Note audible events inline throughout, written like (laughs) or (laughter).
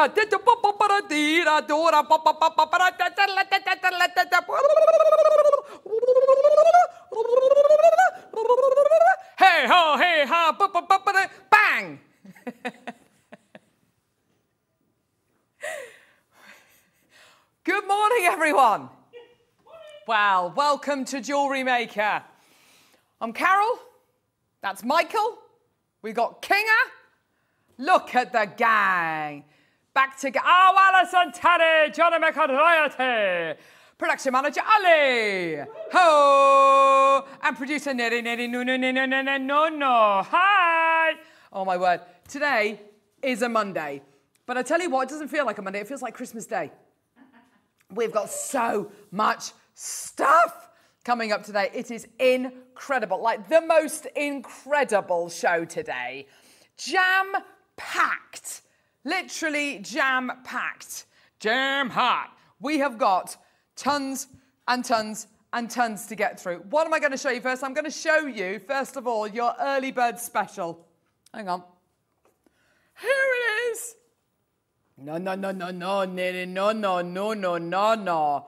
Hey ho, hey ha, bang. Good morning, everyone. Well, welcome to Jewellery Maker. I'm Carol. That's Michael. We got Kinga. Look at the gang. Back to oh, Alison Teddy, Johnny McAdriety. Production manager Ali. Ho! And producer Neri Neri no no no no no no no. Hi. Oh my word. Today is a Monday. But I tell you what, it doesn't feel like a Monday, it feels like Christmas Day. We've got so much stuff coming up today. It is incredible, like the most incredible show today. Jam packed, literally jam packed, jam hot. We have got tons and tons and tons to get through. What am I going to show you first? I'm going to show you, first of all, your early bird special. Hang on. Here it is. No, no, no, no, no, no, no, no, no, no, no, no.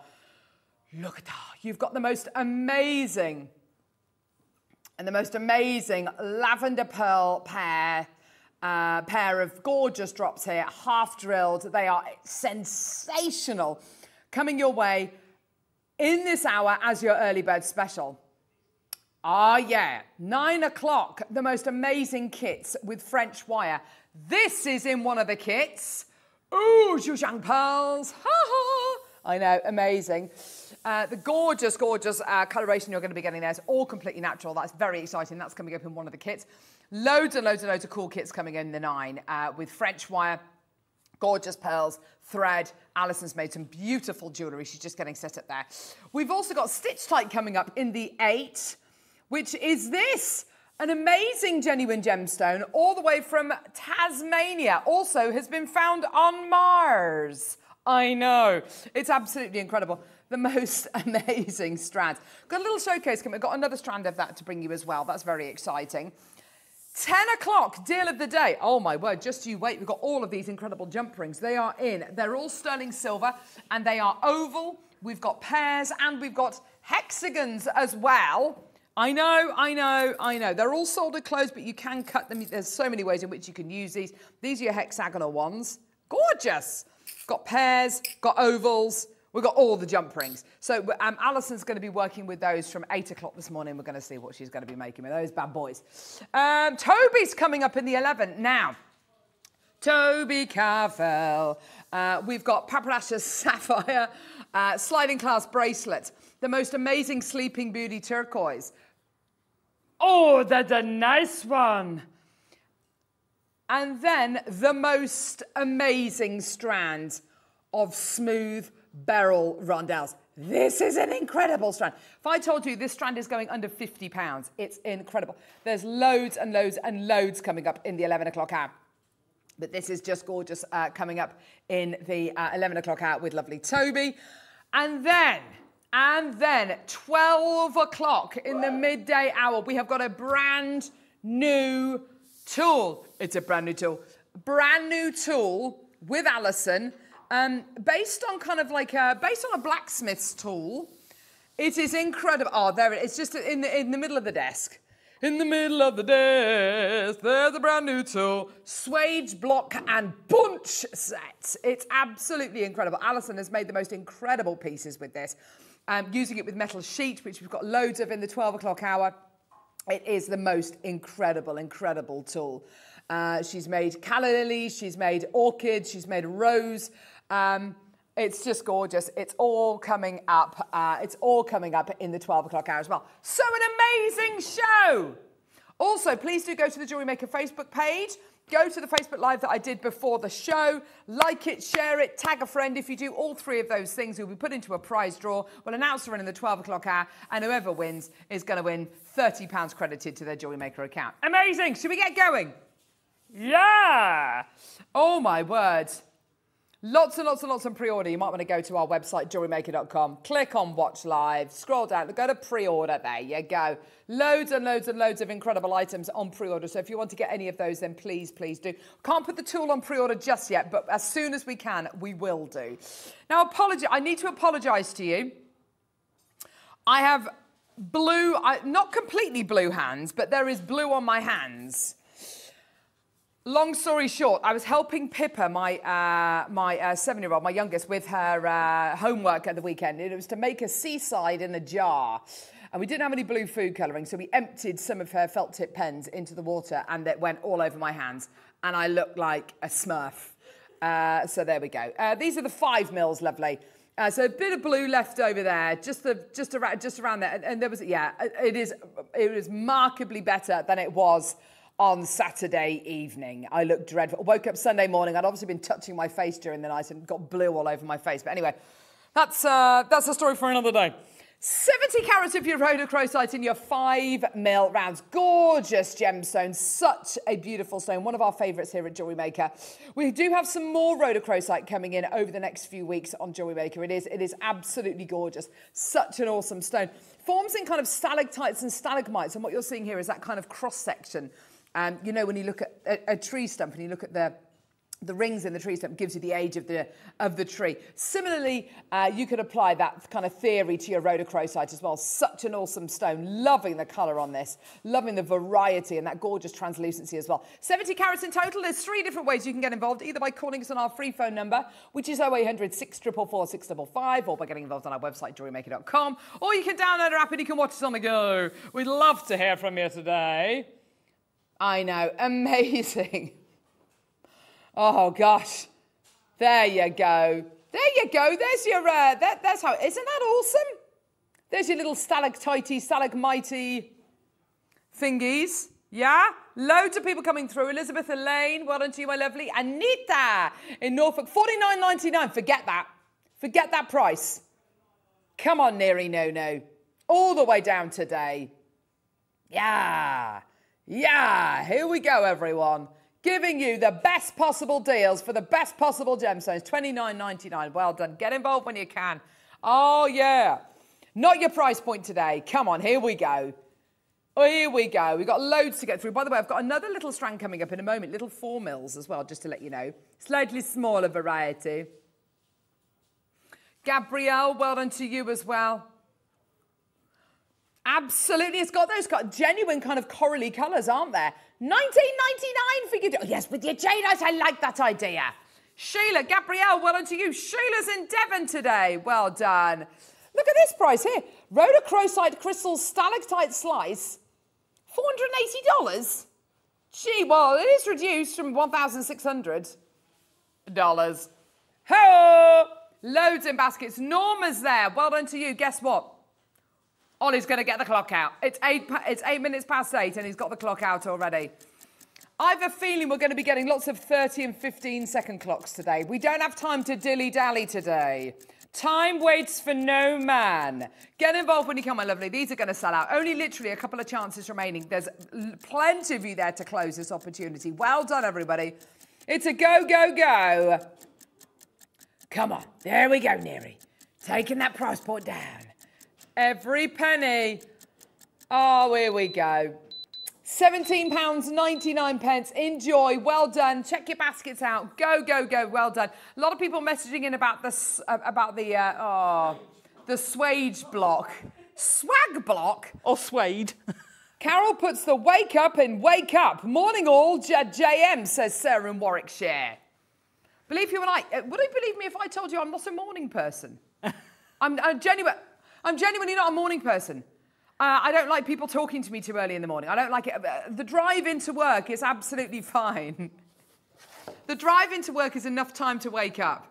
Look at that. You've got the most amazing and the most amazing lavender pearl pair, uh, pair of gorgeous drops here, half drilled. They are sensational. Coming your way in this hour as your early bird special. Ah, yeah, nine o'clock, the most amazing kits with French wire. This is in one of the kits. Ooh, Zhujiang pearls. Ha ha. I know, amazing. Uh, the gorgeous, gorgeous uh, coloration you're going to be getting there is all completely natural. That's very exciting. That's coming up in one of the kits. Loads and loads and loads of cool kits coming in the nine uh, with French wire, gorgeous pearls, thread. Alison's made some beautiful jewellery. She's just getting set up there. We've also got Stichtite coming up in the eight, which is this. An amazing genuine gemstone all the way from Tasmania. Also has been found on Mars. I know. It's absolutely incredible. The (laughs) most amazing strands. Got a little showcase coming. Got another strand of that to bring you as well. That's very exciting. 10 o'clock, deal of the day. Oh my word, just you wait. We've got all of these incredible jump rings. They are in. They're all sterling silver and they are oval. We've got pairs and we've got hexagons as well. I know, I know, I know. They're all soldered closed, but you can cut them. There's so many ways in which you can use these. These are your hexagonal ones. Gorgeous. Got pairs, got ovals. We've got all the jump rings. So um, Alison's going to be working with those from 8 o'clock this morning. We're going to see what she's going to be making with those bad boys. Um, Toby's coming up in the 11th. Now, Toby Carvel. Uh, we've got Padparadscha Sapphire uh, sliding class bracelet. The most amazing Sleeping Beauty turquoise. Oh, that's a nice one. And then the most amazing strand of smooth beryl rondelles. This is an incredible strand. If I told you this strand is going under 50 pounds, it's incredible. There's loads and loads and loads coming up in the 11 o'clock hour. But this is just gorgeous uh, coming up in the uh, 11 o'clock hour with lovely Toby. And then, and then 12 o'clock in the midday hour, we have got a brand new tool. It's a brand new tool. Brand new tool with Alison, um, based on kind of like a, based on a blacksmith's tool. It is incredible. Oh, there it is, just in the, in the middle of the desk. In the middle of the desk, there's a brand new tool. Swage, block, and punch set. It's absolutely incredible. Alison has made the most incredible pieces with this. Um, using it with metal sheet, which we've got loads of in the 12 o'clock hour. It is the most incredible, incredible tool. Uh, she's made calla lilies, she's made orchids, she's made a rose. Um, it's just gorgeous. It's all coming up. Uh, it's all coming up in the 12 o'clock hour as well. So an amazing show. Also, please do go to the Jewellery Maker Facebook page. Go to the Facebook Live that I did before the show. Like it, share it, tag a friend. If you do all three of those things, you'll be put into a prize draw. We'll announce the winner in the 12 o'clock hour, and whoever wins is going to win £30 credited to their Jewellery Maker account. Amazing. Should we get going? Yeah. Oh, my word. Lots and lots and lots on pre-order. You might want to go to our website, jewellerymaker.com, click on watch live, scroll down, go to pre-order. There you go. Loads and loads and loads of incredible items on pre-order. So if you want to get any of those, then please, please do. Can't put the tool on pre-order just yet, but as soon as we can, we will do. Now, apology. I need to apologise to you. I have blue, not completely blue hands, but there is blue on my hands. Long story short, I was helping Pippa, my, uh, my uh, seven-year-old, my youngest, with her uh, homework at the weekend. It was to make a seaside in a jar. And we didn't have any blue food colouring, so we emptied some of her felt tip pens into the water and it went all over my hands. And I looked like a smurf. Uh, so there we go. Uh, these are the five mils, lovely. Uh, so a bit of blue left over there, just the just around just around there, and, and there was yeah, it is it is markedly better than it was on Saturday evening. I looked dreadful. Woke up Sunday morning. I'd obviously been touching my face during the night and got blue all over my face. But anyway, that's, uh, that's a story for another day. 70 carats of your rhodochrosite in your 5 mil rounds. Gorgeous gemstone. Such a beautiful stone. One of our favourites here at Jewellery Maker. We do have some more rhodochrosite coming in over the next few weeks on Jewellery Maker. It is, it is absolutely gorgeous. Such an awesome stone. Forms in kind of stalactites and stalagmites. And what you're seeing here is that kind of cross section um, you know, when you look at a, a tree stump and you look at the the rings in the tree stump gives you the age of the of the tree. Similarly, uh, you could apply that kind of theory to your rhodochrosite as well. Such an awesome stone. Loving the colour on this. Loving the variety and that gorgeous translucency as well. 70 carats in total. There's three different ways you can get involved, either by calling us on our free phone number, which is 0800 644 655, or by getting involved on our website, jewellerymaker.com, or you can download our app and you can watch us on the go. We'd love to hear from you today. I know, (laughs) amazing. Oh gosh, there you go. There you go. There's your. Uh, that, that's how. Isn't that awesome? There's your little stalactitey, stalagmitey thingies. Yeah? Loads of people coming through. Elizabeth Elaine, well done to you, my lovely. Anita in Norfolk, forty nine ninety nine. Forget that. Forget that price. Come on, Neary No No. All the way down today. Yeah. Yeah, here we go, everyone. Giving you the best possible deals for the best possible gemstones. $29.99. Well done. Get involved when you can. Oh, yeah. Not your price point today. Come on, here we go. Oh, here we go. We've got loads to get through. By the way, I've got another little strand coming up in a moment, little four mils as well, just to let you know. Slightly smaller variety. Gabrielle, well done to you as well. Absolutely. It's got those got genuine kind of corally colours, aren't there? 1999 for you. Oh, yes, with your jadeite. I like that idea. Sheila, Gabrielle, well done to you. Sheila's in Devon today. Well done. Look at this price here. Rhodochrosite crystal stalactite slice, $480. Gee, well, it is reduced from $1,600. Ho! Loads in baskets. Norma's there. Well done to you. Guess what? Ollie's going to get the clock out. It's eight, it's eight minutes past eight and he's got the clock out already. I have a feeling we're going to be getting lots of 30 and 15 second clocks today. We don't have time to dilly-dally today. Time waits for no man. Get involved when you come, my lovely. These are going to sell out. Only literally a couple of chances remaining. There's plenty of you there to close this opportunity. Well done, everybody. It's a go, go, go. Come on. There we go, Neri. Taking that price point down. Every penny. Oh, here we go. £17.99 pence. Enjoy. Well done. Check your baskets out. Go, go, go. Well done. A lot of people messaging in about this uh, about the uh, oh the suede block. Swag block or suede. (laughs) Carol puts the wake up in wake up. Morning all, J- JM says Sarah in Warwickshire. Believe you and I, uh, would you believe me if I told you I'm not a morning person? (laughs) I'm, I'm genuine. I'm genuinely not a morning person. Uh, I don't like people talking to me too early in the morning. I don't like it. Uh, the drive into work is absolutely (laughs) fine. the drive into work is enough time to wake up.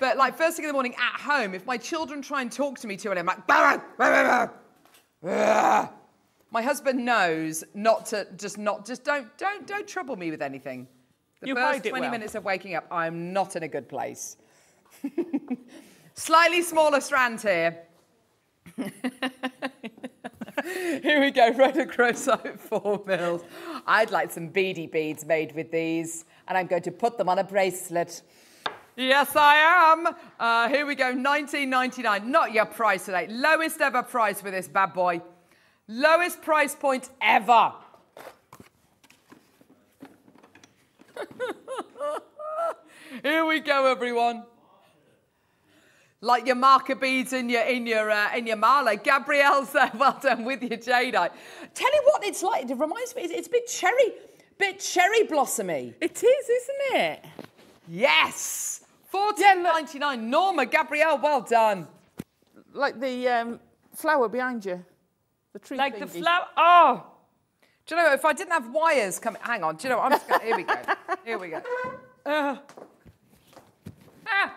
But like first thing in the morning at home, if my children try and talk to me too early, I'm like, bah, bah, bah, my husband knows not to just not just don't don't don't trouble me with anything. The you first 20 well. minutes of waking up, I'm not in a good place. (laughs) Slightly smaller strand here. (laughs) Here we go, red rhodochrosite four mils. I'd like some beady beads made with these, and I'm going to put them on a bracelet. Yes, I am. Uh, here we go, 19.99. Not your price today. Lowest ever price for this bad boy. Lowest price point ever. (laughs) here we go, everyone. Like your marker beads in your in your uh, in your mala. Gabrielle's there. Well done with your jadeite. Tell you what, it's like. It reminds me. It's, it's a bit cherry, bit cherry blossomy. It is, isn't it? Yes. Fourteen ninety nine. Norma Gabrielle, well done. Like the um, flower behind you, the tree. Like the flower. Oh. Do you know if I didn't have wires coming? Hang on. Do you know? what? I'm just going. Here we go. Here we go. (laughs) Uh. Ah.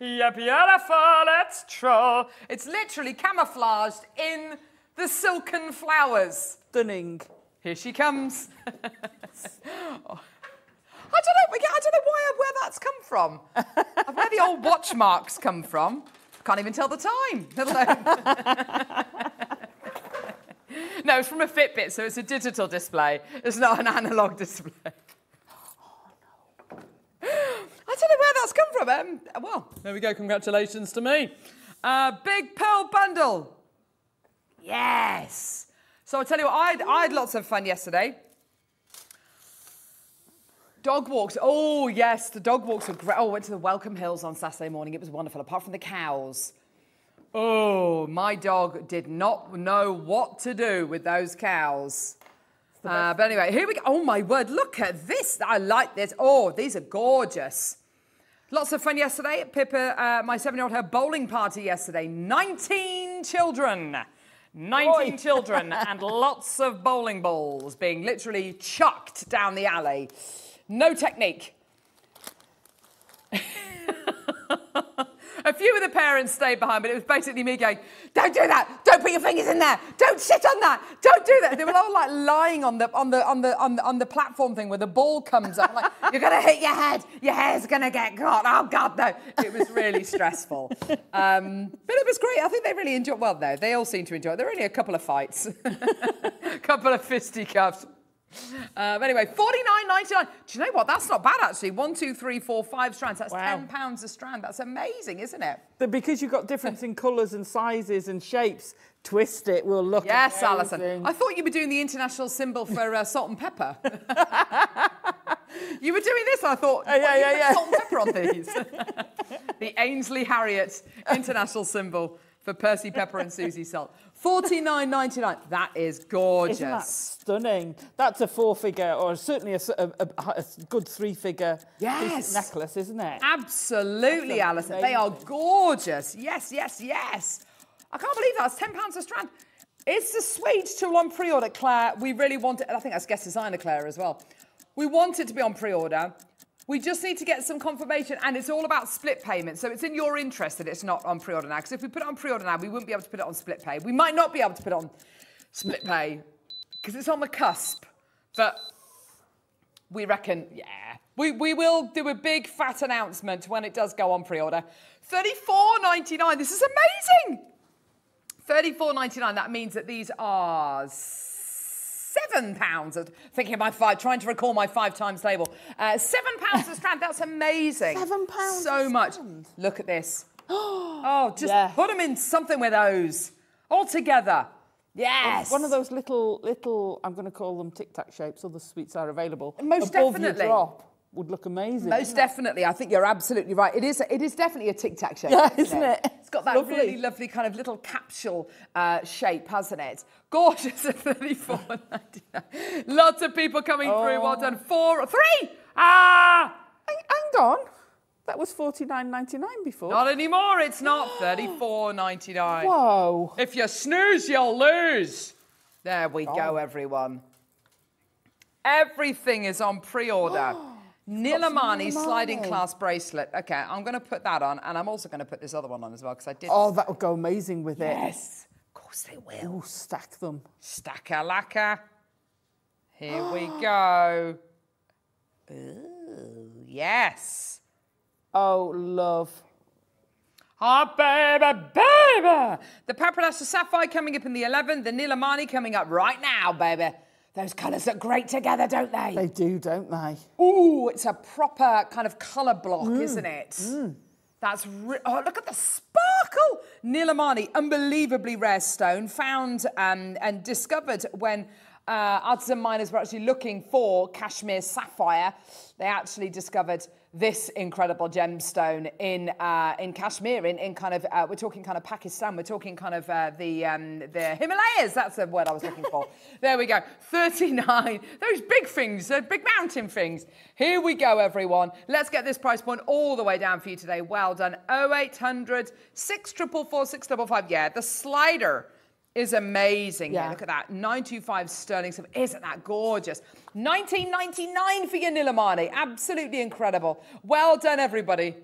You're beautiful, it's true. It's literally camouflaged in the silken flowers. Stunning. Here she comes. Oh. (laughs) I don't know. I don't know why where that's come from. (laughs) Where the old watch marks come from. Can't even tell the time. (laughs) let alone- no, it's from a Fitbit, so it's a digital display. It's not an analog display. I don't know where that's come from. Um, well, there we go. Congratulations to me. Uh, big pearl bundle. Yes. So I'll tell you what, I had, I had lots of fun yesterday. Dog walks. Oh, yes, the dog walks were great. Oh, I went to the Welcome Hills on Saturday morning. It was wonderful, apart from the cows. Oh, my dog did not know what to do with those cows. Uh, but anyway, here we go. Oh, my word, look at this. I like this. Oh, these are gorgeous. Lots of fun yesterday. Pippa, uh, my seven year old, had a bowling party yesterday. 19 children. 19 Oi. (laughs) children and lots of bowling balls being literally chucked down the alley. No technique. (laughs) A few of the parents stayed behind, but it was basically me going, "Don't do that! Don't put your fingers in there! Don't sit on that! Don't do that!" They were all like lying on the on the on the on the, on the platform thing where the ball comes up. Like, "You're gonna hit your head! Your hair's gonna get caught!" Oh God, no! It was really stressful, um, but it was great. I think they really enjoyed. Well, no, they all seem to enjoy it. There were only a couple of fights, (laughs) a couple of fisticuffs. Um, anyway, forty nine ninety nine. Do you know what? That's not bad actually. One, two, three, four, five strands. That's Wow. ten pounds a strand. That's amazing, isn't it? But because you've got difference in colours and sizes and shapes, twist it will look Yes, amazing. Alison. I thought you were doing the international symbol for uh, salt and pepper. (laughs) you were doing this. I thought. Uh, yeah, yeah, yeah. Salt and pepper on these. (laughs) the Ainsley Harriott international symbol for Percy Pepper and Susie Salt. Forty nine ninety nine. That is gorgeous. Isn't that stunning? That's a four-figure, or certainly a good three-figure Yes. necklace, isn't it? Absolutely, Alison. They are gorgeous. Yes, yes, yes. I can't believe that's ten pounds a strand. It's the suede tool on pre-order, Claire. We really want it. I think that's guest designer Claire as well. We want it to be on pre-order. We just need to get some confirmation, and it's all about split payment. So it's in your interest that it's not on pre-order now. Because if we put it on pre-order now, we wouldn't be able to put it on split pay. We might not be able to put it on split pay because it's on the cusp. But we reckon, yeah. We, we will do a big fat announcement when it does go on pre-order. Thirty-four ninety-nine. This is amazing. Thirty-four ninety-nine. That means that these are seven pounds. of- Thinking of my five, trying to recall my five times table. Uh, seven pounds a strand. That's amazing. Seven pounds So much. Look at this. (gasps) oh, just Yes. put them in something with those all together. Yes. One of those little, little, I'm going to call them tic tac shapes. Other sweets are available. Most Above definitely. Your drop would look amazing. Most it? definitely. I think you're absolutely right. It is, it is definitely a tic tac shape. Yeah, isn't it? It's got that Lovely. really lovely kind of little capsule uh, shape, hasn't it? Gorgeous at 34.99. Lots of people coming through. Well done. Four, three. Ah! Hang, hang on. That was 49.99 before. Not anymore. It's not (gasps) 34.99. Whoa. If you snooze, you'll lose. There we go, everyone. Everything is on pre-order. (gasps) (gasps) Nilamani sliding class bracelet. Okay, I'm going to put that on, and I'm also going to put this other one on as well because I did. Oh, that would go amazing with it. yes, of course they will. Oh, stack them. Stack a lacquer. Here we (gasps) go. Ooh, yes. Oh, love. Oh, baby, baby. The Padparadscha Sapphire coming up in the 11th. The Nilamani coming up right now, baby. Those colours look great together, don't they? They do, don't they? Ooh, it's a proper kind of colour block, isn't it? That's re- oh, look at the sparkle! Nilamani, unbelievably rare stone, found um, and discovered when uh, artisan miners were actually looking for Kashmir sapphire. They actually discovered this incredible gemstone in uh, in Kashmir, in, in kind of uh, we're talking kind of Pakistan, we're talking kind of uh, the um, the Himalayas. That's the word I was looking for. (laughs) there we go, 39. Those big things, uh, big mountain things. Here we go, everyone. Let's get this price point all the way down for you today. Well done. 0800 644 655. Yeah, the slider is amazing. Yeah. Yeah. look at that. 925 sterling. So isn't that gorgeous? 1999 for your Nilamani. Absolutely incredible. Well done, everybody.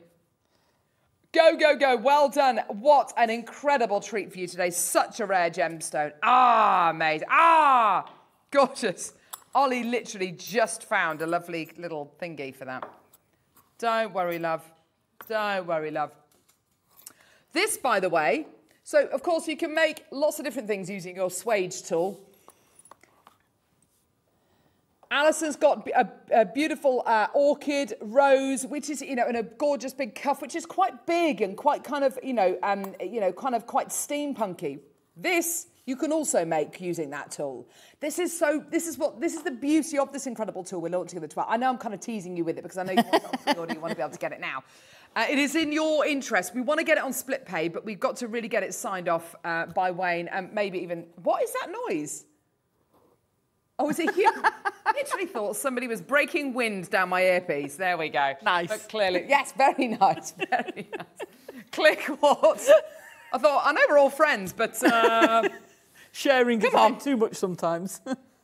Go, go, go. Well done. What an incredible treat for you today. Such a rare gemstone. Ah, amazing. Ah, gorgeous. Ollie literally just found a lovely little thingy for that. Don't worry, love. Don't worry, love. This, by the way, so of course you can make lots of different things using your swage tool. Alison's got a, a beautiful uh, orchid rose, which is you know in a gorgeous big cuff, which is quite big and quite kind of you know um, you know kind of quite steampunky. This you can also make using that tool. This is so. This is what. This is the beauty of this incredible tool we're launching the 12th. I know I'm kind of teasing you with it because I know you want. (laughs) You want to be able to get it now. Uh, it is in your interest. We want to get it on split pay, but we've got to really get it signed off uh, by Wayne and maybe even. What is that noise? Oh, is it you? (laughs) I literally thought somebody was breaking wind down my earpiece. There we go. Nice. But clearly, yes, very nice, (laughs) very nice. Click what? I thought I know we're all friends, but uh, (laughs) Sharing is Come on. too much sometimes.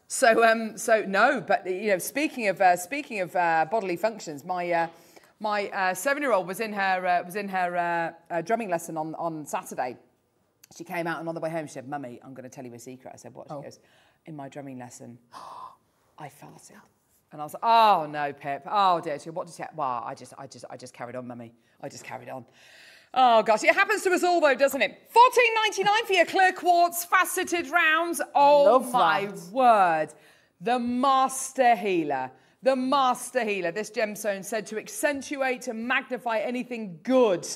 so um, so no. But you know, speaking of uh, speaking of uh, bodily functions, my uh, my uh, seven-year-old was in her uh, was in her uh, uh, drumming lesson on on Saturday. She came out and on the way home she said, "Mummy, I'm going to tell you a secret." I said, "What?" She goes, "In my drumming lesson, (gasps) I farted." And I was like, "Oh no, Pip! Oh dear!" She said, "What did you?" Well, I just, I just, I just carried on, Mummy. I just carried on. Oh gosh, it happens to us all though, doesn't it? Fourteen ninety nine for your clear quartz faceted rounds. Oh Love my that. word! The master healer. The master healer. This gemstone said to accentuate and magnify anything good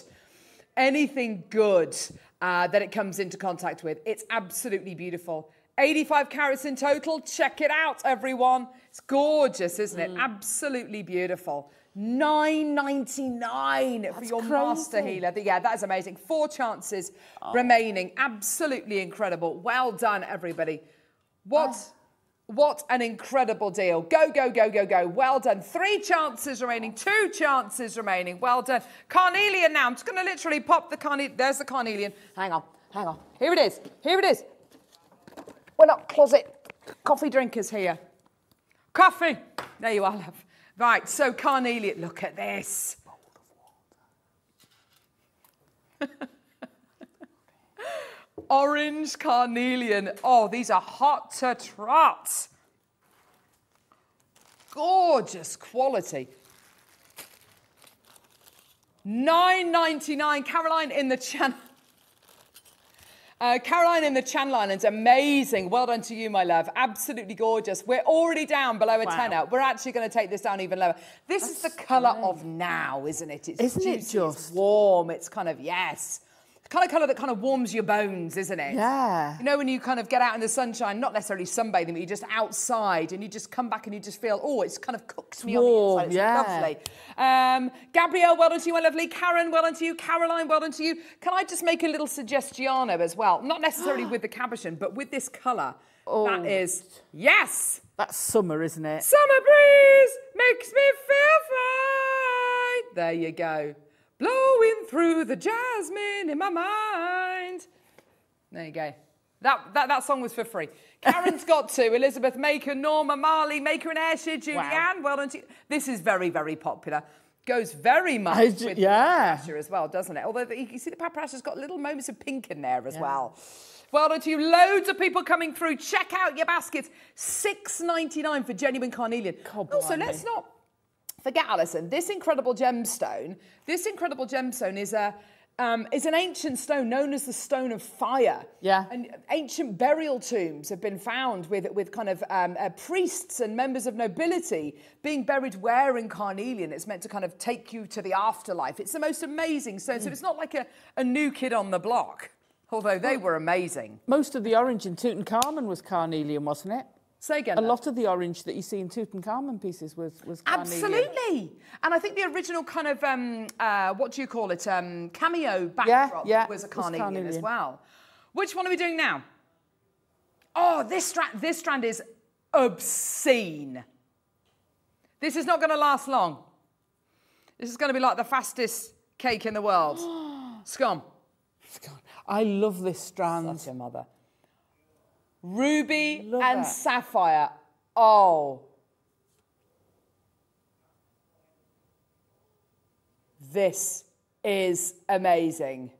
anything good uh, that it comes into contact with. It's absolutely beautiful. 85 carats in total. Check it out, everyone. It's gorgeous, isn't it? Absolutely beautiful. 9.99 for your master crazy. healer. Yeah, that is amazing. Four chances remaining. Absolutely incredible. Well done, everybody. What? What an incredible deal. Go, go, go, go, go. Well done. Three chances remaining, two chances remaining. Well done. Carnelian now. I'm just going to literally pop the carnelian. There's the carnelian. Hang on, hang on. Here it is. Here it is. We're not closet coffee drinkers here. Coffee. There you are, love. Right, so carnelian. Look at this. Orange carnelian. Oh, these are hot to trot. Gorgeous quality. 9.99. Caroline in the channel. Uh, Caroline in the Channel Islands, amazing. Well done to you, my love. Absolutely gorgeous. We're already down below a Wow. tenner. We're actually going to take this down even lower. This is the colour of now, isn't it? It's Isn't it juicy, It's just? warm. It's kind of, yes. The kind of colour that kind of warms your bones, isn't it? Yeah. You know, when you kind of get out in the sunshine, not necessarily sunbathing, but you're just outside and you just come back and you just feel, oh, it's kind of cooks me warm, on the inside. It's yeah. lovely. Um, Gabrielle, well done to you, my lovely. Karen, well done to you. Caroline, well done to you. Can I just make a little suggestion as well? Not necessarily (gasps) with the cabochon, but with this colour. Oh. That is, yes, That's summer, isn't it? summer breeze makes me feel fine. There you go. Blowing through the jasmine in my mind. There you go. That, that, that song was for free. (laughs) Karen's got two. Elizabeth Maker, Norma Marley, Maker and Ayrshire, Julianne. Well done to you. This is very, very popular. Goes very much ju- with yeah. padparadscha as well, doesn't it? Although you can see the Padparadscha's got little moments of pink in there as well. Well done to you. Loads of people coming through. Check out your baskets. Six ninety nine for genuine carnelian. God also, let's not forget, Alison, this incredible gemstone, this incredible gemstone is a um, is an ancient stone known as the Stone of Fire. Yeah. And ancient burial tombs have been found with, with kind of um, uh, priests and members of nobility being buried where in carnelian. It's meant to kind of take you to the afterlife. It's the most amazing stone. So it's not like a, a new kid on the block, although they were amazing. Most of the orange in Tutankhamun was carnelian, wasn't it? Say again. A lot of the orange that you see in Tutankhamun pieces was was carnelian. Absolutely. And I think the original kind of, um, uh, what do you call it, um, cameo backdrop yeah, was a was carnelian, as well. Which one are we doing now? Oh, this strand, this strand is obscene. This is not going to last long. This is going to be like the fastest cake in the world. (gasps) Scum. God, I love this strand. That's your mother. Ruby Love and that. sapphire. Oh. This is amazing.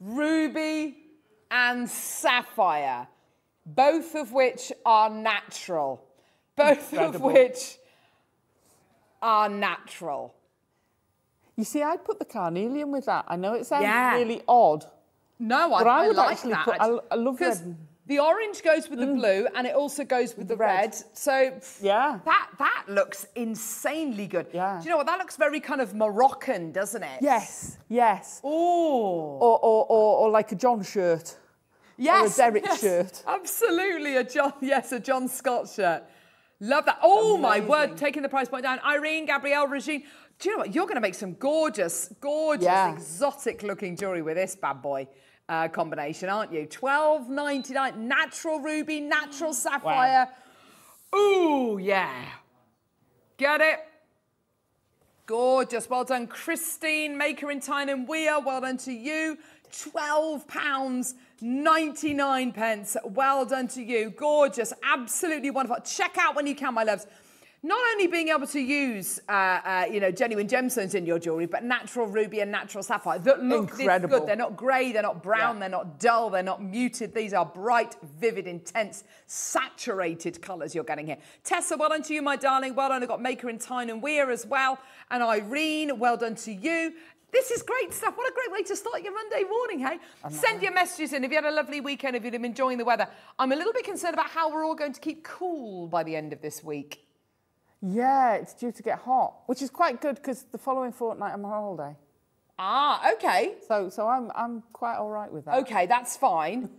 Ruby and sapphire, both of which are natural. Both of which are natural. You see, I'd put the carnelian with that. I know it sounds Yeah. really odd. No, I, But I I would like actually that. put- I- I love red. Mm. The orange goes with the blue, and it also goes with, the, the red. red. So Yeah. that that looks insanely good. Yeah. Do you know what? That looks very kind of Moroccan, doesn't it? Yes, yes. Oh. Or, or, or, or like a John shirt. Yes. A Derek yes, shirt. Absolutely, a John. (laughs) Yes, a John Scott shirt. Love that. Oh my word! Taking the price point down. Irene, Gabrielle, Regine. Do you know what? You're going to make some gorgeous, gorgeous, Yeah. exotic-looking jewelry with this bad boy uh, combination, aren't you? Twelve ninety nine. Natural ruby, natural sapphire. Ooh, yeah. Get it? Gorgeous. Well done, Christine, Maker in Tyne and Wear. Well done to you. £12, 99 pence. Well done to you. Gorgeous. Absolutely wonderful. Check out when you can, my loves. Not only being able to use, uh, uh, you know, genuine gemstones in your jewellery, but natural ruby and natural sapphire that look this Incredible. good. They're not grey, they're not brown, Yeah. they're not dull, they're not muted. These are bright, vivid, intense, saturated colours you're getting here. Tessa, well done to you, my darling. Well done. I've got Maker in Tyne and Wear as well. And Irene, well done to you. This is great stuff. What a great way to start your Monday morning, hey? Send your messages in if you had a lovely weekend, if you've been enjoying the weather. I'm a little bit concerned about how we're all going to keep cool by the end of this week. Yeah, it's due to get hot, which is quite good because the following fortnight I'm on holiday. Ah, okay. So, so I'm, I'm quite all right with that. Okay, that's fine. (laughs)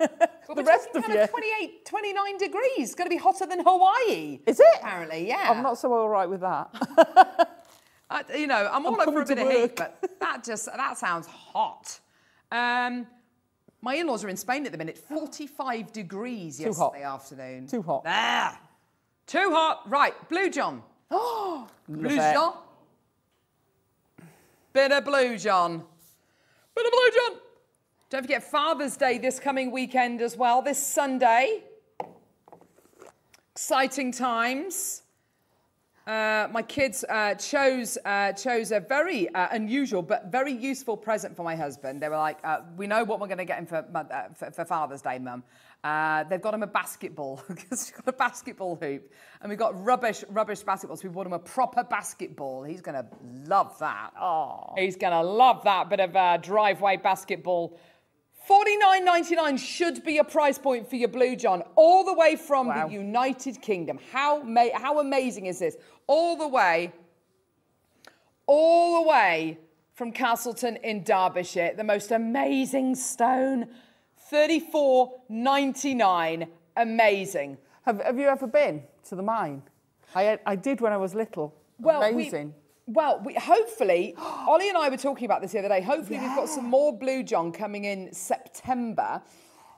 But The we're rest of kind of you. 28, 29 degrees. It's going to be hotter than Hawaii. Is it? Apparently, yeah. I'm not so all right with that. (laughs) I, you know, I'm all I'm over for a bit of heat, but that just that sounds hot. Um, my in-laws are in Spain at the minute. 45 degrees Too hot. yesterday afternoon. Too hot. Ah, too hot. Right, Blue John. (gasps) Blue it. John. Bit of Blue John. Bit of Blue John. Don't forget Father's Day this coming weekend as well. This Sunday. Exciting times. Uh, my kids uh, chose uh, chose a very uh, unusual but very useful present for my husband. They were like, uh, "We know what we're going to get him for, uh, for for Father's Day, Mum." Uh, they've got him a basketball (laughs) because he's got a basketball hoop, and we've got rubbish rubbish basketballs. We bought him a proper basketball. He's going to love that. Oh, he's going to love that bit of uh, driveway basketball. Forty-nine ninety-nine should be a price point for your Blue John, all the way from Wow. the United Kingdom. How ma- how amazing is this? All the way, all the way from Castleton in Derbyshire. The most amazing stone, thirty-four ninety-nine. Amazing. have, have you ever been to the mine? I, I did when I was little. Well, we- Amazing. well, we, hopefully, (gasps) Ollie and I were talking about this the other day. Hopefully, we've got some more Blue John coming in September.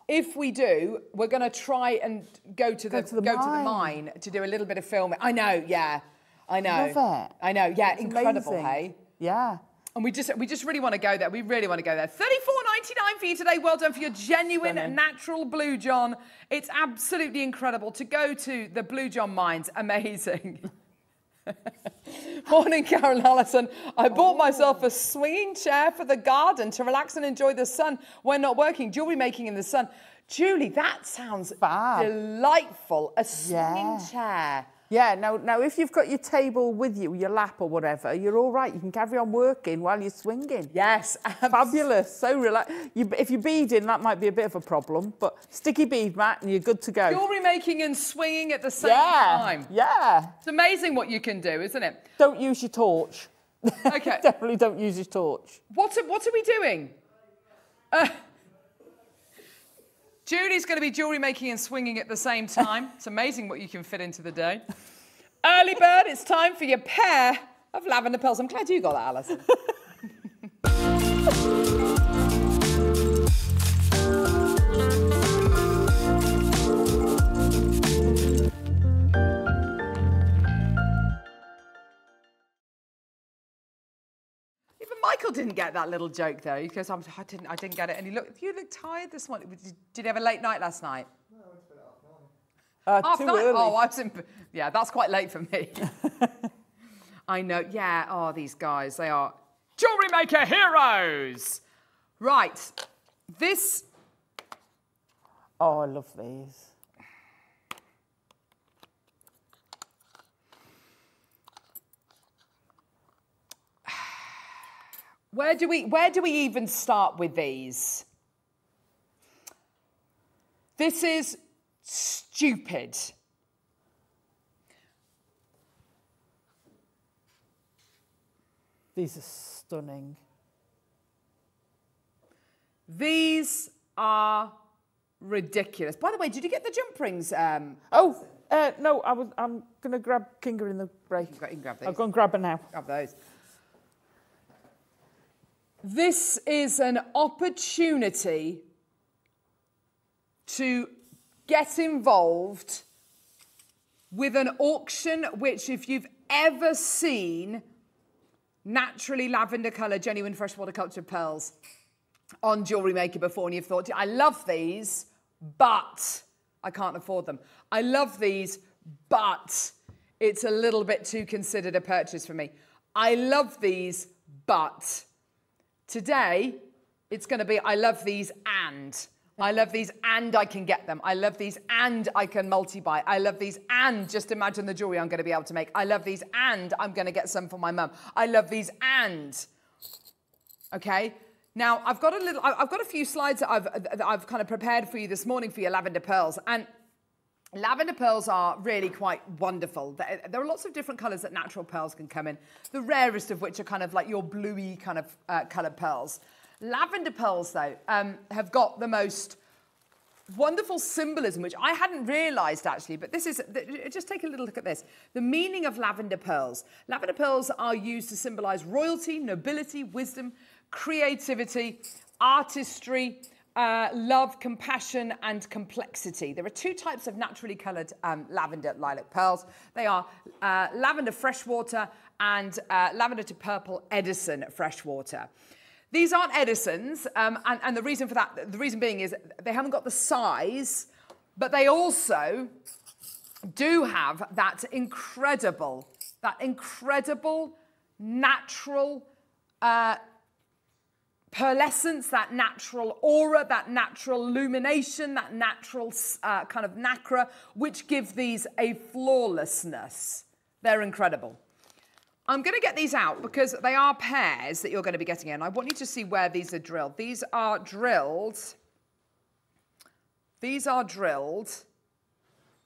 If we do, we're going to try and go to the to the go to the mine. mine to do a little bit of filming. I know, yeah, I know. Love it. I know, yeah, It's incredible, amazing. hey. Yeah. And we just we just really want to go there. We really want to go there. Thirty-four ninety-nine for you today. Well done for your genuine Stunning. natural Blue John. It's absolutely incredible to go to the Blue John mines. Amazing. (laughs) Morning, Carol Allison. I bought myself a swinging chair for the garden to relax and enjoy the sun when not working. Jewelry making in the sun. Julie, that sounds Fab. delightful. A swinging Yeah. chair. Yeah, now, now if you've got your table with you, your lap or whatever, you're all right. You can carry on working while you're swinging. Yes. Fabulous, so relaxed. You, if you're beading, that might be a bit of a problem, but sticky bead mat and you're good to go. Jewellery making and swinging at the same yeah, time. Yeah. It's amazing what you can do, isn't it? Don't use your torch. Okay. (laughs) Definitely don't use your torch. What are, what are we doing? Uh, Julie's going to be jewellery making and swinging at the same time. It's amazing what you can fit into the day. Early bird, it's time for your pair of lavender pearls. I'm glad you got that, Alison. Michael didn't get that little joke though. He goes, I'm, I didn't, I didn't get it. And he looked, you look tired this morning. Did, did you have a late night last night? Uh, Half too nine? early. Oh, I was in, yeah, that's quite late for me. (laughs) I know. Yeah. Oh, these guys, they are jewelry maker heroes. Right. This Oh, I love these. Where do we where do we even start with these? This is stupid. These are stunning. These are ridiculous. By the way, did you get the jump rings? Um, Oh, uh, no, I was, I'm going to grab Kinga in the break. you can grab these. I'll go and grab her now. Grab those. This is an opportunity to get involved with an auction which, if you've ever seen naturally lavender colour, genuine freshwater cultured pearls on Jewellery Maker before and you've thought, I love these, but I can't afford them. I love these, but it's a little bit too considered a purchase for me. I love these, but today it's going to be I love these and. I love these and I can get them. I love these and I can multi buy. I love these and just imagine the jewelry I'm going to be able to make. I love these and I'm going to get some for my mum. I love these and. Okay. Now I've got a little. I've got a few slides that I've that I've kind of prepared for you this morning for your lavender pearls and. Lavender pearls are really quite wonderful. There are lots of different colours that natural pearls can come in. The rarest of which are kind of like your bluey kind of uh, coloured pearls. Lavender pearls, though, um, have got the most wonderful symbolism, which I hadn't realised actually, but this is, just take a little look at this. The meaning of lavender pearls. Lavender pearls are used to symbolise royalty, nobility, wisdom, creativity, artistry, uh, love, compassion, and complexity. There are two types of naturally coloured um, lavender lilac pearls. They are uh, lavender freshwater and uh, lavender to purple Edison freshwater. These aren't Edisons, um, and, and the reason for that, the reason being is they haven't got the size, but they also do have that incredible, that incredible natural uh, pearlescence, that natural aura, that natural illumination, that natural uh, kind of nacre, which give these a flawlessness. They're incredible. I'm going to get these out because they are pairs that you're going to be getting in. I want you to see where these are drilled. These are drilled. These are drilled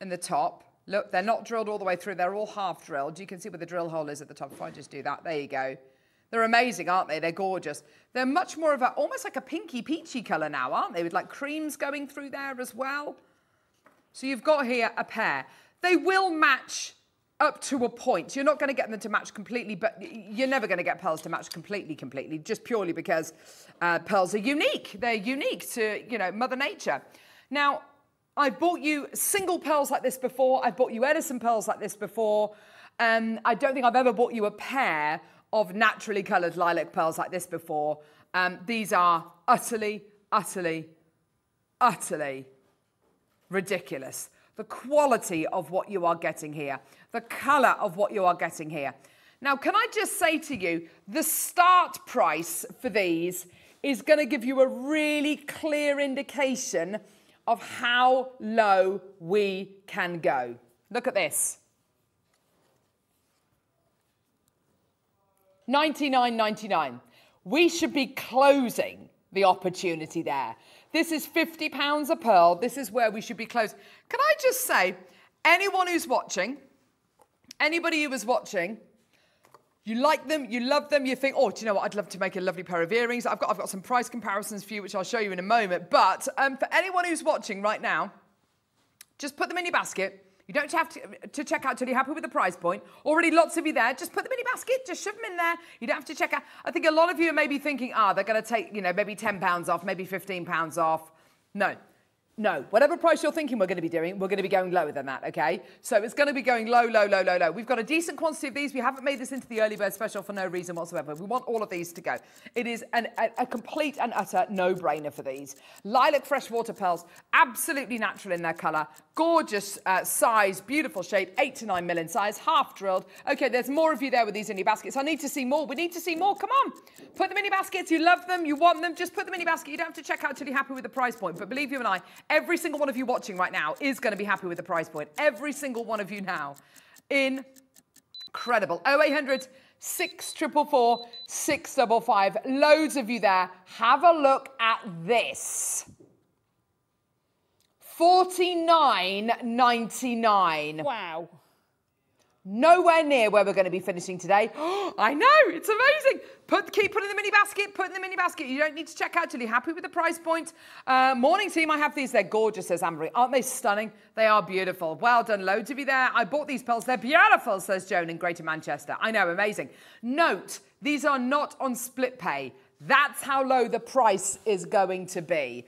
in the top. Look, they're not drilled all the way through. They're all half drilled. You can see where the drill hole is at the top. If I just do that, there you go. They're amazing, aren't they? They're gorgeous. They're much more of a, almost like a pinky peachy colour now, aren't they? With like creams going through there as well. So you've got here a pair. They will match up to a point. You're not going to get them to match completely, but you're never going to get pearls to match completely, completely, just purely because uh, pearls are unique. They're unique to, you know, Mother Nature. Now, I've bought you single pearls like this before. I've bought you Edison pearls like this before. Um, I don't think I've ever bought you a pair of naturally coloured lilac pearls like this before. Um, these are utterly, utterly, utterly ridiculous. The quality of what you are getting here, the colour of what you are getting here. Now, can I just say to you, the start price for these is going to give you a really clear indication of how low we can go. Look at this. 99.99. We should be closing the opportunity there. This is 50 pounds a pearl. This is where we should be closed. Can I just say, anyone who's watching, anybody who was watching, you like them, you love them, you think, oh, do you know what? I'd love to make a lovely pair of earrings. I've got, I've got some price comparisons for you, which I'll show you in a moment. But um, for anyone who's watching right now, just put them in your basket. You don't have to, to check out till you're happy with the price point. Already lots of you there. Just put them in basket. Just shove them in there. You don't have to check out. I think a lot of you are maybe thinking, ah, they're going to take, you know, maybe £10 off, maybe £15 off. No. No, whatever price you're thinking we're going to be doing, we're going to be going lower than that, okay? So it's going to be going low, low, low, low, low. We've got a decent quantity of these. We haven't made this into the early bird special for no reason whatsoever. We want all of these to go. It is an, a, a, complete and utter no-brainer for these. Lilac freshwater pearls, absolutely natural in their colour. Gorgeous uh, size, beautiful shape, 8 to 9 mil in size, half drilled. Okay, there's more of you there with these in your baskets. I need to see more. We need to see more. Come on. Put them in your baskets. You love them. You want them. Just put them in your basket. You don't have to check out till you're happy with the price point. But believe you and I, Every single one of you watching right now is going to be happy with the price point. Every single one of you now. Incredible. 0800 644 655. Loads of you there. Have a look at this. 49.99. Wow. Nowhere near where we're going to be finishing today. (gasps) I know, it's amazing. Put, keep putting them in basket, put in the mini basket. You don't need to check out till you're happy with the price point. Uh, morning team, I have these. They're gorgeous, says Amber. Aren't they stunning? They are beautiful. Well done. Loads of you there. I bought these pearls. They're beautiful, says Joan in Greater Manchester. I know, amazing. Note, these are not on split pay. That's how low the price is going to be.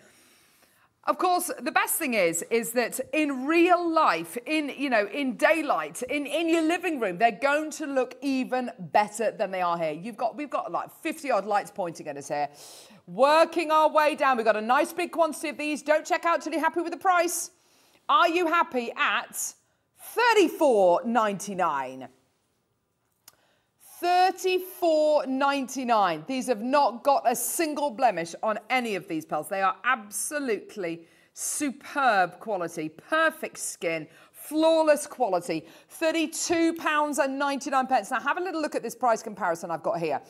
Of course, the best thing is, is that in real life, in, you know, in daylight, in, in your living room, they're going to look even better than they are here. You've got, we've got like 50 odd lights pointing at us here. Working our way down. We've got a nice big quantity of these. Don't check out till you're happy with the price. Are you happy at 34.99? 34.99. These have not got a single blemish on any of these pearls. They are absolutely superb quality, perfect skin, flawless quality. 32 pounds and 99 pence. Now have a little look at this price comparison I've got here.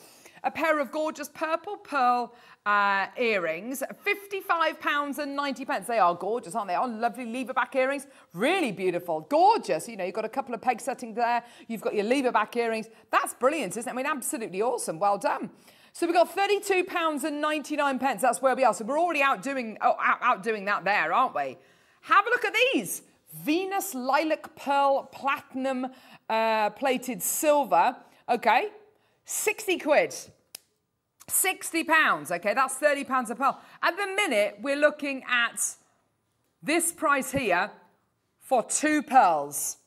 A pair of gorgeous purple pearl uh, earrings, £55 and 90 pence. They are gorgeous, aren't they? Oh, lovely lever back earrings, really beautiful, gorgeous. You know, you've got a couple of peg setting there. You've got your lever back earrings. That's brilliant, isn't it? I mean, absolutely awesome. Well done. So we've got £32 and 99 pence. That's where we are. So we're already outdoing, oh, out, outdoing that there, aren't we? Have a look at these. Venus Lilac Pearl Platinum uh, Plated Silver. Okay, 60 quid. 60 pounds, okay, that's 30 pounds a pearl. At the minute, we're looking at this price here for two pearls.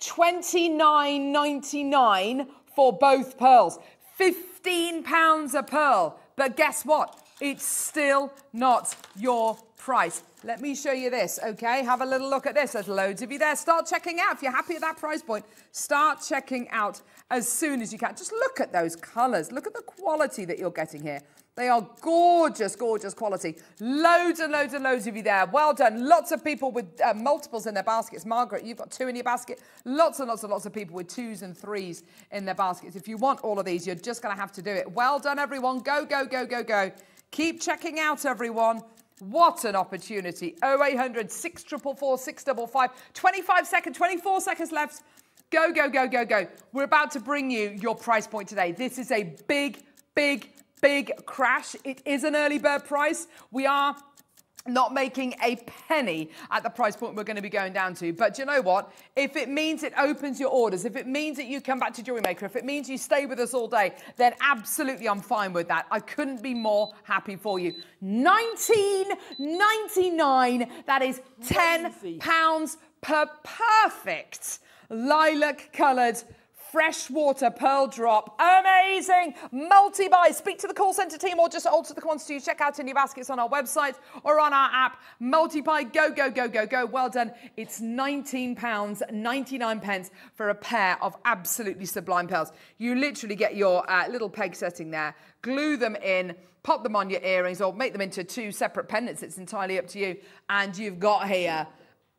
29.99 for both pearls. 15 pounds a pearl. But guess what? It's still not your price. Let me show you this, okay? Have a little look at this. There's loads of you there. Start checking out. If you're happy at that price point, start checking out as soon as you can. Just look at those colours. Look at the quality that you're getting here. They are gorgeous, gorgeous quality. Loads and loads and loads of you there. Well done. Lots of people with uh, multiples in their baskets. Margaret, you've got two in your basket. Lots and lots and lots of people with twos and threes in their baskets. If you want all of these, you're just going to have to do it. Well done, everyone. Go, go, go, go, go. Keep checking out, everyone. What an opportunity. 0800 644 655. 25 seconds, 24 seconds left. Go, go, go, go, go. We're about to bring you your price point today. This is a big, big, big crash. It is an early bird price. We are not making a penny at the price point we're going to be going down to. But you know what? If it means it opens your orders, if it means that you come back to Jewellery Maker, if it means you stay with us all day, then absolutely I'm fine with that. I couldn't be more happy for you. 19.99. That is 10 pounds per perfect lilac coloured freshwater pearl drop. Amazing! Multi buy. Speak to the call centre team or just alter the quantity. Check out in your baskets on our website or on our app. Multi buy. Go, go, go, go, go. Well done. It's £19.99 pence for a pair of absolutely sublime pearls. You literally get your uh, little peg setting there, glue them in, pop them on your earrings or make them into two separate pendants. It's entirely up to you. And you've got here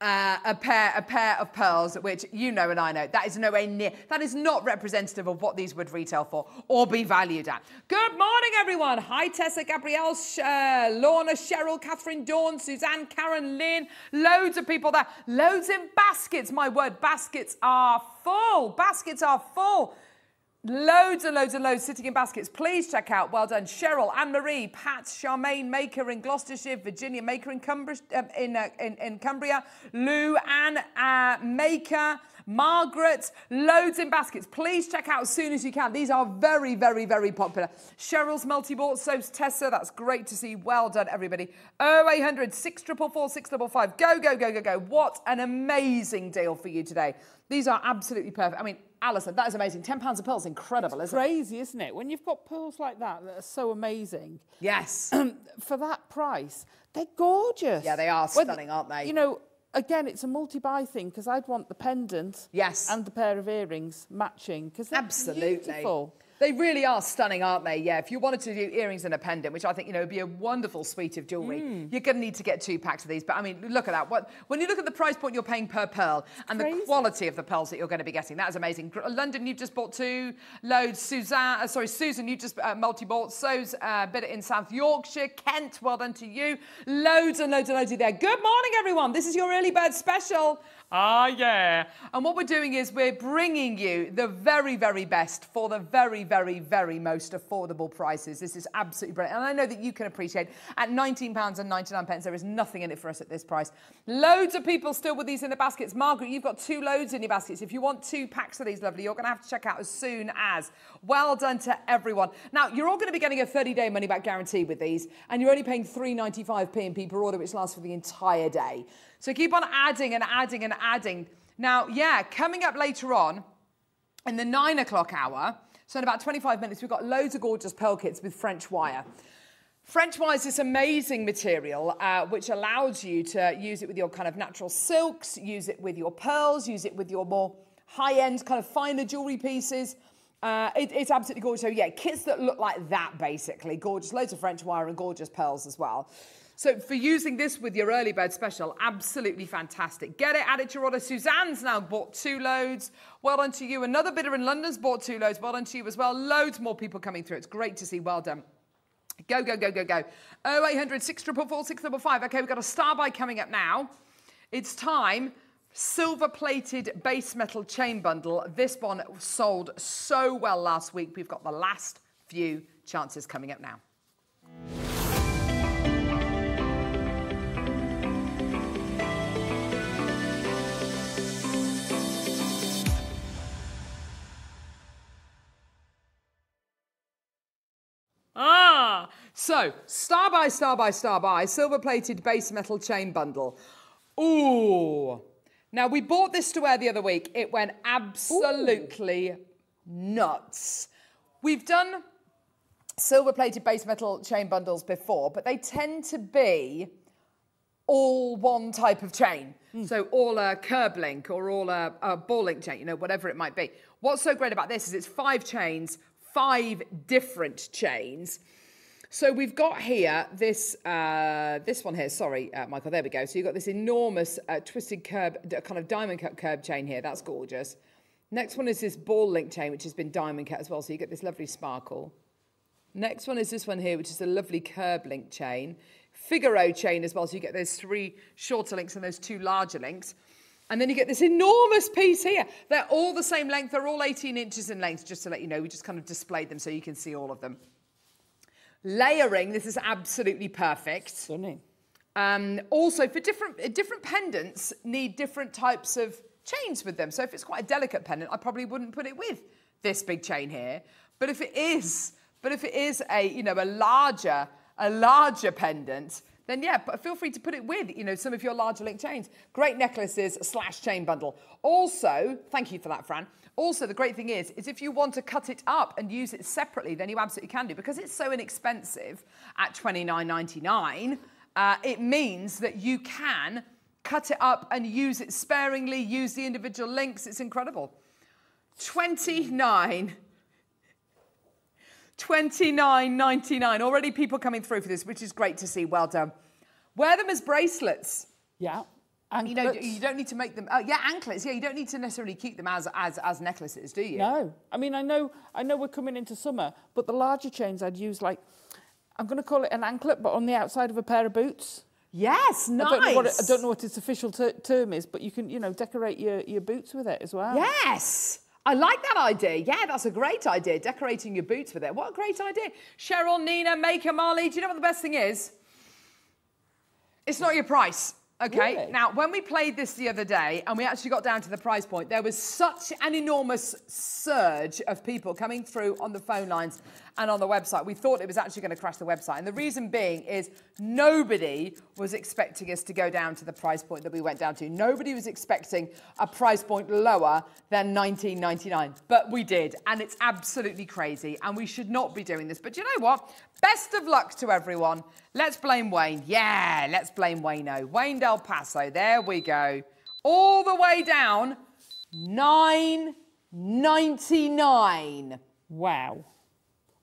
uh, a pair a pair of pearls, which you know and I know that is nowhere near that is not representative of what these would retail for or be valued at. Good morning, everyone. Hi, Tessa, Gabrielle, uh, Lorna, Cheryl, Catherine, Dawn, Suzanne, Karen, Lynn. Loads of people there. Loads in baskets. My word, baskets are full. Baskets are full. Loads and loads and loads sitting in baskets. Please check out. Well done, Cheryl, Anne Marie, Pat, Charmaine Maker in Gloucestershire, Virginia Maker in Cumbria, um, in, uh, in, in, Cumbria, Lou, Anne uh, Maker, Margaret. Loads in baskets. Please check out as soon as you can. These are very, very, very popular. Cheryl's multi-bought soaps, Tessa. That's great to see. Well done, everybody. 0800 644 655. Go, go, go, go, go. What an amazing deal for you today. These are absolutely perfect. I mean, Alison, that is amazing. £10 a pearl is incredible, isn't Crazy, it? Crazy, isn't it? When you've got pearls like that that are so amazing. Yes. (clears throat) for that price, they're gorgeous. Yeah, they are stunning, aren't they? You know, again, it's a multi-buy thing because I'd want the pendant yes. and the pair of earrings matching because they're Absolutely. beautiful. They really are stunning, aren't they? Yeah, if you wanted to do earrings and a pendant, which I think, you know, would be a wonderful suite of jewellery, mm. you're going to need to get two packs of these. But I mean, look at that. What, when you look at the price point you're paying per pearl it's and crazy. the quality of the pearls that you're going to be getting, that is amazing. London, you've just bought two loads. Suzanne, uh, sorry, Susan, you just uh, multi-bought. So's uh, bit in South Yorkshire. Kent, well done to you. Loads and loads and loads of there. Good morning, everyone. This is your early bird special. Ah, yeah. And what we're doing is we're bringing you the very, very best for the very, very, very most affordable prices. This is absolutely brilliant. And I know that you can appreciate at £19.99, pence, there is nothing in it for us at this price. Loads of people still with these in the baskets. Margaret, you've got two loads in your baskets. If you want two packs of these, lovely, you're going to have to check out as soon as. Well done to everyone. Now, you're all going to be getting a 30-day money-back guarantee with these, and you're only paying 3.95 p and P per order, which lasts for the entire day. So keep on adding and adding and adding. Now, yeah, coming up later on in the nine o'clock hour, so in about 25 minutes, we've got loads of gorgeous pearl kits with French wire. French wire is this amazing material uh, which allows you to use it with your kind of natural silks, use it with your pearls, use it with your more high-end kind of finer jewelry pieces. Uh, it, it's absolutely gorgeous. So yeah, kits that look like that basically. Gorgeous, loads of French wire and gorgeous pearls as well. So for using this with your early bird special, absolutely fantastic. Get it, add it to your order. Suzanne's now bought two loads. Well done to you. Another bidder in London's bought two loads. Well done to you as well. Loads more people coming through. It's great to see. Well done. Go, go, go, go, go. 0800 644 655. Okay, we've got a star buy coming up now. It's time. Silver plated base metal chain bundle. This one sold so well last week. We've got the last few chances coming up now. Ah, so star by star by star by silver plated base metal chain bundle. Ooh. Now we bought this to wear the other week. It went absolutely Ooh. nuts. We've done silver plated base metal chain bundles before, but they tend to be all one type of chain. Mm. So all a curb link or all a, a ball link chain, you know, whatever it might be. What's so great about this is it's five chains five different chains. So we've got here this uh, this one here. Sorry, uh, Michael. There we go. So you've got this enormous uh, twisted curb, kind of diamond cut curb chain here. That's gorgeous. Next one is this ball link chain, which has been diamond cut as well. So you get this lovely sparkle. Next one is this one here, which is a lovely curb link chain. Figaro chain as well. So you get those three shorter links and those two larger links. And then you get this enormous piece here. They're all the same length. They're all 18 inches in length, just to let you know. We just kind of displayed them so you can see all of them. Layering, this is absolutely perfect. Stunning. Um, also, for different, different pendants need different types of chains with them. So if it's quite a delicate pendant, I probably wouldn't put it with this big chain here. But if it is, but if it is a, you know, a larger, a larger pendant, then yeah, feel free to put it with, you know, some of your larger link chains. Great necklaces slash chain bundle. Also, thank you for that, Fran. Also, the great thing is, is if you want to cut it up and use it separately, then you absolutely can do. Because it's so inexpensive at $29.99, uh, it means that you can cut it up and use it sparingly, use the individual links. It's incredible. 29 29.99. Already people coming through for this, which is great to see. Well done. Wear them as bracelets. Yeah. You know, you don't need to make them. Uh, yeah, anklets. Yeah, you don't need to necessarily keep them as as as necklaces, do you? No, I mean I know I know we're coming into summer, but the larger chains I'd use like I'm going to call it an anklet, but on the outside of a pair of boots. Yes, nice. I don't know what it, don't know what its official ter- term is, but you can you know decorate your your boots with it as well. Yes. I like that idea. Yeah, that's a great idea. Decorating your boots with it. What a great idea. Cheryl, Nina, Maker, Marley. Do you know what the best thing is? It's not your price. Okay. Really? Now, when we played this the other day and we actually got down to the price point, there was such an enormous surge of people coming through on the phone lines and on the website. We thought it was actually going to crash the website. And the reason being is nobody was expecting us to go down to the price point that we went down to. Nobody was expecting a price point lower than 19.99, but we did, and it's absolutely crazy. And we should not be doing this. But you know what? Best of luck to everyone. Let's blame Wayne. Yeah, let's blame Wayno. Wayne Del Paso. There we go. All the way down, 9.99. Wow.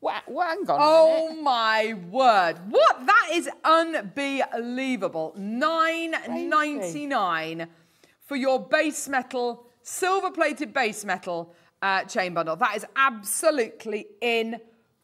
Wow. Well, hang on. Oh my word. What? That is unbelievable. Nine ninety nine for your base metal, silver plated base metal uh, chain bundle. That is absolutely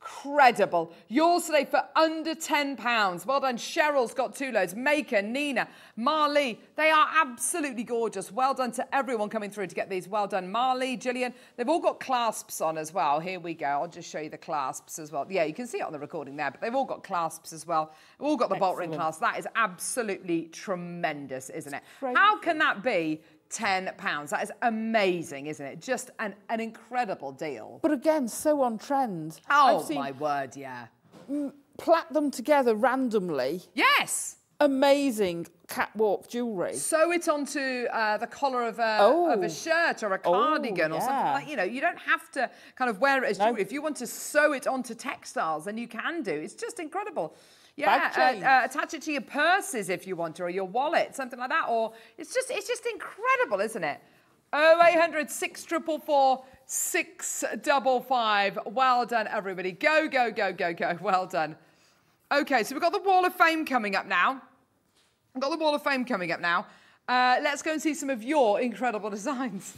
incredible. Yours today for under £10. Well done. Cheryl's got two loads. Maker, Nina, Marley. They are absolutely gorgeous. Well done to everyone coming through to get these. Well done, Marley, Gillian. They've all got clasps on as well. Here we go. I'll just show you the clasps as well. Yeah, you can see it on the recording there, but they've all got clasps as well. They've all got the bolt ring Excellent. clasp. That is absolutely tremendous, isn't it? How can that be £10? That is amazing, isn't it? Just an, an incredible deal. But again, so on trend. Oh, my word, yeah. plait them together randomly. Yes. Amazing catwalk jewellery. sew it onto uh, the collar of a, Oh. of a shirt or a Oh, cardigan or something like You know, you don't have to kind of wear it as No. jewelry. If you want to sew it onto textiles, then you can do. It's just incredible. Yeah, uh, uh, attach it to your purses if you want to, or your wallet, something like that. Or it's just, it's just incredible, isn't it? 0800 644 655. Well done, everybody. Go, go, go, go, go. Well done. Okay, so we've got the Wall of Fame coming up now. I've got the Wall of Fame coming up now. Uh, let's go and see some of your incredible (laughs) designs.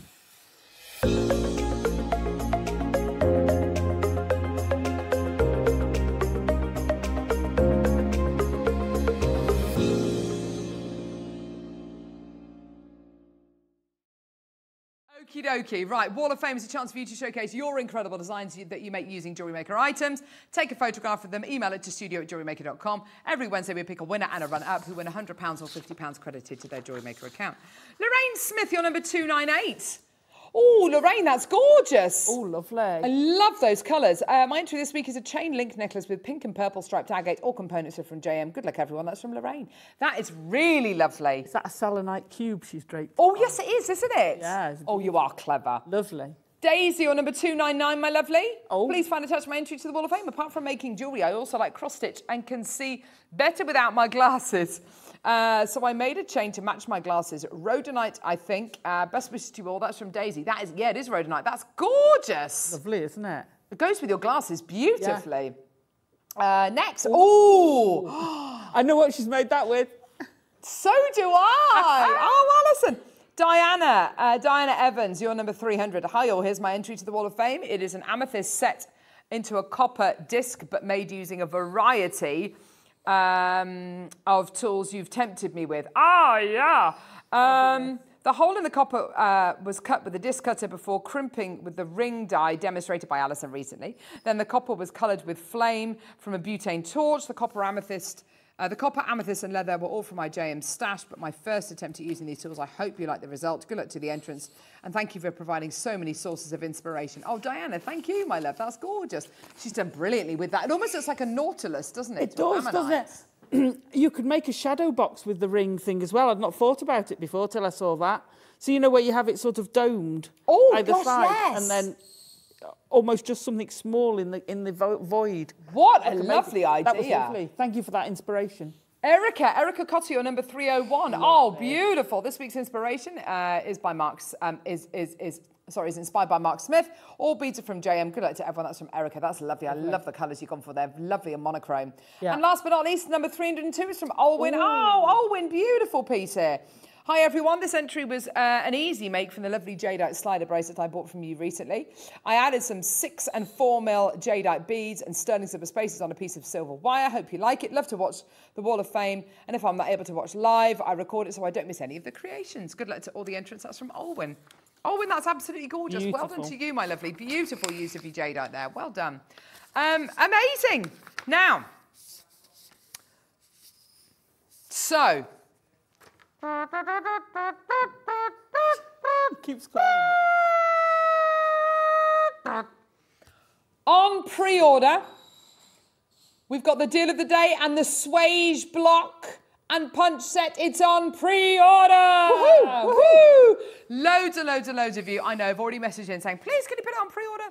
Okie dokie. Right, Wall of Fame is a chance for you to showcase your incredible designs that you make using Jewellery Maker items. Take a photograph of them, email it to studio at jewellerymaker.com. Every Wednesday, we pick a winner and a runner up who win £100 or £50 credited to their Jewellery Maker account. Lorraine Smith, you're number 298. Oh, Lorraine, that's gorgeous. Oh, lovely. I love those colours. Uh, my entry this week is a chain link necklace with pink and purple striped agate. All components are from JM. Good luck, everyone. That's from Lorraine. That is really lovely. Is that a selenite cube she's draped? Oh, yes, it is, isn't it? Yeah, Oh, you are clever. Lovely. Daisy, you're number 299, my lovely. Oh. Please find attached my entry to the Wall of Fame. Apart from making jewellery, I also like cross stitch and can see better without my glasses. Uh, so I made a chain to match my glasses. Rhodonite, I think. Uh, best wishes to you all. That's from Daisy. That is, yeah, it is rhodonite. That's gorgeous. Lovely, isn't it? It goes with your glasses beautifully. Uh, next. Oh, (gasps) I know what she's made that with. so do I. (laughs) oh, Alison. Diana, uh, Diana Evans, you're number 300. Hi, all. Here's my entry to the Wall of Fame. It is an amethyst set into a copper disc, but made using a variety um, of tools you've tempted me with. Ah, yeah. Um, the hole in the copper uh, was cut with a disc cutter before crimping with the ring die demonstrated by Alison recently. Then the copper was coloured with flame from a butane torch. The copper amethyst. Uh, the copper, amethyst, and leather were all from my JM stash, but my first attempt at using these tools. I hope you like the result. Good luck to the entrance, and thank you for providing so many sources of inspiration. Oh, Diana, thank you, my love. That's gorgeous. She's done brilliantly with that. It almost looks like a nautilus, doesn't it? It does, doesn't it? (clears throat) you could make a shadow box with the ring thing as well. I'd not thought about it before till I saw that. So you know where you have it sort of domed Oh, either gosh, side, yes. and then almost just something small in the in the vo- void. What a lovely idea. That was lovely. Thank you for that inspiration. Erica, Erica Cotti, your number 301. Oh, beautiful. This week's inspiration uh, is by Mark's, um, is, is, is, sorry, is inspired by Mark Smith. All beads are from JM. Good luck to everyone. That's from Erica. That's lovely. I love the colours you've gone for there. Lovely and monochrome. Yeah. And last but not least, number 302 is from Olwyn. Oh, Olwyn, beautiful piece here. Hi everyone, this entry was uh, an easy make from the lovely jadeite slider bracelet I bought from you recently. I added some six and four mil jadeite beads and sterling silver spaces on a piece of silver wire. Hope you like it. Love to watch the Wall of Fame. And if I'm not able to watch live, I record it so I don't miss any of the creations. Good luck to all the entrants. That's from Olwyn. Olwyn, that's absolutely gorgeous. Beautiful. Well done to you, my lovely. Beautiful use of your jadeite there. Well done. Um, amazing. Now, so Keeps climbing. On pre-order, we've got the deal of the day and the Swage block and punch set. It's on pre-order. Woohoo, Woohoo! Loads and loads and loads of you. I know. I've already messaged in saying, please, can you put it on pre-order?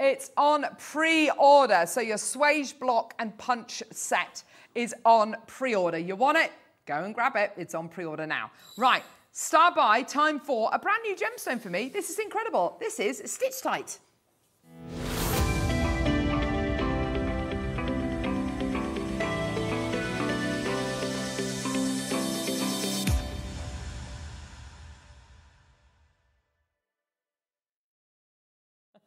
It's on pre-order. So your Swage block and punch set is on pre-order. You want it? Go and grab it. It's on pre-order now. Right. star by time for a brand new gemstone for me. This is incredible. This is Stichtite.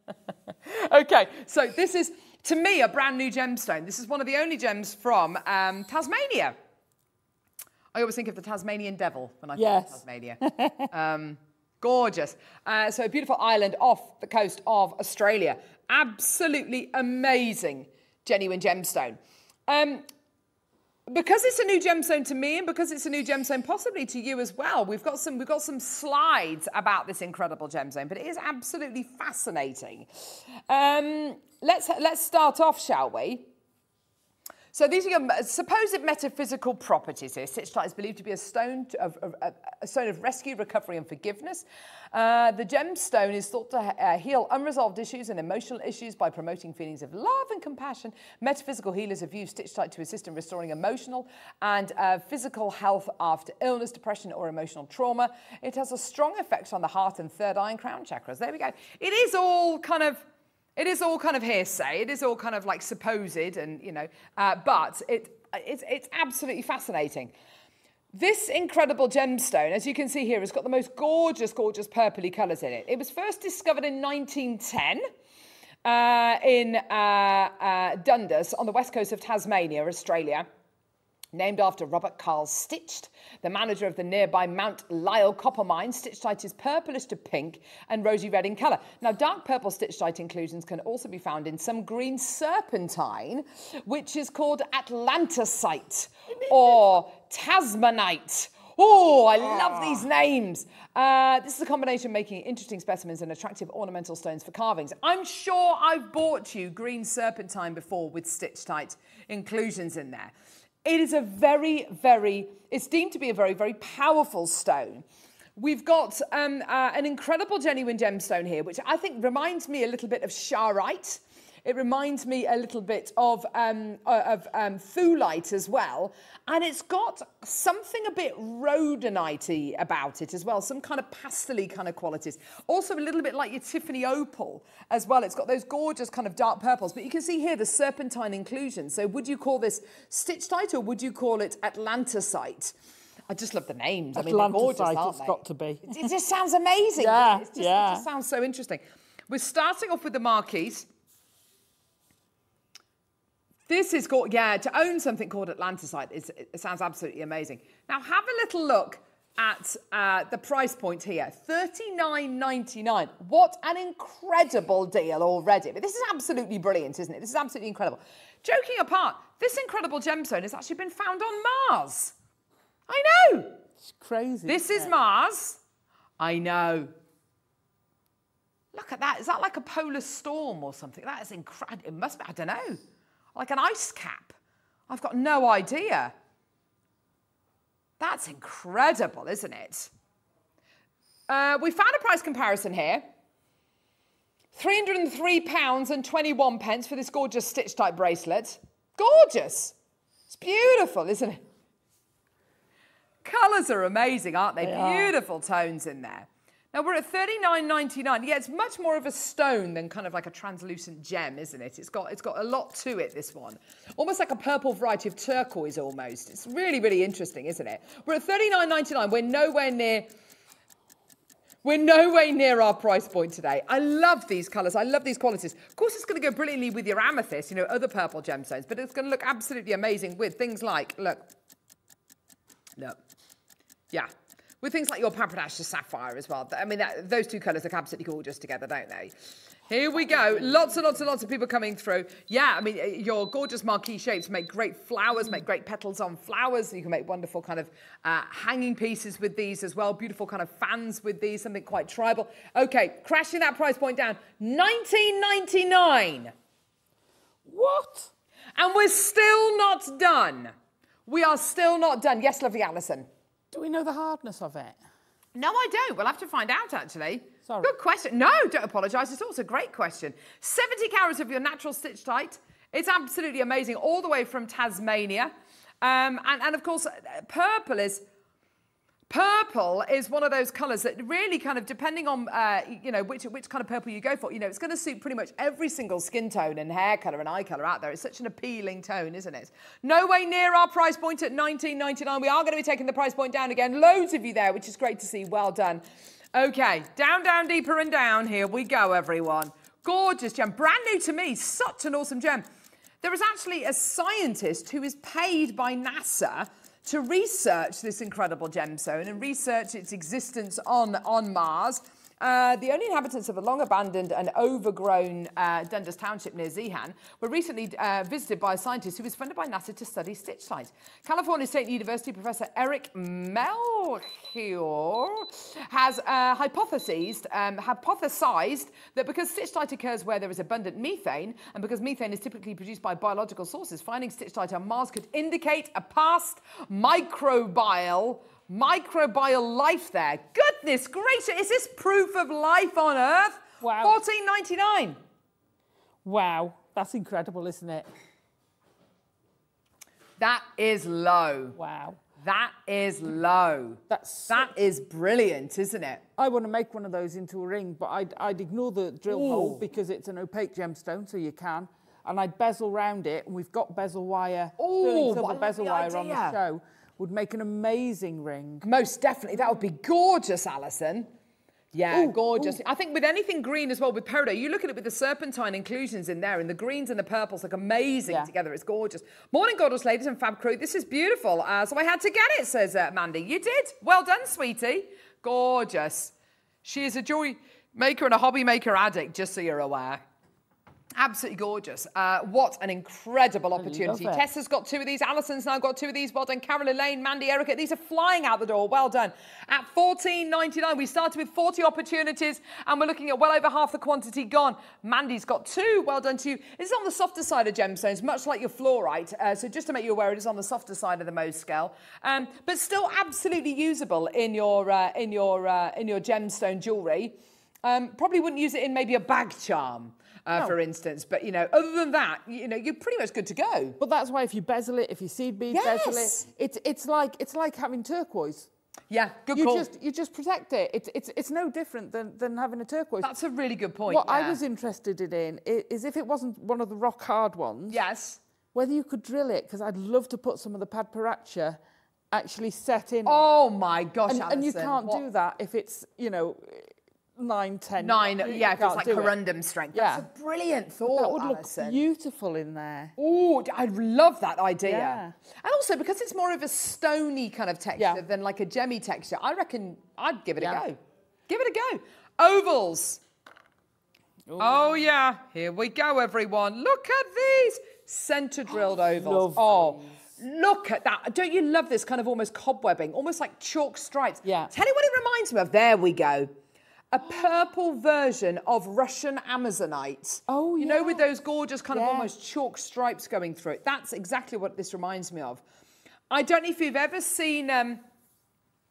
(laughs) okay, so this is to me a brand new gemstone. This is one of the only gems from um, Tasmania. I always think of the Tasmanian devil when I Yes. think of Tasmania. um, gorgeous. Uh, so a beautiful island off the coast of Australia. Absolutely amazing, genuine gemstone. Um, because it's a new gemstone to me and because it's a new gemstone possibly to you as well we've got some we've got some slides about this incredible gemstone but it is absolutely fascinating um, let's let's start off shall we so these are your supposed metaphysical properties here. Stichtite is believed to be a stone of, of- a- stone of rescue, recovery, and forgiveness. Uh, the gemstone is thought to uh, heal unresolved issues and emotional issues by promoting feelings of love and compassion. Metaphysical healers have used Stichtite to assist in restoring emotional and uh, physical health after illness, depression, or emotional trauma. It has a strong effect on the heart and third eye and crown chakras. There we go. It is all kind of it is all kind of hearsay. It is all kind of like supposed, and you know, uh, but it, it's it's absolutely fascinating. This incredible gemstone, as you can see here, has got the most gorgeous, gorgeous purpley colours in it. It was first discovered in 1910 uh, in uh, uh, Dundas on the west coast of Tasmania, Australia named after Robert Carl Stitched, the manager of the nearby Mount Lyell copper mine. Stichtite is purplish to pink and rosy red in colour. Now, dark purple stichtite inclusions can also be found in some green serpentine, which is called Atlantisite or Tasmanite. Oh, I love these names. Uh, this is a combination making interesting specimens and attractive ornamental stones for carvings. I'm sure I've bought you green serpentine before with stichtite inclusions in there. It is a very, very, it's deemed to be a very, very powerful stone. We've got um, uh, an incredible genuine gemstone here, which I think reminds me a little bit of Charoite. It reminds me a little bit of, um, uh, of um, Thulite as well. And it's got something a bit rhodonite about it as well, some kind of pastely kind of qualities. Also a little bit like your Tiffany opal as well. It's got those gorgeous kind of dark purples. But you can see here the serpentine inclusion. So would you call this stichtite or would you call it atlantisite? I just love the names. I mean, they're gorgeous, Atlantisite, aren't they? got to be. It, it just sounds amazing. Yeah, it? Just, yeah. It just sounds so interesting. We're starting off with the marquees. This is called, yeah, to own something called Atlantisite, is, it sounds absolutely amazing. Now, have a little look at uh, the price point here $39.99. What an incredible deal already. But this is absolutely brilliant, isn't it? This is absolutely incredible. Joking apart, this incredible gemstone has actually been found on Mars. I know. It's crazy. This is it? Mars. I know. Look at that. Is that like a polar storm or something? That is incredible. It must be, I don't know. Like an ice cap. I've got no idea. That's incredible, isn't it? Uh, we found a price comparison here. £303 and 21 pence for this gorgeous stichtite bracelet. Gorgeous. It's beautiful, isn't it? Colours are amazing, aren't they? They are. Beautiful tones in there. Now we're at thirty-nine ninety-nine. Yeah, it's much more of a stone than kind of like a translucent gem, isn't it? It's got it's got a lot to it. This one, almost like a purple variety of turquoise, almost. It's really really interesting, isn't it? We're at thirty-nine ninety-nine. We're nowhere near. We're nowhere near our price point today. I love these colours. I love these qualities. Of course, it's going to go brilliantly with your amethyst, you know, other purple gemstones, but it's going to look absolutely amazing with things like, look, look, yeah, with things like your padparadscha sapphire as well. I mean, that, those two colours look absolutely gorgeous together, don't they? Here we go. Lots and lots and lots of people coming through. Yeah, I mean, your gorgeous marquee shapes make great flowers, make great petals on flowers. You can make wonderful kind of uh, hanging pieces with these as well. Beautiful kind of fans with these, something quite tribal. Okay, crashing that price point down. 19.99. What? And we're still not done. We are still not done. Yes, lovely Alison. Do we know the hardness of it? No, I don't. We'll have to find out, actually. Sorry. Good question. No, don't apologise. It's also a great question. 70 carats of your natural Stichtite. It's absolutely amazing, all the way from Tasmania. Um, and, and of course, purple is Purple is one of those colours that really kind of, depending on, uh, you know, which, which kind of purple you go for, you know, it's going to suit pretty much every single skin tone and hair colour and eye colour out there. It's such an appealing tone, isn't it? No way near our price point at 19.99. We are going to be taking the price point down again. Loads of you there, which is great to see. Well done. Okay, down, down, deeper and down. Here we go, everyone. Gorgeous gem. Brand new to me. Such an awesome gem. There is actually a scientist who is paid by NASA to research this incredible gemstone and research its existence on, on Mars. Uh, the only inhabitants of a long abandoned and overgrown uh, Dundas Township near Zeehan were recently uh, visited by a scientist who was funded by NASA to study Stichtite. California State University professor Eric Melchior has uh, hypothesized, um, hypothesized that because Stichtite occurs where there is abundant methane and because methane is typically produced by biological sources, finding Stichtite on Mars could indicate a past microbial microbial life there. Goodness gracious, is this proof of life on Earth? Wow. Fourteen ninety nine. Wow, that's incredible, isn't it? That is low. Wow. That is low. That's That is brilliant, isn't it? I want to make one of those into a ring, but I'd, I'd ignore the drill Ooh. hole because it's an opaque gemstone, so you can. And I'd bezel round it, and we've got bezel wire, Ooh, sterling silver bezel wire on the idea. show, would make an amazing ring. Most definitely. That would be gorgeous, Alison. Yeah, Ooh, gorgeous. I think with anything green as well, with peridot, you look at it with the serpentine inclusions in there, and the greens and the purples look amazing Yeah. together. It's gorgeous. Morning, gorgeous ladies and Fab Crew. This is beautiful. Uh, so I had to get it, says uh, Mandy. You did. Well done, sweetie. Gorgeous. She is a joy maker and a hobby maker addict, just so you're aware. Absolutely gorgeous. Uh, what an incredible opportunity. Tessa's got two of these. Alison's now got two of these. Well done. Carol Elaine, Mandy, Erica. These are flying out the door. Well done. At 14.99, we started with 40 opportunities and we're looking at well over half the quantity gone. Mandy's got two. Well done to you. This is on the softer side of gemstones, much like your fluorite. Uh, so just to make you aware, it is on the softer side of the Mohs scale, um, but still absolutely usable in your uh, in your uh, in your gemstone jewellery. Um, probably wouldn't use it in maybe a bag charm. Uh, No. For instance, but you know, other than that, you know, you're pretty much good to go. But that's why if you bezel it, if you seed bead bezel Yes. it, it's it's like it's like having turquoise. Yeah, good You call. just you just protect it. It's it's it's no different than than having a turquoise. That's a really good point. what I was interested in is if it wasn't one of the rock hard ones, Yes. whether you could drill it because I'd love to put some of the padparadscha actually set in. Oh my gosh, and, and you can't what- do that if it's you know nine ten. Nine, You yeah, if it's like do it. corundum strength. Yeah. That's a brilliant thought, That would look beautiful in there. Oh, I love that idea. Yeah. And also because it's more of a stony kind of texture Yeah. than like a gemmy texture, I reckon I'd give it Yeah. a go. Give it a go. Ovals. Oh yeah, here we go, everyone. Look at these centre drilled (gasps) ovals. love oh, look at that! Don't you love this kind of almost cobwebbing, almost like chalk stripes? Yeah. Tell you what it reminds me of. There we go. A purple version of Russian Amazonite. Oh, You know, with those gorgeous kind of almost chalk stripes going through it. That's exactly what this reminds me of. I don't know if you've ever seen. Um,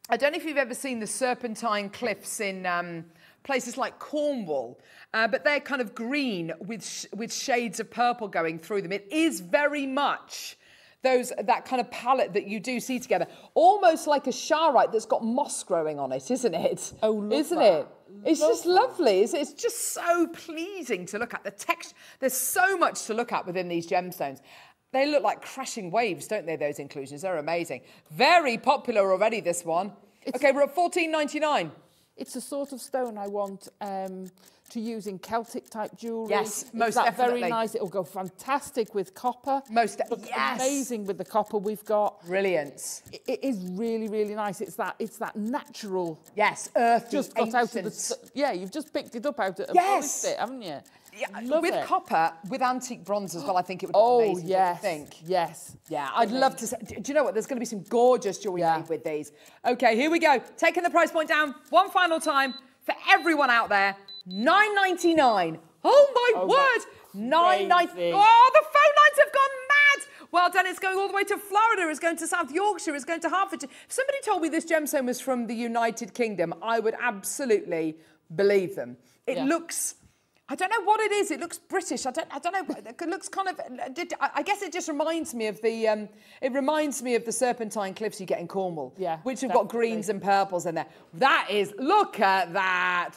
I don't know if you've ever seen the Serpentine Cliffs in um, places like Cornwall, uh, but they're kind of green with sh- with shades of purple going through them. It is very much those that kind of palette that you do see together, almost like a charoite that's got moss growing on it, isn't it? Oh, love isn't that. it? It's just lovely. It's, it's just so pleasing to look at. The text, there's so much to look at within these gemstones. They look like crashing waves, don't they, those inclusions? They're amazing. Very popular already, this one. okay, we're at 14.99. It's a sort of stone I want um, to using Celtic type jewellery. Yes, It's most that definitely. Very nice. It'll go fantastic with copper. Most Look yes. amazing with the copper we've got. Brilliant. It, it is really, really nice. It's that it's that natural. Yes, earthy, Just got out of the. Yeah, you've just picked it up out of Yes. polished it, haven't you? Yeah, Love with it. copper, with antique bronze as well, I think it would Oh amazing. don't you yes, think? yes. Yeah, I'd love to. say- Do you know what? There's going to be some gorgeous jewelry Yeah. made with these. Okay, here we go. Taking the price point down one final time for everyone out there. Nine ninety nine. Oh my Oh, word! Nine ninety. Oh, the phone lines have gone mad. Well done. It's going all the way to Florida. It's going to South Yorkshire. It's going to Hertfordshire. If somebody told me this gemstone was from the United Kingdom, I would absolutely believe them. It Yeah. looks. I don't know what it is. It looks British. I don't. I don't know. It looks kind of. I guess it just reminds me of the. Um, it reminds me of the Serpentine Cliffs you get in Cornwall. Yeah, Which have got greens and purples in there. That is. Look at that.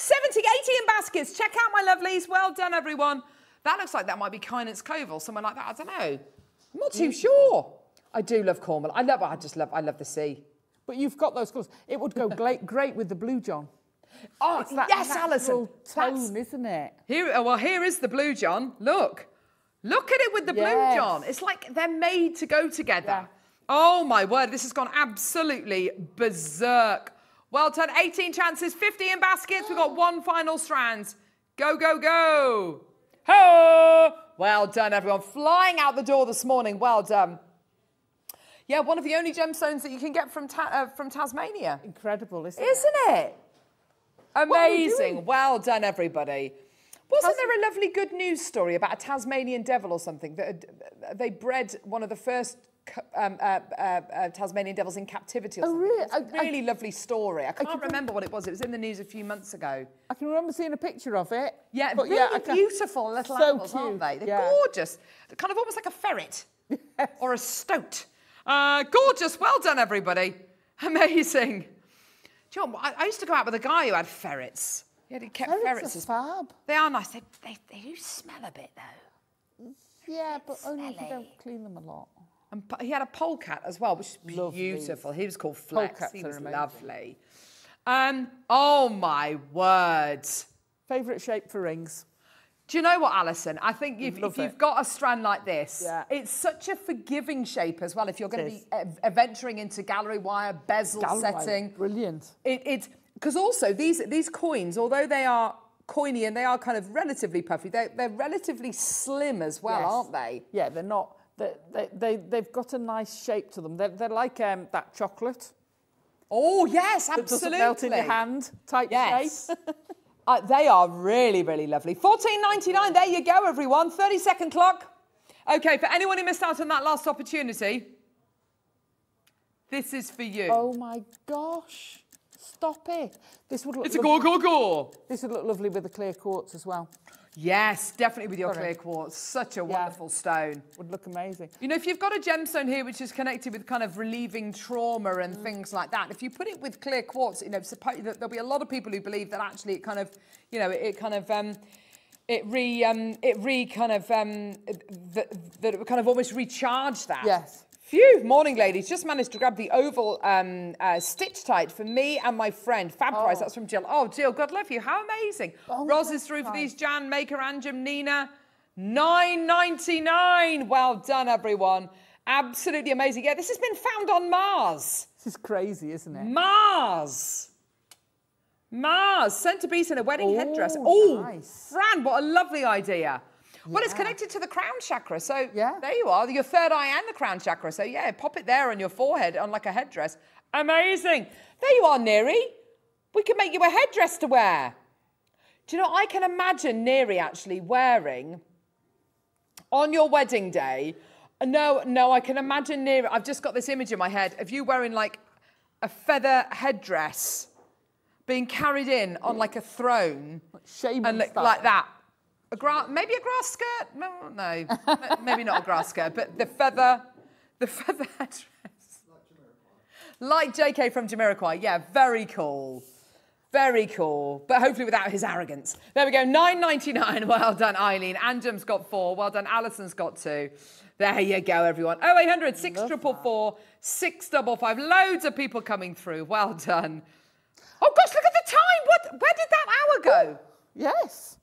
70, 80 in baskets. Check out my lovelies. Well done, everyone. That looks like that might be Kynance or somewhere like that. I don't know. I'm not too sure. I do love Cornwall. I love. I just love. I love the sea. But you've got those colours. It would go great, (laughs) great with the blue John. Oh It's that yes, Alison. That's- tone, isn't it? Here, oh, well, here is the blue John. Look, look at it with the blue John. It's like they're made to go together. Yeah. Oh my word, this has gone absolutely berserk. Well done, 18 chances, 50 in baskets. We've got one final strand. Go, go, go. Ho! Well done, everyone. Flying out the door this morning. Well done. Yeah, one of the only gemstones that you can get from Ta- uh, from Tasmania. Incredible, isn't, Isn't it? we Amazing. Well done, everybody. Wasn't Tas- there a lovely good news story about a Tasmanian devil or something? That they bred one of the first um, uh, uh, uh, Tasmanian devils in captivity Oh, really? A I- I- really lovely story. I can't can- remember what it was. It was in the news a few months ago. I can remember seeing a picture of it. Yeah, but really yeah, I beautiful little so animals, aren't they? They're yeah. gorgeous. They're kind of almost like a ferret or a stoat. Uh, gorgeous. Well done, everybody. Amazing. Do you know? I, I used to go out with a guy who had ferrets. Yeah, he kept Ferrets ferrets. as- fab. They are nice. They, they, they do smell a bit, though. Yeah, but only if you don't clean them a lot. And he had a polecat as well, which is Lovely. beautiful. He was called Flex. Polecats he was lovely. Um, oh, my word. Favourite shape for rings? Do you know what, Alison? I think if, if you've got a strand like this, Yeah. it's such a forgiving shape as well. If you're going to be uh, venturing into gallery wire, bezel Galway, setting, Brilliant. it, it because also these these coins, although they are coiny and they are kind of relatively puffy, they're, they're relatively slim as well, Yes. aren't they? Yeah, they're not. They, they, they, they've got a nice shape to them. They're, they're like um, that chocolate Oh yes, absolutely. that doesn't melt in your hand type Yes. shape. (laughs) Uh, they are really, really lovely. Fourteen ninety nine. There you go, everyone. Thirty second clock. Okay, for anyone who missed out on that last opportunity, this is for you. Oh my gosh. Stop it. This would look it's a go go go. This would look lovely with the clear quartz as well. Yes, definitely with your clear quartz. Such a wonderful stone. Would look amazing. You know, if you've got a gemstone here which is connected with kind of relieving trauma and things like that, if you put it with clear quartz, you know, there'll be a lot of people who believe that actually it kind of, you know, it, it kind of, um, it re, um, it re kind of, um, that, that it would kind of almost recharge that. Yes. Phew, morning ladies. Just managed to grab the oval um, uh, stichtite for me and my friend. Fab Oh. that's from Jill. Oh, Jill, God love you. How amazing. Oh, Roz is through for these Jan, Maker, Anjum, Nina. Nine ninety nine. Well done, everyone. Absolutely amazing. Yeah, this has been found on Mars. This is crazy, isn't it? Mars. Mars. Centerpiece in a wedding Oh, headdress. Oh, nice. Fran, what a lovely idea. Well, it's connected to the crown chakra. So Yeah. there you are, your third eye and the crown chakra. So yeah, pop it there on your forehead on like a headdress. Amazing. There you are, Neri. We can make you a headdress to wear. Do you know, I can imagine Neri actually wearing on your wedding day. No, no, I can imagine Neri. I've just got this image in my head of you wearing like a feather headdress being carried in on like a throne and style. like that. A grass, maybe a grass skirt. No, no, (laughs) maybe not a grass skirt, but the feather, the feather (laughs) headdress. Like JK from Jamiroquai. Yeah, very cool. Very cool, but hopefully without his arrogance. There we go, 9.99. (laughs) Well done, Eileen. Anjum's got four. Well done, Alison's got two. There you go, everyone. 0800 644 655. Loads of people coming through. Well done. Oh gosh, look at the time. What? Where did that hour go? Yes.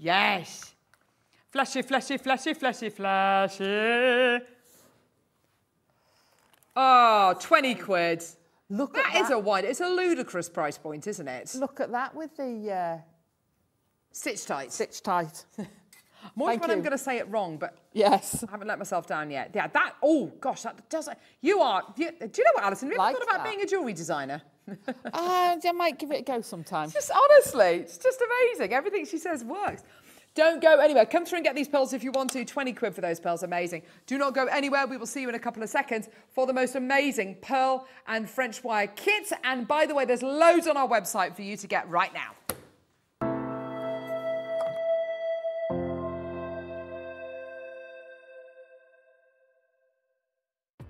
Yes. Flashy, flashy, flashy, flashy, flashy. Oh, 20 quid. Look That at that. is a wide, it's a ludicrous price point, isn't it? Look at that with the uh, Stichtite. stitch tight. (laughs) More when I'm going to say it wrong, but yes. I haven't let myself down yet. Yeah, that, oh gosh, that does, you are, you, do you know what, Alison? Have you ever thought about that. being a jewellery designer? (laughs) uh, I might give it a go sometime. Just honestly, it's just amazing. Everything she says works. Don't go anywhere. Come through and get these pearls if you want to. 20 quid for those pearls. Amazing. Do not go anywhere. We will see you in a couple of seconds for the most amazing pearl and French wire kits. And by the way, there's loads on our website for you to get right now.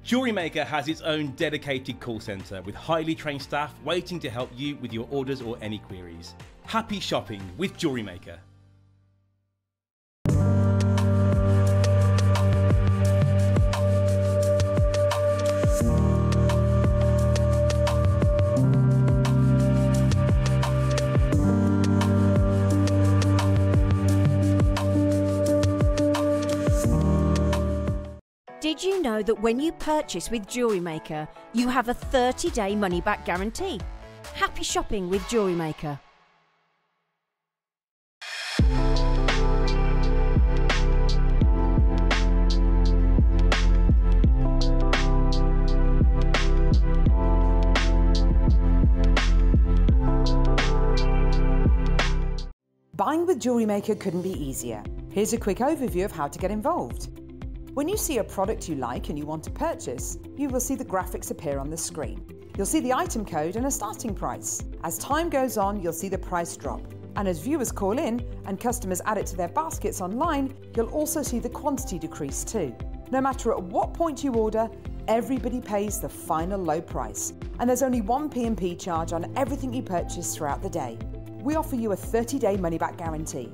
Jewellery Maker has its own dedicated call centre with highly trained staff waiting to help you with your orders or any queries. Happy shopping with Jewellery Maker. Did you know that when you purchase with Jewellery Maker, you have a 30 day money back guarantee? Happy shopping with Jewellery Maker. Buying with Jewellery Maker couldn't be easier. Here's a quick overview of how to get involved. When you see a product you like and you want to purchase, you will see the graphics appear on the screen. You'll see the item code and a starting price. As time goes on, you'll see the price drop. And as viewers call in and customers add it to their baskets online, you'll also see the quantity decrease too. No matter at what point you order, everybody pays the final low price. And there's only one P&P charge on everything you purchase throughout the day. We offer you a 30-day money-back guarantee.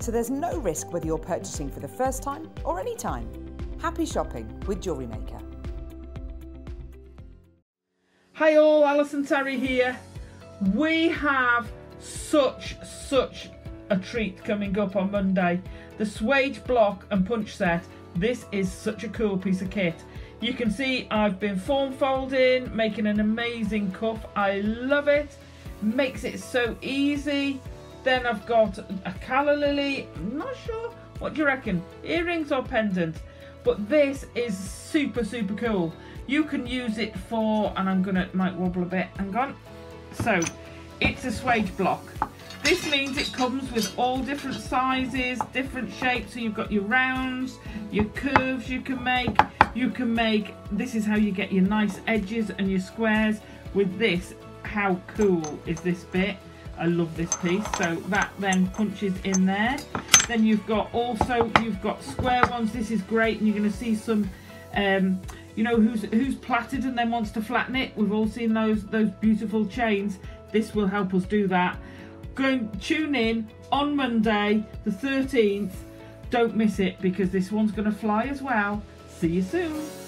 So there's no risk whether you're purchasing for the first time or any time. Happy shopping with Jewellery Maker. Hi all, Alison Terry here. We have such, such a treat coming up on Monday. The swage block and punch set. This is such a cool piece of kit. You can see I've been form folding, making an amazing cuff. I love it. Makes it so easy. Then I've got a calla lily. I'm not sure. What do you reckon? Earrings or pendant? But this is super, super cool. You can use it for, and I'm gonna, might wobble a bit, hang on. So, it's a swage block. This means it comes with all different sizes, different shapes. So you've got your rounds, your curves you can make. You can make, this is how you get your nice edges and your squares. With this, how cool is this bit? I love this piece. So that then punches in there. Then you've got also, you've got square ones. This is great. And you're going to see some, um, you know, who's who's plaited and then wants to flatten it. We've all seen those those beautiful chains. This will help us do that. Go tune in on Monday, the 13th. Don't miss it because this one's going to fly as well. See you soon.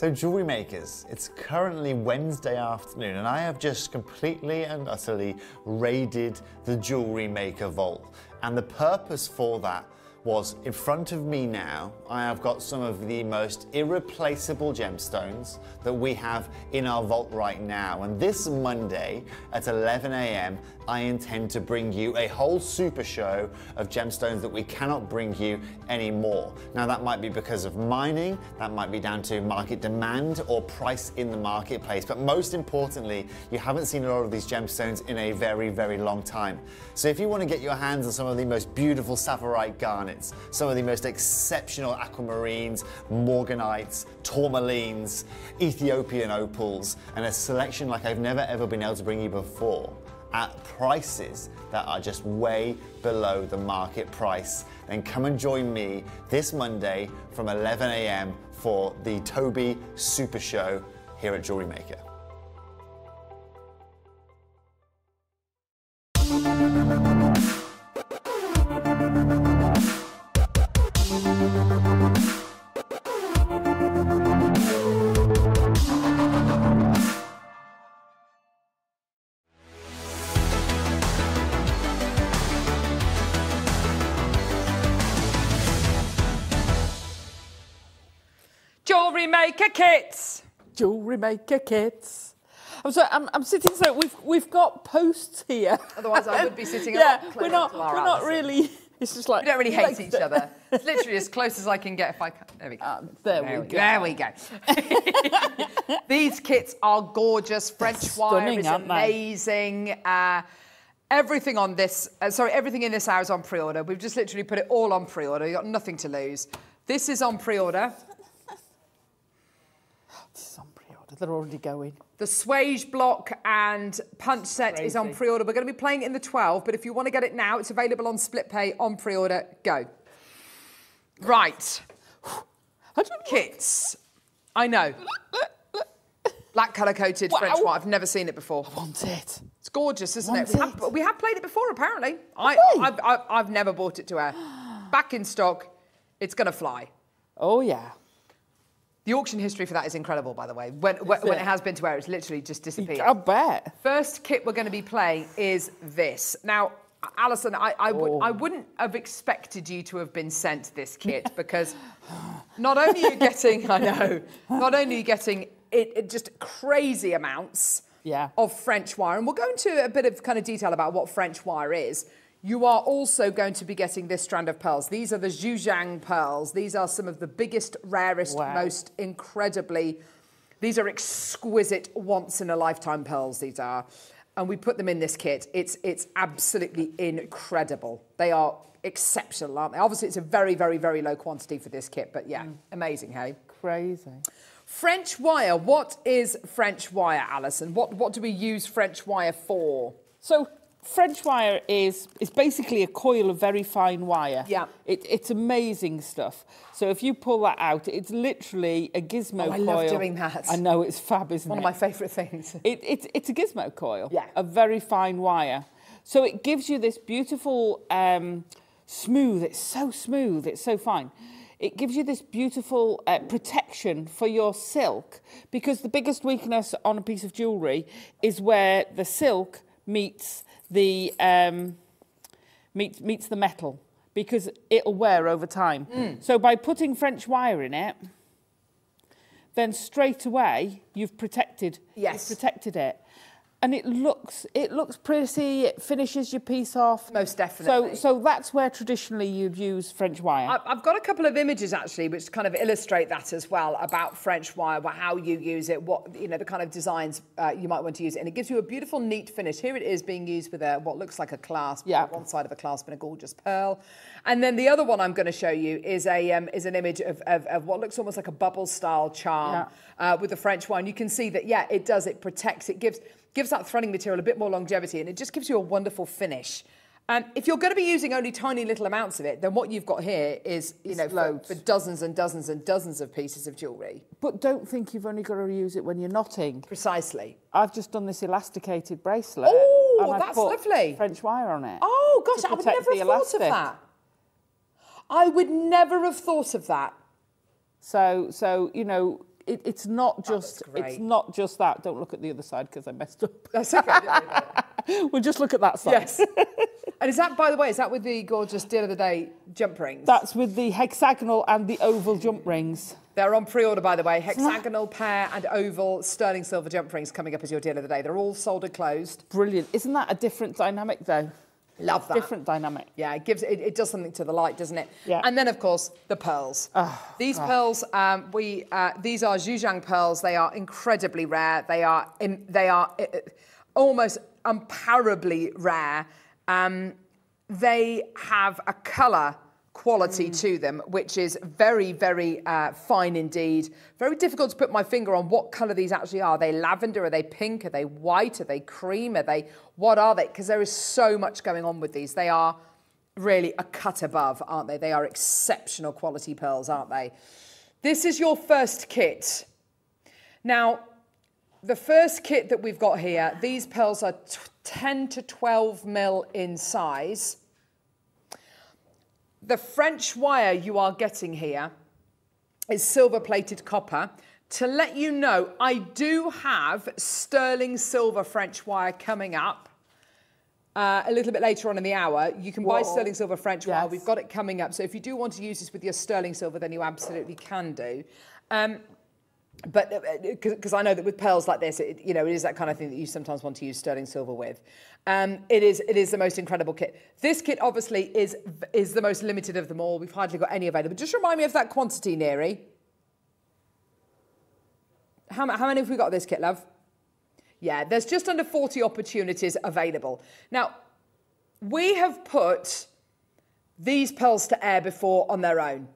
So, jewelry makers, it's currently Wednesday afternoon, and I have just completely and utterly raided the jewelry maker vault. And the purpose for that was in front of me now, I have got some of the most irreplaceable gemstones that we have in our vault right now. And this Monday at 11 a.m., I intend to bring you a whole super show of gemstones that we cannot bring you anymore. Now, that might be because of mining, that might be down to market demand or price in the marketplace, but most importantly, you haven't seen a lot of these gemstones in a very, very long time. So, if you want to get your hands on some of the most beautiful sapphirite garnets, some of the most exceptional aquamarines, morganites, tourmalines, Ethiopian opals, and a selection like I've never ever been able to bring you before, at prices that are just way below the market price, then come and join me this Monday from 11 a.m. for the Toby Super Show here at Jewellery Maker. Kits. Jewellery maker kits. I'm sorry, I'm, I'm sitting so we've we've got posts here. Otherwise, I would be (laughs) sitting a yeah, lot we're not to we're not really. (laughs) It's just like We don't really hate like each the- other. (laughs) It's literally as close as I can get if I can. There we go. Um, there, we go. There we go. These kits are gorgeous. French wire stunning, is amazing. Uh, everything on this, uh, sorry, everything in this hour is on pre-order. We've just literally put it all on pre-order. You've got nothing to lose. This is on pre-order. This is on pre-order. They're already going. The Swage block and punch set is on pre-order. We're going to be playing it in the 12, but if you want to get it now, it's available on split pay on pre-order. Go. Right. I don't Kits. I know. Black colour coated French Wow. wire. I've never seen it before. I want it. It's gorgeous, isn't it? Want We have, we have played it before, apparently. I, I've, I've, I've never bought it to wear. (gasps) Back in stock. It's going to fly. Oh yeah. The auction history for that is incredible, by the way. When, when, when it? has been to where it's literally just disappeared. I bet. First kit we're going to be playing is this. Now, Alison, I, I, would, Oh. I wouldn't have expected you to have been sent this (laughs) kit because not only are you getting, I know, not only are you getting it, it just crazy amounts Yeah. of French wire, and we'll go into a bit of kind of detail about what French wire is. You are also going to be getting this strand of pearls. These are the Zhujiang pearls. These are some of the biggest, rarest, Wow. most incredibly these are exquisite, once in a lifetime pearls. These are, and we put them in this kit. It's it's absolutely incredible. They are exceptional, aren't they? Obviously, it's a very, very, very low quantity for this kit, but yeah, mm. amazing, hey. Crazy. French wire. What is French wire, Alison? What what do we use French wire for? So French wire is is basically a coil of very fine wire. Yeah. It, it's amazing stuff. So if you pull that out, it's literally a gizmo Oh, I coil. love doing that. I know it's fab, isn't One it? of my favourite things. It, it's it's a gizmo coil. Yeah. A very fine wire. So it gives you this beautiful um, smooth. It's so smooth. It's so fine. It gives you this beautiful uh, protection for your silk because the biggest weakness on a piece of jewellery is where the silk meets the um, meets meets the metal because it'll wear over time. Mm. So by putting French wire in it, then straight away you've protected Yes. you've protected it. And it looks it looks pretty, it finishes your piece off. Most definitely. So so that's where traditionally you'd use French wire. I've got a couple of images actually, which kind of illustrate that as well about French wire, about how you use it, what you know, the kind of designs uh, you might want to use it, and it gives you a beautiful, neat finish. Here it is being used with a what looks like a clasp, Yeah. one side of a clasp and a gorgeous pearl, and then the other one I'm going to show you is a um, is an image of, of, of what looks almost like a bubble style charm uh, with the French wire. And you can see that yeah, it does. It protects. It gives gives that threading material a bit more longevity, and it just gives you a wonderful finish. And if you're going to be using only tiny little amounts of it, then what you've got here is, you know, for, for dozens and dozens and dozens of pieces of jewellery. but don't think you've only got to use it when you're knotting. Precisely. I've just done this elasticated bracelet. Oh, that's lovely. French wire on it. Oh gosh, I would never have thought of that. I would never have thought of that. So, so you know, it, it's not just great. it's not just that. Don't look at the other side because I messed up. That's okay. (laughs) we'll just look at that side. yes. and is that, by the way, is that with the gorgeous deal of the day jump rings? That's with the hexagonal and the oval jump rings. They're on pre-order, by the way. Hexagonal pair and oval sterling silver jump rings coming up as your deal of the day. They're all soldered closed. Brilliant. Isn't that a different dynamic though? Love that. Different dynamic. Yeah, it gives it, it does something to the light, doesn't it? Yeah. And then of course the pearls. these pearls, um, we uh, these are Zhujiang pearls. They are incredibly rare. They are in, they are uh, almost incomparably rare. Um, they have a colour quality to them, which is very, very uh, fine indeed. Very difficult to put my finger on what colour these actually are. Are they lavender? Are they pink? Are they white? Are they cream? Are they, what are they? Because there is so much going on with these. They are really a cut above, aren't they? They are exceptional quality pearls, aren't they? This is your first kit. Now, the first kit that we've got here, these pearls are 10 to 12 mil in size. The French wire you are getting here is silver plated copper. To let you know, I do have sterling silver French wire coming up. Uh, a little bit later on in the hour, you can buy sterling silver French wire. We've got it coming up. So if you do want to use this with your sterling silver, then you absolutely can do. Um, but because I know that with pearls like this, it, you know, it is that kind of thing that you sometimes want to use sterling silver with. Um, it is it is the most incredible kit. This kit obviously is is the most limited of them all. We've hardly got any available. Just remind me of that quantity, Neri. How, how many have we got of this kit, love? Yeah, there's just under 40 opportunities available. Now, we have put these pearls to air before on their own.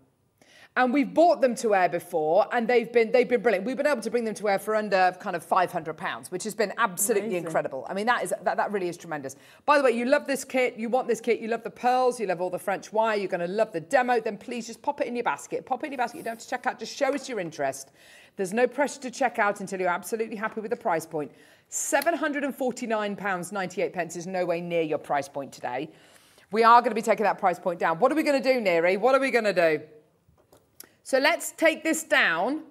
And we've bought them to air before, and they've been they've been brilliant. We've been able to bring them to air for under kind of five hundred pounds, which has been absolutely Amazing. incredible. I mean, that is that, that really is tremendous. By the way, you love this kit, you want this kit, you love the pearls, you love all the French wire, you're going to love the demo. Then please just pop it in your basket. Pop it in your basket. You don't have to check out. Just show us your interest. There's no pressure to check out until you're absolutely happy with the price point. Seven hundred and forty-nine pounds ninety-eight pence is no way near your price point today. We are going to be taking that price point down. What are we going to do, Neri? What are we going to do? So let's take this down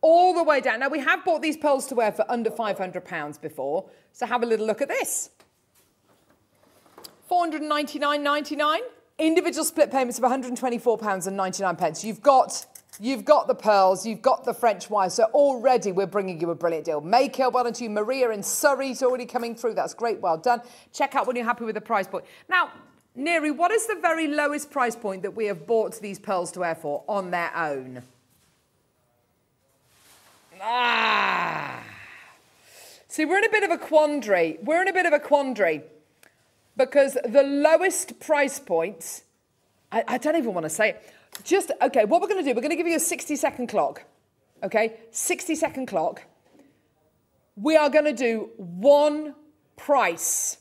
all the way down. Now, we have bought these pearls to wear for under £500 before. So have a little look at this. 499.99. Individual split payments of £124 and 99 pence. You've got You've got the pearls, you've got the French wire, so already we're bringing you a brilliant deal. Well done to you. Maria in Surrey's already coming through. That's great, well done. Check out when you're happy with the price point. Now, Neri, what is the very lowest price point that we have bought these pearls to air for on their own? Ah. See, we're in a bit of a quandary. We're in a bit of a quandary because the lowest price point, I, I don't even want to say it. Just, okay, what we're going to do, we're going to give you a 60 second clock. Okay, 60 second clock. We are going to do one price.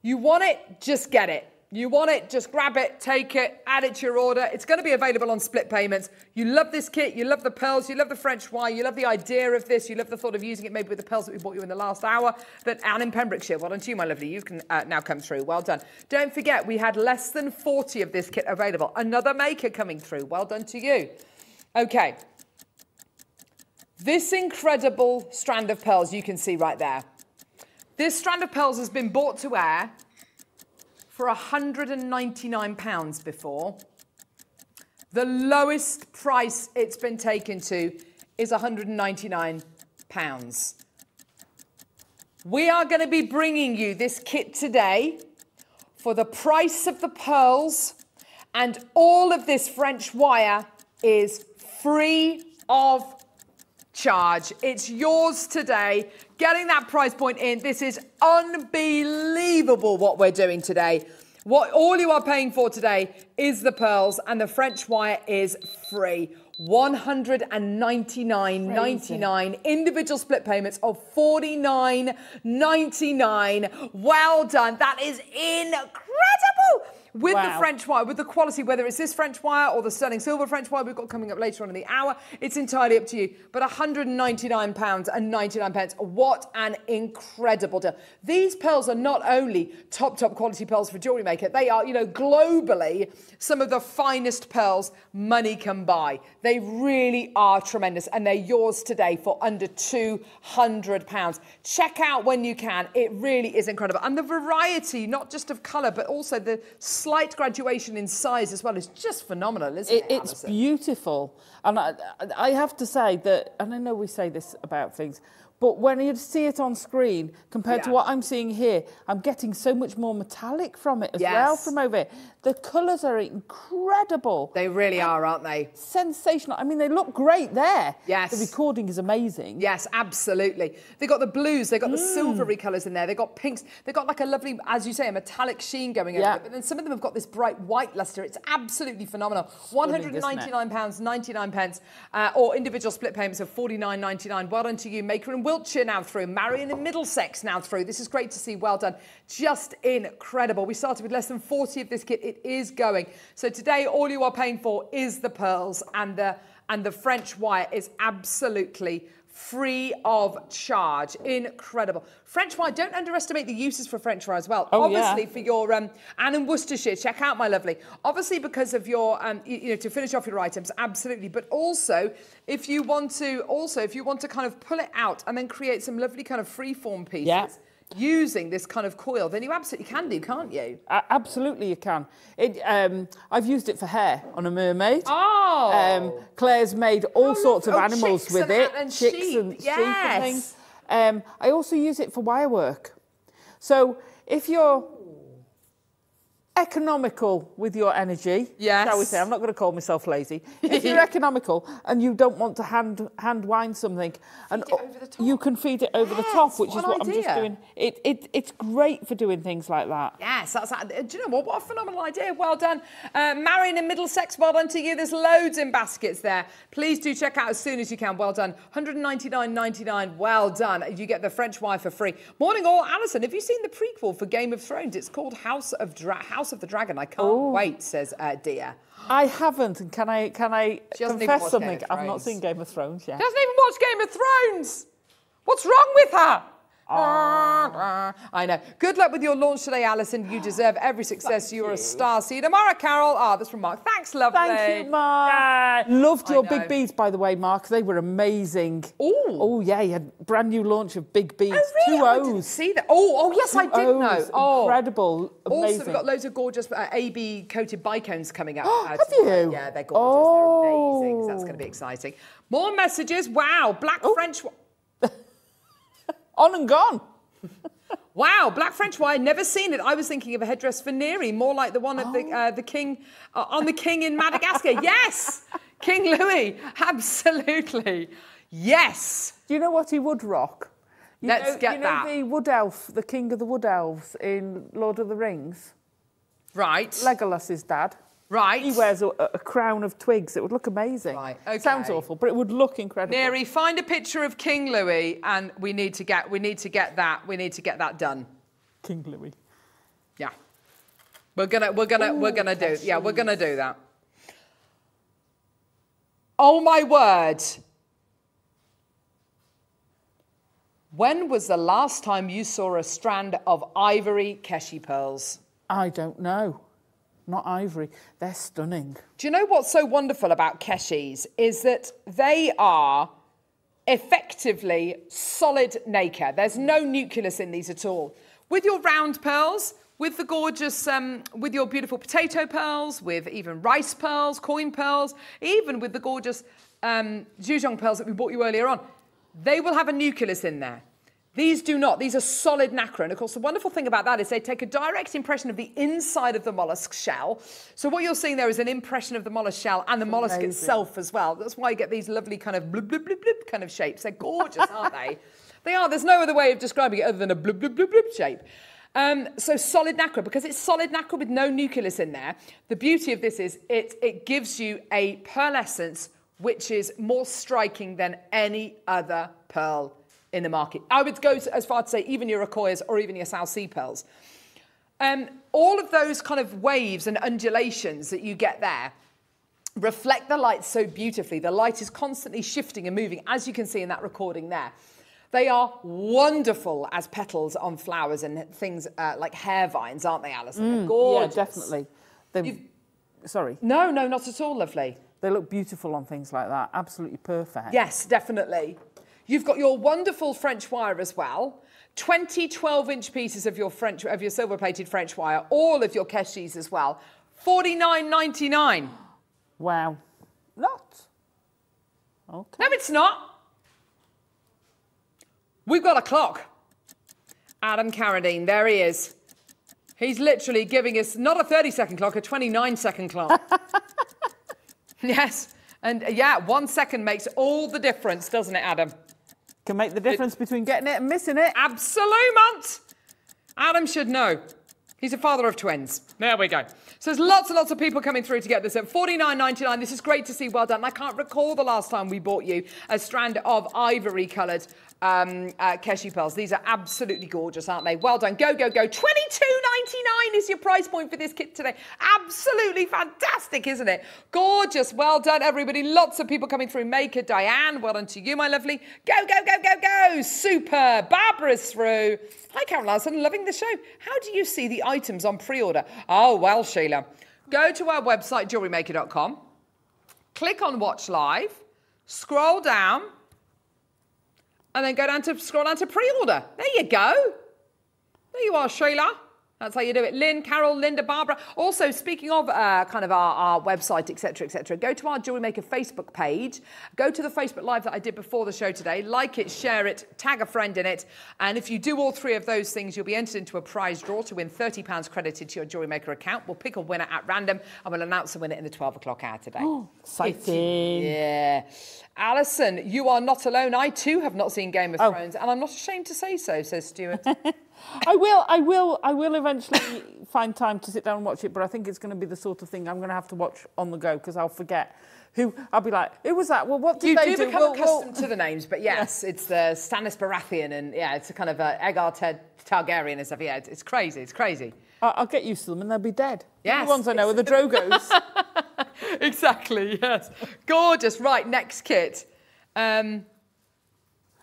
You want it, just get it. You want it, just grab it, take it, add it to your order. It's going to be available on split payments. You love this kit, you love the pearls, you love the French wire, you love the idea of this, you love the thought of using it maybe with the pearls that we bought you in the last hour. But Anne in Pembrokeshire, well done to you, my lovely. You can uh, now come through. Well done. Don't forget, we had less than 40 of this kit available. Another maker coming through. Well done to you. Okay. This incredible strand of pearls you can see right there. This strand of pearls has been bought to air for £199 before. The lowest price it's been taken to is £199. We are going to be bringing you this kit today for the price of the pearls, and all of this French wire is free of charge. It's yours today. Getting that price point in. This is unbelievable what we're doing today. What all you are paying for today is the pearls and the French wire is free. 199.99 individual split payments of 49.99 well done that is incredible with the French wire, with the quality, whether it's this French wire or the sterling silver French wire we've got coming up later on in the hour, it's entirely up to you. But £199 and 99 pence, what an incredible deal. These pearls are not only top, top quality pearls for jewellery maker, they are, you know, globally some of the finest pearls money can buy. They really are tremendous and they're yours today for under £200. Check out when you can. It really is incredible. And the variety, not just of colour, but also the slight graduation in size as well is just phenomenal, isn't it? It, it's Alison? beautiful. And I, I have to say that, and I know we say this about things, But when you see it on screen compared to what I'm seeing here, I'm getting so much more metallic from it as well from over here. The colours are incredible. They really are, aren't they? Sensational. I mean, they look great there. Yes. The recording is amazing. Yes, absolutely. They've got the blues, they've got Mm. the silvery colours in there, they've got pinks, they've got like a lovely, as you say, a metallic sheen going over Yeah. it. But then some of them have got this bright white luster. It's absolutely phenomenal. One hundred and ninety-nine pounds ninety-nine pence, uh, or individual split payments of forty-nine ninety-nine. Well done to you, Maker in Wiltshire now through, Marion in Middlesex now through. This is great to see. Well done, just incredible. We started with less than forty of this kit. It is going. So today, all you are paying for is the pearls and the and the French wire is absolutely free of charge. Incredible. French wire, don't underestimate the uses for French wire as well. Oh, yeah. Obviously, for your um, Anne and Worcestershire, check out my lovely. Obviously, because of your, um, you, you know, to finish off your items, absolutely. But also, if you want to, also if you want to kind of pull it out and then create some lovely kind of freeform pieces. Yeah. Using this kind of coil, then you absolutely can do, can't you? A- absolutely, you can. It, um, I've used it for hair on a mermaid. Oh, Um, Claire's made all Oh, sorts of. Oh, animals with and- it, and chicks sheep, and sheep yes. and things. Um, I also use it for wire work. So if you're economical with your energy, shall we say? I'm not going to call myself lazy. (laughs) If you're economical and you don't want to hand hand wind something, and it over the top. you can feed it over the top, which what is what I'm just doing. It, it it's great for doing things like that. Yes, that's, do you know what? What a phenomenal idea. Well done. Uh, Marion in Middlesex, well done to you. There's loads in baskets there. Please do check out as soon as you can. Well done. 199.99. Well done. You get the French wire for free. Morning all. Alison, have you seen the prequel for Game of Thrones? It's called House of, Dra- House of the Dragon. I can't wait, says uh, Dia. I haven't, and can I can I hasn't confess something? I've not seen Game of Thrones yet. She Doesn't even watch Game of Thrones. What's wrong with her? I know. Good luck with your launch today, Alison. You deserve every success. You're a star. See you tomorrow, Carol. Ah, that's from Mark. Thanks, lovely. Thank you, Mark. Loved your big beads, by the way, Mark. They were amazing. Oh. Oh yeah, you had brand new launch of big beads. Oh, really? Two Oh, I didn't O's. see that. Oh, oh, yes, I Two did know. Oh, Incredible. Also, Amazing. we've got loads of gorgeous uh, AB coated bicones coming up. (gasps) uh, Have you? Yeah, they're gorgeous. They're amazing. So that's Oh. going to be exciting. More messages. Wow, black French. On and gone. (laughs) Wow, black French wire, Never seen it. I was thinking of a headdress for Neri, more like the one of the Oh. uh, the king uh, on the king in Madagascar. (laughs) yes, King Louis. Absolutely. Yes. Do you know what he would rock? You Let's know, get you know that. the wood elf, the king of the wood elves in Lord of the Rings? Right. Legolas's dad. Right. He wears a, a crown of twigs. It would look amazing. Right, Okay. Sounds awful, but it would look incredible. Neri, find a picture of King Louis, and we need to get we need to get that we need to get that done. King Louis. Yeah. We're gonna we're gonna we're gonna do yeah we're gonna do that. Oh my word. When was the last time you saw a strand of ivory Keshi pearls? I don't know. Not ivory. They're stunning. Do you know what's so wonderful about Keshis is that they are effectively solid nacre. There's no nucleus in these at all. With your round pearls, with the gorgeous, um, with your beautiful potato pearls, with even rice pearls, coin pearls, even with the gorgeous um, Zhejiang pearls that we bought you earlier on, they will have a nucleus in there. These do not. These are solid nacre. And of course, the wonderful thing about that is they take a direct impression of the inside of the mollusk shell. So what you're seeing there is an impression of the mollusk shell and the mollusk Amazing. itself as well. That's why you get these lovely kind of blub, blub, blub, blub kind of shapes. They're gorgeous, aren't they? (laughs) They are. There's no other way of describing it other than a blub, blub, blub, blub shape. Um, so solid nacre, because it's solid nacre with no nucleus in there, the beauty of this is it, it gives you a pearlescence which is more striking than any other pearl in the market. I would go as far to say even your Akoyas or even your South Sea pearls. Um, all of those kind of waves and undulations that you get there reflect the light so beautifully. The light is constantly shifting and moving, as you can see in that recording there. They are wonderful as petals on flowers and things uh, like hair vines, aren't they, Alison? They're gorgeous. Yeah, definitely. You've- sorry. No, no, not at all, lovely. They look beautiful on things like that. Absolutely perfect. Yes, definitely. You've got your wonderful French wire as well. 20 12 inch pieces of your French of your silver plated French wire, all of your keshis as well. 49.99. Wow. Not. Okay. No, it's not. We've got a clock. Adam Carradine, there he is. He's literally giving us not a 30 second clock, a 29 second clock. (laughs) yes. And yeah, one second makes all the difference, doesn't it, Adam? Can make the difference between getting it and missing it. Absolute. Adam should know. He's a father of twins. There we go. So there's lots and lots of people coming through to get this at 49.99. This is great to see. Well done. I can't recall the last time we bought you a strand of ivory coloured um, uh, Keshi pearls. These are absolutely gorgeous, aren't they? Well done. Go, go, go. 22.99 is your price point for this kit today. Absolutely fantastic, isn't it? Gorgeous. Well done, everybody. Lots of people coming through. Maker, Diane. Well done to you, my lovely. Go, go, go, go, go. Super. Barbara's through. Hi, Carol Larson. Loving the show. How do you see the items on pre-order? Oh, well, Sheila. Go to our website, jewellerymaker.com. Click on Watch Live. Scroll down and then go down to scroll down to pre-order. There you go. There you are, Sheila. That's how you do it. Lynn, Carol, Linda, Barbara. Also, speaking of uh, kind of our, our website, etc., etc., go to our Jewellery Maker Facebook page. Go to the Facebook Live that I did before the show today. Like it, share it, tag a friend in it. And if you do all three of those things, you'll be entered into a prize draw to win £30 credited to your Jewellery Maker account. We'll pick a winner at random and we'll announce the winner in the 12 o'clock hour today. Oh, exciting. Yeah. Alison, you are not alone. I too have not seen Game of Oh. Thrones, and I'm not ashamed to say so, says Stuart. (laughs) I will, I will, I will eventually find time to sit down and watch it, but I think it's going to be the sort of thing I'm going to have to watch on the go because I'll forget who. I'll be like, who was that? Well, what did you they do do? become Well, accustomed well- to the names, but (laughs) yes, it's the Stannis Baratheon, and yeah, it's a kind of a Aegar Ted Targaryen and stuff. Yeah, it's, it's crazy. It's crazy. I- I'll get used to them and they'll be dead. Yes, The ones I know are the Drogos. (laughs) exactly. Yes. Gorgeous. Right. Next kit. Um,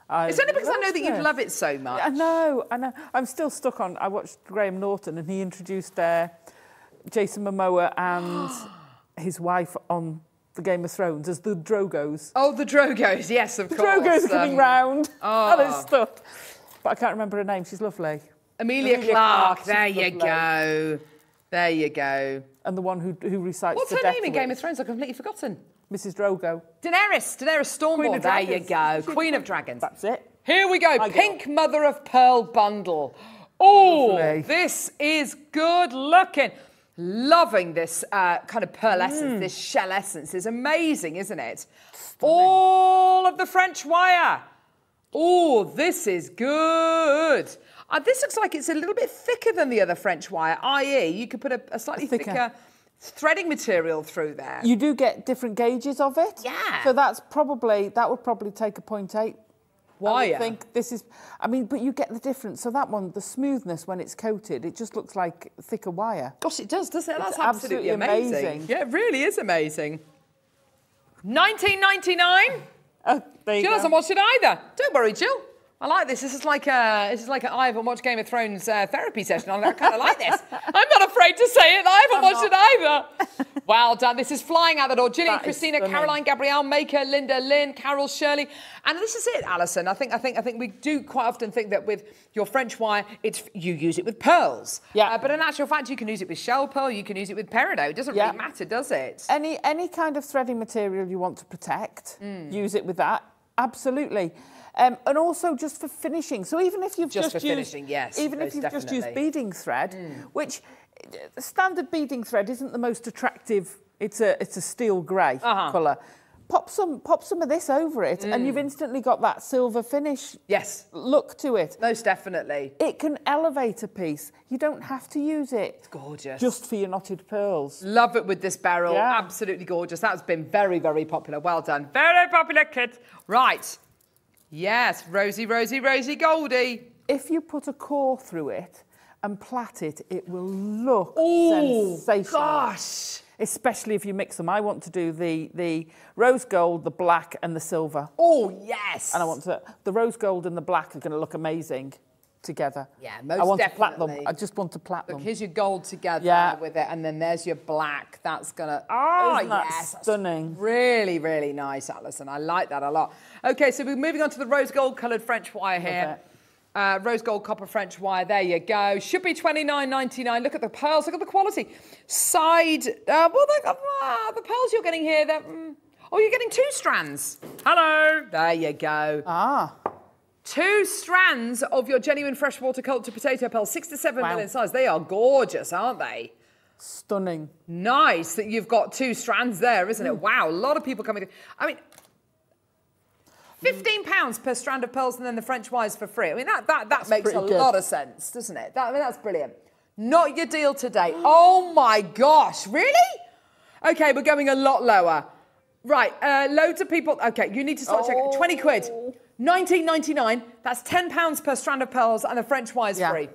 I it's only because I know that you this. love it so much. I know, I know. I'm still stuck on. I watched Graham Norton and he introduced uh, Jason Momoa and (gasps) his wife on the Game of Thrones as the Drogos. Oh, the Drogos. Yes, of The course. Drogos are coming Um, round. (laughs) oh. And it's stuck. But I can't remember her name. She's lovely. Amelia, Amelia Clarke. Clarke, There you go. There you go. And the one who, who recites What's the her name in Game of Thrones? I've completely forgotten. Mrs. Drogo. Daenerys. Daenerys Stormborn. There you go. (laughs) Queen of Dragons. That's it. Here we go. My Pink Mother of Pearl bundle. Oh, this is good looking. Loving this uh, kind of pearl Mm. essence, this shell essence is amazing, isn't it? All of the French wire. Oh, this is good. Uh, this looks like it's a little bit thicker than the other French wire, i.e., you could put a, a slightly Thicker. thicker. threading material through there. You do get different gauges of it. Yeah. So that's probably, that would probably take a point eight. I Wire. would think this is, I mean, but you get the difference. So that one, the smoothness when it's coated, it just looks like thicker wire. Gosh, it does, doesn't it? That's absolutely, absolutely amazing. amazing. Yeah, it really is amazing. 1999. Oh, there you Jill go. hasn't watched it either. Don't worry, Jill. I like this. This is like a this is like a I haven't watched Game of Thrones uh, therapy session. I kind of like this. (laughs) I'm not afraid to say it. I haven't watched it either. (laughs) well done. This is flying out the door. Gillian, That is Christina. Caroline, Gabrielle, Maker, Linda, Lynn, Carol, Shirley, and this is it, Alison. I think I think I think we do quite often think that with your French wire, it's you use it with pearls. Yeah. Uh, but in actual fact, you can use it with shell pearl. You can use it with peridot. It doesn't Yeah. really matter, does it? Any any kind of threading material you want to protect, Mm. use it with that. Absolutely. Um, and also just for finishing. So even if you've Just just, used, finishing, yes, Even if you've just used beading thread, which uh, standard beading thread isn't the most attractive. It's a it's a steel grey Uh-huh. colour. Pop some pop some of this over it, and you've instantly got that silver finish Yes, look to it. most definitely. It can elevate a piece. You don't have to use it It's Gorgeous. just for your knotted pearls. Love it with this barrel. Yeah. Absolutely gorgeous. That's been very, very popular. Well done. Very popular kit. Right. Yes, Rosie, Rosie, Rosie Goldie. If you put a core through it and plait it, it will look Oh, sensational. gosh. Especially if you mix them. I want to do the, the rose gold, the black, and the silver. Oh, yes. And I want to, the rose gold and the black are going to look amazing together. Yeah, I most want to plait them. I just want to plait Look, them. here's your gold together Yeah. with it, and then there's your black. That's gonna. Oh, Isn't that yes, that's stunning? Really, really nice, Alison. I like that a lot. Okay, so we're moving on to the rose gold coloured French wire here. Uh, rose gold copper French wire. There you go. Should be twenty nine ninety nine. Look at the pearls. Look at the quality. Side. Uh, well, uh, the pearls you're getting here. They're, mm, oh, you're getting two strands. Hello. There you go. Ah, Two strands of your genuine freshwater culture potato pearls, six to seven Wow. million size. They are gorgeous, aren't they? Stunning. Nice that you've got two strands there, isn't Mm. it? Wow, a lot of people coming. I mean, fifteen pounds per strand of pearls, and then the French wires for free. I mean, that that, that makes a good. lot of sense, doesn't it? That, I mean, that's brilliant. Not your deal today. (gasps) Oh my gosh, really? Okay, we're going a lot lower. Right, uh, loads of people. Okay, you need to start checking. Twenty quid. Oh. 19.99. That's 10 pounds per strand of pearls and the French wires Yeah. free.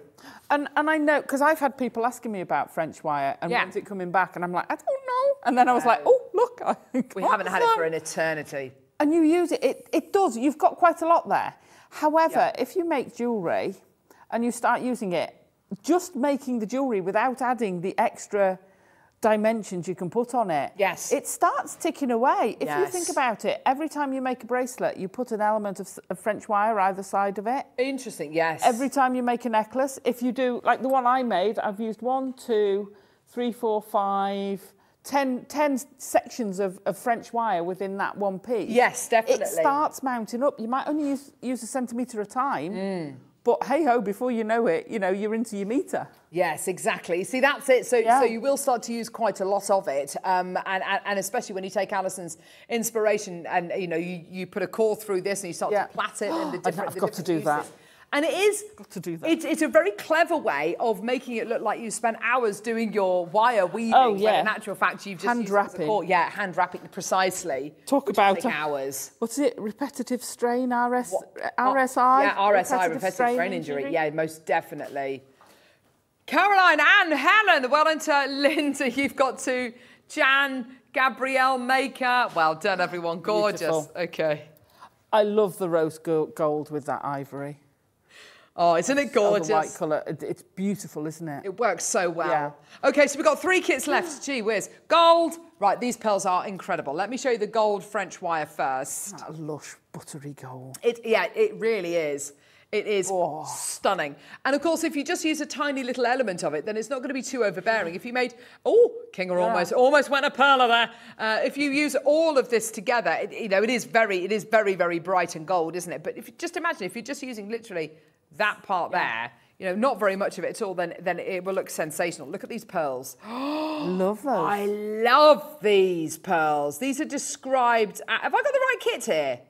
And and I know because I've had people asking me about French wire and Yeah. when's it coming back, and I'm like, I don't know. And then I was like, oh look, (laughs) We haven't had it for an eternity. and you use it, it, it does. You've got quite a lot there. However, Yeah. if you make jewellery and you start using it, just making the jewellery without adding the extra dimensions you can put on it, Yes. it starts ticking away. If you think about it, every time you make a bracelet, you put an element of, of French wire either side of it. Interesting, yes. Every time you make a necklace, if you do, like the one I made, I've used one, two, three, four, five, ten, ten sections of, of French wire within that one piece. Yes, definitely. It starts mounting up. You might only use, use a centimetre at a time, Mm. But hey ho, before you know it, you know, you're into your metre. Yes, exactly. See, that's it. So, Yeah. so you will start to use quite a lot of it, um, and, and and especially when you take Alison's inspiration and you know you, you put a core through this and you start Yeah. to plait it and the (gasps) I've- different. I've got to different do that. And it is. Got to do that. It's, it's a very clever way of making it look like you spent hours doing your wire weaving. Oh, yeah. in actual fact, you've just Hand used it as a wrapping. Yeah, hand wrapping precisely. Talk about a- hours. What's it? Repetitive strain, RS, uh, Oh, RSI? Yeah, RSI, repetitive strain, injury. Yeah, most definitely. Caroline and Helen, well done to Linda. (laughs) You've got to Jan, Gabrielle Maker. Well done, everyone. Gorgeous. Beautiful. Okay. I love the rose gold with that ivory. Oh, isn't it Oh, gorgeous? the white colour. It's beautiful, isn't it? It works so well. Yeah. Okay, so we've got three kits left. (gasps) Gee whiz. Gold. Right, these pearls are incredible. Let me show you the gold French wire first. That lush, buttery gold. It, yeah, it really is. It is stunning. And of course, if you just use a tiny little element of it, then it's not going to be too overbearing. If you made, oh, King almost almost went a perler there. Uh, if you use all of this together, it, you know, it is very, it is very, very bright and gold, isn't it? But if you just imagine if you're just using literally that part there, you know, not very much of it at all, then then it will look sensational. Look at these pearls. (gasps) Love those. I love these pearls. These are described. uh, Have I got the right kit here?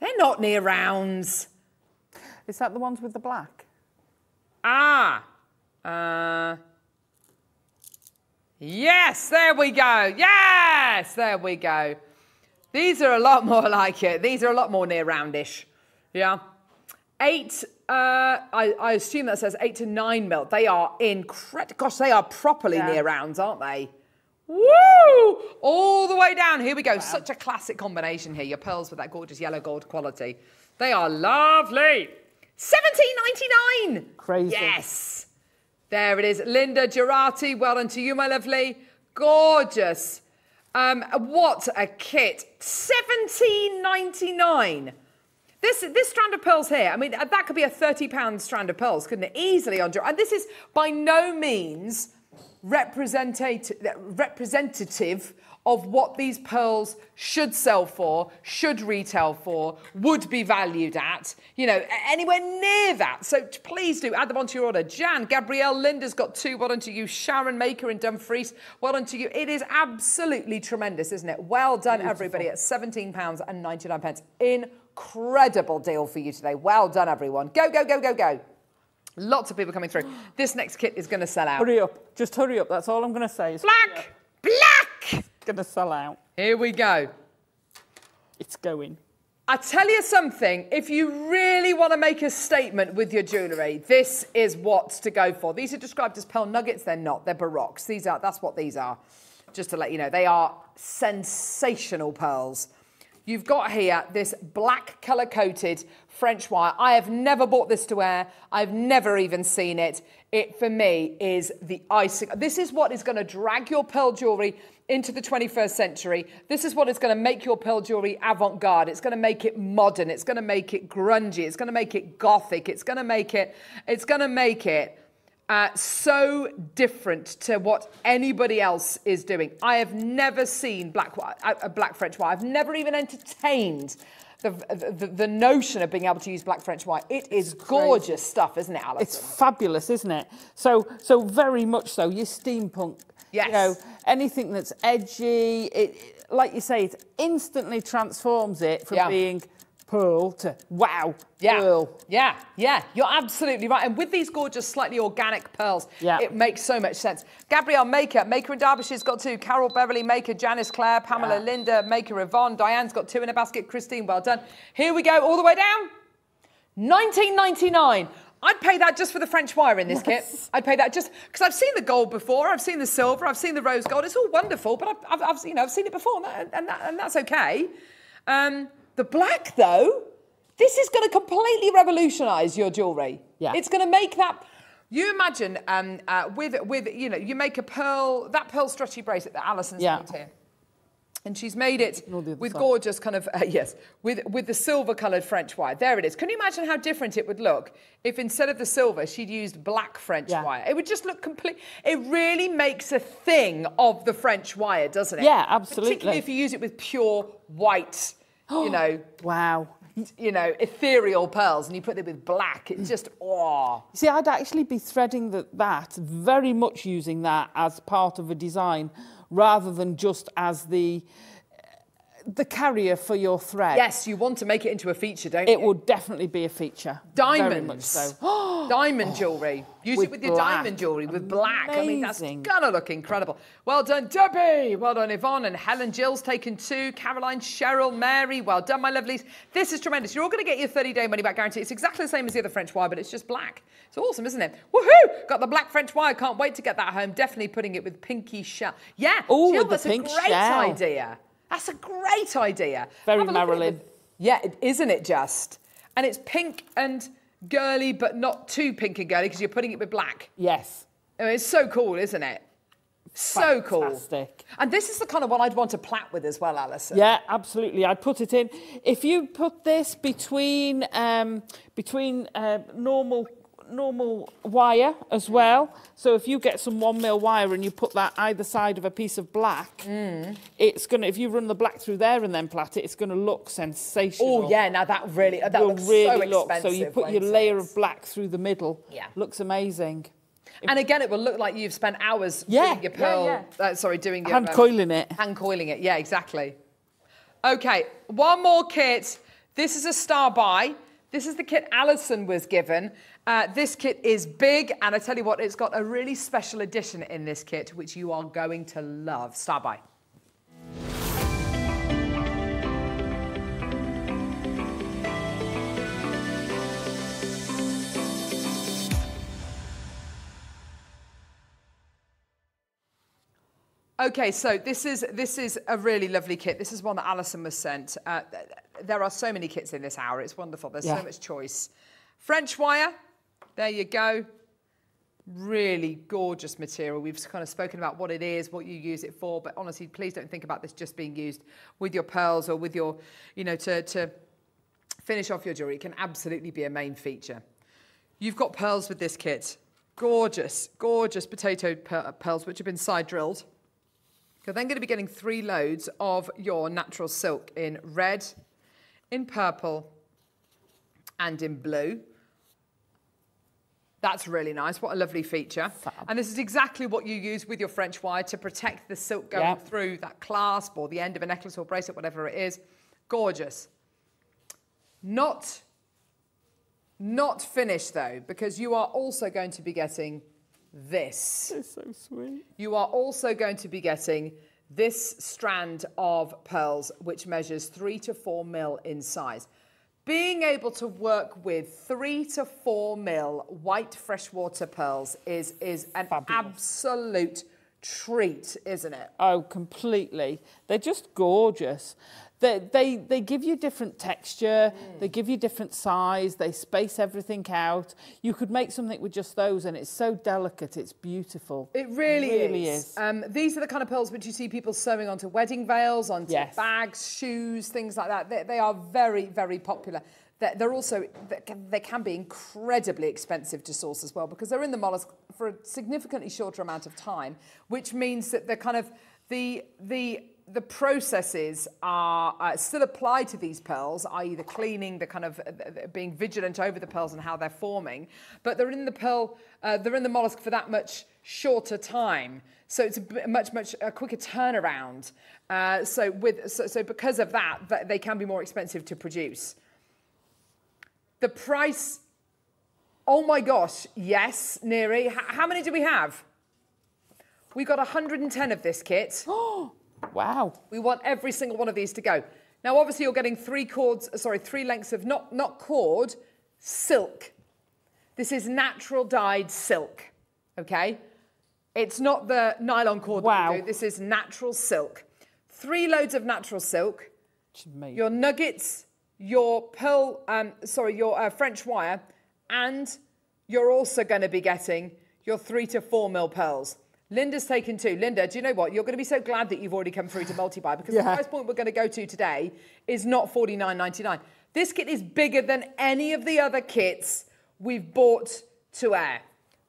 They're not near rounds. Is that the ones with the black? Ah. Uh, yes, there we go. Yes, there we go. These are a lot (laughs) more like it. These are a lot more near roundish. Yeah. Eight, uh, I, I assume that says eight to nine mil. They are incredible. Gosh, they are properly Yeah. near rounds, aren't they? Woo! All the way down. Here we go. Such a classic combination here. Your pearls with that gorgeous yellow gold quality. They are lovely. Seventeen ninety nine. Crazy. Yes. There it is. Linda Girardi, well done to you, my lovely. Gorgeous. Um, what a kit. Seventeen ninety nine. This, this strand of pearls here, I mean, uh, that could be a £30 strand of pearls, couldn't it? Easily on And this is by no means representative, representative of what these pearls should sell for, should retail for, would be valued at, you know, anywhere near that. So please do add them onto your order. Jan, Gabrielle, Linda's got two. Well done to you. Sharon Maker in Dumfries. Well done to you. It is absolutely tremendous, isn't it? Well done, everybody, at £17.99. Incredible deal for you today. Well done, everyone. Go, go, go, go, go. Lots of people coming through. This next kit is going to sell out. Hurry up. Just hurry up. That's all I'm going to say. It's Black! Black! It's going to sell out. Here we go. It's going. I tell you something, if you really want to make a statement with your jewellery, this is what to go for. These are described as pearl nuggets, they're not, they're baroques. These are that's what these are. Just to let you know, they are sensational pearls. You've got here this black colour coated French wire. I have never bought this to wear. I've never even seen it. It for me is the icing. This is what is going to drag your pearl jewellery into the 21st century. This is what is going to make your pearl jewellery avant garde. It's going to make it modern. It's going to make it grungy. It's going to make it gothic. It's going to make it, it's going to make it uh, so different to what anybody else is doing. I have never seen black, wi- uh, uh, black French wire. I've never even entertained the, the, the notion of being able to use black French wire. It is gorgeous stuff, isn't it, Alison? It's fabulous, isn't it? So, so very much so. Your steampunk. Yes. You know, anything that's edgy. It, like you say, it instantly transforms it from Yeah. being pearl to wow, Yeah. pearl. Yeah, yeah, you're absolutely right. And with these gorgeous, slightly organic pearls, Yeah. it makes so much sense. Gabrielle Maker, Maker in Derbyshire's got two. Carol Beverly Maker, Janice Clare, Pamela Yeah. Linda, Maker Yvonne, Diane's got two in a basket. Christine, well done. Here we go, all the way down. 1999. I'd pay that just for the French wire in this kit. I'd pay that just because I've seen the gold before, I've seen the silver, I've seen the rose gold. It's all wonderful, but I've, I've, I've you know I've seen it before, and, that, and, that, and that's okay. Um, the black though, this is going to completely revolutionise your jewellery. Yeah. It's going to make that. You imagine um, uh, with with you know you make a pearl that pearl stretchy bracelet that Alison's Yeah. made here. And she's made it Ignore the other with side. gorgeous kind of, (laughs) uh, yes, with, with the silver coloured French wire. There it is. Can you imagine how different it would look if instead of the silver, she'd used black French Yeah. wire? It would just look complete. It really makes a thing of the French wire, doesn't it? Yeah, absolutely. Particularly if you use it with pure white, (gasps) you know, Wow. you know, ethereal pearls and you put it with black. It's just, (clears throat) oh. See, I'd actually be threading the, that, very much using that as part of a design rather than just as the the carrier for your thread. Yes, you want to make it into a feature, don't you? It will definitely be a feature. Diamonds. so. (gasps) diamond jewellery. Use With it with your black. diamond jewellery with black. I mean, that's gonna look incredible. Well done, Debbie. Well done, Yvonne and Helen. Jill's taken two. Caroline, Cheryl, Mary. Well done, my lovelies. This is tremendous. You're all gonna get your 30-day money-back guarantee. It's exactly the same as the other French wire, but it's just black. It's awesome, isn't it? Woohoo! Got the black French wire. Can't wait to get that home. Definitely putting it with pinky shell. Yeah. Oh, that's pink a great shell. idea. That's a great idea. Very Have a look at it Marilyn. yeah, isn't it just? And it's pink and girly, but not too pink and girly because you're putting it with black. Yes. I mean, it's so cool, isn't it? So cool. Fantastic. And this is the kind of one I'd want to plait with as well, Alison. Yeah, absolutely. I'd put it in. If you put this between um, between uh, normal normal wire as well. So if you get some one mil wire and you put that either side of a piece of black, Mm. it's gonna. If you run the black through there and then plait it, it's gonna look sensational. Oh, yeah, now that really, that Will looks really so look. expensive. So you put your layer of black through the middle. Yeah. Looks amazing. And again, it will look like you've spent hours Yeah, doing your yeah, yeah. Uh, sorry, doing your Hand um, coiling it. Hand coiling it. Yeah, exactly. Okay, one more kit. This is a star buy. This is the kit Alison was given. Uh, this kit is big, and I tell you what, it's got a really special edition in this kit, which you are going to love. Star buy. Okay, so this is this is a really lovely kit. This is one that Alison was sent. Uh, th- th- there are so many kits in this hour. It's wonderful. There's Yeah. so much choice. French wire. There you go. Really gorgeous material. We've kind of spoken about what it is, what you use it for, but honestly, please don't think about this just being used with your pearls or with your, you know, to, to finish off your jewelry. It can absolutely be a main feature. You've got pearls with this kit. Gorgeous, gorgeous potato pe- pearls, which have been side drilled. You're then going to be getting three loads of your natural silk in red, in purple, and in blue. That's really nice. What a lovely feature. And this is exactly what you use with your French wire to protect the silk going Yep. through that clasp or the end of a necklace or bracelet, whatever it is. Gorgeous. Not, not finished though, because you are also going to be getting this It's so sweet. you are also going to be getting this strand of pearls, which measures three to four mil in size. Being able to work with three to four mil white freshwater pearls is, is an Fabulous. absolute treat, isn't it? Oh, completely. They're just gorgeous. They, they, they give you different texture, they give you different size, they space everything out. You could make something with just those, and it's so delicate, it's beautiful. It really, Really is. is. Um, these are the kind of pearls which you see people sewing onto wedding veils, onto Yes. bags, shoes, things like that. They, they are very, very popular. They're, they're also they can, they can be incredibly expensive to source as well because they're in the mollusk for a significantly shorter amount of time, which means that they're kind of the the the processes are uh, still apply to these pearls, i.e., the cleaning, the kind of uh, being vigilant over the pearls and how they're forming, but they're in the pearl, uh, they're in the mollusk for that much shorter time. So it's a much, much uh, quicker turnaround. Uh, so with so, so because of that, they can be more expensive to produce. The price, oh my gosh, yes, Neri. H- how many do we have? We got 110 of this kit. (gasps) (gasps) Wow. We want every single one of these to go. Now, obviously, you're getting three cords, uh, sorry, three lengths of not, not cord, silk. This is natural dyed silk, okay? It's not the nylon cord that Wow. This is natural silk. Three loads of natural silk, your nuggets, your pearl, um, sorry, your uh, French wire, and you're also going to be getting your three to four mil pearls. Linda's taken two. Linda, do you know what? You're going to be so glad that you've already come through to multi-buy because the Yeah. price point we're going to go to today is not $49.99. This kit is bigger than any of the other kits we've bought to air.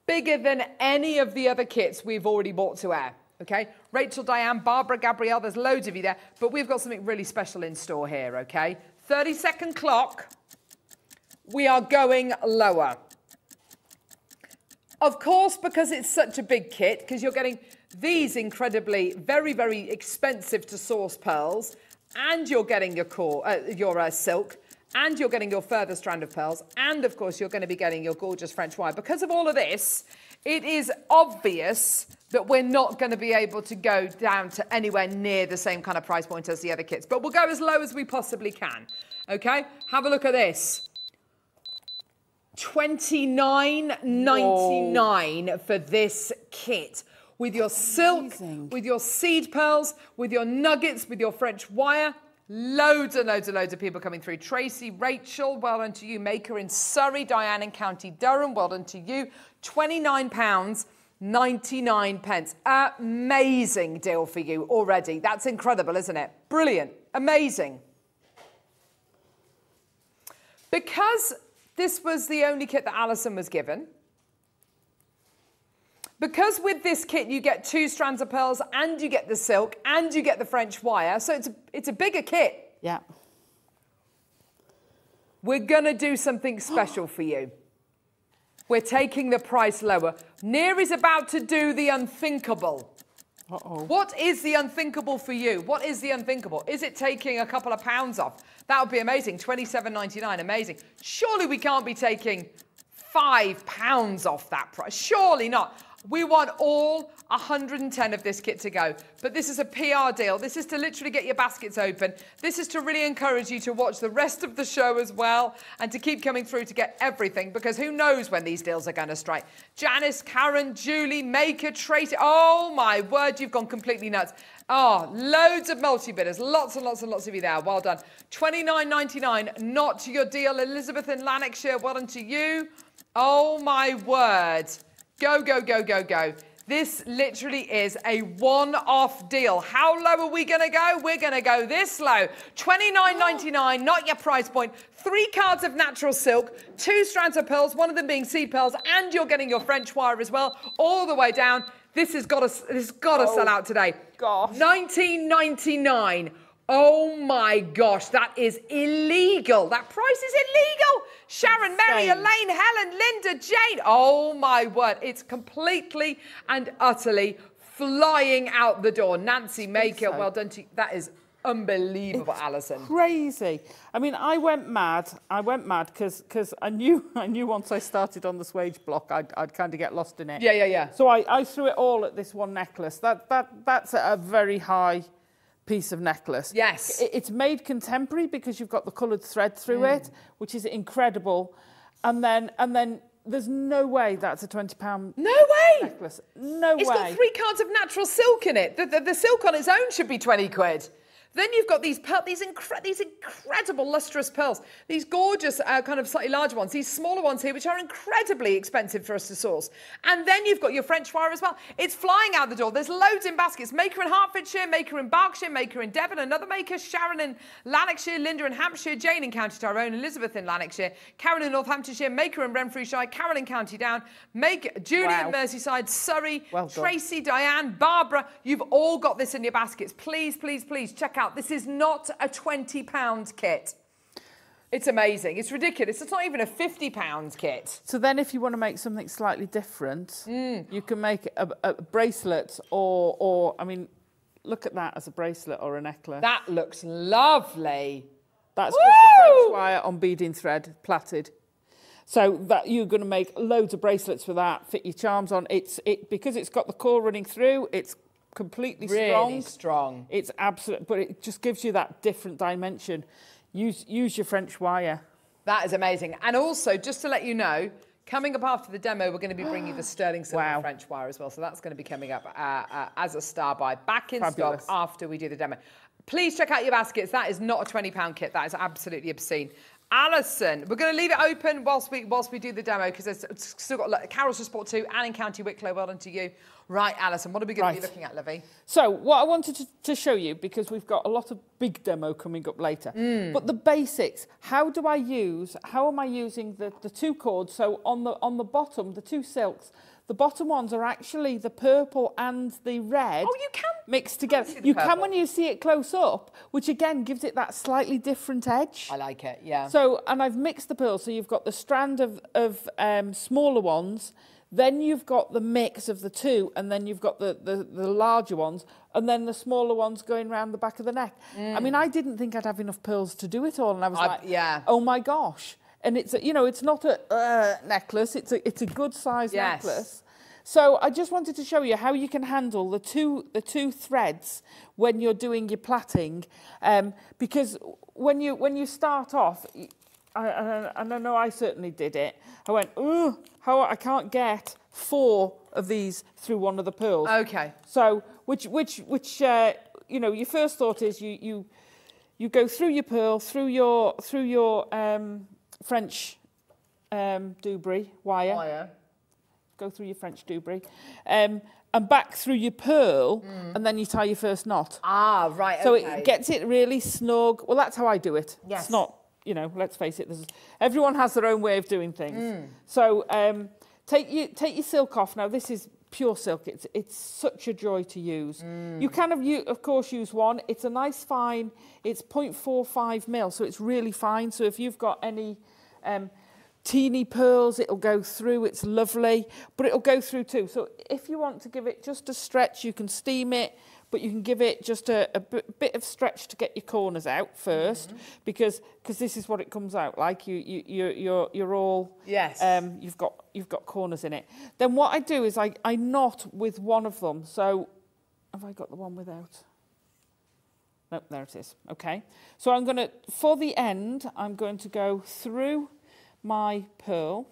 Bigger than any of the other kits we've already bought to air. Okay? Rachel, Diane, Barbara, Gabrielle, there's loads of you there, but we've got something really special in store here, okay? 30 second clock. We are going lower. Of course, because it's such a big kit, because you're getting these incredibly, very, very expensive to source pearls, and you're getting your core, uh, your uh, silk, and you're getting your further strand of pearls, and of course you're going to be getting your gorgeous French wire. Because of all of this, it is obvious that we're not going to be able to go down to anywhere near the same kind of price point as the other kits, but we'll go as low as we possibly can. Okay, have a look at this. $29.99 for this kit. With your silk, with your seed pearls, with your nuggets, with your French wire. Loads and loads and loads of people coming through. Tracy, Rachel, well done to you. Maker in Surrey, Diane in County Durham, well done to you. £29, 99 pence. Amazing deal for you already. That's incredible, isn't it? Brilliant. Amazing. Because this was the only kit that Alison was given, because with this kit you get two strands of pearls and you get the silk and you get the French wire, so it's a, it's a bigger kit. Yeah. We're gonna do something special for you. We're taking the price lower. Near is about to do the unthinkable. Uh-oh. What is the unthinkable for you? What is the unthinkable? Is it taking a couple of pounds off? That would be amazing. Twenty-seven ninety-nine, amazing. Surely we can't be taking five pounds off that price. Surely not. We want all 110 of this kit to go. But this is a PR deal. This is to literally get your baskets open. This is to really encourage you to watch the rest of the show as well and to keep coming through to get everything because who knows when these deals are going to strike. Janice, Karen, Julie, Maker, Tracy. Oh my word, you've gone completely nuts. Oh, loads of multi-bidders. Lots and lots and lots of you there. Well done. 29.99, not your deal. Elizabeth in Lanarkshire, well done to you. Oh my word. Go, go, go, go, go. This literally is a one-off deal. How low are we going to go? We're going to go this low. $29.99, not your price point. Three cards of natural silk, two strands of pearls, one of them being seed pearls, and you're getting your French wire as well, all the way down. This has got to, this has got to oh, sell out today. gosh. 19.99. Oh my gosh, that is illegal. That price is illegal. Sharon, Mary, Elaine, Helen, Linda, Jane. Oh my word, it's completely and utterly flying out the door. Nancy Maker, so. well done to you. That is unbelievable, Alison. Crazy. I mean, I went mad. I went mad because I knew (laughs) I knew once I started on the swage block, I'd, I'd kind of get lost in it. Yeah, yeah, yeah. So I, I threw it all at this one necklace. That that that's a very high piece of necklace. Yes. It's made contemporary because you've got the coloured thread through mm. it, which is incredible. And then and then there's no way that's a twenty pound No way. necklace. No It's way. got three cards of natural silk in it. The, the, the silk on its own should be 20 quid. Then you've got these these, incre- these incredible lustrous pearls, these gorgeous uh, kind of slightly larger ones, these smaller ones here, which are incredibly expensive for us to source. And then you've got your French wire as well. It's flying out the door. There's loads in baskets. Maker in Hertfordshire, maker in Berkshire, maker in Devon, another maker, Sharon in Lanarkshire, Linda in Hampshire, Jane in County Tyrone, Elizabeth in Lanarkshire, Karen in Northamptonshire, maker in Renfrewshire, Carol in County Down, make Julie Wow. in Merseyside, Surrey, Well. Tracy, Diane, Barbara. You've all got this in your baskets. Please, please, please check out. This is not a £20 kit. It's amazing. It's ridiculous. It's not even a £50 kit. So then, if you want to make something slightly different, Mm. you can make a, a bracelet, or, or I mean, look at that as a bracelet or a necklace. That looks lovely. That's just the Woo! French wire on beading thread, plaited. So that you're going to make loads of bracelets for that, fit your charms on. It's it because it's got the core running through. It's completely Really strong. strong. It's absolute, but it just gives you that different dimension. Use use your French wire. That is amazing. And also, just to let you know, coming up after the demo, we're going to be bringing you the (gasps) sterling silver Wow. French wire as well. So that's going to be coming up uh, uh, as a star buy back in Fabulous. stock after we do the demo. Please check out your baskets. That is not a £20 kit. That is absolutely obscene. Alison, we're going to leave it open whilst we whilst we do the demo because there's it's still got like, Carol's Sport 2 and in County Wicklow. Well done to you. Right, Alison, what are we going to be looking at, Livy? So what I wanted to, to show you, because we've got a lot of big demo coming up later, mm. but the basics, how do I use, how am I using the, the two cords? So on the, on the bottom, the two silks, the bottom ones are actually the purple and the red Oh, you can- mixed together. You purple. can when you see it close up, which again gives it that slightly different edge. I like it, yeah. So, and I've mixed the pearls. So you've got the strand of, of um, smaller ones, then you've got the mix of the two, and then you've got the, the, the larger ones, and then the smaller ones going round the back of the neck. I mean, I didn't think I'd have enough pearls to do it all, and I was I- like, yeah. oh my gosh. And it's, a, you know, it's not a uh, necklace, it's a, it's a good size Yes. necklace. So I just wanted to show you how you can handle the two the two threads when you're doing your plaiting, um, because when you when you start off, I, I, and I know I certainly did it. I went, oh how I can't get four of these through one of the pearls. Okay. So which which which uh, you know your first thought is you you you go through your pearl through your through your um, French um, Dubry wire Wire. go through your French dubry, um, and back through your pearl, Mm. and then you tie your first knot. Ah, right, So okay. it gets it really snug. Well, that's how I do it. Yes. It's not, you know, let's face it, there's, everyone has their own way of doing things. Mm. So um, take, your, take your silk off. Now, this is pure silk. It's, it's such a joy to use. Mm. You can, of, you, of course, use one. It's a nice fine, it's 0.45 mil, so it's really fine. So if you've got any... Um, teeny pearls it'll go through it's lovely but it'll go through too so if you want to give it just a stretch you can steam it but you can give it just a, a bit, of stretch to get your corners out 1st because because this is what it comes out like you you you're you're, you're all Yes. um you've got you've got corners in it then what I do is I I knot with one of them so have I got the one without Nope, there it is. Okay. So I'm going to, for the end, I'm going to go through my pearl.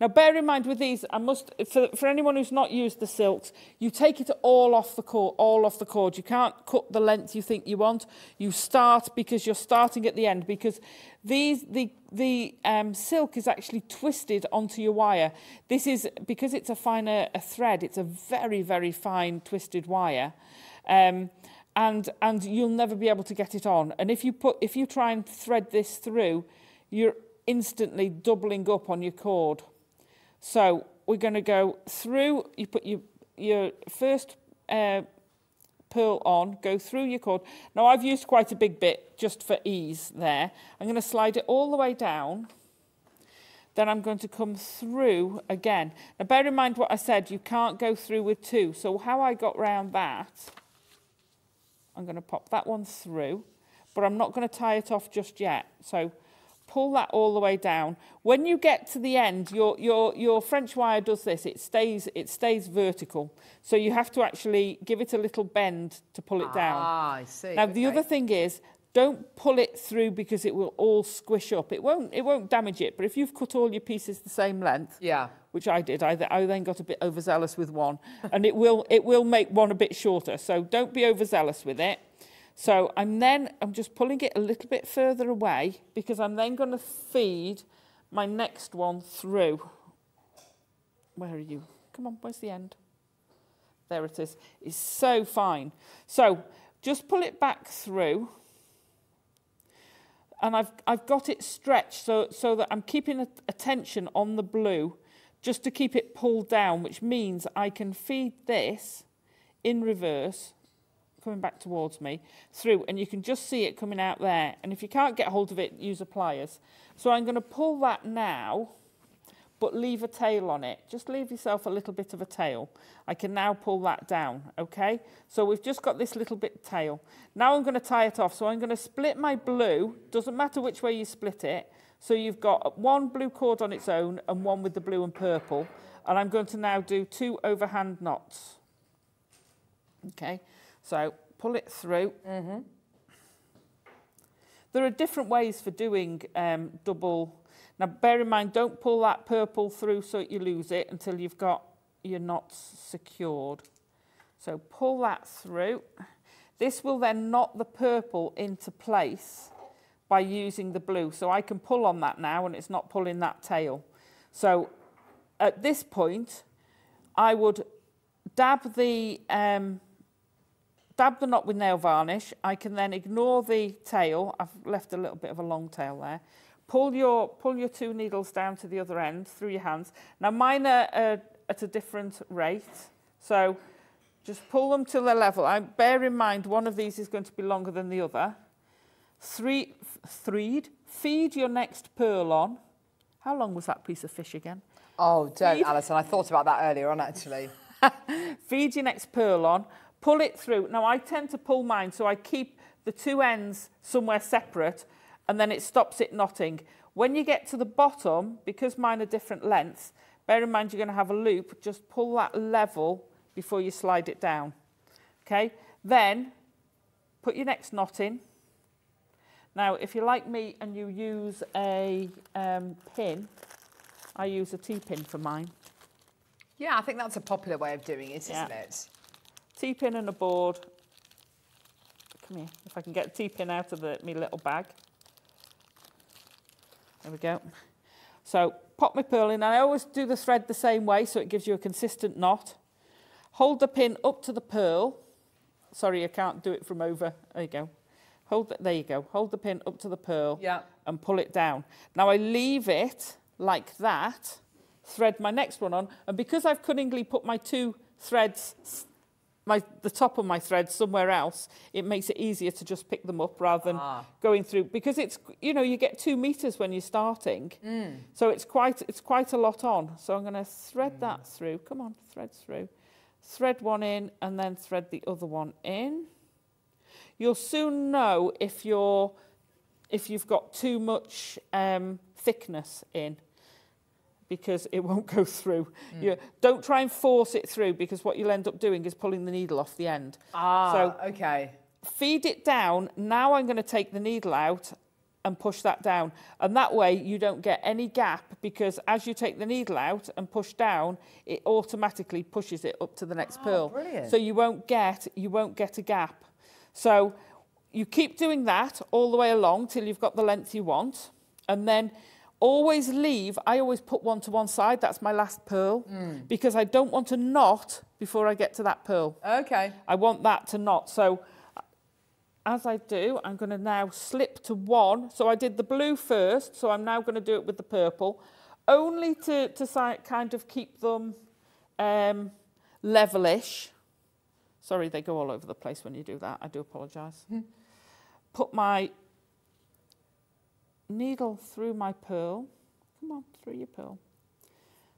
Now, bear in mind with these, I must, for, for anyone who's not used the silks, you take it all off the cord, all off the cord. You can't cut the length you think you want. You start because you're starting at the end because these, the, the um, silk is actually twisted onto your wire. This is, because it's a finer a thread, it's a very, very fine twisted wire. Um, and, and you'll never be able to get it on. And if you, put, if you try and thread this through, you're instantly doubling up on your cord. So we're going to go through, you put your, your first uh, pearl on, go through your cord. Now I've used quite a big bit just for ease there. I'm going to slide it all the way down. Then I'm going to come through again. Now bear in mind what I said, you can't go through with two. So how I got round that, I'm going to pop that one through, but I'm not going to tie it off just yet. So pull that all the way down. When you get to the end, your, your, your French wire does this, it stays, it stays vertical. So you have to actually give it a little bend to pull it down. Ah, I see. Now, the other thing is, don't pull it through because it will all squish up. It won't, it won't damage it, but if you've cut all your pieces the same length, Yeah. which I did, I, th- I then got a bit overzealous with one, and it will, it will make one a bit shorter. So don't be overzealous with it. So I'm then, I'm just pulling it a little bit further away because I'm then going to feed my next one through. Where are you? Come on, where's the end? There it is. It's so fine. So just pull it back through. And I've, I've got it stretched so, so that I'm keeping attention on the blue just to keep it pulled down, which means I can feed this in reverse, coming back towards me, through, and you can just see it coming out there. And if you can't get hold of it, use a pliers. So I'm going to pull that now but leave a tail on it. Just leave yourself a little bit of a tail. I can now pull that down, okay? So we've just got this little bit tail. Now I'm going to tie it off. So I'm going to split my blue. Doesn't matter which way you split it. So you've got one blue cord on its own and one with the blue and purple. And I'm going to now do two overhand knots. Okay, so pull it through. Mm -hmm. There are different ways for doing um, double now, bear in mind, don't pull that purple through so you lose it until you've got your knots secured. So pull that through. This will then knot the purple into place by using the blue. So I can pull on that now and it's not pulling that tail. So at this point, I would dab the, um, dab the knot with nail varnish. I can then ignore the tail. I've left a little bit of a long tail there. Pull your, pull your two needles down to the other end through your hands. Now mine are uh, at a different rate, so just pull them to the level. I bear in mind one of these is going to be longer than the other. Three, threed, feed your next pearl on. How long was that piece of fish again? Oh, don't, feed. Alison. I thought about that earlier on, actually. (laughs) feed your next pearl on, pull it through. Now, I tend to pull mine, so I keep the two ends somewhere separate and then it stops it knotting. When you get to the bottom, because mine are different lengths, bear in mind you're going to have a loop, just pull that level before you slide it down. Okay, then put your next knot in. Now, if you're like me and you use a um, pin, I use a T-pin for mine. Yeah, I think that's a popular way of doing it, isn't it? T-pin and a board. Come here, if I can get a T-pin out of the, me little bag. There we go. So pop my pearl in, and I always do the thread the same way so it gives you a consistent knot. Hold the pin up to the pearl. Sorry, I can't do it from over. There you go. Hold it, there you go. Hold the pin up to the pearl yeah. and pull it down. Now I leave it like that, thread my next one on, and because I've cunningly put my two threads my, the top of my thread somewhere else, it makes it easier to just pick them up rather than ah. going through because it's you know you get two meters when you're starting, mm. so it's quite it's quite a lot on. So I'm going to thread mm. that through. Come on, thread through, thread one in, and then thread the other one in. You'll soon know if you're if you've got too much um, thickness in because it won't go through. Mm. You don't try and force it through because what you'll end up doing is pulling the needle off the end. Ah, so okay. Feed it down. Now I'm going to take the needle out and push that down. And that way you don't get any gap because as you take the needle out and push down, it automatically pushes it up to the next oh, pearl. Brilliant. So you won't get you won't get a gap. So you keep doing that all the way along till you've got the length you want. And then always leave, I always put one to one side, that's my last pearl, mm. because I don't want to knot before I get to that pearl. Okay. I want that to knot. So as I do, I'm going to now slip to one. So I did the blue first, so I'm now going to do it with the purple, only to, to kind of keep them um, levelish. Sorry, they go all over the place when you do that. I do apologise. Mm. Put my needle through my pearl. Come on, through your pearl.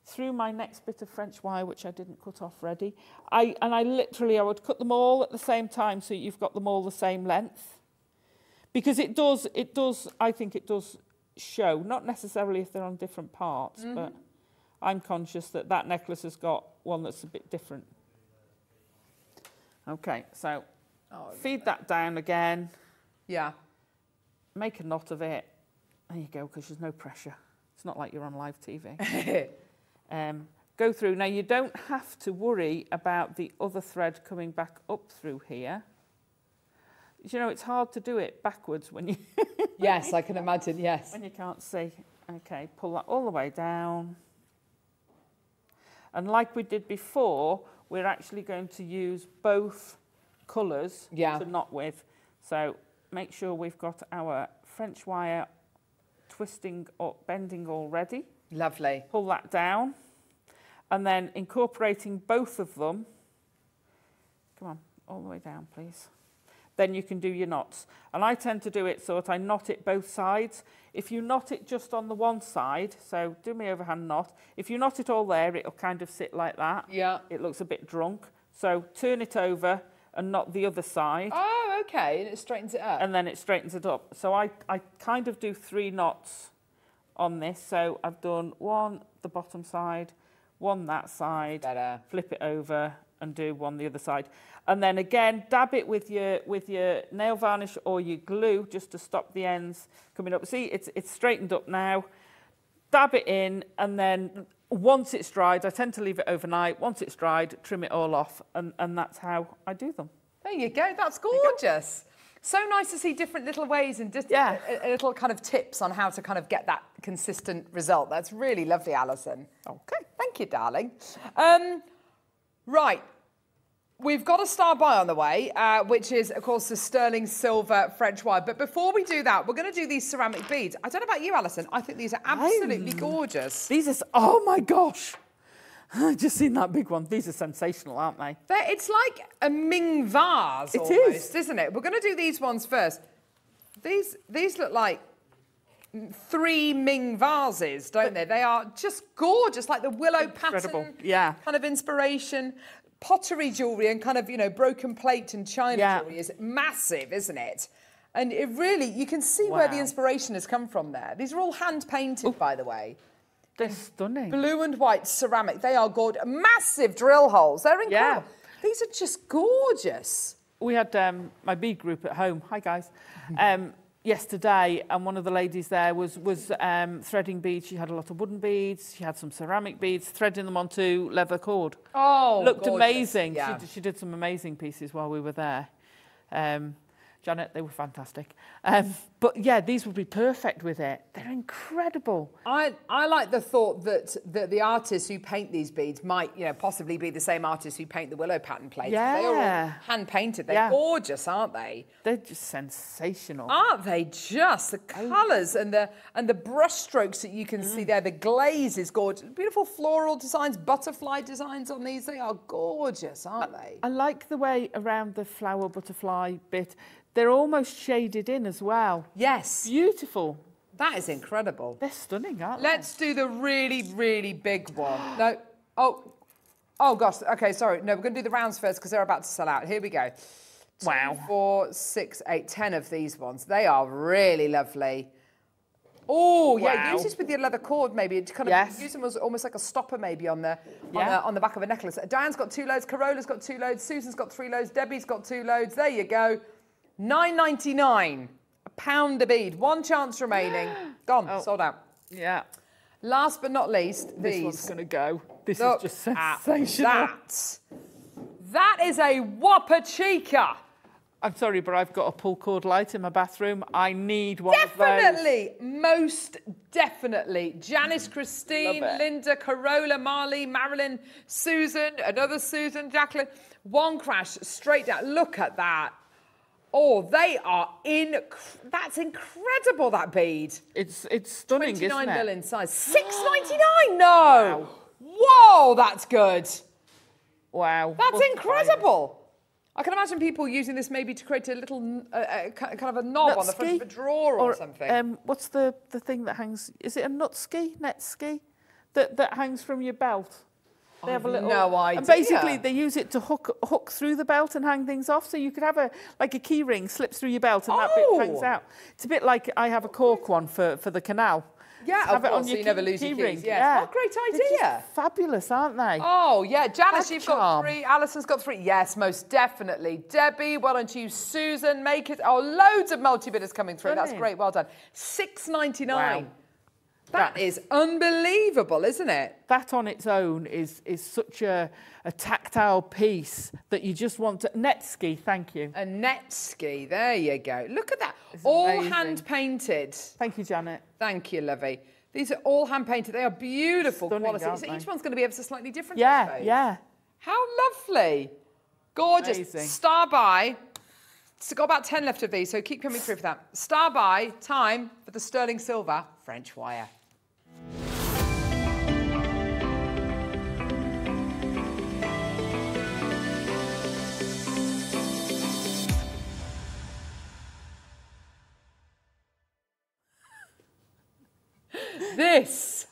Through my next bit of French wire, which I didn't cut off ready. I, and I literally, I would cut them all at the same time so you've got them all the same length. Because it does, it does, I think it does show, not necessarily if they're on different parts, mm -hmm. but I'm conscious that that necklace has got one that's a bit different. Okay, so oh, feed that down again. Yeah. Make a knot of it. There you go, because there's no pressure. It's not like you're on live TV. (laughs) um, go through. Now, you don't have to worry about the other thread coming back up through here. You know, it's hard to do it backwards when you (laughs) Yes, I can imagine, yes. when you can't see. Okay, pull that all the way down. And like we did before, we're actually going to use both colours Yeah. to knot with. So make sure we've got our French wire twisting or bending already. Lovely. Pull that down. And then incorporating both of them. Come on, all the way down, please. Then you can do your knots. And I tend to do it so that I knot it both sides. If you knot it just on the one side, so do my overhand knot. If you knot it all there, it'll kind of sit like that. Yeah. It looks a bit drunk. So turn it over and not the other side. Oh, okay, and it straightens it up. and then it straightens it up. So I, I kind of do three knots on this. So I've done one the bottom side, one that side, Better. flip it over and do one the other side. And then again, dab it with your with your nail varnish or your glue just to stop the ends coming up. See, it's it's straightened up now. Dab it in and then once it's dried, I tend to leave it overnight. Once it's dried, trim it all off and, and that's how I do them. There you go. That's gorgeous. So nice to see different little ways and just Yeah. a, a little kind of tips on how to kind of get that consistent result. That's really lovely, Alison. Okay, thank you, darling. Um, right. We've got a star buy on the way, uh, which is, of course, the sterling silver French wire. But before we do that, we're going to do these ceramic beads. I don't know about you, Alison. I think these are absolutely gorgeous. These are, oh my gosh. (laughs) I just seen that big one. These are sensational, aren't they? They're, it's like a Ming vase, It almost, is. isn't it? We're going to do these ones first. These these look like three Ming vases, don't they? They are just gorgeous, like the willow Incredible, pattern, yeah. kind of inspiration. Pottery jewellery and kind of you know broken plate and china Yeah. jewellery is massive, isn't it? And it really, you can see where the inspiration has come from there. These are all hand painted, by the way. They're stunning. Blue and white ceramic. They are gorgeous. Massive drill holes. They're incredible. Yeah. These are just gorgeous. We had um, my bead group at home. Hi, guys. (laughs) Um, yesterday, and one of the ladies there was was um, threading beads. She had a lot of wooden beads. She had some ceramic beads, threading them onto leather cord. Oh, Looked gorgeous. amazing. Yeah. She, she did some amazing pieces while we were there. Um, Janet, they were fantastic. Um, but yeah, these would be perfect with it. They're incredible. I, I like the thought that, that the artists who paint these beads might, you know, possibly be the same artists who paint the willow pattern plates. They are all Yeah. hand painted. They're Yeah. gorgeous, aren't they? They're just sensational. Aren't they just the colours and the and the brush strokes that you can see there? The glaze is gorgeous. Beautiful floral designs, butterfly designs on these. They are gorgeous, aren't they? I like the way around the flower butterfly bit. They're almost shaded in as well. Yes, Beautiful. that is incredible. They're stunning, aren't they? Let's do the really, really big one. (gasps) No. Oh. Oh gosh. Okay. Sorry. No, we're going to do the rounds first because they're about to sell out. Here we go. Wow. Four, six, eight, ten of these ones. They are really lovely. Oh yeah, Wow. use this with your leather cord maybe. To kind of Yes. use them as almost like a stopper maybe on the, on Yeah. the on the back of a necklace. Diane's got two loads. Corola's got two loads. Susan's got three loads. Debbie's got two loads. There you go. Nine ninety nine. A pound a bead. One chance remaining. (gasps) Gone. Oh. Sold out. Yeah. Last but not least, these. This one's going to go. This Look is just at sensational. That. that is a whopper chica. I'm sorry, but I've got a pull cord light in my bathroom. I need one. Definitely, most definitely. Janice, Christine, Linda, Corolla, Marley, Marilyn, Susan, another Susan, Jacqueline. One crash straight down. Look at that. Oh, they are in. That's incredible. That bead. It's it's stunning, 29 mil in size. 6.99. No. (gasps) Whoa, that's good. Wow. That's incredible. I can imagine people using this maybe to create a little, uh, uh, kind of a knob on the front of a drawer or, something. Um, what's the, the thing that hangs? Is it a nut ski, net ski, that that hangs from your belt? They have a little. no And basically, they use it to hook hook through the belt and hang things off. So you could have a like a key ring slips through your belt and that bit hangs Oh. out. It's a bit like I have a cork one for for the canal. yeah, of have on course, so you never key- lose your key ring. Yes. Yeah. What a great idea. fabulous, aren't they? Oh, yeah. Janice, Like you've got three. Alison's got three. Yes, most definitely. Debbie, well done to you. Susan, make it. Oh, loads of multi bidders coming through. That's great. Well done. Six ninety nine. Wow. That is unbelievable, isn't it? That on its own is is such a, a tactile piece that you just want to. Netsuke, thank you. A there you go. Look at that. all amazing. hand painted. Thank you, Janet. Thank you, Lovey. These are all hand painted. They are beautiful Stunning, quality. So they? each one's going to be ever so slightly different. Yeah, yeah. How lovely. Gorgeous. Amazing. Star buy. So got about 10 left of these, so keep coming through for that. Star buy, time for the sterling silver French wire. This.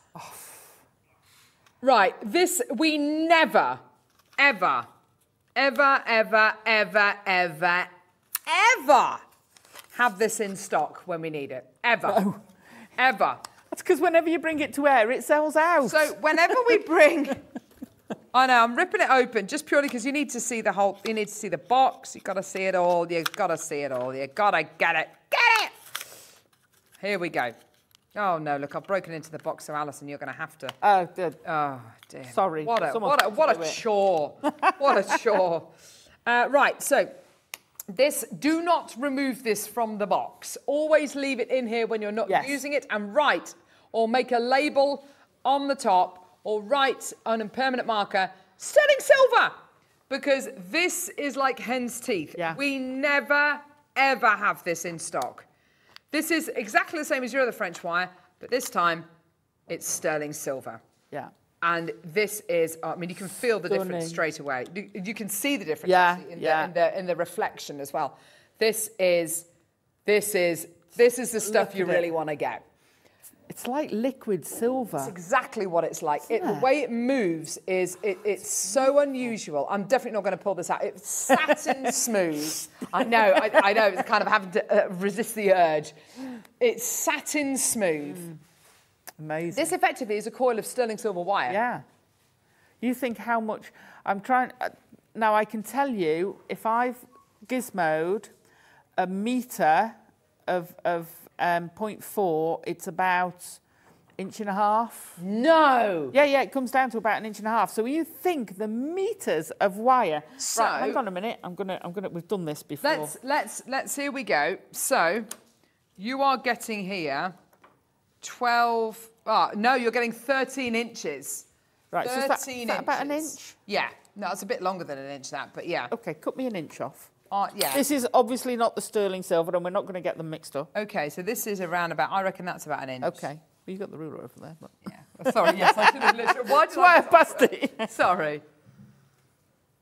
Right, this, we never, ever, ever, ever, ever, ever, ever have this in stock when we need it. Ever. Ever. That's because whenever you bring it to air, it sells out. So whenever we bring, (laughs) I know I'm ripping it open just purely because you need to see the whole. You need to see the box. You've got to see it all. You've got to see it all. You've got to get it. Get it. Here we go. Oh no! Look, I've broken into the box, so Alison, you're going to have to. oh, good. Oh dear. Sorry, What a what a what a chore. what a (laughs) chore. Uh, right. So. This, do not remove this from the box. Always leave it in here when you're not Yes. using it and write or make a label on the top or write on a permanent marker, sterling silver, because this is like hen's teeth. Yeah. We never, ever have this in stock. This is exactly the same as your other French wire, but this time it's sterling silver. Yeah. And this is, I mean, you can feel the difference straight away. You, you can see the difference Yeah, in, yeah. the, in, the, in the reflection as well. This is, this is, this is the stuff Look you really want to get. It's like liquid silver. It's exactly what it's like. It, the way it moves is, it, it's so unusual. I'm definitely not going to pull this out. It's satin (laughs) smooth. I know, I, I know, it's kind of having to uh, resist the urge. It's satin smooth. Amazing. This effectively is a coil of sterling silver wire. Yeah. You think how much I'm trying. Uh, now I can tell you if I've gizmoed a meter of of um, 0.4, it's about inch and a half. No. Yeah, yeah, it comes down to about an inch and a half. So you think the meters of wire. So- right, hang on a minute. I'm gonna. I'm gonna. We've done this before. Let's let's let's here we go. So you are getting here 12 ah no, you're getting 13 inches. right. So is that, 13 is that about an inch? Yeah. No, it's a bit longer than an inch that, but yeah. Okay, cut me an inch off. Uh, yeah. This is obviously not the sterling silver, and we're not going to get them mixed up. okay, so this is around about I reckon that's about an inch. Okay. Well, you've got the ruler over there. But... Yeah. Sorry, yes, I should have literally why (laughs) did I I passed it. Sorry.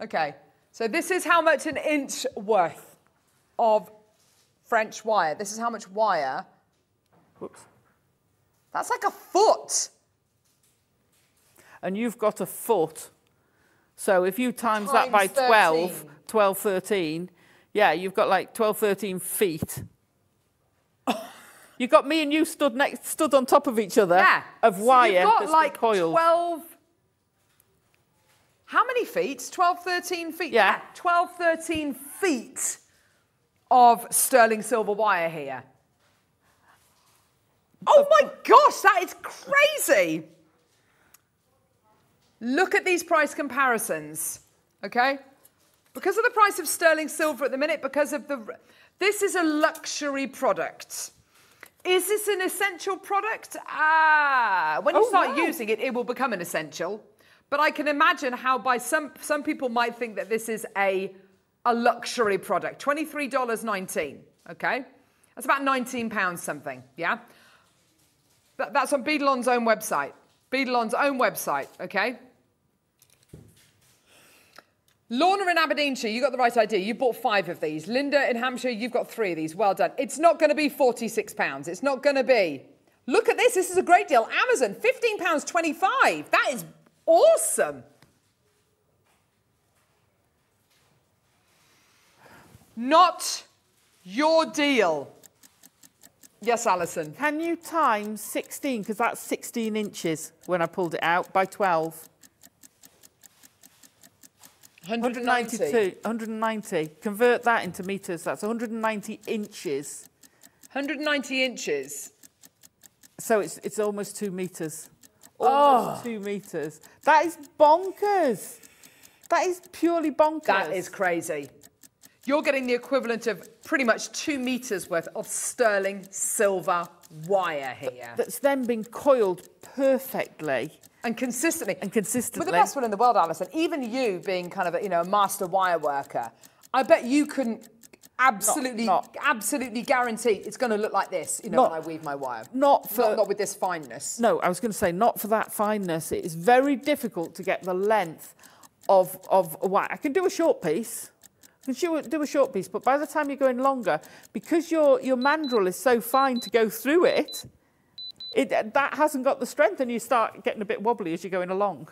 Okay. So this is how much an inch worth of French wire. This is how much wire. Whoops. That's like a foot. and you've got a foot. So if you times, that by Times 12, 12, 13, yeah, you've got like 12, 13 feet. You've got me and you stood next, stood on top of each other Yeah. of So wire You've got like coiled. 12. How many feet? 12, 13 feet? Yeah. 12, 13 feet of sterling silver wire here. Oh my gosh, that is crazy. Look at these price comparisons, okay? Because of the price of sterling silver at the minute, because of the. This is a luxury product. Is this an essential product? Ah, when you Oh, start wow. using it, it will become an essential. But I can imagine how by some some people might think that this is a a luxury product. Twenty-three dollars nineteen. Okay, that's about nineteen pounds something. Yeah, That- that's on Beadalon's own website. Beadalon's own website. Okay. Lorna in Aberdeenshire, you got the right idea. You bought five of these. Linda in Hampshire, you've got three of these. Well done. It's not going to be £46. It's not going to be. Look at this. This is a great deal. Amazon, £15.25. That is awesome. Not your deal. Yes, Alison. Can you times 16, because that's 16 inches when I pulled it out, by 12? 192, 190. Convert that into meters. That's 190 inches. 190 inches. So it's it's almost two meters. Oh. Almost two meters. That is bonkers. That is purely bonkers. That is crazy. You're getting the equivalent of pretty much two meters worth of sterling silver wire here. that's then been coiled perfectly and consistently. and consistently. With the best one in the world, Alison, even you being kind of a, you know, a master wire worker, I bet you couldn't absolutely, not- absolutely guarantee it's going to look like this, you know, Not- when I weave my wire. not for- not, not with this fineness. No, I was going to say not for that fineness. It is very difficult to get the length of of a wire. I can do a short piece. Can do a, do a short piece, but by the time you're going longer, because your your mandrel is so fine to go through it, it that hasn't got the strength, and you start getting a bit wobbly as you're going along.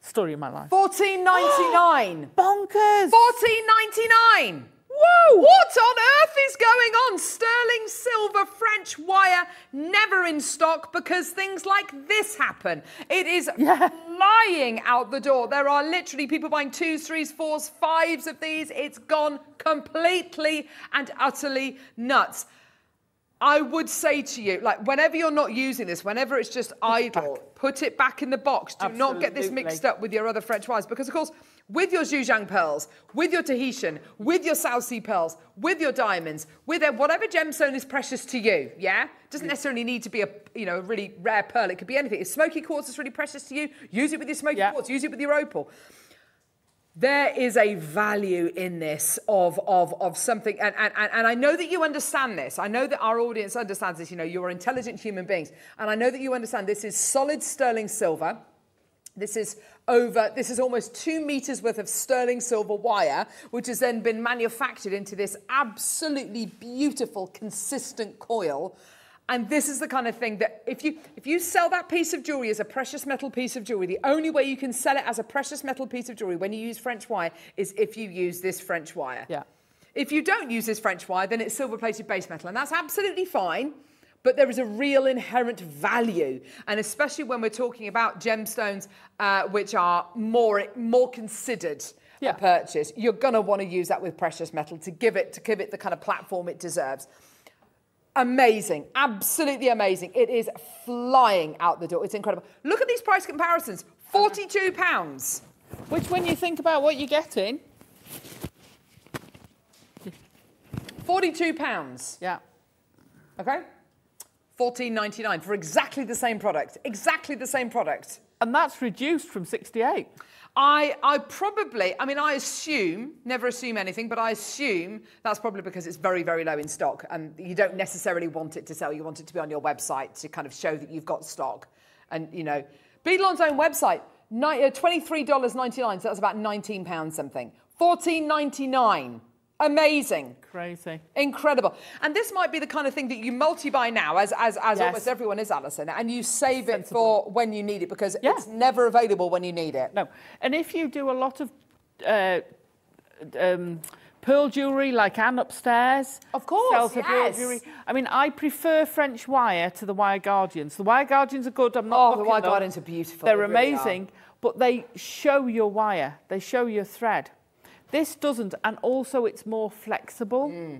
Story of my life. Fourteen ninety nine. (gasps) Bonkers! Fourteen ninety nine. Whoa! What on earth is going on? Sterling silver French wire never in stock because things like this happen. It is (laughs) Yeah. flying out the door. There are literally people buying twos, threes, fours, fives of these. It's gone completely and utterly nuts. I would say to you, like, whenever you're not using this, whenever it's just idle, put it back in the box. Do not get this mixed up with your other French wines because, of course, with your Zhejiang pearls, with your Tahitian, with your South Sea pearls, with your diamonds, with a, whatever gemstone is precious to you, yeah? Doesn't necessarily need to be a, you know, a really rare pearl. It could be anything. If smoky quartz is really precious to you, use it with your smoky Yeah. quartz, use it with your opal there is a value in this of of of something and, and and and I know that you understand this. I know that our audience understands this. You know, you're intelligent human beings. And I know that you understand this is solid sterling silver. This is over, this is almost two meters worth of sterling silver wire, which has then been manufactured into this absolutely beautiful, consistent coil. And this is the kind of thing that if you if you sell that piece of jewelry as a precious metal piece of jewelry, the only way you can sell it as a precious metal piece of jewelry when you use French wire is if you use this French wire. Yeah. If you don't use this French wire, then it's silver plated base metal, and that's absolutely fine. But there is a real inherent value, and especially when we're talking about gemstones, uh, which are more more considered Yeah. a purchase, you're gonna want to use that with precious metal to give it to give it the kind of platform it deserves. Amazing, absolutely amazing. It is flying out the door. It's incredible. Look at these price comparisons. Forty-two pounds. Which, when you think about what you're getting, Forty-two pounds. yeah, Okay. Fourteen ninety-nine for exactly the same product. Exactly the same product. and that's reduced from 68. I, I probably, I mean, I assume, never assume anything, but I assume that's probably because it's very, very low in stock and you don't necessarily want it to sell. You want it to be on your website to kind of show that you've got stock. And, you know, Beadalon's own website, uh, $23.99, so that's about £19 something. $14.99. Amazing. Crazy. Incredible. And this might be the kind of thing that you multi-buy now, as, as, as Yes. almost everyone is, Alison, and you save it for when you need it because Yeah. it's never available when you need it. No. And if you do a lot of uh, um, pearl jewellery, like Anne upstairs, Of course, yes. I mean, I prefer French wire to the wire guardians. The wire guardians are good. I'm not. Oh, the wire guardians are beautiful. They're They really amazing, but they show your wire. They show your thread. This doesn't, and also it's more flexible. Hmm.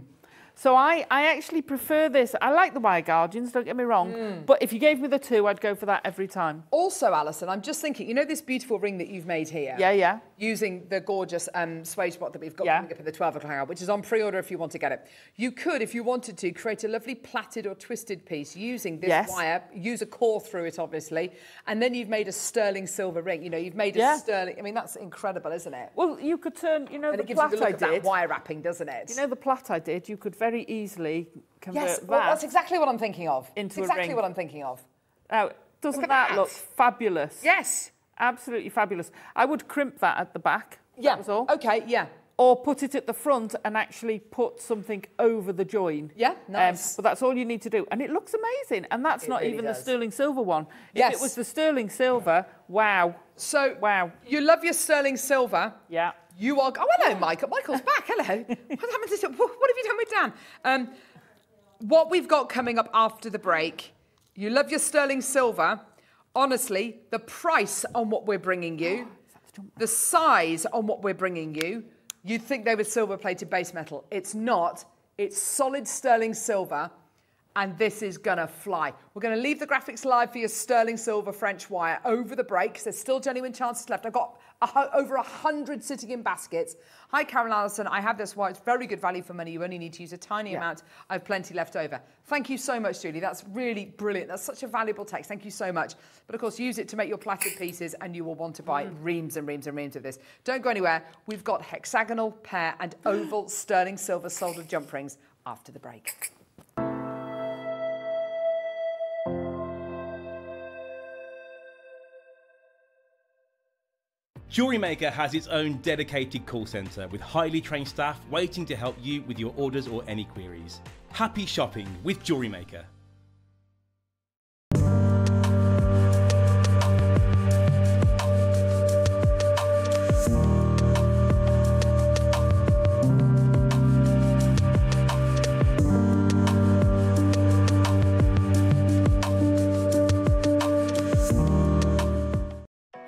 So I, I actually prefer this. I like the wire guardians, don't get me wrong. Hmm. But if you gave me the two, I'd go for that every time. Also, Alison, I'm just thinking, you know this beautiful ring that you've made here? Yeah, yeah. Using the gorgeous um, swage block that we've got Yeah. coming up in the 12 o'clock hour, which is on pre-order if you want to get it. You could, if you wanted to, create a lovely plaited or twisted piece using this Yes. wire, use a core through it, obviously, and then you've made a sterling silver ring. You know, you've made a Yeah. sterling, I mean, that's incredible, isn't it? Well, you could turn, you know, And the it gives you the I look of that wire wrapping, doesn't it? You know the plait I did. You could very easily convert yes, that. well, that's exactly what I'm thinking of. Into a exactly what I'm thinking of. Now, doesn't at that, that. look fabulous? Yes. Absolutely fabulous. I would crimp that at the back. Yeah. That was all. Okay, yeah. Or put it at the front and actually put something over the join. Yeah, Um, nice. but that's all you need to do. And it looks amazing. And that's It not really even does. the sterling silver one. Yes. If it was the sterling silver, wow. So, Wow. you love your sterling silver. Yeah. You are. Oh, hello, Michael. Michael's back. Hello. (laughs) What happened to? What have you done with Dan? Um, what we've got coming up after the break. You love your sterling silver. Honestly, the price on what we're bringing you, (gasps) the size on what we're bringing you, you'd think they were silver plated base metal. It's not. It's solid sterling silver. and this is gonna fly. We're gonna leave the graphics live for your sterling silver French wire over the break, because there's still genuine chances left. I've got over 100 sitting in baskets. Hi, Carol Allison. I have this wire. It's very good value for money. You only need to use a tiny yeah. amount. I have plenty left over. Thank you so much, Julie. That's really brilliant. That's such a valuable text. Thank you so much. But of course, use it to make your plastic pieces, and you will want to buy mm. reams and reams and reams of this. Don't go anywhere. We've got hexagonal, pear, and oval sterling silver soldered jump rings after the break. Jewelry Maker has its own dedicated call centre with highly trained staff waiting to help you with your orders or any queries. Happy shopping with Jewelry Maker.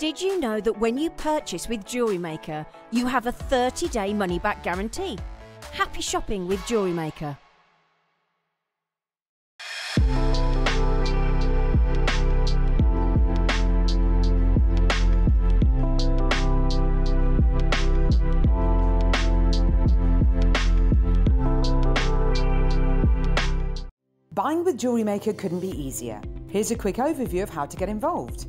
Did you know that when you purchase with Jewelry Maker, you have a 30 day money back guarantee? Happy shopping with Jewelry Maker. Buying with Jewelry Maker couldn't be easier. Here's a quick overview of how to get involved.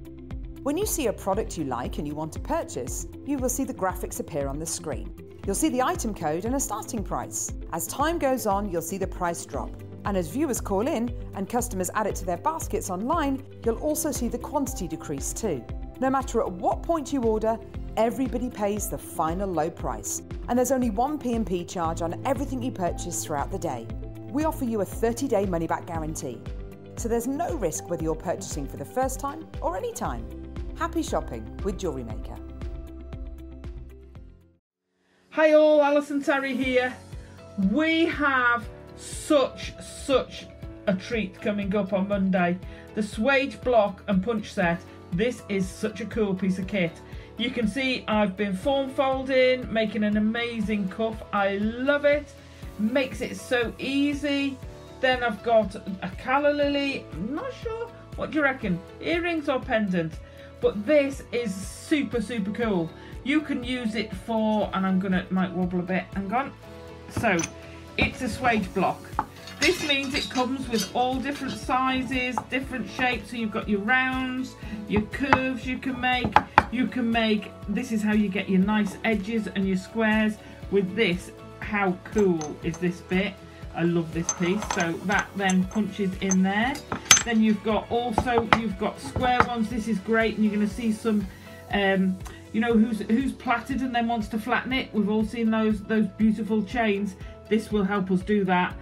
When you see a product you like and you want to purchase, you will see the graphics appear on the screen. You'll see the item code and a starting price. As time goes on, you'll see the price drop. And as viewers call in and customers add it to their baskets online, you'll also see the quantity decrease too. No matter at what point you order, everybody pays the final low price. And there's only one P&P charge on everything you purchase throughout the day. We offer you a 30-day money-back guarantee. So there's no risk whether you're purchasing for the first time or any time. Happy shopping with Jewelry Maker. Hi all, Alison Terry here. We have such, such a treat coming up on Monday. The swage block and punch set. This is such a cool piece of kit. You can see I've been form folding, making an amazing cuff. I love it. Makes it so easy. Then I've got a calla lily. I'm not sure. What do you reckon? Earrings or pendant? But this is super, super cool. You can use it for, and I'm gonna, might wobble a bit, hang on. So, it's a swage block. This means it comes with all different sizes, different shapes. So you've got your rounds, your curves you can make. You can make, this is how you get your nice edges and your squares. With this, how cool is this bit? I love this piece. So that then punches in there. Then you've got also, you've got square ones. This is great. And you're going to see some, um, you know, who's who's plaited and then wants to flatten it. We've all seen those, those beautiful chains. This will help us do that.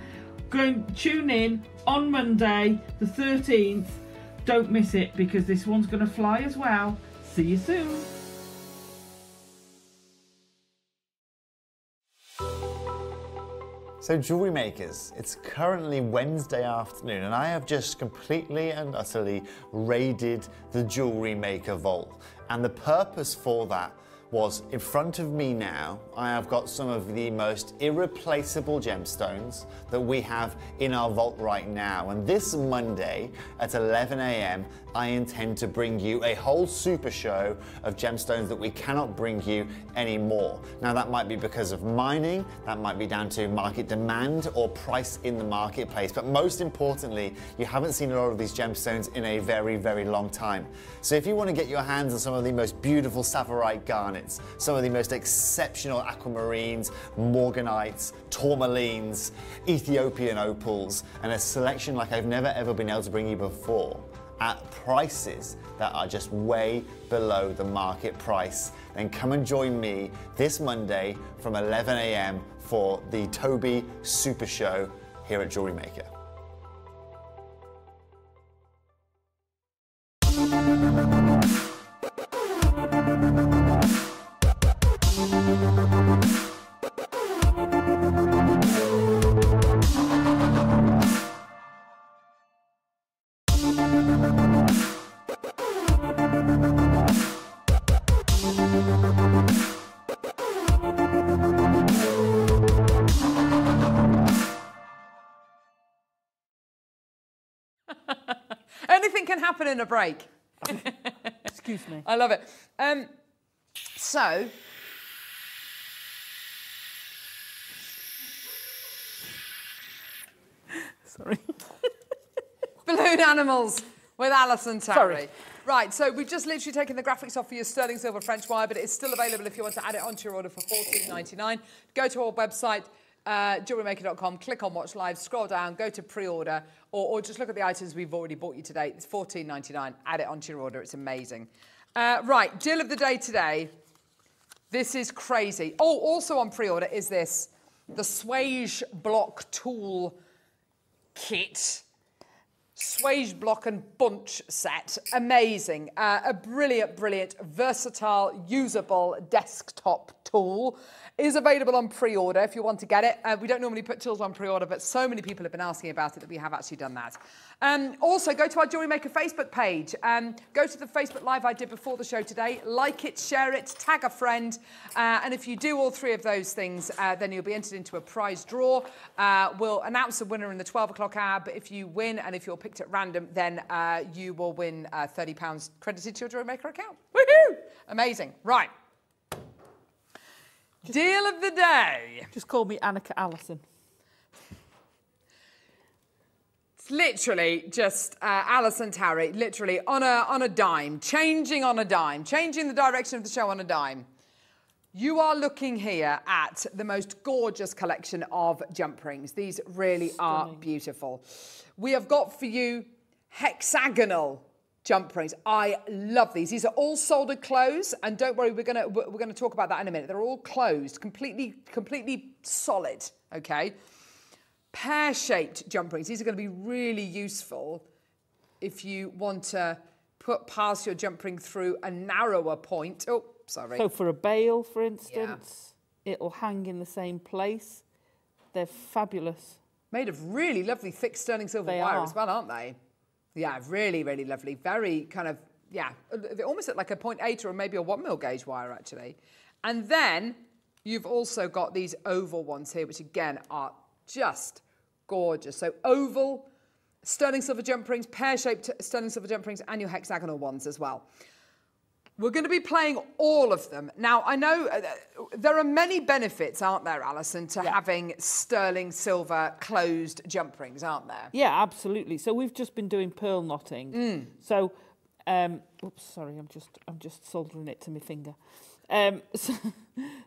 Go tune in on Monday, the 13th. Don't miss it because this one's going to fly as well. See you soon. So jewelry makers, it's currently Wednesday afternoon and I have just completely and utterly raided the jewelry maker vault. And the purpose for that was in front of me now, I have got some of the most irreplaceable gemstones that we have in our vault right now. And this Monday at 11 a.m., I intend to bring you a whole super show of gemstones that we cannot bring you anymore. Now that might be because of mining, that might be down to market demand or price in the marketplace, but most importantly, you haven't seen a lot of these gemstones in a very, very long time. So if you want to get your hands on some of the most beautiful Tsavorite garnets, some of the most exceptional aquamarines, morganites, tourmalines, Ethiopian opals, and a selection like I've never ever been able to bring you before, at prices that are just way below the market price, then come and join me this Monday from 11 a.m. for the Toby Super Show here at Jewelry Maker. In a break. (laughs) Excuse me. I love it. Um, so, Sorry. (laughs) balloon animals with Alison Terry. Sorry. Right, so we've just literally taken the graphics off for your sterling silver French wire, but it's still available if you want to add it onto your order for $14.99. Go to our website, uh, jewelrymaker.com, click on watch live, scroll down, go to pre-order, or, or just look at the items we've already bought you today. It's $14.99. Add it onto your order. It's amazing. Uh, right, deal of the day today. This is crazy. Oh, also on pre-order is this, the Swage Block Tool Kit. Swage block and punch set. Amazing. Uh, a brilliant, brilliant, versatile, usable desktop tool is available on pre-order if you want to get it. Uh, we don't normally put tools on pre-order, but so many people have been asking about it that we have actually done that. Um, also, go to our Jewelry Maker Facebook page. Um, go to the Facebook Live I did before the show today. Like it, share it, tag a friend. Uh, and if you do all three of those things, uh, then you'll be entered into a prize draw. Uh, we'll announce the winner in the 12 o'clock hour. But if you win and if you're picked at random, then uh, you will win uh, £30 credited to your Jewelry Maker account. Woohoo! Amazing. Right. Deal of the day. Just call me Annika Allison. It's literally just uh, Alison Tarry, literally on a, on a dime, changing on a dime, changing the direction of the show on a dime. You are looking here at the most gorgeous collection of jump rings. These really are beautiful. We have got for you hexagonal jump rings. I love these. These are all soldered closed, and don't worry, we're gonna we're gonna talk about that in a minute. They're all closed, completely completely solid. Okay pear-shaped jump rings. These are going to be really useful if you want to put pass your jump ring through a narrower point. Oh, sorry. So for a bail, for instance, it'll hang in the same place. They're fabulous. Made of really lovely thick sterling silver They wire are. as well, aren't they? Yeah, really, really lovely. Very kind of, yeah, they almost like a point eight or maybe a one mil gauge wire actually. And then you've also got these oval ones here, which again are just gorgeous. So oval, sterling silver jump rings, pear-shaped sterling silver jump rings, and your hexagonal ones as well. We're going to be playing all of them. Now, I know uh, there are many benefits, aren't there, Alison, to having sterling silver closed jump rings, aren't there? Yeah, absolutely. So we've just been doing pearl knotting. So, um, oops, sorry, I'm just I'm just soldering it to my finger. Um, (laughs) so,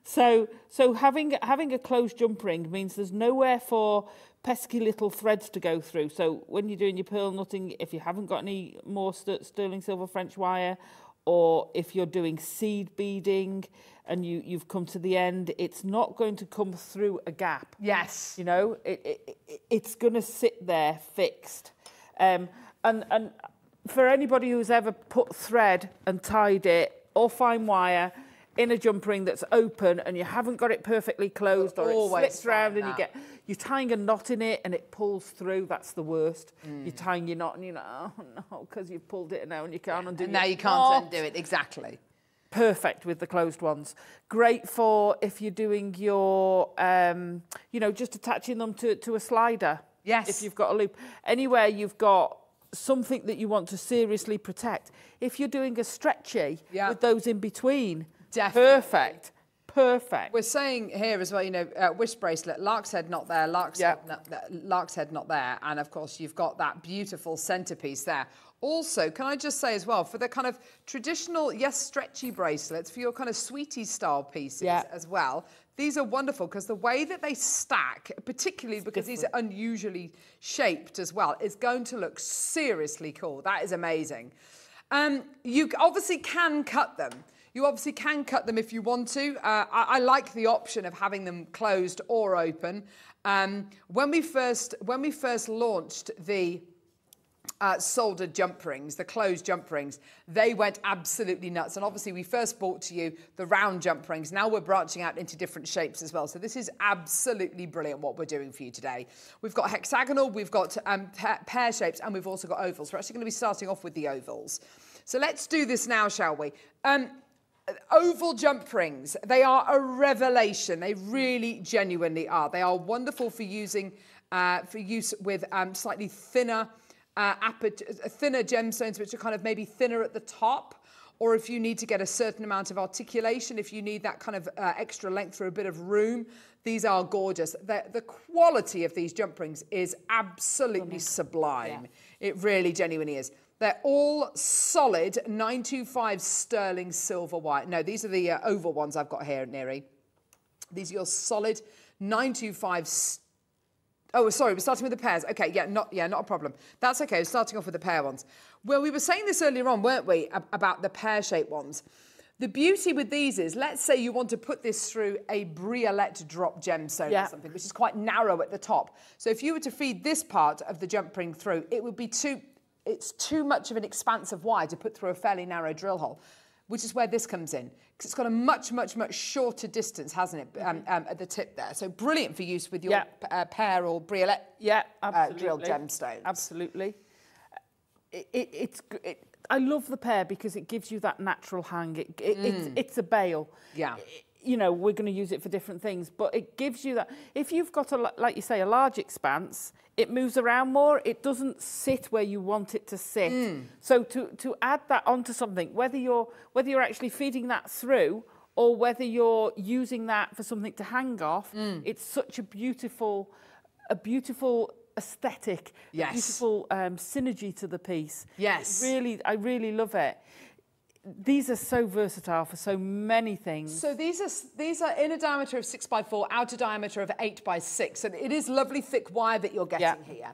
so so having having a closed jump ring means there's nowhere for pesky little threads to go through. So when you're doing your pearl knotting, if you haven't got any more st- sterling silver French wire, or if you're doing seed beading and you you've come to the end, it's not going to come through a gap. Yes. You know, it, it, it it's going to sit there fixed. Um, and, and for anybody who's ever put thread and tied it or fine wire in a jump ring that's open and you haven't got it perfectly closed or it slips round and you get you're tying a knot in it and it pulls through that's the worst you're tying your knot and you're like oh no because you've pulled it now and you can't undo it. now you can't knot undo it, exactly. perfect with the closed ones. Great for if you're doing your, um, you know, just attaching them to, to a slider. Yes. If you've got a loop. Anywhere you've got something that you want to seriously protect. If you're doing a stretchy Yeah. with those in between, Definitely. perfect. Perfect. We're saying here as well, you know, uh, wish bracelet, lark's head knot there, lark's, Yeah. head knot, lark's head knot there, and of course you've got that beautiful centerpiece there. Also, can I just say as well, for the kind of traditional, yes, stretchy bracelets, for your kind of sweetie style pieces Yeah. as well, these are wonderful because the way that they stack, particularly because these are unusually shaped as well, is going to look seriously cool. That is amazing. Um, you obviously can cut them. You obviously can cut them if you want to. Uh, I, I like the option of having them closed or open. Um, when we first when we first launched the uh, soldered jump rings, the closed jump rings, they went absolutely nuts. And obviously, we first brought to you the round jump rings. Now we're branching out into different shapes as well. So this is absolutely brilliant what we're doing for you today. We've got hexagonal, we've got um, pear shapes, and we've also got ovals. We're actually going to be starting off with the ovals. So let's do this now, shall we? Um, oval jump rings they are a revelation they really genuinely are they are wonderful for using uh, for use with um, slightly thinner uh, thinner gemstones, which are kind of maybe thinner at the top, or if you need to get a certain amount of articulation, if you need that kind of uh, extra length for a bit of room, these are gorgeous. The, the quality of these jump rings is absolutely sublime. It really genuinely is. They're all solid 925 sterling silver white. No, these are the uh, oval ones I've got here, Neri. These are your solid 925 st- Oh, sorry, we're starting with the pears. Okay, yeah, not yeah, not a problem. That's okay. We're starting off with the pear ones. Well, we were saying this earlier on, weren't we, ab- about the pear-shaped ones. The beauty with these is, let's say you want to put this through a briolette drop gemstone Yeah. or something, which is quite narrow at the top. So if you were to feed this part of the jump ring through, it would be too, it's too much of an expansive wire to put through a fairly narrow drill hole, which is where this comes in. Because it's got a much, much, much shorter distance, hasn't it, um, um, at the tip there. So brilliant for use with your Yeah. uh, pear or briolette Yeah, uh, drilled gemstones. Absolutely. It, it, it's it, I love the pear because it gives you that natural hang. It, it, it's, it's a bail. Yeah. I- You know, we're going to use it for different things, but it gives you that. If you've got a, like you say, a large expanse, it moves around more. It doesn't sit where you want it to sit. So to, to add that onto something, whether you're whether you're actually feeding that through or whether you're using that for something to hang off, it's such a beautiful, a beautiful aesthetic, Yes. beautiful um, synergy to the piece. Yes. Really, I really love it. These are so versatile for so many things. So these are these are inner diameter of six by four, outer diameter of eight by six. So it is lovely thick wire that you're getting Yeah. here.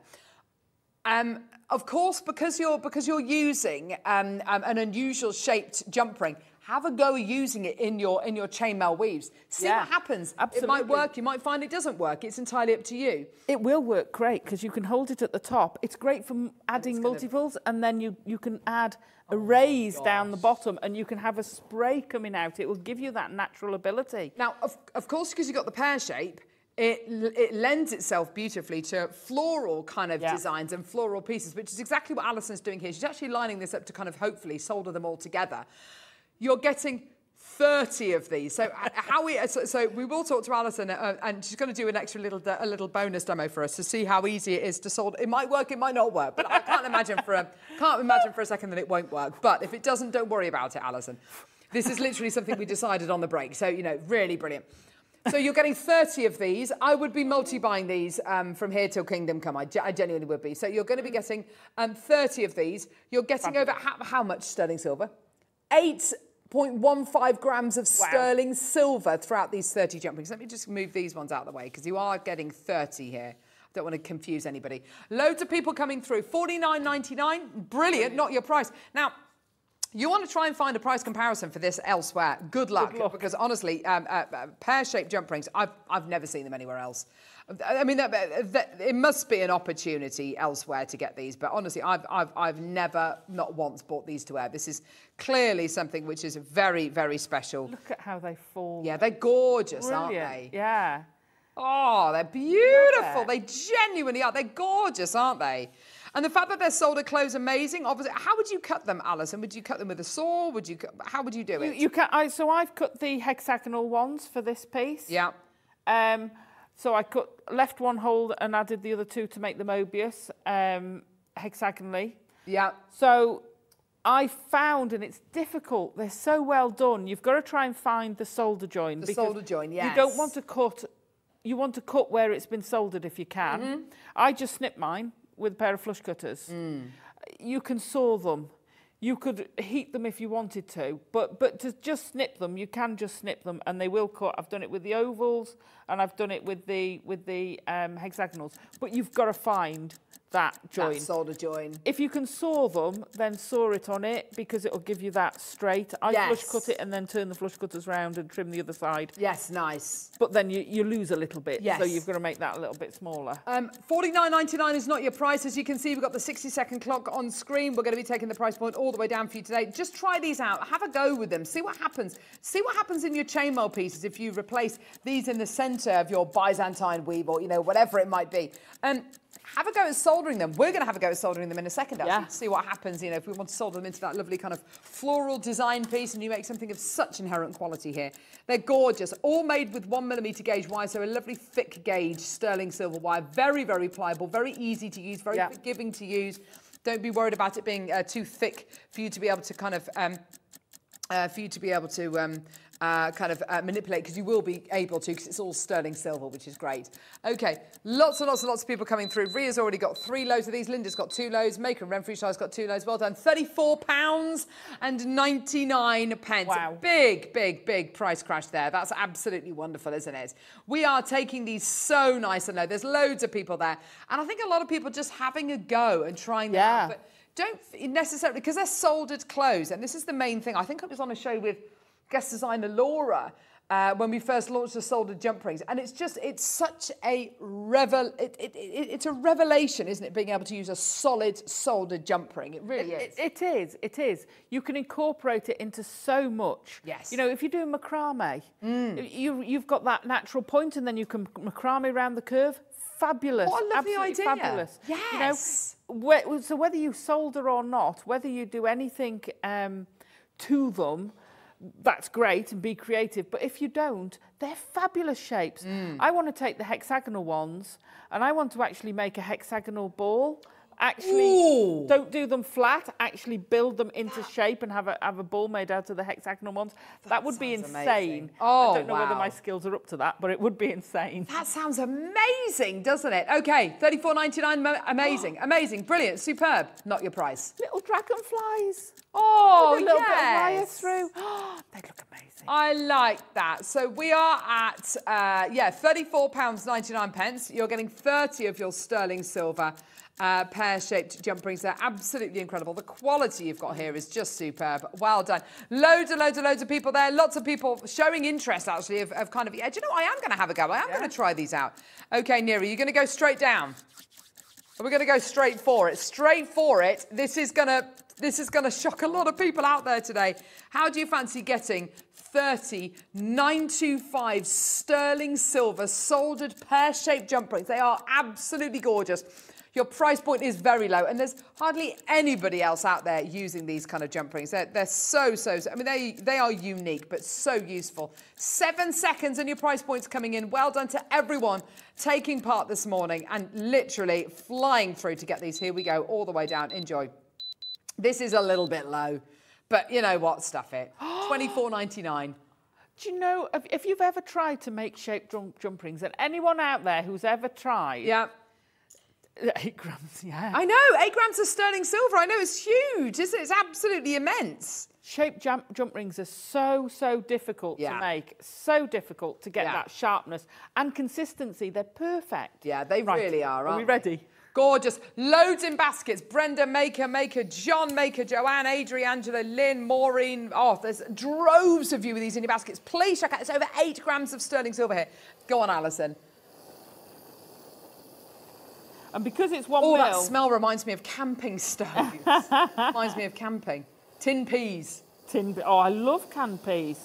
Um, of course, because you're because you're using um, um, an unusual shaped jump ring, have a go using it in your in your chainmail weaves. See Yeah, what happens. It might work. You might find it doesn't work. It's entirely up to you. It will work great because you can hold it at the top. It's great for adding gonna- Oh multiples, and then you, you can add oh a raise down the bottom, and you can have a spray coming out. It will give you that natural ability. Now, of, of course, because you've got the pear shape, it, it lends itself beautifully to floral kind of Yeah. designs and floral pieces, which is exactly what Alison's doing here. She's actually lining this up to kind of hopefully solder them all together. You're getting 30 of these. So uh, how we so, so we will talk to Alison uh, and she's going to do an extra little a little bonus demo for us to see how easy it is to solder. It might work, it might not work, but I can't imagine for a can't imagine for a second that it won't work. But if it doesn't, don't worry about it, Alison. This is literally something we decided on the break. So you know, really brilliant. So you're getting 30 of these. I would be multi-buying these um, from here till Kingdom Come. I, I genuinely would be. So you're going to be getting um, 30 of these. You're getting over how, how much sterling silver? 8.15 grams of sterling silver throughout these 30 jump rings. Let me just move these ones out of the way because you are getting 30 here. I don't want to confuse anybody. Loads of people coming through. 49.99. Brilliant. Not your price. Now, you want to try and find a price comparison for this elsewhere. Good luck, luck. because honestly, um, uh, uh, pear-shaped jump rings, I've, I've never seen them anywhere else. I mean, that, that, it must be an opportunity elsewhere to get these, but honestly, I've, I've, I've never, not once, bought these to wear. This is clearly something which is very, very special. Look at how they fall. Yeah, they're gorgeous, aren't they? Yeah. Oh, they're beautiful. They genuinely are. They're gorgeous, aren't they? And the fact that they're sold at close, amazing. Obviously, how would you cut them, Alison? Would you cut them with a saw? Would you? How would you do You, it? you can. I, so I've cut the hexagonal ones for this piece. yeah. Um, so I cut left one hole and added the other two to make the Mobius um, hexagonally. Yeah. So I found, and it's difficult, they're so well done, you've got to try and find the solder join. The solder join, You don't want to cut, you want to cut where it's been soldered if you can. Mm-hmm. I just snip mine with a pair of flush cutters. Mm. You can saw them. You could heat them if you wanted to, but but to just snip them, you can just snip them, and they will cut. I've done it with the ovals, and I've done it with the with the um, hexagonals. But you've got to find that join. That solder join. If you can saw them, then saw it on it because it'll give you that straight. I Yes. flush cut it and then turn the flush cutters round and trim the other side. Yes, nice. But then you, you lose a little bit, so you've got to make that a little bit smaller. Um, $49.99 is not your price. As you can see, we've got the 60 second clock on screen. We're going to be taking the price point all the way down for you today. Just try these out. Have a go with them. See what happens. See what happens in your chainmail pieces if you replace these in the centre of your Byzantine weave or, you know, whatever it might be. Um, have a go at soldering them. We're going to have a go at soldering them in a second, actually, Yeah. to see what happens, you know, if we want to solder them into that lovely kind of floral design piece and you make something of such inherent quality here. They're gorgeous, all made with one millimetre gauge wire, so a lovely thick gauge sterling silver wire, very, very pliable, very easy to use, very Yeah. forgiving to use. Don't be worried about it being uh, too thick for you to be able to kind of um, uh, for you to be able to um, uh, kind of uh, manipulate because you will be able to because it's all sterling silver, which is great. Okay, lots and lots and lots of people coming through. Ria's already got three loads of these. Linda's got two loads. Maker and Renfrewshire's got two loads. Well done. £34 and 99 pence. Wow. Big, big, big price crash there. That's absolutely wonderful, isn't it? We are taking these so nice and low. There's loads of people there. And I think a lot of people just having a go and trying them Yeah. out. But don't necessarily, because they're soldered clothes. And this is the main thing. I think I was on a show with guest designer Laura uh, when we first launched the soldered jump rings. And it's just, it's such a revel, it, it, it, it's a revelation, isn't it, being able to use a solid soldered jump ring. It really is. It, is. It is. You can incorporate it into so much. Yes. You know, if you're doing macrame, you you've got that natural point, and then you can macrame around the curve. Fabulous. What a lovely Absolutely idea. Fabulous. Yes. You know, so whether you solder or not, whether you do anything um, to them. That's great and be creative, but if you don't, they're fabulous shapes. Mm. I want to take the hexagonal ones and I want to actually make a hexagonal ball. Actually, Ooh. don't do them flat. Actually, build them into shape and have a have a ball made out of the hexagonal ones. That, would be insane. amazing. Oh, I don't know whether my skills are up to that, but it would be insane. That sounds amazing, doesn't it? Okay, thirty-four ninety-nine. Amazing, (gasps) amazing, brilliant, superb. Not your price. Little dragonflies. Oh, With a little bit of wire yes. through. (gasps) they look amazing. I like that. So we are at uh, yeah, thirty-four pounds ninety-nine pence. You're getting thirty of your sterling silver. Uh, pear-shaped jump rings. They're absolutely incredible. The quality you've got here is just superb. Well done. Loads and loads and loads of people there. Lots of people showing interest, actually, of, of kind of, yeah, do you know, what? I am going to have a go. I am going to try these out. Okay, Neri, you're going to go straight down. We're going to go straight for it. Straight for it. This is going to this is going to shock a lot of people out there today. How do you fancy getting 30 925 sterling silver soldered pear-shaped jump rings? They are absolutely gorgeous. Your price point is very low, and there's hardly anybody else out there using these kind of jump rings. They're, they're so, so, so, I mean, they, they are unique, but so useful. Seven seconds and your price point's coming in. Well done to everyone taking part this morning and literally flying through to get these. Here we go, all the way down. Enjoy. This is a little bit low, but you know what? Stuff it. (gasps) Twenty-four ninety-nine. Do you know if, if you've ever tried to make shaped jump, jump rings, and anyone out there who's ever tried, Yeah. (laughs) eight grams, yeah, I know. Eight grams of sterling silver. I know it's huge, isn't it? It's absolutely immense. shaped jump, jump rings are so so difficult Yeah. to make, so difficult to get Yeah. that sharpness and consistency. They're perfect. Yeah, they Right, really are. Are we ready? Gorgeous. Loads in baskets. Brenda, Maker, Maker, John, Maker, Joanne, Adri, Angela, Lynn, Maureen. Oh, there's droves of you with these in your baskets. Please check out. It's over eight grams of sterling silver here. Go on, Alison. And because it's one Oh, that smell reminds me of camping stoves. (laughs) reminds me of camping. Tin peas. tin. Oh, I love canned peas.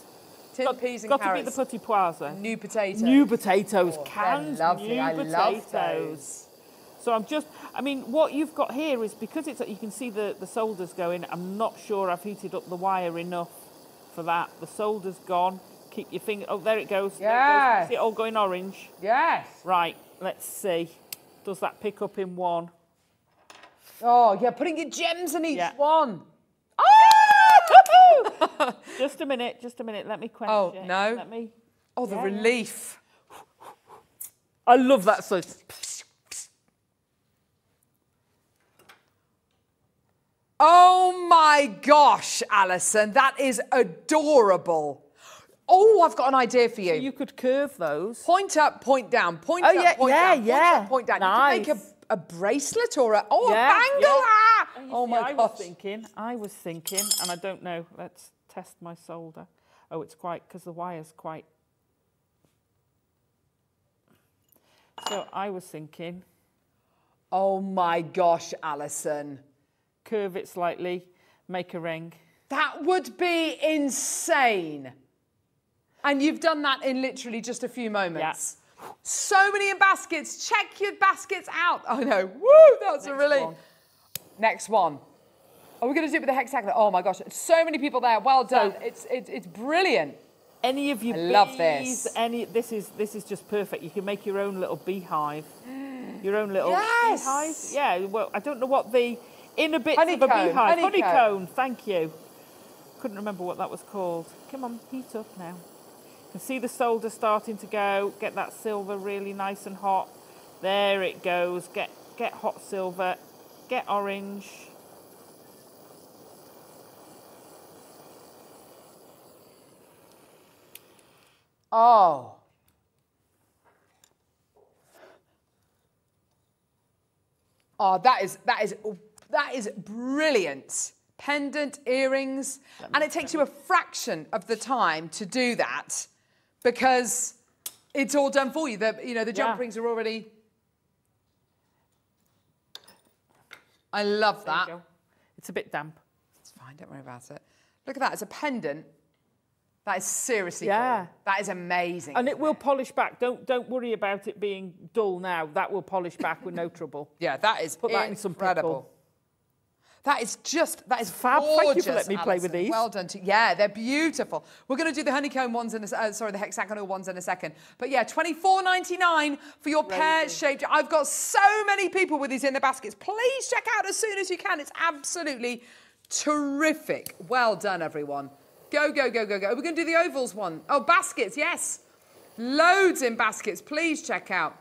Tin got, peas and got carrots. to be the petit pois. New potatoes. New potatoes, Oh, canned lovely. new I potatoes. So I'm just, I mean, what you've got here is because it's, you can see the, the solders going, I'm not sure I've heated up the wire enough for that. The solder's gone. Keep your finger, oh, there it goes. There it goes. See it all going orange? Yes. Right, let's see. Does that pick up in one? Oh, yeah, putting your gems in each Yeah. one. Oh! (laughs) just a minute, just a minute. Let me quench Oh, it. no. Let me. Oh, the Yeah. relief. I love that. So Oh my gosh, Alison, that is adorable. Oh, I've got an idea for you. you could curve those. Point up, point down, point Oh, up, yeah, point yeah, down, yeah. point up, point down. You can make a, a bracelet or a oh Yeah, a bangle. yeah. Ah! Oh see, my I gosh. was thinking, I was thinking, and I don't know. Let's test my solder. Oh, it's quite because the wire's quite. So I was thinking, Oh my gosh, Alison. curve it slightly, make a ring. That would be insane. And you've done that in literally just a few moments. So many in baskets. Check your baskets out. Oh no. Woo, that's a Next really. one. Next one. Are we going to do it with the hexagon? Oh my gosh. So many people there. Well done. it's, it's, it's brilliant. Any of you I love this. Any this is this is just perfect. You can make your own little beehive, your own little (gasps) Yes. beehive. Yeah. Well, I don't know what the inner bits of a Honeycomb, beehive. honeycomb. Honeycomb, thank you. Couldn't remember what that was called. Come on, heat up now. You can see the solder starting to go. Get that silver really nice and hot. There it goes. Get get hot silver. Get orange. Oh. Oh, that is that is that is brilliant. Pendant earrings, and it takes you a fraction of the time to do that because it's all done for you. The you know the jump Yeah. rings are already. I love There that. It's a bit damp. It's fine, don't worry about it. Look at that, it's a pendant. That is seriously Yeah. cool. That is amazing. And it will polish back. Don't don't worry about it being dull now. That will polish back with no trouble. (laughs) Yeah, that is Put that in some incredible. pickle. That is just that is Fab. Thank you for letting me play with these. Well done. To, yeah, they're beautiful. We're going to do the honeycomb ones in a, uh, sorry, the hexagonal ones in a second. But yeah, twenty four ninety nine for your pear shaped. I've got so many people with these in the baskets. Please check out as soon as you can. It's absolutely terrific. Well done, everyone. Go go go go go. We're going to do the ovals one. Oh, baskets. Yes, loads in baskets. Please check out.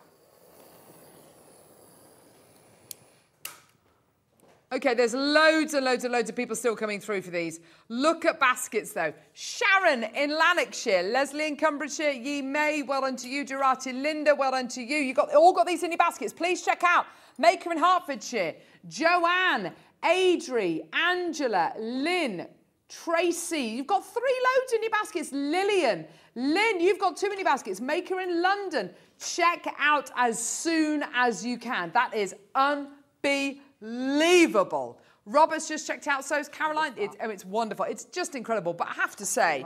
Okay, there's loads and loads and loads of people still coming through for these. Look at baskets though. Sharon in Lanarkshire, Leslie in Cambridgeshire, Ye May, well done to you, Durati, Linda, well done to you. You got all got these in your baskets. Please check out Maker in Hertfordshire, Joanne, Adri, Angela, Lynn, Tracy. You've got three loads in your baskets. Lillian, Lynn, you've got in your baskets. Maker in London. Check out as soon as you can. That is unbelievable. Robert's just checked out, so is Caroline. It's, oh, it's wonderful. It's just incredible. But I have to say,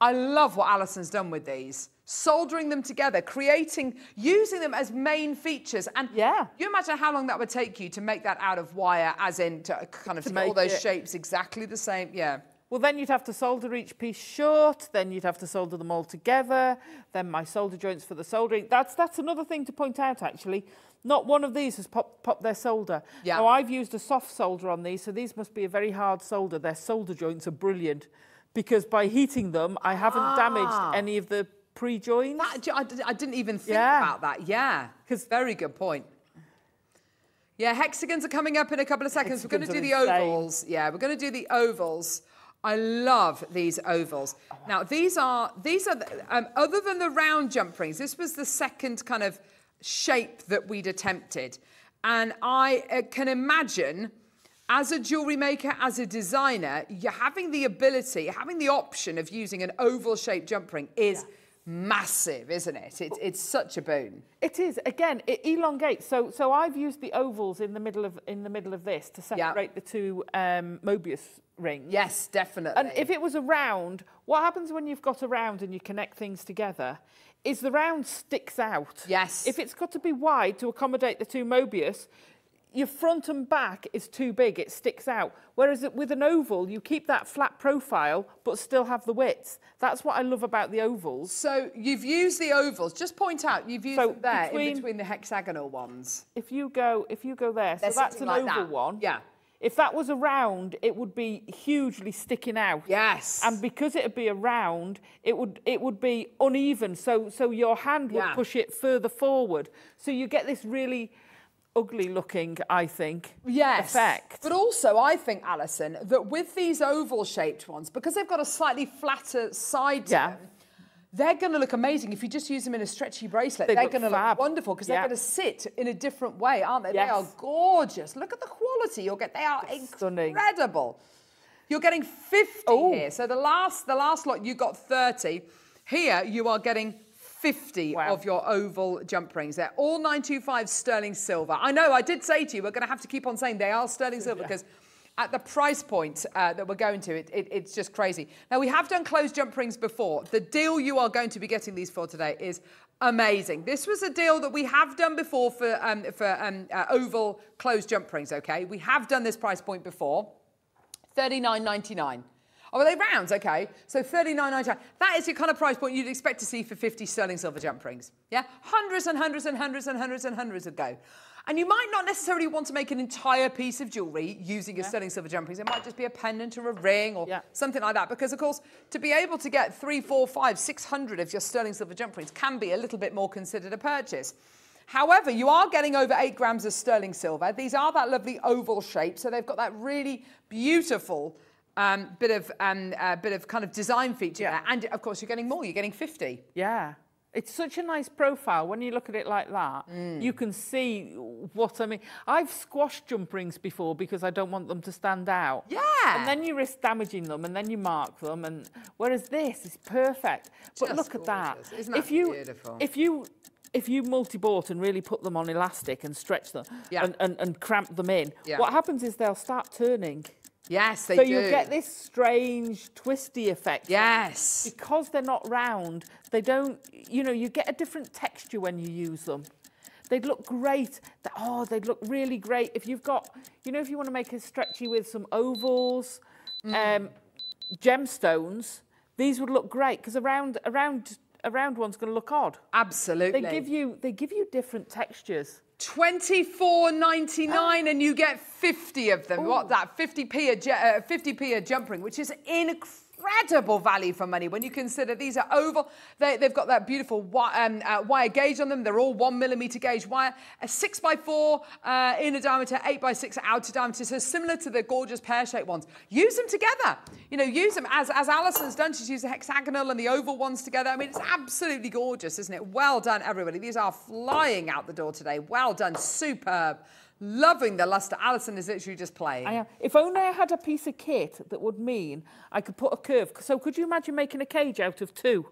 I love what Alison's done with these. Soldering them together, creating, using them as main features. And Yeah. you imagine how long that would take you to make that out of wire, as in to uh, kind of To get all those it- shapes exactly the same. Yeah. Well, then you'd have to solder each piece short. Then you'd have to solder them all together. Then my solder joints for the soldering. That's that's another thing to point out. Actually, not one of these has popped popped their solder. Yeah. Now I've used a soft solder on these, so these must be a very hard solder. Their solder joints are brilliant because by heating them, I haven't Ah. damaged any of the pre-joins. I, I didn't even think Yeah. about that. Yeah. 'Cause- Very good point. Yeah, hexagons are coming up in a couple of seconds. we're going to do Hexagons the insane. ovals. Yeah, we're going to do the ovals. I love these ovals. Now, these are these are the- um, other than the round jump rings. This was the second kind of shape that we'd attempted, and I uh, can imagine. As a jewelry maker, as a designer, you're having the ability, having the option of using an oval shaped jump ring is massive, isn't it? It's, it's such a boon. It is again. It elongates. So so I've used the ovals in the middle of in the middle of this to Yeah. separate the two um, Mobius rings. Yes, definitely. And if it was a round, what happens when you've got a round and you connect things together is the round sticks out. Yes. If it's got to be wide to accommodate the two Mobius, your front and back is too big, it sticks out. Whereas with an oval, you keep that flat profile but still have the width. That's what I love about the ovals. so you've used the ovals. Just point out you've used So them there in between- between the hexagonal ones. If you go, if you go there, They're so that's an like oval that. one. Yeah. If that was a round, it would be hugely sticking out. Yes. And because it'd be a round, it would it would be uneven. So so your hand would Yeah. push it further forward. So you get this really ugly looking, I think, Yes. effect. But also, I think, Alison, that with these oval shaped ones, because they've got a slightly flatter side to Yeah. them, they're going to look amazing if you just use them in a stretchy bracelet. They are look going to look wonderful because Yeah. they're going to sit in a different way, aren't they? They are gorgeous. Look at the quality you'll get. They are stunning. incredible. You're getting 50 Oh. here. So the last, the last lot you got 30. Here you are getting 50 Wow. of your oval jump rings. They're all 925 sterling silver. I know, I did say to you, we're going to have to keep on saying they are sterling (laughs) silver because at the price point uh, that we're going to, it, it- it's just crazy. Now, we have done closed jump rings before. The deal you are going to be getting these for today is amazing. This was a deal that we have done before for, um, for um, uh, oval closed jump rings, okay? We have done this price point before. 39.99. Oh, are they rounds? Okay. So 39.99. That is your kind of price point you'd expect to see for 50 sterling silver jump rings. Yeah? Hundreds and hundreds and hundreds and hundreds and hundreds of go. And you might not necessarily want to make an entire piece of jewellery using your sterling silver jump rings. It might just be a pendant or a ring or Yeah. something like that. Because, of course, to be able to get three, four, five, six hundred of your sterling silver jump rings can be a little bit more considered a purchase. However, you are getting over eight grams of sterling silver. These are that lovely oval shape, so they've got that really beautiful um, bit of um, uh, bit of kind of design feature there. And of course, you're getting more. You're getting 50. Yeah. It's such a nice profile. When you look at it like that, Mm. you can see what I mean. I've squashed jump rings before because I don't want them to stand out. Yeah. And then you risk damaging them and then you mark them. And whereas this is perfect. But Just look at that. gorgeous. Isn't that if you, beautiful? If you if you multi-bought and really put them on elastic and stretch them Yeah. and, and, and cramp them in, Yeah. what happens is they'll start turning. Yes, they so do. So you get this strange twisty effect Yes. because they're not round, they don't, you know, you get a different texture when you use them. They'd look great. Oh, they'd look really great if you've got, you know, if you want to make it stretchy with some ovals, um, gemstones, these would look great because around, around, around one's going to look odd. Absolutely. They give you, they give you different textures. Twenty-four ninety-nine, and you get fifty of them. What that? Fifty p a ju- uh, fifty p a jump ring, which is incredible value for money when you consider these are oval. They, they've got that beautiful wi- um, uh, wire gauge on them. They're all one millimeter gauge wire, a six by four uh, inner diameter, eight by six outer diameter. So similar to the gorgeous pear-shaped ones. Use them together. You know, use them as as Alison's done. She's used the hexagonal and the oval ones together. I mean, it's absolutely gorgeous, isn't it? Well done, everybody. These are flying out the door today. Well done, superb. Loving the luster. Alison is literally just playing. I am. If only I had a piece of kit that would mean I could put a curve. So could you imagine making a cage out of two?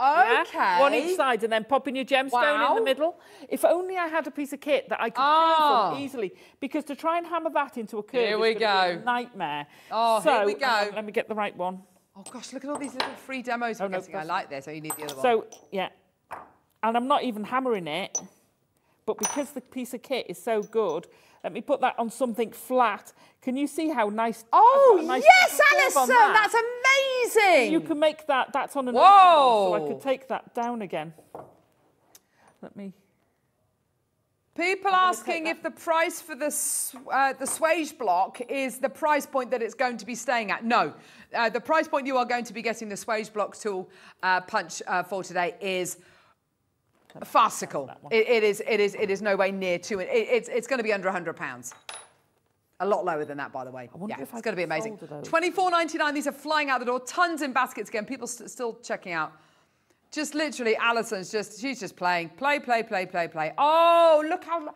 Yeah? Okay. One each side and then popping your gemstone in the middle. If only I had a piece of kit that I could curve ah. easily. Because to try and hammer that into a curve Here is we gonna be a go. nightmare. Oh, so, here we go. let me get the right one. Oh gosh, look at all these little free demos oh, we're Oh, no, getting. I like this. Oh, you need the other one. So, yeah. And I'm not even hammering it. But because the piece of kit is so good, let me put that on something flat. Can you see how nice? Oh, I've got a nice yes, Alison, that. that's amazing. You can make that, that's on an Whoa. so I could take that down again. Let me, People asking if the price for the uh, the swage block is the price point that it's going to be staying at. No, uh, the price point you are going to be getting the swage block tool uh, punch uh, for today is farcical. It, it is it is it is no way near to it. it it's it's going to be under hundred pounds. A lot lower than that, by the way. wonder yeah, if it's going to be amazing. Twenty-four ninety-nine. These are flying out the door. Tons in baskets again. People st- still checking out. Just literally, Alison's just she's just playing. Play, play, play, play, play. Oh, look how.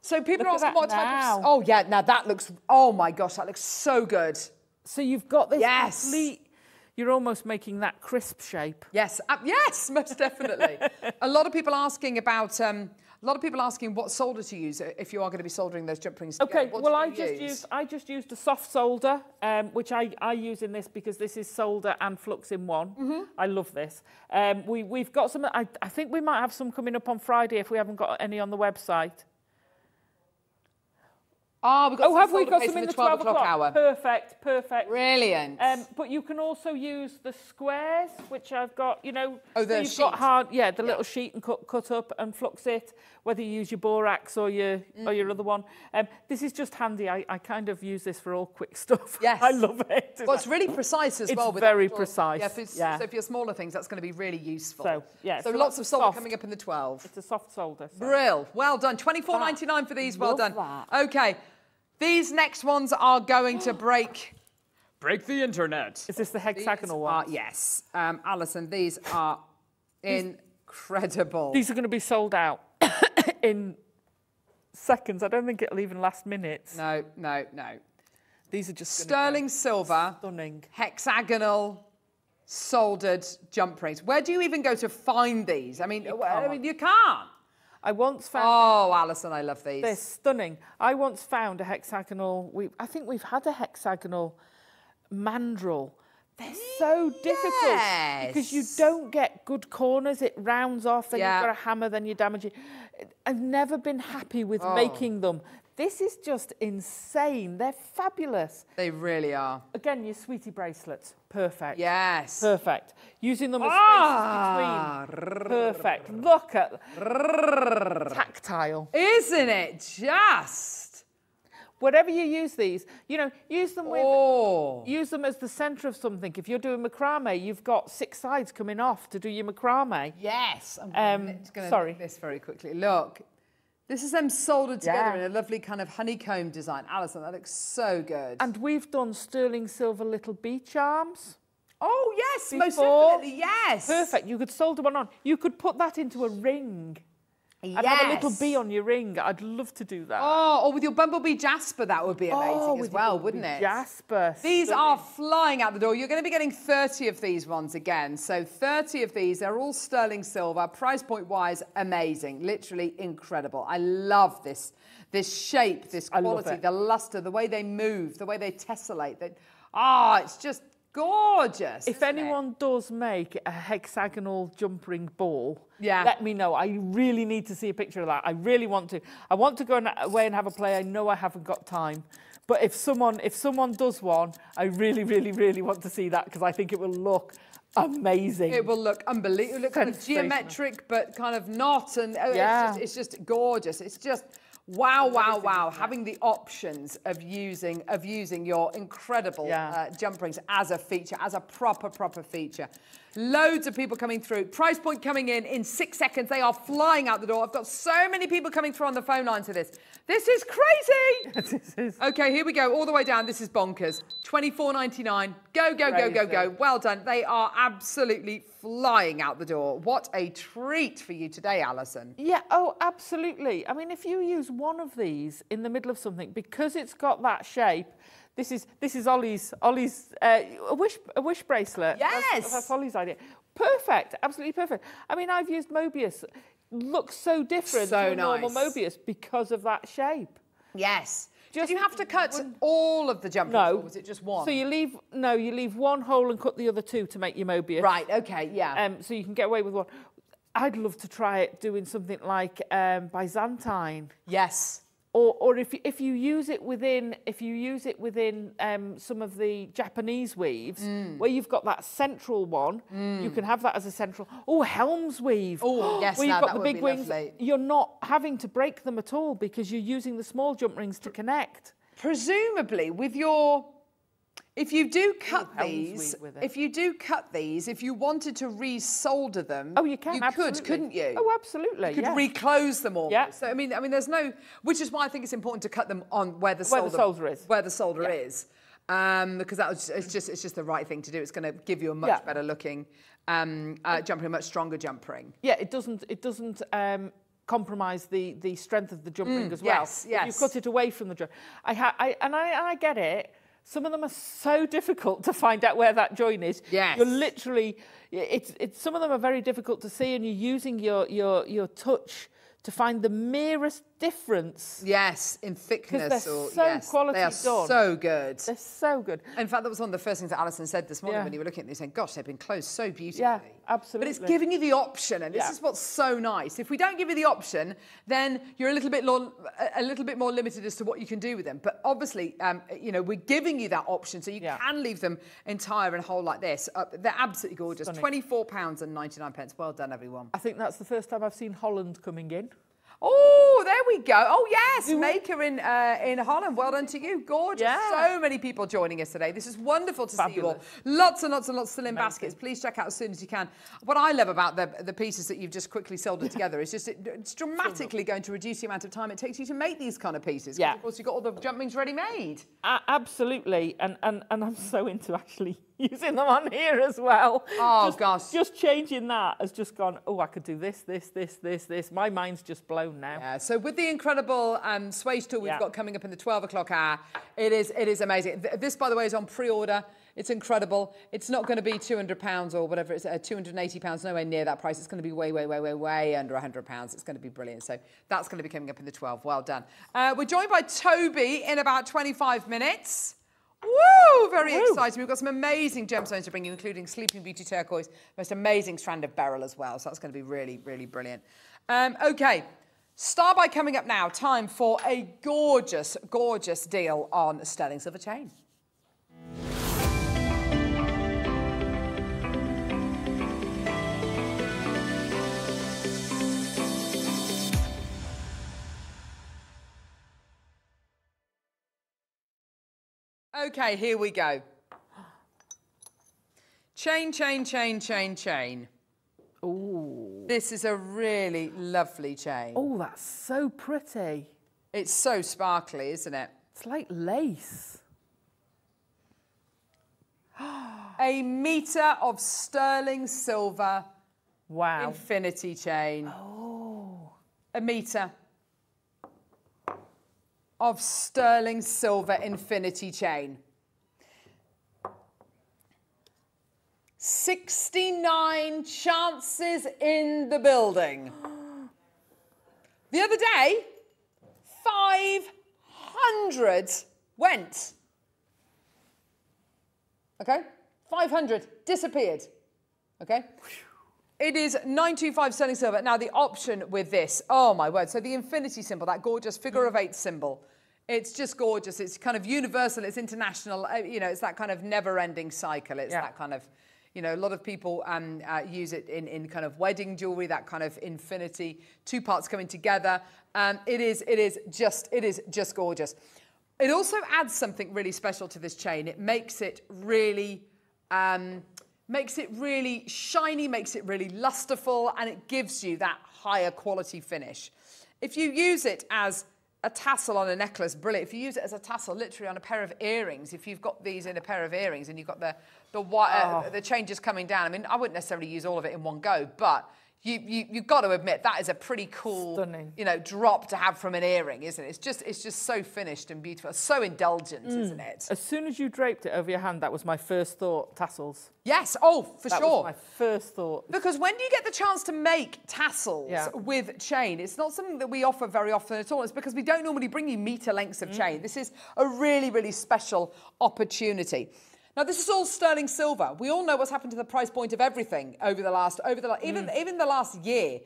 So people Look are asking what type of. Oh yeah, now that looks. Oh my gosh, that looks so good. so you've got this Yes. complete, you're almost making that crisp shape. Yes, uh, yes, (laughs) most definitely. a lot of people asking about. Um, a lot of people asking what solder to use if you are going to be soldering those jump rings together. Okay, What well I just use? used I just used a soft solder, um, which I, I use in this because this is solder and flux in one. Mm-hmm. I love this. Um, we we've got some. I, I think we might have some coming up on Friday if we haven't got any on the website. Oh, we've got Oh, some have we got some in the the 12 o'clock? hour. Perfect, perfect. Brilliant. Um, but you can also use the squares, which I've got, you know, Oh, the where you've got hard, yeah, the little sheet and cut, cut up and flux it, whether you use your borax or your or Mm. your other one. Um, this is just handy. I, I kind of use this for all quick (laughs) stuff. Yes. I love it. well, it's really precise as It's well. with very precise, Yeah, for, yeah. So for your smaller things, that's going to be really useful. So, yeah, So, so lots of solder soft. coming up in the 12. It's a soft solder. so- Brill. Well done. Twenty-four ninety-nine for these. Well done. that. Okay. These next ones are going to break break the internet. Is this the These hexagonal are- one? yes. Um, Alison, these are incredible. These are going to be sold out (coughs) in seconds. I don't think it'll even last minutes. no, no, no. These are just Sterling silver, stunning. hexagonal, soldered jump rings. Where do you even go to find these? I mean, I can't. mean, you can't. I once found Oh, Alison, I love these. They're stunning. I once found a hexagonal. We, I think we've had a hexagonal mandrel. They're so difficult because you don't get good corners. It rounds off, then Yeah. you've got a hammer, then you damage it. I've never been happy with Oh. making them. This is just insane. They're fabulous. They really are. Again, your sweetie bracelets, perfect. Yes. Perfect. Using them as Ah, spaces Perfect. Look at tactile. Isn't it just? Whatever you use these, you know, use them with Oh. use them as the centre of something. If you're doing macrame, you've got six sides coming off to do your macrame. Yes. I'm Um, gonna, going to sorry. this very quickly. Look, this is them soldered together Yeah. in a lovely kind of honeycomb design. Alison, that looks so good. And we've done sterling silver little beach arms. oh yes, most Before. definitely, yes. Perfect. You could solder one on. You could put that into a ring and have a little bee on your ring. I'd love to do that. Oh, or with your bumblebee jasper, that would be amazing as Oh, your well, wouldn't it? Jasper. These stunning. are flying out the door. You're going to be getting 30 of these ones again. So 30 of these. They're all sterling silver. Price point wise, amazing. Literally incredible. I love this this shape, this quality, the luster, the way they move, the way they tessellate. They, ah, it's just gorgeous. If isn't it? anyone does make a hexagonal jump ring ball, Yeah. let me know. I really need to see a picture of that. I really want to. I want to go uh, away and have a play. I know I haven't got time. But if someone if someone does one, I really, really, really want to see that because I think it will look amazing. It will look unbelievable. It look kind of geometric, but kind of not. And oh, Yeah. it's, just, it's just gorgeous. It's just wow, wow, wow. Having the options of using of using your incredible Yeah. uh, jump rings as a feature, as a proper, proper feature. Loads of people coming through. Price point coming in in six seconds. They are flying out the door. I've got so many people coming through on the phone line to this. This is crazy. (laughs) This is- Okay, here we go, all the way down. This is bonkers. Twenty-four ninety-nine. Go, go, go, go, go. Well done. They are absolutely flying out the door. What a treat for you today, Alison. Yeah, oh, absolutely. I mean, if you use one of these in the middle of something, because it's got that shape, this is this is Ollie's Ollie's uh, a wish a wish bracelet. Yes. that's, Ollie's idea. Perfect, absolutely perfect. I mean, I've used Mobius. Looks so different So to a normal. Mobius because of that shape. Yes. Did you have to cut all of the jump rings, No, or was it just one? So you leave no, you leave one hole and cut the other two to make your Mobius. Right, okay, yeah. Um, so you can get away with one. I'd love to try it doing something like um, Byzantine. yes. Or, or if, you- if you use it within if you use it within um, some of the Japanese weaves Mm. where you've got that central one, you can have that as a central. Oh, Helm's weave. Oh, (gasps) yes, where you've now got that the would big wings. lovely. You're not having to break them at all because you're using the small jump rings to connect. Presumably, with your. If you do cut Helm's these, weave with it. if you do cut these, if you wanted to resolder them, Oh, you can. You absolutely. could, couldn't you? Oh, absolutely. You could yeah. reclose them all. Yeah. So I mean, I mean, there's no, which is why I think it's important to cut them on where the Where solder, the solder is. Where the solder Yeah. is, um, because that was, it's just it's just the right thing to do. It's going to give you a much Yeah. better looking um, uh, jump ring, a much stronger jump ring. Yeah, it doesn't. It doesn't um, compromise the the strength of the jump ring as well. Mm, yes, yes. You cut it away from the jump. I, ha- I and I and I get it. Some of them are so difficult to find out where that join is. Yes. You're literally. It's it's some of them are very difficult to see, and you're using your your your touch to find the merest difference. Yes, in thickness they're or so yes, quality they are done. so good. They're so good. In fact, that was one of the first things that Alison said this morning Yeah. when you were looking at these, saying, "Gosh, they've been closed so beautifully." Yeah, absolutely. But it's giving you the option, and this Yeah. is what's so nice. If we don't give you the option, then you're a little bit a- a little bit more limited as to what you can do with them. But obviously, um, you know, we're giving you that option, so you Yeah. can leave them entire and whole like this. Uh, they're absolutely gorgeous. Stunning. Twenty-four pounds and ninety-nine pence. Well done, everyone. I think that's the first time I've seen Holland coming in. Oh, there we go. Oh, yes, Maker in uh, in Holland. Well done to you. Gorgeous. Yeah. So many people joining us today. This is wonderful to see you all. Lots and lots and lots still in baskets. Please check out as soon as you can. What I love about the, the pieces that you've just quickly soldered together is just it, it's dramatically going to reduce the amount of time it takes you to make these kind of pieces. Yeah. Of course, you've got all the jump rings ready made. A- absolutely, and, and and I'm so into actually (laughs) using them on here as well. Oh, just, gosh. Just changing that has just gone. Oh, I could do this, this, this, this, this. My mind's just blown now. Yeah, so with the incredible um, swage tool we've Yeah. got coming up in the 12 o'clock hour, it is it is amazing. This, by the way, is on pre-order. It's incredible. It's not going to be 200 pounds or whatever. It's uh, 280 pounds, nowhere near that price. It's going to be way, way, way, way, way under 100 pounds. It's going to be brilliant. So that's going to be coming up in the 12. Well done. Uh, we're joined by Toby in about 25 minutes. Woo! Very Woo. exciting. We've got some amazing gemstones to bring you, including Sleeping Beauty turquoise, most amazing strand of beryl as well. So that's going to be really, really brilliant. Um, okay, Star buy coming up now. Time for a gorgeous, gorgeous deal on sterling silver chain. Okay, here we go. Chain, chain, chain, chain, chain. Ooh. This is a really lovely chain. Oh, that's so pretty. It's so sparkly, isn't it? It's like lace. (gasps) A metre of sterling silver Wow. infinity chain. Oh. A metre of sterling silver infinity chain. 69 chances in the building. The other day, 500 went. Okay? 500 disappeared. Okay? It is 925 sterling silver. Now, the option with this, oh my word. So, the infinity symbol, that gorgeous figure of eight symbol, it's just gorgeous. It's kind of universal, it's international. uh, You know, it's that kind of never ending cycle. It's Yeah. that kind of, you know, a lot of people um, uh, use it in, in kind of wedding jewelry, that kind of infinity, two parts coming together. Um, it is, it is just, it is just gorgeous. It also adds something really special to this chain. It makes it really, um, makes it really shiny, makes it really lusterful, and it gives you that higher quality finish. If you use it as a tassel on a necklace, brilliant. If you use it as a tassel, literally on a pair of earrings, if you've got these in a pair of earrings and you've got the the wi- uh, the chain just coming down, I mean, I wouldn't necessarily use all of it in one go, but you, you you've got to admit that is a pretty cool, Stunning. you know, drop to have from an earring, isn't it? It's just it's just so finished and beautiful, so indulgent, mm. isn't it? As soon as you draped it over your hand, that was my first thought. Tassels. Yes. Oh, for That sure. was my first thought. Because when do you get the chance to make tassels Yeah. with chain? It's not something that we offer very often at all. It's because we don't normally bring you meter lengths of mm. chain. This is a really, really special opportunity. Now, this is all sterling silver. We all know what's happened to the price point of everything over the last, over the la- even even the last year.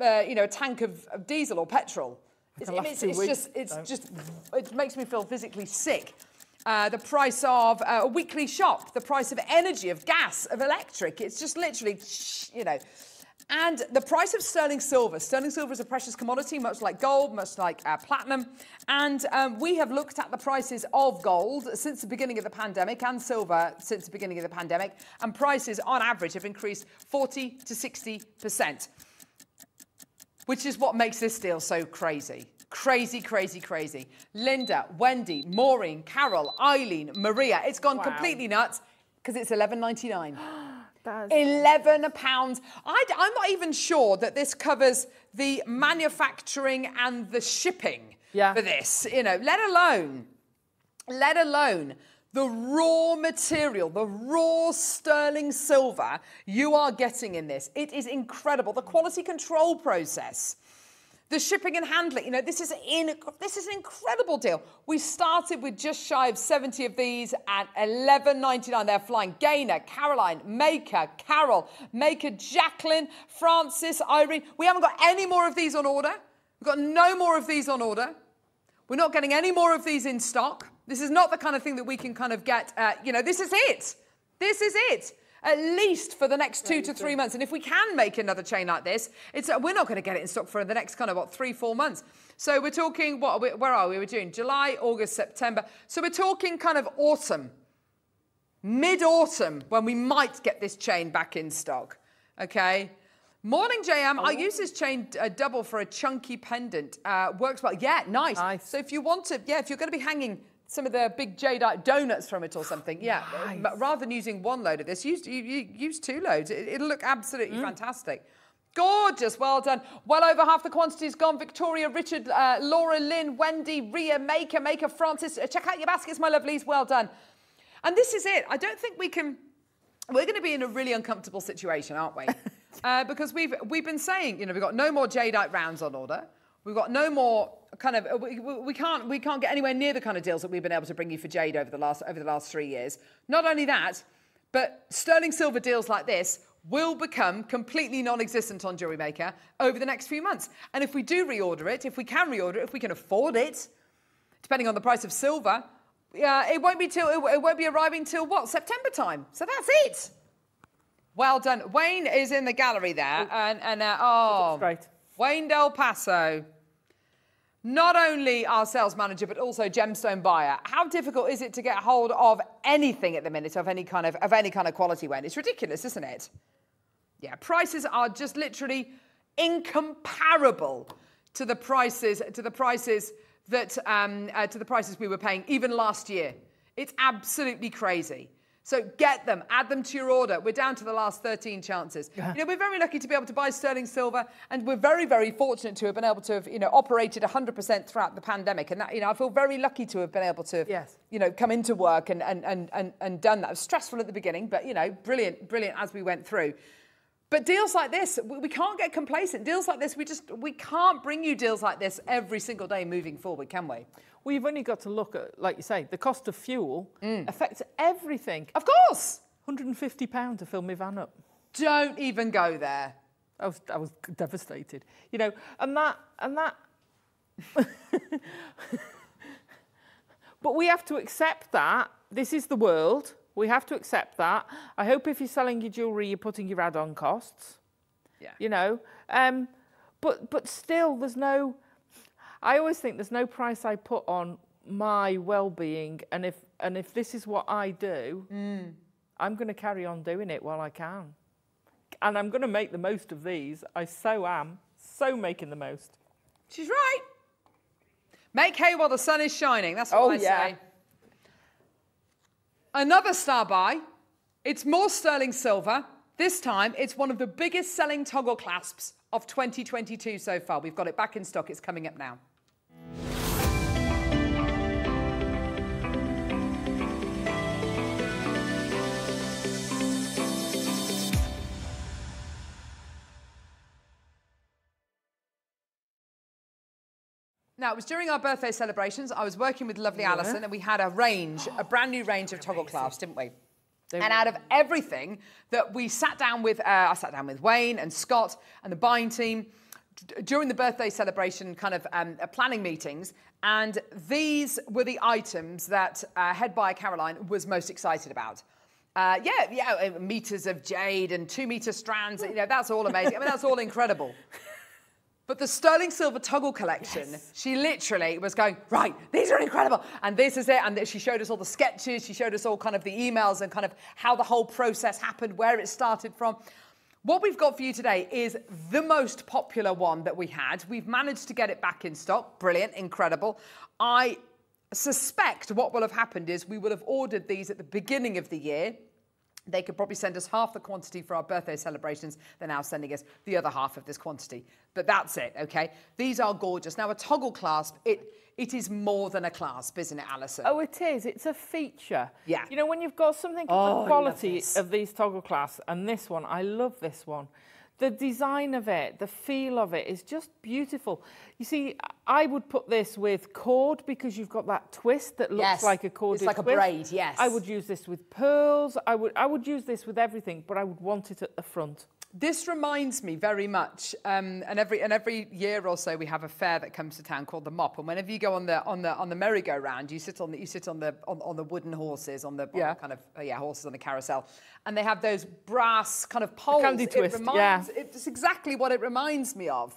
Uh, you know, a tank of, of diesel or petrol. It's, it's, it's just, it's so. just, it makes me feel physically sick. Uh, the price of uh, a weekly shop, the price of energy, of gas, of electric. It's just literally, you know. And the price of sterling silver. Sterling silver is a precious commodity, much like gold, much like uh, platinum. And um, we have looked at the prices of gold since the beginning of the pandemic and silver since the beginning of the pandemic. And prices, on average, have increased 40 to 60%, which is what makes this deal so crazy. Crazy, crazy, crazy. Linda, Wendy, Maureen, Carol, Eileen, Maria. It's gone Wow. completely nuts because it's 11.99. (gasps) That's 11 pounds. I, am not even sure that this covers the manufacturing and the shipping Yeah. for this, you know, let alone, let alone the raw material, the raw sterling silver you are getting in this. It is incredible. The quality control process. The shipping and handling, you know, this is in this is an incredible deal. We started with just shy of 70 of these at 11.99. They're flying Gaynor, Caroline, Maker, Carol, Maker, Jacqueline, Francis, Irene. We haven't got any more of these on order. We've got no more of these on order. We're not getting any more of these in stock. This is not the kind of thing that we can kind of get, uh, you know, this is it. This is it. At least for the next two to three months. And if we can make another chain like this, it's uh, we're not going to get it in stock for the next kind of, what, three, four months. So we're talking, what, are we- where are we? We're doing July, August, September. So we're talking kind of autumn, mid autumn, when we might get this chain back in stock. Okay? Morning, JM. I use this chain uh, double for a chunky pendant. Uh, works well. Yeah, nice. Nice. So if you want to, yeah, if you're going to be hanging some of the big jadeite donuts from it or something, yeah, (gasps) but rather than using one load of this, use use two loads. It, it'll look absolutely fantastic. Gorgeous, well done. Well over half the quantity's gone. Victoria, Richard, uh, Laura, Lynn, Wendy, Ria, Maker, Maker, Francis. Uh, check out your baskets, my lovelies. Well done. And this is it. I don't think we can. We're going to be in a really uncomfortable situation, aren't we? (laughs) uh, because we've we've been saying, you know, we've got no more jadeite rounds on order. We've got no more kind of we, we can't we can't get anywhere near the kind of deals that we've been able to bring you for jade over the last over the last three years. Not only that, but sterling silver deals like this will become completely non-existent on Jewellery Maker over the next few months. And if we do reorder it, if we can reorder it, if we can afford it, depending on the price of silver, uh, it won't be till it, it won't be arriving till what September time. So that's it. Well done. Wayne is in the gallery there, and and uh, oh, great. Wayne Del Paso. Not only our sales manager but also gemstone buyer. How difficult is it to get hold of anything at the minute of any kind of of any kind of quality when it's ridiculous, isn't it? Yeah, prices are just literally incomparable to the prices to the prices that um, uh, to the prices we were paying even last year. It's absolutely crazy. So get them, add them to your order. We're down to the last 13 chances. You know, we're very lucky to be able to buy sterling silver, and we're very, very fortunate to have been able to have, you know, operated 100% throughout the pandemic. And that, you know, I feel very lucky to have been able to, Yes. you know, come into work and, and, and, and, and done that. It was stressful at the beginning, but, you know, brilliant, brilliant as we went through. But deals like this, we we can't get complacent. Deals like this, we just, we can't bring you deals like this every single day moving forward, can we? Well, you've only got to look at, like you say, the cost of fuel affects everything. Of course. £150 to fill my van up. Don't even go there. I was, I was devastated, you know, and that, and that. (laughs) but we have to accept that this is the world. We have to accept that. I hope if you're selling your jewellery, you're putting your add-on costs. Yeah. You know, um, but but still, there's no. I always think there's no price I put on my well-being, and if and if this is what I do, mm. I'm going to carry on doing it while I can and I'm going to make the most of these. I so am, so making the most. She's right. Make hay while the sun is shining. That's what Oh, I yeah. say. Another star buy. It's more sterling silver. This time, it's one of the biggest selling toggle clasps of 2022 so far. We've got it back in stock. It's coming up now. Now, it was during our birthday celebrations. I was working with lovely Alison, and we had a range, a brand new range of toggle clasps, didn't we? and out of everything that we sat down with, uh, I sat down with Wayne and Scott and the buying team d- during the birthday celebration kind of um, uh, planning meetings, and these were the items that uh, head buyer Caroline was most excited about. Uh, yeah, yeah, uh, meters of jade and two meter strands. You know, that's all amazing. I mean, that's all incredible. (laughs) But the sterling silver toggle collection, she literally was going, right, these are incredible. And this is it. And she showed us all the sketches. She showed us all kind of the emails and kind of how the whole process happened, where it started from. What we've got for you today is the most popular one that we had. We've managed to get it back in stock. Brilliant, incredible. I suspect what will have happened is we will have ordered these at the beginning of the year. They could probably send us half the quantity for our birthday celebrations. They're now sending us the other half of this quantity. But that's it, okay? These are gorgeous. Now, a toggle clasp, it it is more than a clasp, isn't it, Alison? Oh, it is. It's a feature. Yeah. You know, when you've got something Oh, of the quality of these toggle clasps, and this one, I love this one. The design of it, the feel of it is just beautiful. You see, I would put this with cord because you've got that twist that looks Yes, like a cord. it's like a braid, yes. I would use this with pearls. I would, I would use this with everything, but I would want it at the front. This reminds me very much, um, and every and every year or so we have a fair that comes to town called the Mop. And whenever you go on the on the on the merry-go-round, you sit on the you sit on the on, on the wooden horses on the, on the kind of uh, yeah horses on the carousel, and they have those brass kind of poles. candy it twist, reminds, yeah. It's exactly what it reminds me of.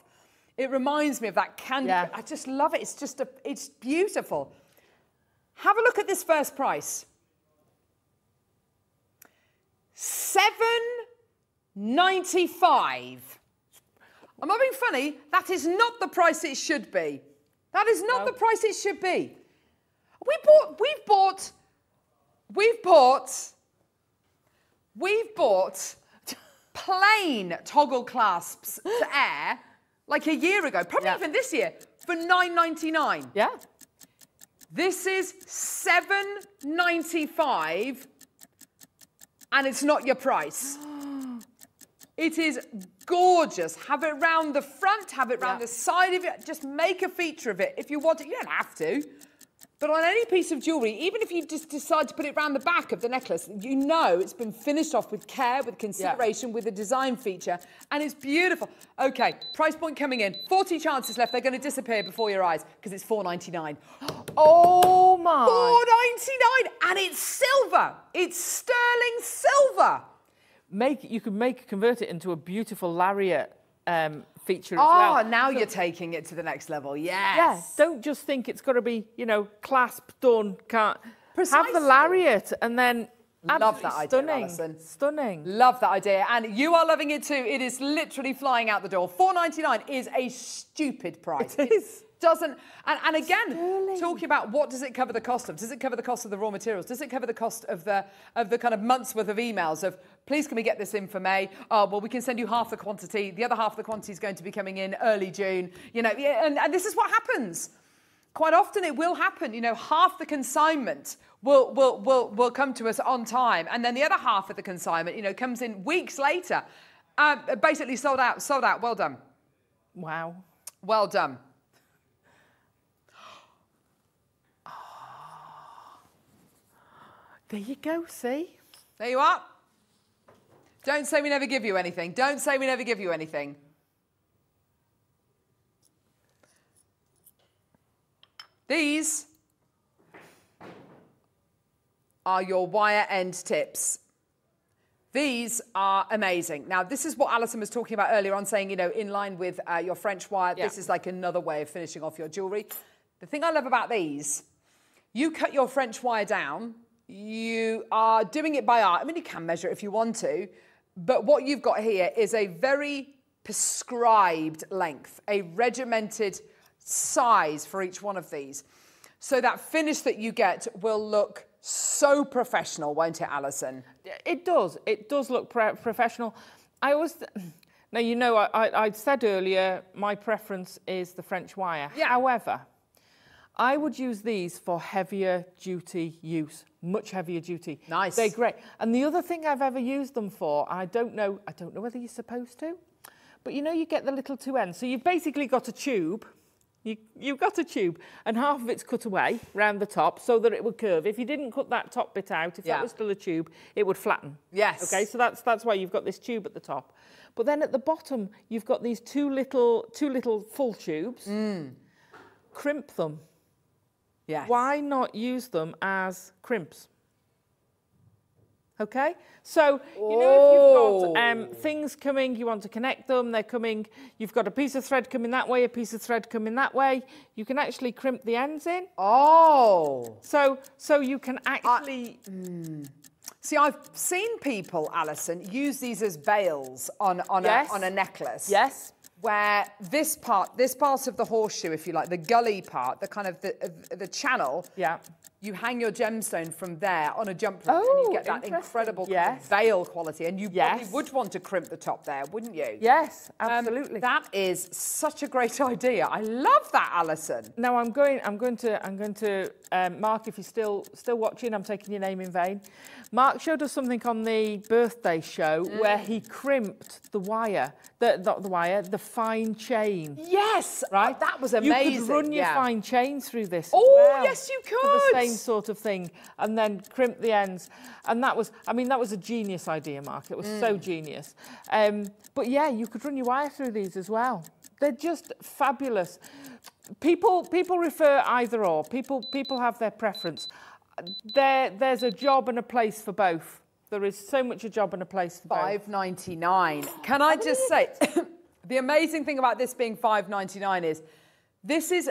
It reminds me of that candy. Yeah. I just love it. It's just a, it's beautiful. Have a look at this first price. Seven 95. I'm not being funny. That is not the price it should be. That is not the price it should be. We bought, we've bought, we've bought, we've bought plain toggle clasps to (gasps) air like a year ago, probably Yeah. even this year, for 9.99. Yeah. This is 7.95 and it's not your price. (gasps) (gasps) It is gorgeous. Have it round the front, have it round Yeah. the side of it. Just make a feature of it if you want it. You don't have to. But on any piece of jewellery, even if you just decide to put it round the back of the necklace, you know it's been finished off with care, with consideration, with a design feature, and it's beautiful. Okay, price point coming in. 40 chances left. They're going to disappear before your eyes because it's 4.99. (gasps) Oh my. 4.99 and it's silver. It's sterling silver. Make you could make convert it into a beautiful lariat um, feature as Oh, well. now you're taking it to the next level. Yes. Yeah, don't just think it's got to be, you know, clasp done. Can't have the lariat and then Love that idea, stunning, Alison. stunning. Love that idea. And you are loving it too. It is literally flying out the door. Four ninety nine is a stupid price. It is. doesn't and, and again talking about what does it cover the cost of does it cover the cost of the raw materials does it cover the cost of the of the kind of months worth of emails of please can we get this in for may? Oh well we can send you half the quantity. The other half of the quantity is going to be coming in early june. You know and, and this is what happens. Quite often it will happen you know half the consignment will will will will come to us on time and then the other half of the consignment you know comes in weeks later. Um, basically sold out sold out. Well done. Wow. well done. (gasps) There you go, see? There you are. Don't say we never give you anything. Don't say we never give you anything. These are your wire end tips. These are amazing. Now, this is what Alison was talking about earlier on, saying, you know, in line with uh, your French wire, this is like another way of finishing off your jewellery. The thing I love about these, you cut your French wire down, you are doing it by art. I mean, you can measure it if you want to, but what you've got here is a very prescribed length, a regimented size for each one of these. So that finish that you get will look so professional, won't it, Alison? It does. It does look pre- professional. I always. Now, you know, I, I, I'd said earlier my preference is the French wire. Yeah. However, I would use these for heavier duty use, much heavier duty. Nice. They're great. And the other thing I've ever used them for, I don't know, I don't know whether you're supposed to, but you know, you get the little two ends. So you've basically got a tube. You, you've got a tube, and half of it's cut away round the top so that it would curve. If you didn't cut that top bit out, if Yeah. that was still a tube, it would flatten. Yes. Okay, so that's that's why you've got this tube at the top. But then at the bottom, you've got these two little two little full tubes. Mm. Crimp them. Yes. Why not use them as crimps? Okay, so you know if you've got um, things coming, you want to connect them, they're coming, you've got a piece of thread coming that way, a piece of thread coming that way, you can actually crimp the ends in. Oh. So, so you can actually, See, I've seen people, Alison, use these as bails on, on, Yes. a, on a necklace. yes, Where this part, this part of the horseshoe, if you like, the gully part, the kind of the, the channel, yeah. You hang your gemstone from there on a jump ring and Oh, you get that incredible Yes. bail quality. And you Yes. probably would want to crimp the top there, wouldn't you? Yes, Um, absolutely. that is such a great (laughs) idea. I love that, Alison. Now I'm going. I'm going to. I'm going to. Um, Mark, if you're still still watching, I'm taking your name in vain. Mark showed us something on the birthday show where he crimped the wire, the not the wire, the fine chain. Yes, Right, That was amazing. You could run your yeah. fine chain through this. Oh, well, yes, you could. Same sort of thing, and then crimp the ends. And that was. I mean, that was a genius idea, Mark. It was Mm. so genius. Um, but yeah, you could run your wire through these as well. They're just fabulous. People people refer either or. People people have their preference. There there's a job and a place for both. There is so much a job and a place for both. Five ninety nine. Can I just say, (coughs) the amazing thing about this being five ninety nine is, this is.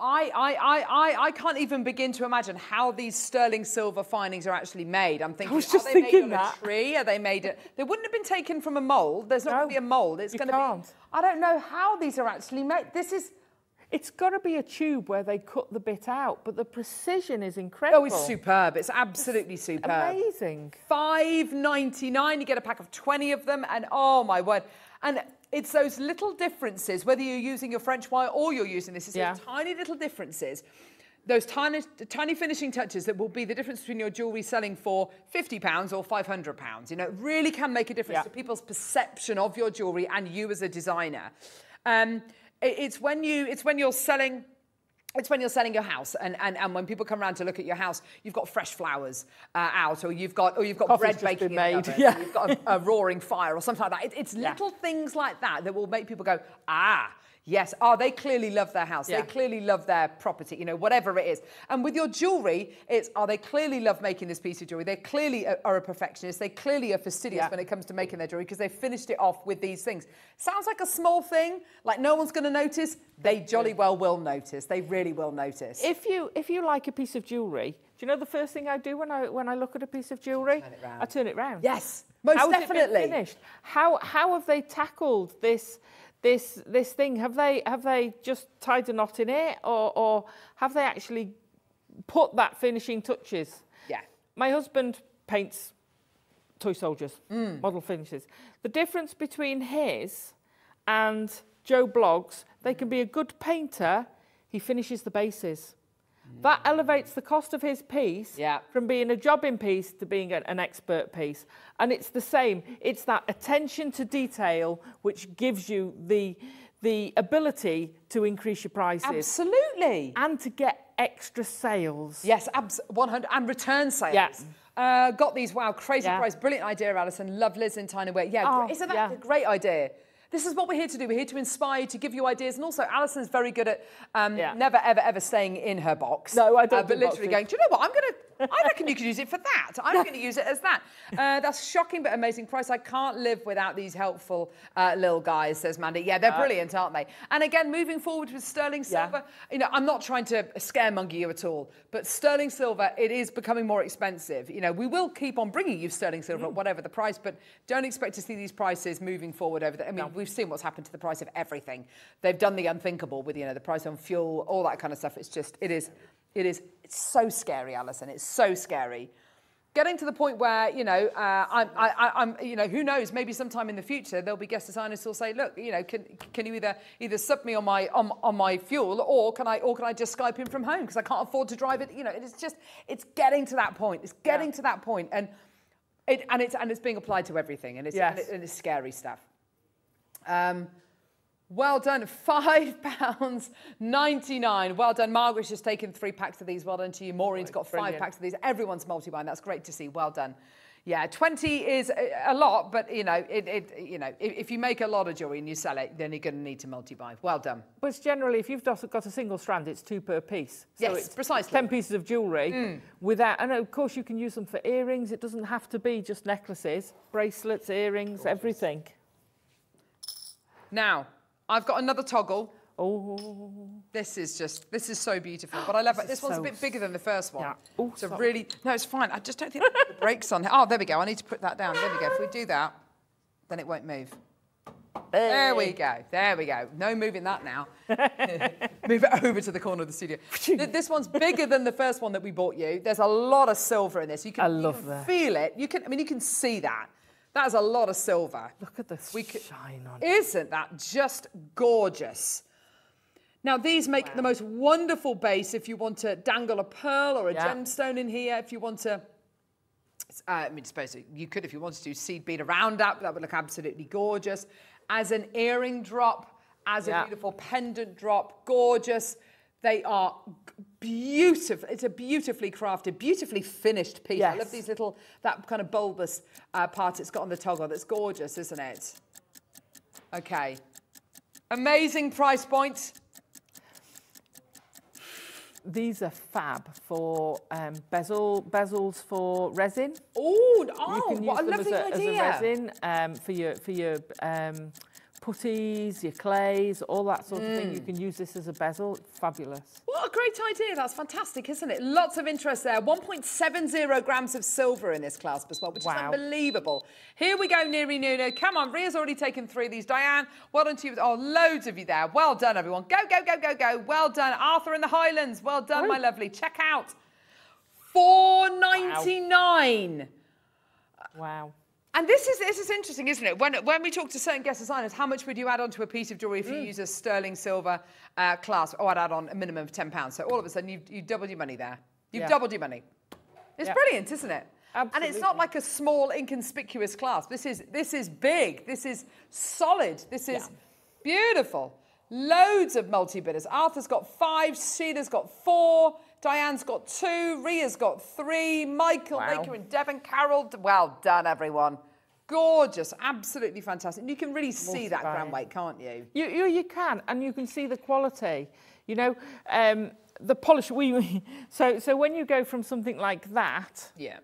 I, I, I, I, I can't even begin to imagine how these sterling silver findings are actually made. I'm thinking, was just are they thinking made on that. a tree? Are they made? It, they wouldn't have been taken from a mold. There's not going to be a mold. It's going to be. I don't know how these are actually made. This is. It's got to be a tube where they cut the bit out, but the precision is incredible. Oh, it's superb. It's absolutely superb. Amazing. Five ninety nine. You get a pack of twenty of them, and oh my word! And it's those little differences, whether you're using your French wire or you're using this. It's Yeah. those tiny little differences, those tiny, tiny finishing touches that will be the difference between your jewellery selling for fifty pounds or five hundred pounds. You know, it really can make a difference Yeah. to people's perception of your jewellery and you as a designer. Um, it- it's when you, it's when you're selling. It's when you're selling your house, and, and, and when people come around to look at your house, you've got fresh flowers uh, out, or you've got or you've got Coffee's bread baking been in the made, oven, yeah. you've got a, a roaring fire, or something like that. It, it's (laughs) Yeah. little things like that that will make people go, ah, Yes. Oh, they clearly love their house. Yeah. They clearly love their property, you know, whatever it is. And with your jewellery, it's, oh, they clearly love making this piece of jewellery. They clearly are, a perfectionist. They clearly are fastidious Yeah. when it comes to making their jewellery because they finished it off with these things. Sounds like a small thing, like no one's going to notice. They jolly well will notice. They really will notice. If you if you like a piece of jewellery, do you know the first thing I do when I when I look at a piece of jewellery? Turn it round. I turn it round. yes, most been definitely. finished? How how have they tackled this this this thing? Have they have they just tied a knot in it, or or have they actually put that finishing touches? Yeah. My husband paints toy soldiers, Mm. model finishes. The difference between his and Joe Bloggs, they can be a good painter. He finishes the bases. That elevates the cost of his piece Yeah. from being a jobbing piece to being an, expert piece. And it's the same. It's that attention to detail which gives you the, the ability to increase your prices Absolutely. and to get extra sales. Yes, abs- 100 and return sales. Yes. Uh, got these, wow, crazy Yeah. price. Brilliant idea, Alison. Love Liz in Tyne and Wear. Yeah, Oh, isn't that yeah. a great idea? This is what we're here to do. We're here to inspire you, to give you ideas. And also, Alison's very good at um, Yeah. never, ever, ever staying in her box. No, I don't Uh, but literally boxes. going, do you know what? I'm going to, I reckon you could use it for that. I'm going to use it as that. Uh, that's shocking but amazing price. I can't live without these helpful uh, little guys, says Mandy. Yeah, they're brilliant, aren't they? And again, moving forward with sterling Yeah. silver, you know, I'm not trying to scaremonger you at all, but sterling silver, it is becoming more expensive. You know, we will keep on bringing you sterling silver Mm. at whatever the price, but don't expect to see these prices moving forward over the. I mean, we've seen what's happened to the price of everything. They've done the unthinkable with, you know, the price on fuel, all that kind of stuff. It's just, it is, it is, it's so scary, Alison. It's so scary. Getting to the point where you know, uh, I'm, I, I- I'm, you know, who knows? Maybe sometime in the future there'll be guest designers who'll say, look, you know, can, can you either either sub me on my on, on my fuel, or can I or can I just Skype in from home because I can't afford to drive it? You know, it's just it's getting to that point. It's getting to that point, and it and it's and it's being applied to everything, and it's and, it, and it's scary stuff. Um, well done, (laughs) five pounds ninety-nine. Well done, Margaret's just taken three packs of these. Well done to you. Maureen's got five brilliant. packs of these. Everyone's multi-buying. That's great to see. Well done. Yeah, twenty is a, lot, but you know, it, it you know, if, you make a lot of jewelry and you sell it, then you're going to need to multi-buy. Well done. But it's generally, if you've got a single strand, it's two per piece. So Yes, it's precisely. 10 pieces of jewellery mm. without, and of course you can use them for earrings. It doesn't have to be just necklaces, bracelets, earrings, everything. Now, I've got another toggle. Oh, This is just, this is so beautiful. But I love it. This This is one's a bit bigger than the first one. Yeah. Oh, it's a sorry. really, no, it's fine. I just don't think the brakes on. Oh, there we go. I need to put that down. There we go. If we do that, then it won't move. There we go. There we go. No moving that now. (laughs) Move it over to the corner of the studio. This one's bigger than the first one that we bought you. There's a lot of silver in this. You can, I you love can that. feel it. You can. I mean, you can see that. That is a lot of silver. look at the We shine on it. Isn't that just gorgeous? Now, these make the most wonderful base if you want to dangle a pearl or a Yeah. gemstone in here. If you want to, uh, I mean, suppose you could, if you wanted to, seed bead around that. That would look absolutely gorgeous. As an earring drop, as Yeah. a beautiful pendant drop, gorgeous. They are beautiful. It's a beautifully crafted, beautifully finished piece. I love these little, that kind of bulbous uh, part it's got on the toggle. That's gorgeous, isn't it? Okay. Amazing price point. These are fab for um, bezel bezels for resin. Ooh, you oh, what a lovely a, as a idea. resin um, for your for your um, putties, your clays, all that sort of Mm. thing. You can use this as a bezel. Fabulous. What a great idea. That's fantastic, isn't it? Lots of interest there. 1.70 grams of silver in this clasp as well, which is unbelievable. Here we go, Neri Nuno. Come on, Ria's already taken three of these. Diane, well done to you. Oh, loads of you there. Well done, everyone. Go, go, go, go, go. Well done. Arthur in the Highlands. Well done, my lovely. Check out. 4.99. Wow. And this is this is interesting, isn't it? When when we talk to certain guest designers, how much would you add onto a piece of jewellery if you Mm. use a sterling silver uh, clasp? Oh, I'd add on a minimum of ten pounds. So all of a sudden, you've, you've doubled your money there. You've Yeah. doubled your money. It's Yeah. brilliant, isn't it? And it's not like a small, inconspicuous clasp. This is this is big. This is solid. This is beautiful. Loads of multi bidders. Arthur's got five. Sheila's got four. Diane's got two. Ria's got three. Michael, Wow. Maker, and Devon Carroll. Well done, everyone. Gorgeous, absolutely fantastic. And you can really see that Multi-buy. weight, can't you? You, you, you can, and you can see the quality. You know, um, the polish. We (laughs) so so when you go from something like that, Yeah.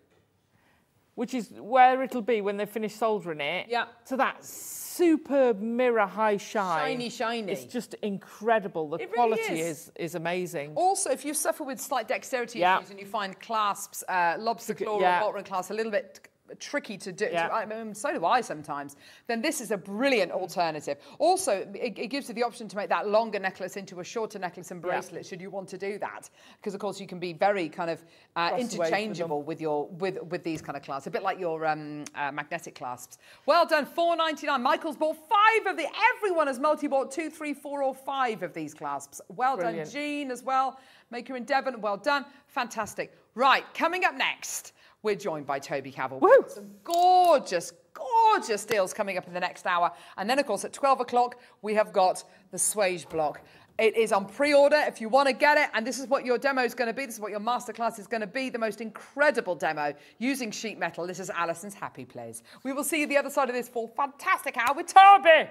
which is where it'll be when they finish soldering it, Yeah. to that superb mirror high shine. Shiny, shiny. It's just incredible. The It really quality is. is is amazing. Also, if you suffer with slight dexterity Yeah. issues and you find clasps, uh, lobster claw yeah. or bottom class a little bit tricky to do, Yeah. I mean, so do I sometimes, then this is a brilliant alternative. Also, it, it gives you the option to make that longer necklace into a shorter necklace and Yeah. bracelet should you want to do that. Because, of course, you can be very kind of uh, Cross the way for them. interchangeable with your with with these kind of clasps, a bit like your um, uh, magnetic clasps. Well done, four ninety nine. Michael's bought five of the. Everyone has multi bought two, three, four, or five of these clasps. Well Brilliant. done, Jean, as well. Maker in Devon, well done, fantastic. Right, coming up next, we're joined by Toby Cavill. Woo! Some gorgeous, gorgeous deals coming up in the next hour, and then of course at twelve o'clock we have got the Swage block. It is on pre-order if you want to get it, and this is what your demo is going to be. This is what your masterclass is going to be. The most incredible demo using sheet metal. This is Alison's Happy Plays. We will see you the other side of this for fantastic hour with Toby.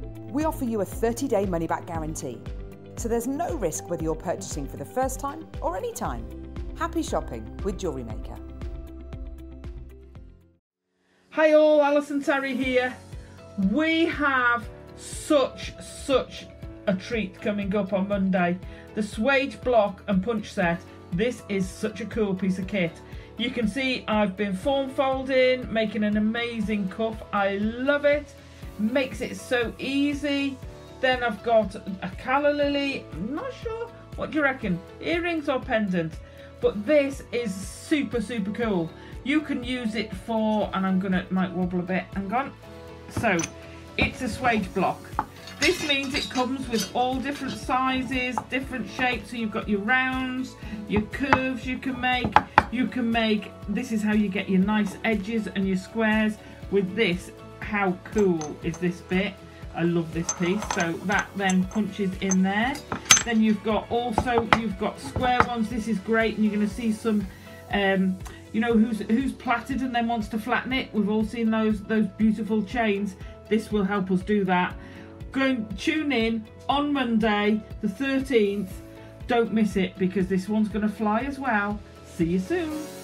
We offer you a 30 day money back guarantee. So there's no risk whether you're purchasing for the first time or any time. Happy shopping with Jewelry Maker. Hi all, Alison Terry here. We have such, such a treat coming up on Monday. The Swage block and punch set. This is such a cool piece of kit. You can see I've been form folding, making an amazing cuff. I love it. Makes it so easy. Then I've got a calla lily. I'm not sure. What do you reckon? Earrings or pendant? But this is super, super cool. You can use it for, and I'm gonna might wobble a bit. Hang on. So, it's a swage block. This means it comes with all different sizes, different shapes. So you've got your rounds, your curves you can make. You can make, this is how you get your nice edges and your squares. With this, how cool is this bit? I love this piece. So that then punches in there. Then you've got also, you've got square ones. This is great. And you're gonna see some, um, you know, who's who's plaited and then wants to flatten it. We've all seen those those beautiful chains. This will help us do that. Go tune in on Monday, the 13th. Don't miss it because this one's going to fly as well. See you soon.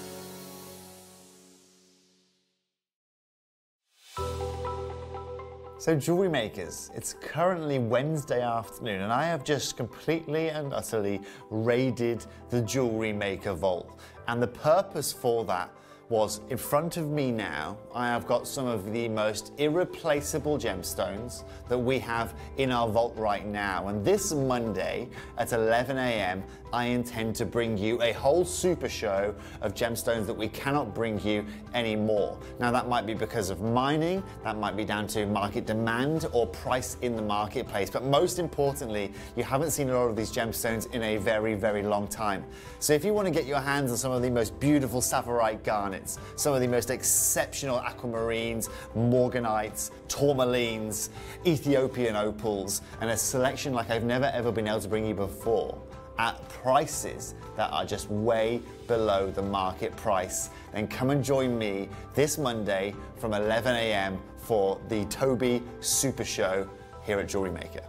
So, jewelry makers, it's currently Wednesday afternoon, and I have just completely and utterly raided the jewelry maker vault. And the purpose for that was in front of me now, I have got some of the most irreplaceable gemstones that we have in our vault right now. And this Monday at 11 a.m., I intend to bring you a whole super show of gemstones that we cannot bring you anymore. Now, that might be because of mining, that might be down to market demand or price in the marketplace, but most importantly, you haven't seen a lot of these gemstones in a very, very long time. So, if you want to get your hands on some of the most beautiful tsavorite garnets, some of the most exceptional aquamarines, morganites, tourmalines, Ethiopian opals, and a selection like I've never ever been able to bring you before, at prices that are just way below the market price, then come and join me this Monday from 11 a.m. for the Toby Super Show here at Jewelry Maker.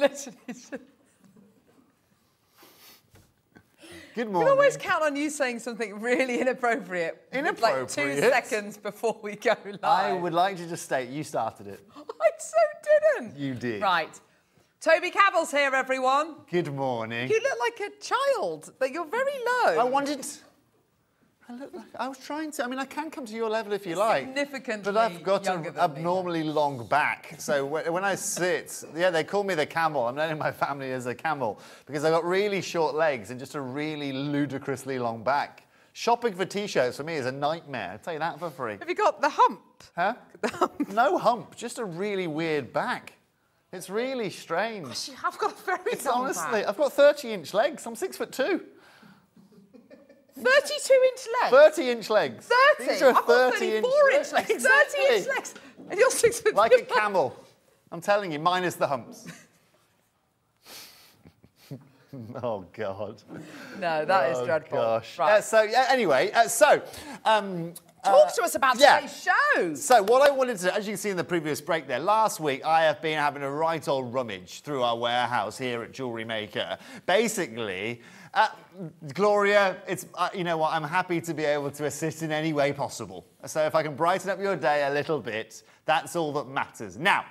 Literally. (laughs) Good We can always count on you saying something really inappropriate. Inappropriate? Like two seconds before we go live. I would like to just state you started it. (laughs) I so didn't. You did. Right. Toby Cavill's here, everyone. Good morning. You look like a child, but you're very low. I wanted. I look like I was trying to. I mean, I can come to your level if you like. Significantly But I've got an than me. abnormally long back, so when, when I sit, yeah, they call me the camel. I'm known in my family as a camel because I've got really short legs and just a really ludicrously long back. Shopping for t-shirts for me is a nightmare. I'll tell you that for free. Have you got the hump? Huh? no hump, just a really weird back. It's really strange. I've got a very It's honestly, back. I've got 30 inch legs. I'm six foot two. 32 inch legs. 30 inch legs. 30. These are I've got 30 34 inch legs. 30 inch legs. And you're six foot Like a camel. I'm telling you, minus the humps. (laughs) oh, God. No, that is oh, dreadful. Gosh. Right. Uh, so, yeah, anyway, uh, so. Um, Talk uh, to us about yeah. today's show. So what I wanted to, as you can see in the previous break there, last week I have been having a right old rummage through our warehouse here at Jewelry Maker. Basically, uh, Gloria, it's uh, you know what, I'm happy to be able to assist in any way possible. So if I can brighten up your day a little bit, that's all that matters. Now.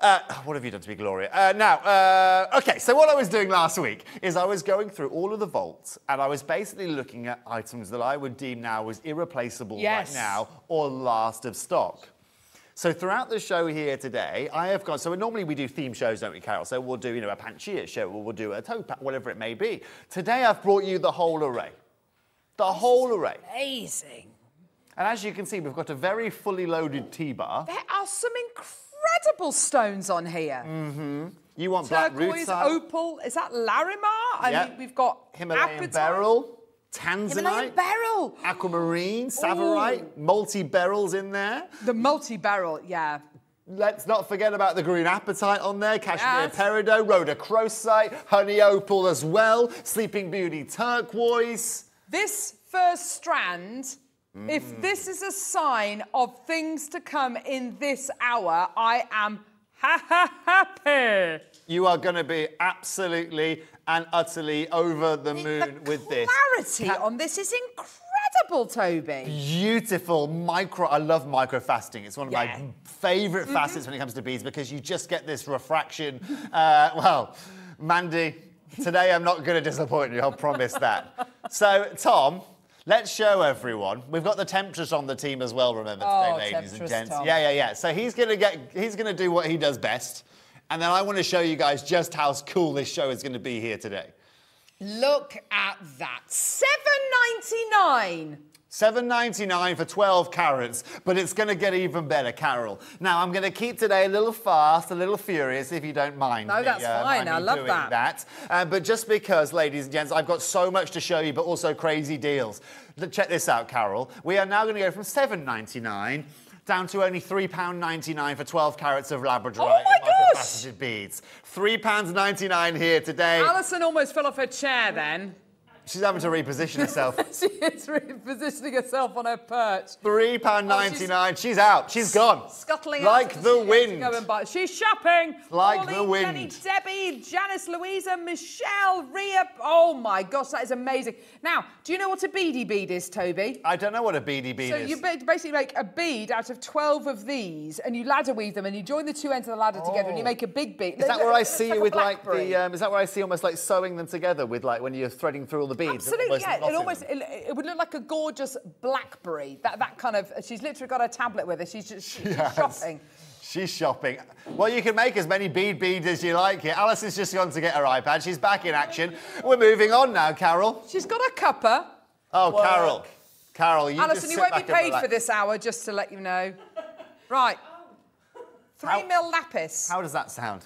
Uh, what have you done to me, Gloria? Uh, now, uh, okay, so what I was doing last week is I was going through all of the vaults and I was basically looking at items that I would deem now as irreplaceable Yes. right now or last of stock. So throughout the show here today, I have got, so normally we do theme shows, don't we, Carol? So we'll do, you know, a Panchia show, or we'll do a Topa, whatever it may be. Today I've brought you the whole array. The whole array. Amazing. And as you can see, we've got a very fully loaded T-bar. There are some incredible stones on here. Mm-hmm. you want black Turquoise, side, opal. Is that Larimar? I Yeah. mean, we've got Himalayan apatite. beryl, tanzanite, beryl. aquamarine, tsavorite, multi-beryls in there. The multi-beryl, yeah. Let's not forget about the green apatite on there, Kashmir Yes. peridot, rhodochrosite, honey opal as well, sleeping beauty turquoise. This first strand, if Mm. this is a sign of things to come in this hour, I am ha ha happy. You are going to be absolutely and utterly over the moon the with this. The clarity on this is incredible, Toby. Beautiful micro. I love micro faceting. It's one of Yeah. My favorite facets when it comes to beads because you just get this refraction. Uh, well, Mandy, today I'm not going to disappoint you. I'll promise that. So, Tom. Let's show everyone. We've got the temptress on the team as well. Remember Oh, today, ladies and gents. Tom. Yeah, yeah, yeah. So he's gonna get. He's gonna do what he does best, and then I want to show you guys just how cool this show is going to be here today. Look at that. Seven ninety-nine. 7.99 for 12 carats, but it's going to get even better, Carol. Now I'm going to keep today a little fast, a little furious, if you don't mind. No, me, that's uh, fine. I love that. that. Uh, but just because, ladies and gents, I've got so much to show you, but also crazy deals. Check this out, Carol. We are now going to go from 7.99 down to only £3.99 for 12 carats of Labradorite Oh my gosh! microfaceted beads. £3.99 here today. Alison almost fell off her chair then. She's having to reposition (laughs) herself. she is repositioning herself on her perch. Three pound ninety nine. she's, out. She's gone. Scuttling like out the wind. Go and buy. She's shopping. Like Pauline, the wind. Jenny, Debbie, Janice, Louisa, Michelle, Ria. Oh my gosh, that is amazing. Now, do you know what a beady bead is, Toby? I don't know what a beady bead So is. So you basically make a bead out of 12 of these and you ladder weave them and you join the two ends of the ladder together and you make a big bead. is that where I see like you with like the? Um, is that where I see almost like sewing them together with like when you're threading through all the beads? Absolutely, almost yeah. It knotting almost them? it, it would look like a gorgeous blackberry. That that kind of. She's literally got her tablet with her. She's just she's Yes. shopping. She's shopping. Well, you can make as many bead beads as you like here. Alison's just gone to get her iPad. She's back in action. We're moving on now, Carol. She's got a cuppa. Oh, Carol. Carol, you Alison, just you won't be back and paid for this hour, just to let you know. Right. Three How- mil lapis. How does that sound?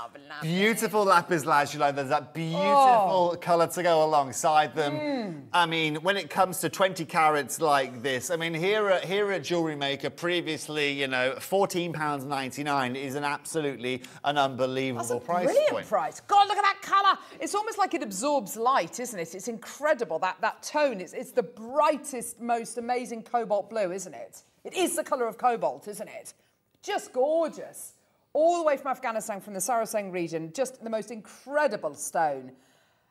Love lapis. I love lapis. Beautiful lapis lazuli. There's that beautiful Oh. colour to go alongside them. Hmm. I mean, when it comes to 20 carats like this, I mean, here at, here at Jewellery Maker, previously, you know, £14.99 is an absolutely an unbelievable That's a price brilliant point. price. God, look at that colour. It's almost like it absorbs light, isn't it? It's incredible, that, that tone. It's, it's the brightest, most amazing cobalt blue, isn't it? It is the colour of cobalt, isn't it? Just gorgeous. All the way from Afghanistan, from the Sar-e-Sang region, just the most incredible stone.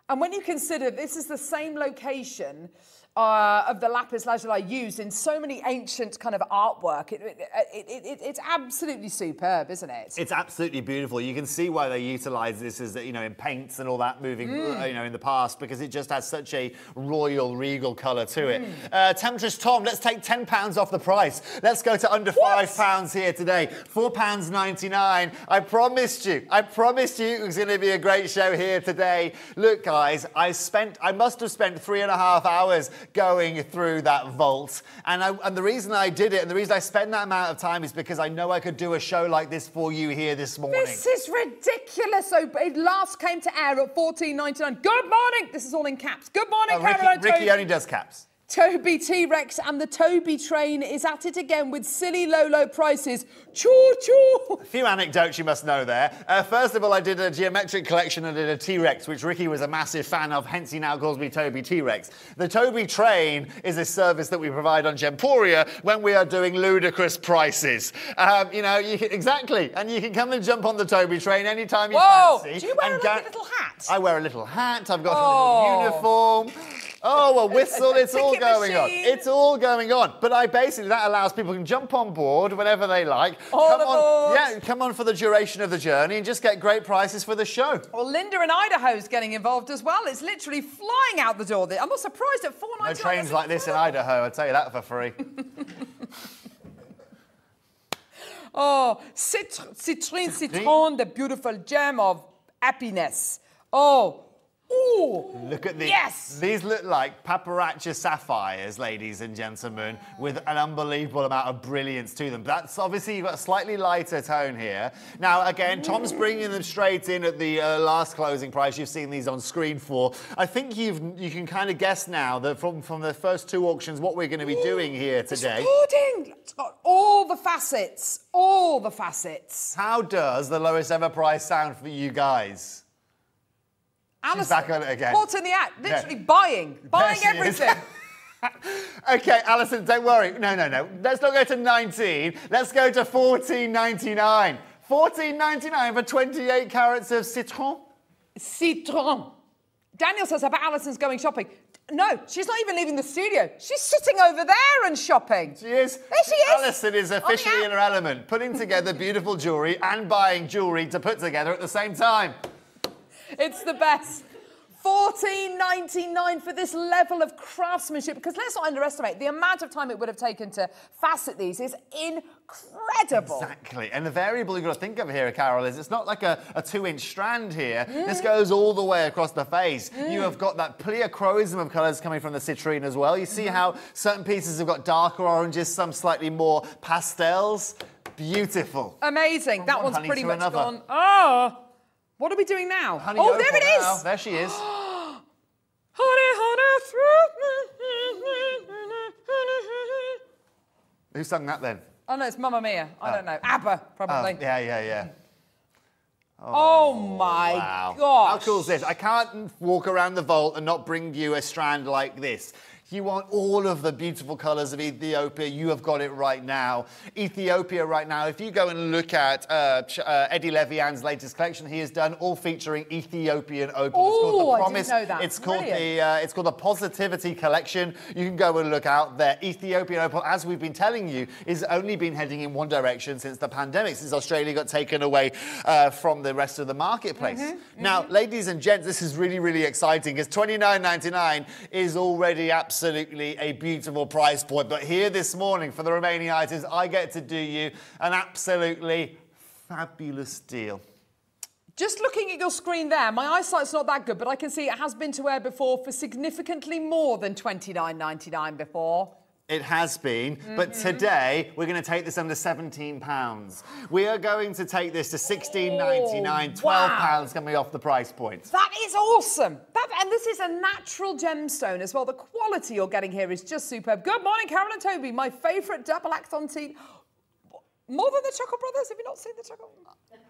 And when you consider this is the same location uh, of the lapis lazuli used in so many ancient kind of artwork, it, it, it, it, it's absolutely superb, isn't it? It's absolutely beautiful. You can see why they utilise this as you know in paints and all that moving Mm. uh, you know in the past because it just has such a royal regal colour to it. Mm. Uh, Temptress Tom, let's take ten pounds off the price. Let's go to under five pounds here today. Four pounds ninety nine. I promised you. I promised you it was going to be a great show here today. Look, guys, I spent. I must have spent three and a half hours going through that vault, and I, and the reason I did it and the reason I spent that amount of time is because I know I could do a show like this for you here this morning. This is ridiculous. So it last came to air at 14.99. Good morning. This is all in caps. Good morning, Oh, Ricky, Caroline. Ricky Toby. only does caps. Toby T Rex and the Toby train is at it again with silly low low prices. Choo choo. A few anecdotes you must know there. Uh, first of all, I did a geometric collection and did a T-Rex, which Ricky was a massive fan of, hence he now calls me Toby T-Rex. The Toby Train is a service that we provide on Gemporia when we are doing ludicrous prices. Um, you know, you can, exactly, and you can come and jump on the Toby Train anytime you Whoa! fancy. Do you wear like a ga- little hat? I wear a little hat. I've got Oh. a little uniform. Oh, (laughs) a whistle, it's all going on. It's all going on. But I basically, that allows people to jump on board whenever they like. All come on. Yeah, come on for the duration of the journey and just get great prices for the show. Well, Linda in Idaho's getting involved as well. It's literally flying out the door. I'm not surprised at 4.99. No trains like this in. Idaho, I'll tell you that for free. (laughs) Oh, citr- citrine, citron, the beautiful gem of happiness. Oh, ooh. Look at these. Yes. These look like padparadscha sapphires, ladies and gentlemen, with an unbelievable amount of brilliance to them. That's obviously you've got a slightly lighter tone here. Now, again, Tom's bringing them straight in at the uh, last closing price. You've seen these on screen for. I think you've you can kind of guess now that from from the first two auctions what we're going to be doing here today. Recording. It's got all the facets. All the facets. How does the lowest ever price sound for you guys? Alison, back on it again. Caught in the act. Literally Yeah. buying. Buying everything. (laughs) (laughs) Okay, Alison, don't worry. No, no, no. Let's not go to 19. Let's go to 14.99. 14.99 for 28 carats of citron. Citron. Daniel says about Alison's going shopping. No, she's not even leaving the studio. She's sitting over there and shopping. She is. There she is. Alison is officially in her element, putting together beautiful jewellery and buying jewellery to put together at the same time. It's the best. Fourteen ninety nine for this level of craftsmanship. Because let's not underestimate the amount of time it would have taken to facet these is incredible. Exactly. And the variable you've got to think of here, Carol, is it's not like a, a two inch strand here. This mm. goes all the way across the face. Mm. You have got that pleochroism of colours coming from the citrine as well. You see mm-hmm. how certain pieces have got darker oranges, some slightly more pastels. Beautiful. Amazing. That one one's pretty much another. gone. Oh, what are we doing now? Honey oh, there it is. now. There she is. (gasps) Honey, honey. Who sung that then? Oh no, it's Mamma Mia. I don't oh. know. ABBA, Oh, probably. yeah, yeah, yeah. Oh, oh my Wow. gosh. How cool is this? I can't walk around the vault and not bring you a strand like this. You want all of the beautiful colours of Ethiopia. You have got it right now. Ethiopia, right now. If you go and look at uh, uh, Eddie Levian's latest collection, he has done all featuring Ethiopian opal. it's Ooh, I called the didn't know that. It's called Brilliant. the uh, it's called the Positivity Collection. You can go and look out there. Ethiopian opal, as we've been telling you, is only been heading in one direction since the pandemic, since Australia got taken away uh, from the rest of the marketplace. Mm-hmm, Now, ladies and gents, this is really, really exciting because twenty nine ninety nine is already absolutely a beautiful price point. But here this morning, for the remaining items, I get to do you an absolutely fabulous deal. Just looking at your screen there, my eyesight's not that good, but I can see it has been to air before for significantly more than twenty nine ninety nine before. It has been, but Mm-hmm. today we're going to take this under 17 pounds. We are going to take this to 16.99, 12 Oh, wow. pounds coming off the price point. That is awesome. That, and this is a natural gemstone as well. The quality you're getting here is just superb. Good morning, Carol and Toby. My favourite double act on tea. More than the Chuckle Brothers. Have you not seen the Chuckle?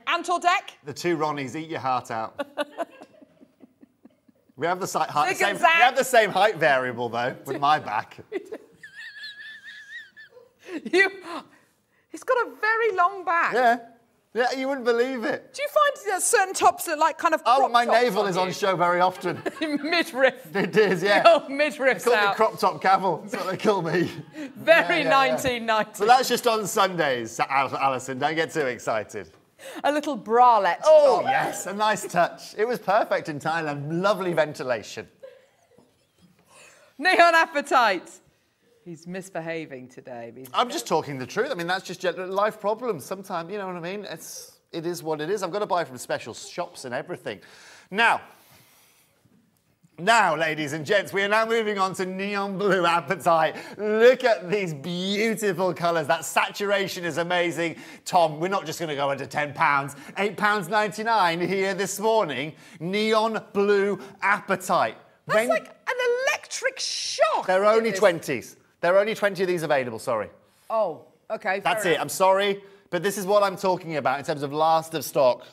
Ant and Dec. The two Ronnies eat your heart out. (laughs) we have the si- height, same, we have the same height variable though with my back. (laughs) (laughs) You. He's got a very long back. Yeah, yeah, you wouldn't believe it. Do you find that certain tops that like kind of Oh, my navel is on show very often. (laughs) midriff. it is, yeah. (laughs) Oh, midriffs Call me crop top camel. That's what they call me. Very Yeah, yeah, yeah. 1990. So that's just on Sundays, Alison. Don't get too excited. a little bralette. Oh, top. yes, a nice touch. It was perfect in Thailand. Lovely ventilation. Neon apatite. He's misbehaving today. He's I'm just talking the truth. I mean, that's just gen- life problems. Sometimes, you know what I mean? It's, it is what it is. I've got to buy from special shops and everything. Now, now, ladies and gents, we are now moving on to neon blue apatite. Look at these beautiful colours. That saturation is amazing. Tom, we're not just going to go under £10. £8.99 here this morning. Neon blue apatite. That's When- like an electric shock. They're Look at only this. 20s. There are only 20 of these available, sorry. Oh, okay. That's it. I'm sorry, but this is what I'm talking about in terms of last of stock.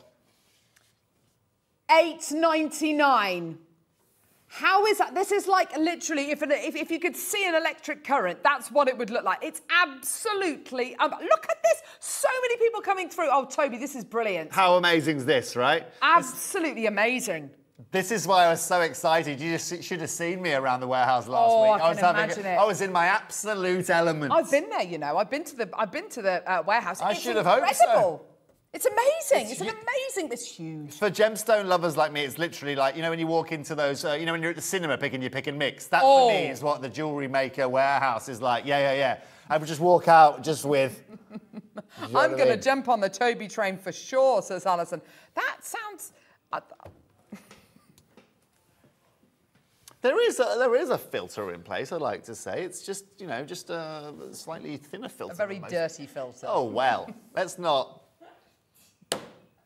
Eight ninety nine. How is that? This is like literally, if, an, if, if you could see an electric current, that's what it would look like. It's absolutely. Um, look at this. So many people coming through. Oh, Toby, this is brilliant. How amazing is this, right? Absolutely amazing. This is why I was so excited. You just should have seen me around the warehouse last Oh, week. I was can having. I was in my absolute element. I've been there, you know. I've been to the. I've been to the uh, warehouse. I It's should have hoped so. incredible. It's amazing. It's It's, an amazing. It's huge. For gemstone lovers like me, it's literally like, you know, when you walk into those, uh, you know, when you're at the cinema picking your pick and mix. That Oh. for me is what the jewellery maker warehouse is like. Yeah, yeah, yeah. I would just walk out just with. (laughs) I'm I going to jump on the Toby train for sure, says Alison. That sounds. Uh, There is a, there is a filter in place. I'd like to say it's just you know just a slightly thinner filter. a very dirty filter. Oh well, let's not.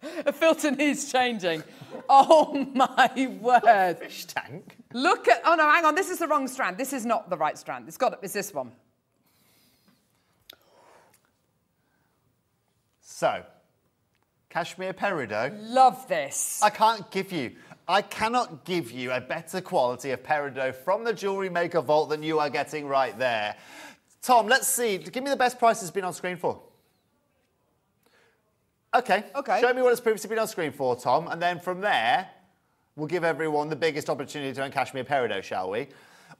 (laughs) A filter needs changing. Oh my word. Fish tank. Look at. Oh no, hang on. This is the wrong strand. This is not the right strand. It's got. It's this one. So, Kashmir peridot. Love this. I can't give you. I cannot give you a better quality of peridot from the jewelry maker vault than you are getting right there. Tom, let's see. Give me the best price it's been on screen for. Okay. Okay. Show me what it's previously been on screen for, Tom, and then from there, we'll give everyone the biggest opportunity to own Kashmir peridot, shall we?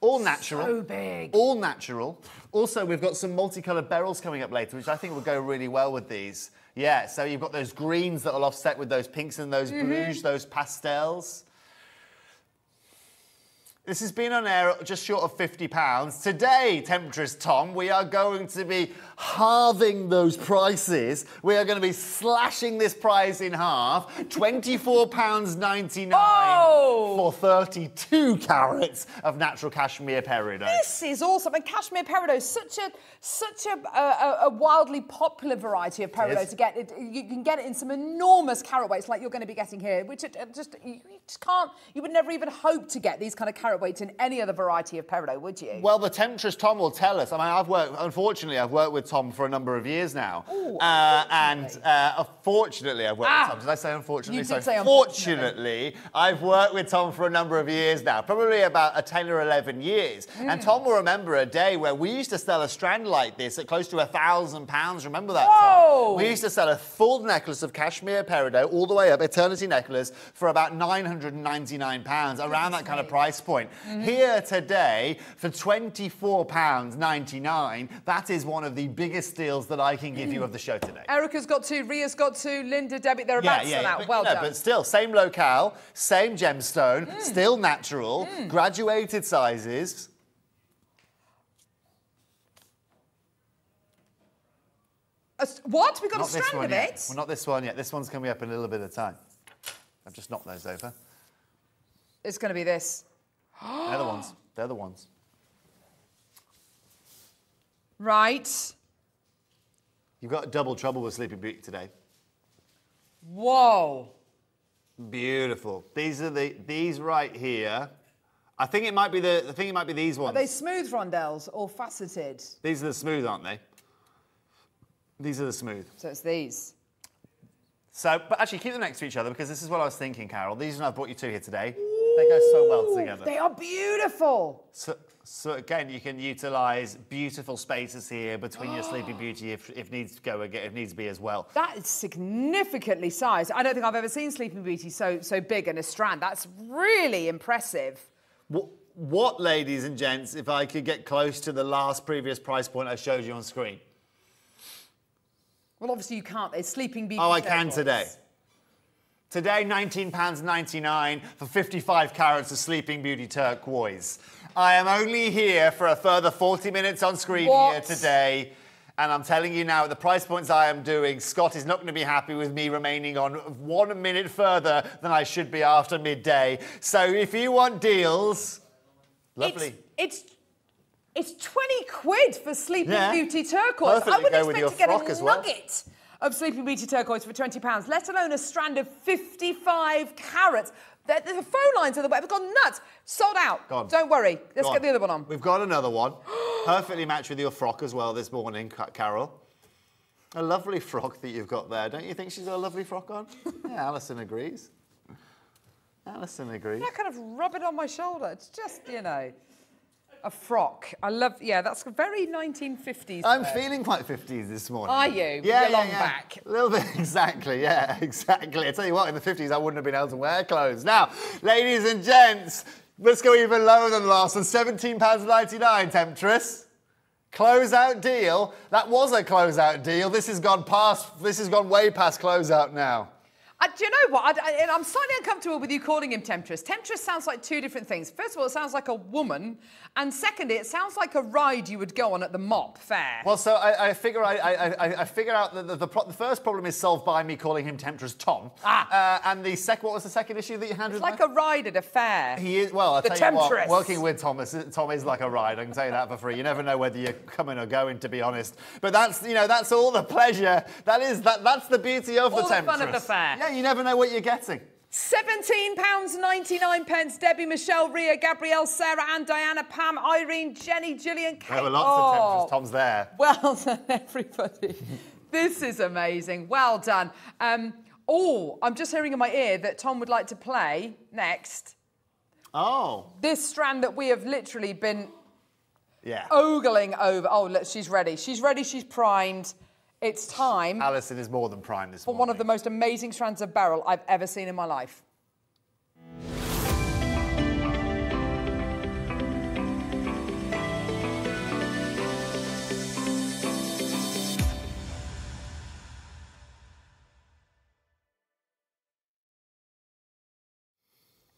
All natural. So big. All natural. Also, we've got some multicolored beryls coming up later, which I think will go really well with these. Yeah, so you've got those greens that will offset with those pinks and those mm-hmm. blues, those pastels. This has been on air at just short of £50. Today, Temptress Tom, we are going to be halving those prices. We are going to be slashing this price in half. £24.99 Oh! for 32 carats of natural Kashmir peridot. This is awesome. And Kashmir peridot is such a such a, a, a wildly popular variety of peridot to get. It, you can get it in some enormous carat weights like you're going to be getting here, which it, it just you just can't. You would never even hope to get these kind of carat carat weights in any other variety of peridot, would you? Well, the temptress Tom will tell us. I mean, I've worked, unfortunately, I've worked with Tom for a number of years now. Ooh, uh, and uh, fortunately, I've worked Ah, with Tom. Did I say unfortunately? you so did say fortunately, I've worked with Tom for a number of years now, probably about a 10 or 11 years. Hmm. And Tom will remember a day where we used to sell a strand like this at close to a thousand pounds. Remember that, Whoa! Tom? We used to sell a full necklace of Kashmir peridot all the way up, eternity necklace, for about 999 pounds, around that kind of price point. Mm-hmm. Here today, for 24 pounds 99, that is one of the biggest deals that I can give you of the show today. Erica's got two, Ria's got two, Linda, Debbie, they're about to sell out. but, well know, done. but still, same locale, same gemstone, Mm. still natural, graduated sizes. What? We've got Not a this strand one of yet. it? Well, not this one yet. This one's coming up in a little bit of time. I've just knocked those over. It's going to be this. They're the ones. They're the ones. Right. You've got double trouble with Sleeping Beauty today. Whoa. Beautiful. These are the these right here. I think it might be the I think it might be these ones. Are they smooth rondelles or faceted? These are the smooth, aren't they? These are the smooth. So it's these. So, but actually keep them next to each other because this is what I was thinking, Carol. These are I've brought you two here today. They go so well together. They are beautiful. So, so again, you can utilise beautiful spaces here between your Sleeping (gasps) Beauty if, if needs to go again, if needs to be as well. That is significantly sized. I don't think I've ever seen Sleeping Beauty so so big in a strand. That's really impressive. What, what, ladies and gents, if I could get close to the last previous price point I showed you on screen? Well, obviously you can't. There's Sleeping Beauty. Oh, I can today. Today, £19.99 for 55 carats of Sleeping Beauty turquoise. I am only here for a further 40 minutes on screen What? here today. And I'm telling you now, at the price points I am doing, Scott is not going to be happy with me remaining on one minute further than I should be after midday. So if you want deals, lovely. It's, it's it's 20 quid for Sleeping Yeah. Beauty turquoise. Perfectly I wouldn't with expect to get a well. nugget of Sleeping Beauty turquoise for 20 pounds, let alone a strand of 55 carats. The, the phone lines are the way. We've gone nuts. Sold out. Go on. Don't worry. Let's get the other one on. We've got another one. (gasps) Perfectly matched with your frock as well this morning, Carol. A lovely frock that you've got there. Don't you think she's got a lovely frock on? (laughs) yeah, Alison agrees. Alison agrees. I kind of rub it on my shoulder. It's just, you know, a frock. I love, yeah, that's very 1950s. I'm though. feeling quite 50s this morning. Are you? Yeah, yeah, long yeah. back? A little bit, (laughs) exactly, yeah, (laughs) exactly. I tell you what, in the 50s, I wouldn't have been able to wear clothes. Now, ladies and gents, let's go even lower than last one. £17.99, Temptress. Closeout deal. That was a closeout deal. This has gone past, this has gone way past closeout now. Uh, do you know what? I, I, I'm slightly uncomfortable with you calling him Temptress. Temptress sounds like two different things. First of all, it sounds like a woman, and secondly, it sounds like a ride you would go on at the Mop Fair. Well, so I, I figure I, I, I, I figure out that the, the, pro- the first problem is solved by me calling him Temptress Tom. Ah. Uh, and the second, what was the second issue that you had it's like a ride at a fair. He is well. I The tell you what, temptress. working with Thomas, Tom is like a ride. I can tell you that for free. You never know whether you're coming or going, to be honest. But that's you know that's all the pleasure. That is that that's the beauty of All the the temptress. fun of the fair. Yeah, you never know what you're getting. £17.99 pence. Debbie, Michelle, Ria, Gabrielle, Sarah, Ann, Diana, Pam, Irene, Jenny, Gillian, Kate. There were lots Oh, of temptress. Tom's there. Well (laughs) done, everybody. this is amazing. Well done. Um, oh, I'm just hearing in my ear that Tom would like to play next Oh, this strand that we have literally been yeah. ogling over. Oh, look, she's ready. She's ready. She's primed. It's time Alison is more than prime this for morning. one of the most amazing strands of beryl I've ever seen in my life.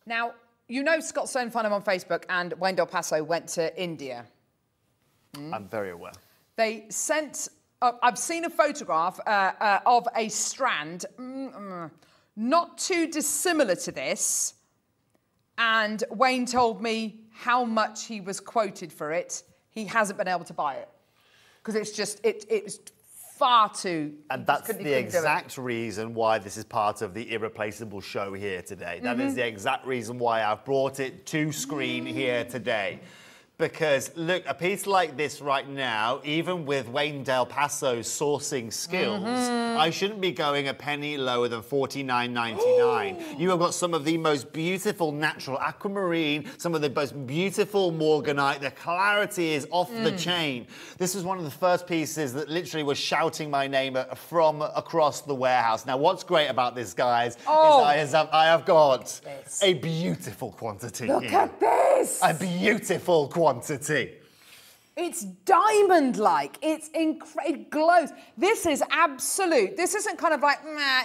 Now, you know Scott Stone Farnham on Facebook and Wayne Del Paso went to India. Hmm? I'm very aware. They sent. Uh, I've seen a photograph uh, uh, of a strand, mm, mm, not too dissimilar to this. And Wayne told me how much he was quoted for it. He hasn't been able to buy it because it's just it, it's far too. And that's the you couldn't do it. exact reason why this is part of the irreplaceable show here today. That is Mm-hmm. the exact reason why I've brought it to screen here today. Because look, a piece like this right now, even with Wayne Del Paso's sourcing skills, Mm-hmm. I shouldn't be going a penny lower than $49.99. you have got some of the most beautiful natural aquamarine, some of the most beautiful morganite. The clarity is off the Mm. chain. This was one of the first pieces that literally was shouting my name from across the warehouse. Now, what's great about this, guys, Oh. is I have, I have got a beautiful quantity Look here. at this! A beautiful quantity quantity. It's diamond like. It's incredible. It glows. This is absolute. This isn't kind of like,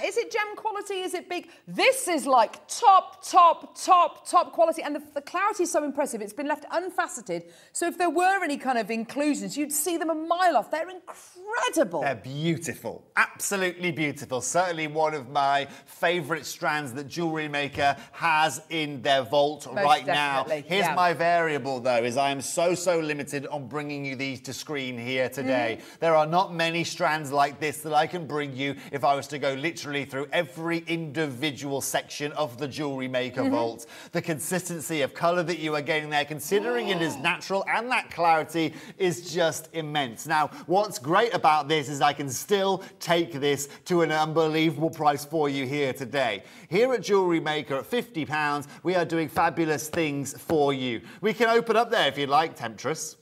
is it gem quality? Is it big? This is like top, top, top, top quality. And the, the clarity is so impressive. It's been left unfaceted. So if there were any kind of inclusions, you'd see them a mile off. They're incredible. They're beautiful, absolutely beautiful. Certainly one of my favourite strands that Jewelry Maker has in their vault Most right now. definitely, Here's yeah. my variable though, is I am so, so limited on bringing you these to screen here mm-hmm. today. There are not many strands like this that I can bring you if I was to go literally through every individual section of the Jewelry Maker mm-hmm. vault. The consistency of colour that you are getting there, considering it is natural and that clarity is just immense. Now, what's great about this is I can still take this to an unbelievable price for you here today. Here at Jewelry Maker at £50, we are doing fabulous things for you. We can open up there if you'd like, Temptress.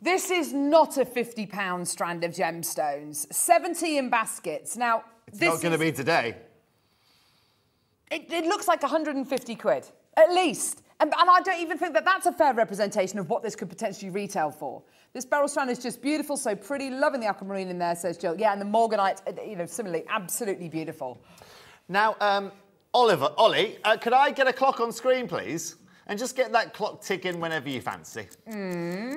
This is not a 50 pound strand of gemstones, 70 in baskets. Now, It's this not going to be today. It, it looks like 150 quid, at least. And, and I don't even think that that's a fair representation of what this could potentially retail for. This beryl strand is just beautiful, so pretty. Loving the aquamarine in there, says Jill. Yeah, and the morganite, uh, you know, similarly, absolutely beautiful. Now, um, Oliver, Ollie, uh, could I get a clock on screen, please? And just get that clock ticking whenever you fancy.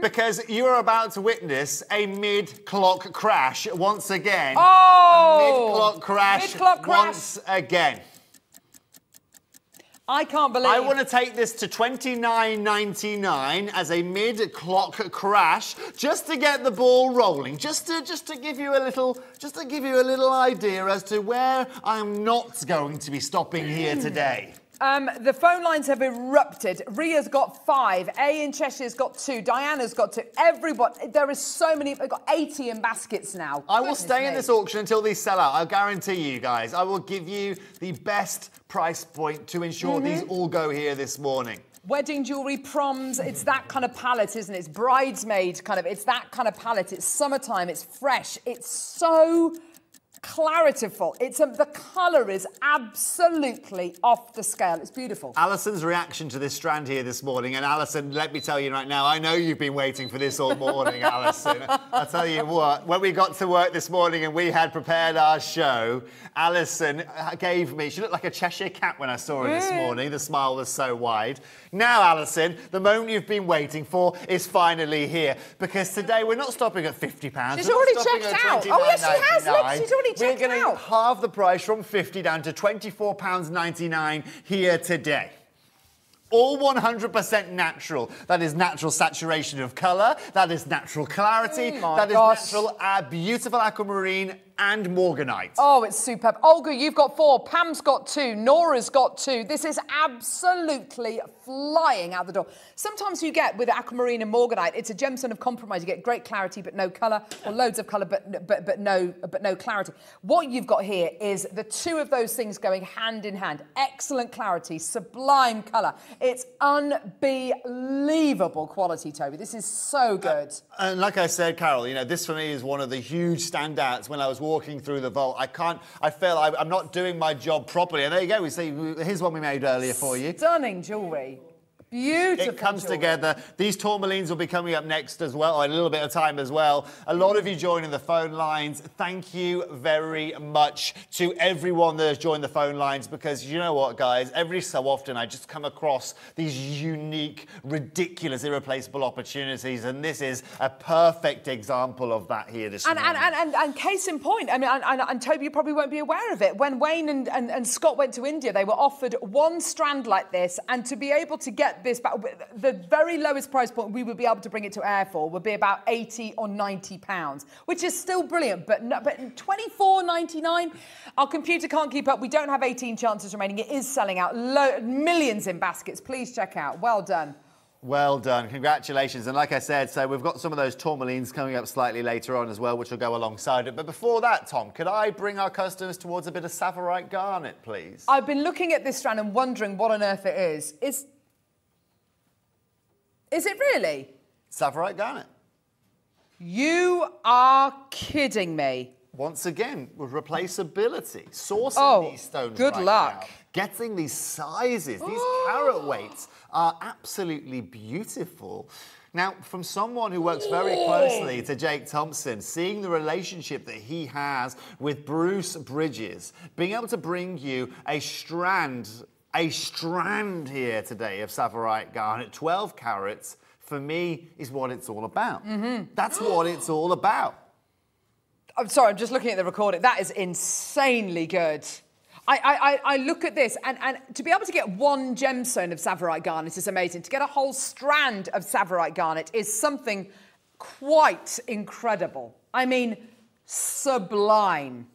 Because you are about to witness a mid-clock crash once again. Oh! Mid-clock crash Mid-clock crash. once again. I can't believe. I want to take this to 29.99 as a mid-clock crash, just to get the ball rolling, just to just to give you a little, just to give you a little idea as to where I'm not going to be stopping here today. Um, the phone lines have erupted. Ria's got five. A in Cheshire's got two. Diana's got two. Everybody, there is so many. They've got 80 in baskets now. I will stay in this auction until these sell out. I guarantee you guys. I will give you the best price point to ensure Mm-hmm. these all go here this morning. Wedding jewellery, proms, it's that kind of palette, isn't it? It's bridesmaid kind of, it's that kind of palette. It's summertime, it's fresh, it's so claritiful. It's a, the colour is absolutely off the scale. It's beautiful. Alison's reaction to this strand here this morning, and Alison, let me tell you right now, I know you've been waiting for this all morning, Alison. (laughs) I'll tell you what, when we got to work this morning and we had prepared our show, Alison uh, gave me, she looked like a Cheshire cat when I saw her this mm. morning. The smile was so wide. Now, Alison, the moment you've been waiting for is finally here, because today we're not stopping at £50. She's already checked out. Oh, yes, she has. Look, she's already We're going to halve the price from 50 down to £24.99 here today. All 100% natural. That is natural saturation of colour. That is natural clarity. Oh that is gosh. natural, uh, beautiful aquamarine and morganite. Oh, it's superb. Olga, you've got four. Pam's got two. Nora's got two. This is absolutely flying out the door. Sometimes you get with aquamarine and morganite, it's a gemstone of compromise. You get great clarity but no colour, or loads of colour but, but, but, no, but no clarity. What you've got here is the two of those things going hand in hand. Excellent clarity, sublime colour. It's unbelievable quality, Toby. This is so uh, good. And like I said, Carol, you know, this for me is one of the huge standouts when I was walking through the vault. I can't, I feel I, I'm not doing my job properly. And there you go, we see, here's one we made earlier for you. Stunning jewellery. Beautiful. It comes jewellery. together. These tourmalines will be coming up next as well, or in a little bit of time as well. A lot of you joining the phone lines. Thank you very much to everyone that has joined the phone lines because you know what, guys? Every so often I just come across these unique, ridiculous, irreplaceable opportunities, and this is a perfect example of that here this And, morning. and, and, and, case in point, I mean, and, and, and Toby, you probably won't be aware of it. When Wayne and, and, and Scott went to India, they were offered one strand like this, and to be able to get get this back. The very lowest price point we would be able to bring it to air for would be about 80 or 90 pounds, which is still brilliant. But no, but 24.99, our computer can't keep up. We don't have 18 chances remaining. It is selling out lo- millions in baskets. Please check out. Well done. Well done, congratulations. And like I said, so we've got some of those tourmalines coming up slightly later on as well, which will go alongside it. But before that, Tom, could I bring our customers towards a bit of Tsavorite Garnet, please? I've been looking at this strand and wondering what on earth it is. Is, is it really? Tsavorite Garnet. You are kidding me. Once again, with replaceability, sourcing Oh, these stones. good right luck. now, getting these sizes, these carat weights are absolutely beautiful. Now, from someone who works very closely to Jake Thompson, seeing the relationship that he has with Bruce Bridges, being able to bring you a strand, a strand here today of Tsavorite Garnet, 12 carats, for me, is what it's all about. Mm-hmm. That's what it's all about. I'm sorry, I'm just looking at the recording. That is insanely good. I, I, I- I look at this, and, and to be able to get one gemstone of Tsavorite garnet is amazing. To get a whole strand of Tsavorite garnet is something quite incredible. I mean, sublime.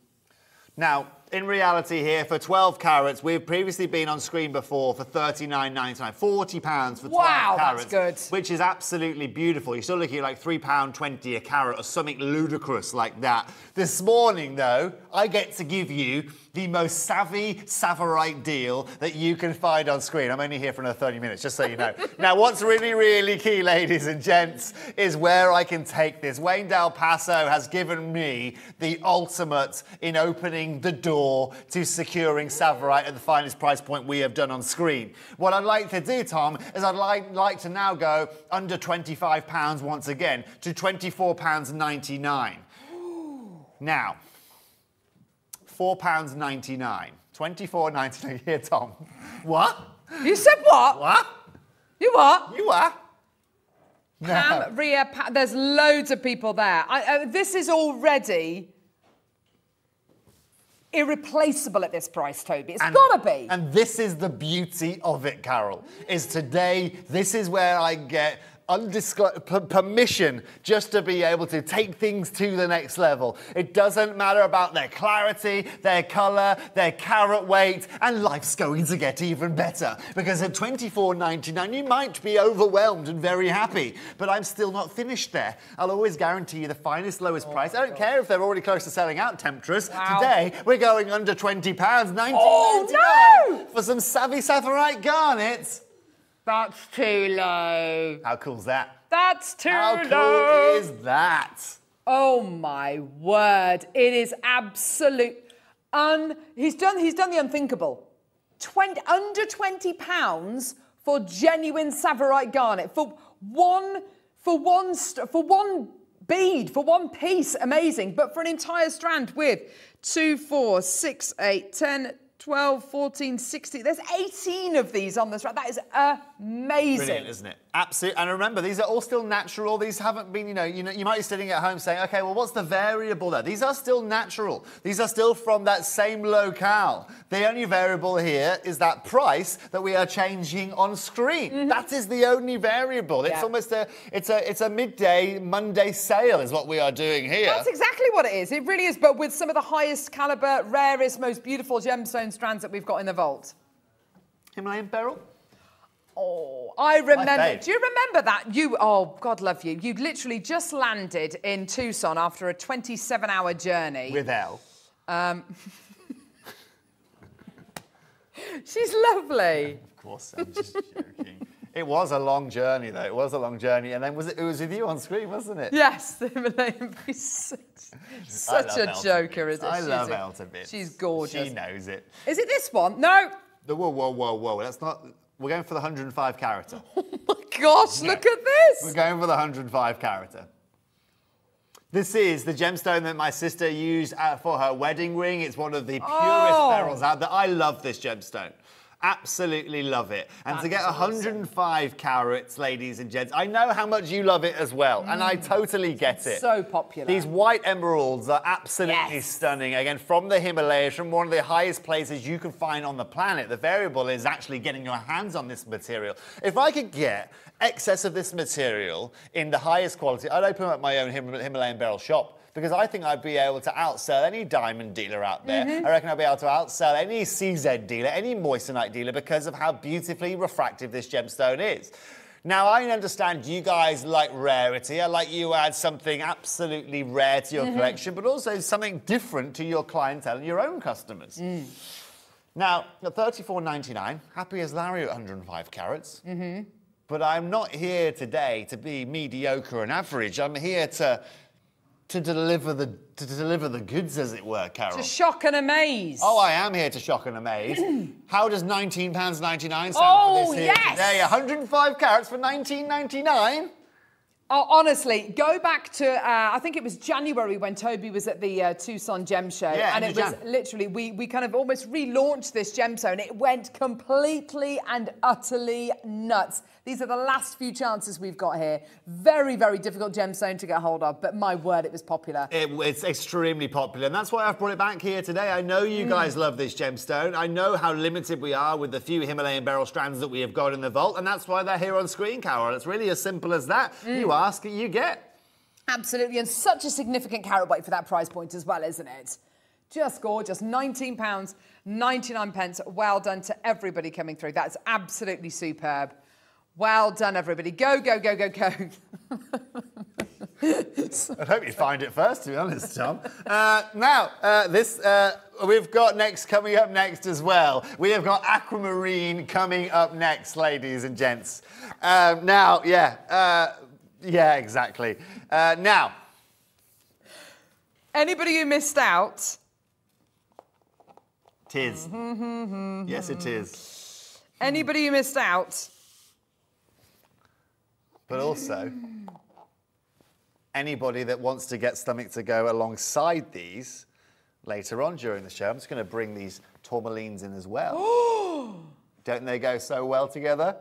Now, in reality here, for 12 carats, we've previously been on screen before for 39.99, 40 pounds for 12 Wow, that's carats. good. Which is absolutely beautiful. You're still looking at like £3.20 a carat or something ludicrous like that. This morning, though, I get to give you the most savvy Tsavorite deal that you can find on screen. I'm only here for another 30 minutes, just so you know. (laughs) now, what's really, really key, ladies and gents, is where I can take this. Wayne Del Paso has given me the ultimate in opening the door to securing Tsavorite at the finest price point we have done on screen. What I'd like to do, Tom, is I'd like, like to now go under £25 once again to £24.99. Now, £4.99. £24.99 here, Tom. What? You said what? What? You what? You are? Pam, Ria, Pa- there's loads of people there. I, uh, this is already irreplaceable at this price, Toby. It's gotta be. And this is the beauty of it, Carol. Is today, this is where I get undisclosed p- permission just to be able to take things to the next level. It doesn't matter about their clarity, their color, their carat weight, and life's going to get even better. Because at $24.99, you might be overwhelmed and very happy, but I'm still not finished there. I'll always guarantee you the finest, lowest price. I don't oh, care if they're already close to selling out, Temptress. Wow. Today, we're going under £20, £19.99 Oh, no! for some savvy Tsavorite garnets. That's too low. How cool's that? That's too How cool low. is that? Oh my word! It is absolute. Un. He's done. He's done the unthinkable. Twenty under twenty pounds for genuine Tsavorite garnet for one for one for one bead for one piece. Amazing, but for an entire strand with two, four, six, eight, ten. 12, 14, 16. There's 18 of these on this strand. That is amazing. Brilliant, isn't it? Absolutely. And remember, these are all still natural. These haven't been, you know, you know, you might be sitting at home saying, okay, well, what's the variable there? These are still natural. These are still from that same locale. The only variable here is that price that we are changing on screen. Mm-hmm. That is the only variable. It's Yeah. almost a, it's a, it's a midday Monday sale is what we are doing here. That's exactly what it is. It really is, but with some of the highest caliber, rarest, most beautiful gemstone strands that we've got in the vault. Himalayan Beryl? Oh, I remember. Do you remember that? You, oh, God love you. You literally just landed in Tucson after a 27 hour journey. With L. Um, (laughs) she's lovely. Of course, I'm just joking. It was a long journey, though. It was a long journey, and then was it? It was with you on screen, wasn't it? Yes, the Himalayan Beast. Such, love a joker, bits. isn't I she? love She's a- Elle bits. She's gorgeous. She knows it. Is it this one? No. The whoa, whoa, whoa, whoa. That's not. We're going for the 105 character. (laughs) Oh my gosh, look at this. We're going for the 105 character. This is the gemstone that my sister used uh, for her wedding ring. It's one of the purest Oh. beryls out there. I love this gemstone. Absolutely love it. And That to get is awesome. 105 carats, ladies and gents, I know how much you love it as well, and I totally get it. Mm. So popular. These white emeralds are absolutely Yes. stunning. Again, from the Himalayas, from one of the highest places you can find on the planet. The variable is actually getting your hands on this material. If I could get excess of this material in the highest quality, I'd open up my own Him- Himalayan beryl shop. Because I think I'd be able to outsell any diamond dealer out there. Mm-hmm. I reckon I'd be able to outsell any CZ dealer, any moissanite dealer, because of how beautifully refractive this gemstone is. Now, I understand you guys like rarity. I like you add something absolutely rare to your mm-hmm. collection, but also something different to your clientele and your own customers. Mm. Now, at $34.99, happy as Larry at 105 carats. Mm-hmm. But I'm not here today to be mediocre and average. I'm here to to deliver the to deliver the goods, as it were, Carol. To shock and amaze. Oh, I am here to shock and amaze. (clears throat) How does £19.99 sound Oh, for this here yes. today? 105 carats for 19.99. Oh, honestly, go back to uh, I think it was January when Toby was at the uh, Tucson Gem Show, Yeah, and it was literally we we kind of almost relaunched this gemstone. It went completely and utterly nuts. These are the last few chances we've got here. Very very difficult gemstone to get hold of, but my word, it was popular. It, it's extremely popular, and that's why I've brought it back here today. I know you mm. guys love this gemstone. I know how limited we are with the few Himalayan beryl strands that we have got in the vault, and that's why they're here on screen, Carol. It's really as simple as that. Mm. You ask, you get. Absolutely, and such a significant carat weight for that price point as well, isn't it? Just gorgeous. £19, 99 pence. Well done to everybody coming through. That's absolutely superb. Well done, everybody. Go, go, go, go, go. I hope you find it first, to be honest, Tom. uh, now, uh, this uh, we've got next coming up next as well. We have got aquamarine coming up next, ladies and gents. Um, now, yeah, uh, yeah, exactly. Uh, now, Anybody who missed out, it is. yes, it is. anybody who missed out, But also, anybody that wants to get stomach to go alongside these later on during the show, I'm just going to bring these tourmalines in as well. (gasps) Don't they go so well together?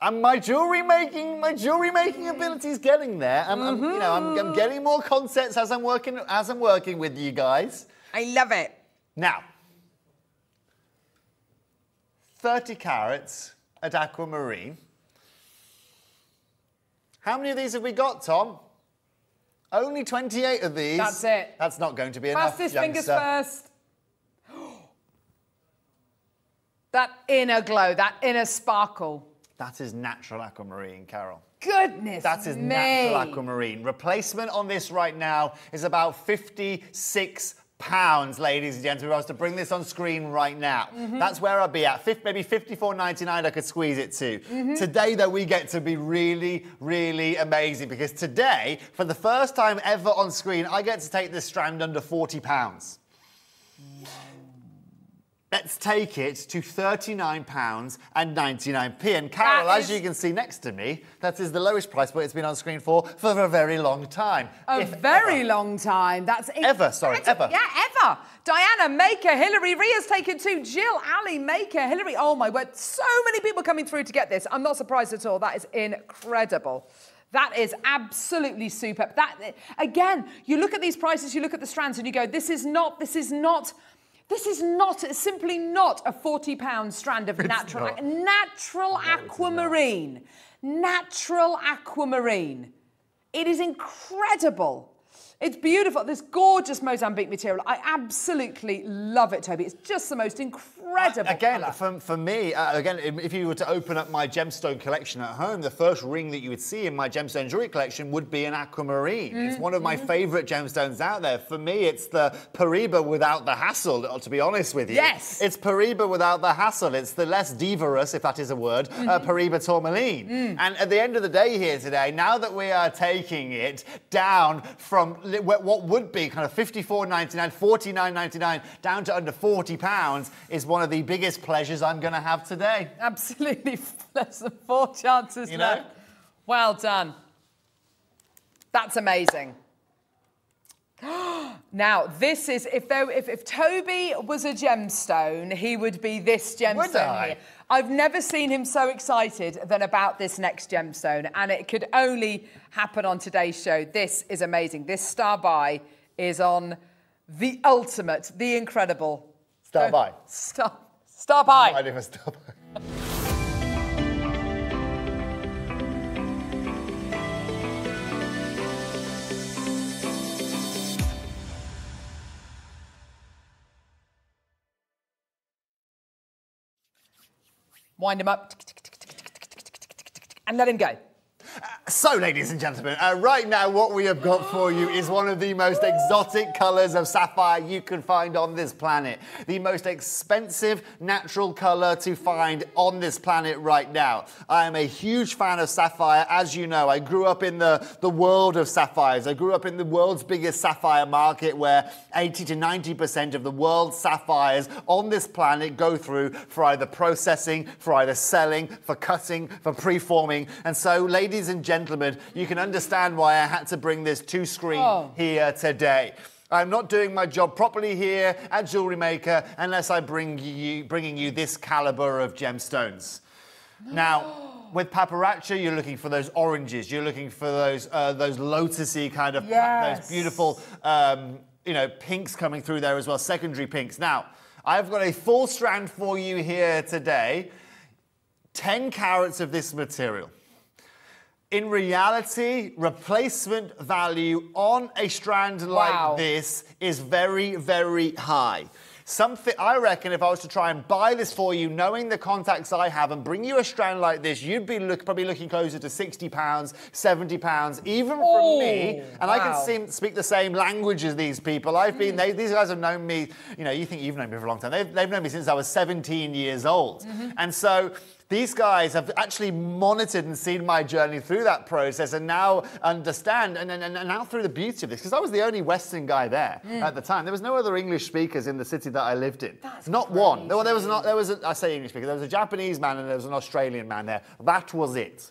And my jewelry making, my jewelry making ability is getting there. I'm, I'm- you know, I'm, I'm mm-hmm. getting more concepts as I'm working, as I'm working with you guys. I love it. Now, 30 carats at aquamarine. How many of these have we got, Tom? Only 28 of these. That's it. That's not going to be enough. Fastest fingers first. (gasps) that inner glow, that inner sparkle. That is natural aquamarine, Carol. Goodness That is me. natural aquamarine. Replacement on this right now is about 56 pounds, ladies and gentlemen. If I was to bring this on screen right now, Mm-hmm. that's where I'd be at. Fif- maybe 54.99 I could squeeze it to. Mm-hmm. Today, though, we get to be really, really amazing because today, for the first time ever on screen, I get to take this strand under 40 pounds. Let's take it to £39 and 99p. And Carol, That as you can see next to me, that is the lowest price point it's been on screen for for a very long time. A very ever. long time. That's Ever, sorry, ever. Yeah, ever. Diana Maker, Hillary, Ria's taken two. Jill, Ali, Maker, Hillary. Oh my word, so many people coming through to get this. I'm not surprised at all. That is incredible. That is absolutely superb. That again, you look at these prices, you look at the strands, and you go, "This is not. This is not." This is not it's simply not a 40 pound strand of natural not. natural aquamarine. Natural aquamarine. It is incredible. It's beautiful. This gorgeous Mozambique material. I absolutely love it, Toby. It's just the most incredible. Again, for, for me, uh, again, if you were to open up my gemstone collection at home, the first ring that you would see in my gemstone jewelry collection would be an aquamarine. It's one of my Mm-hmm. favourite gemstones out there. For me, it's the Paraiba without the hassle, uh, to be honest with you. Yes. It's Paraiba without the hassle. It's the less divarous, if that is a word, uh, Mm-hmm. Paraiba tourmaline. Mm. And at the end of the day here today, now that we are taking it down from what would be kind of 54.99, 49.99 down to under 40 pounds is one of the biggest pleasures I'm going to have today. Absolutely (laughs) less than four chances You know? left. Well done. That's amazing. (gasps) Now, this is if there if, if Toby was a gemstone, he would be this gemstone I? here. I've never seen him so excited than about this next gemstone, and it could only happen on today's show. This is amazing. This star buy is on the ultimate, the incredible Star buy. Star Star buy. I never stop. Wind him up and let him go. So, ladies and gentlemen, uh, right now what we have got for you is one of the most exotic colours of sapphire you can find on this planet. The most expensive natural colour to find on this planet right now. I am a huge fan of sapphire. As you know, I grew up in the, the world of sapphires. I grew up in the world's biggest sapphire market where 80 to 90% of the world's sapphires on this planet go through for either processing, for either selling, for cutting, for preforming. And so, ladies and gentlemen, you can understand why I had to bring this to screen Oh. here today. I'm not doing my job properly here at Jewellery Maker unless I bring you, bringing you this caliber of gemstones. Now, with padparadscha, you're looking for those oranges. You're looking for those uh, those lotusy kind of Yes. those beautiful um, you know pinks coming through there as well, secondary pinks. Now, I've got a full strand for you here today. 10 carats of this material. In reality, replacement value on a strand like Wow. this is very, very high. Something I reckon if I was to try and buy this for you, knowing the contacts I have, and bring you a strand like this, you'd be look, probably looking closer to 60 pounds, 70 pounds, even from me. Oh, And I can seem, speak the same language as these people. I've been, hmm. they, these guys have known me, you know, you think you've known me for a long time. They've, they've known me since I was 17 years old. Mm-hmm. And so these guys have actually monitored and seen my journey through that process and now understand and, and, and now through the beauty of this because I was the only Western guy there mm. at the time. There was no other English speakers in the city that I lived in. not one. There, there was not. There was. A, I say English speaker. There was a Japanese man and there was an Australian man there. That was it.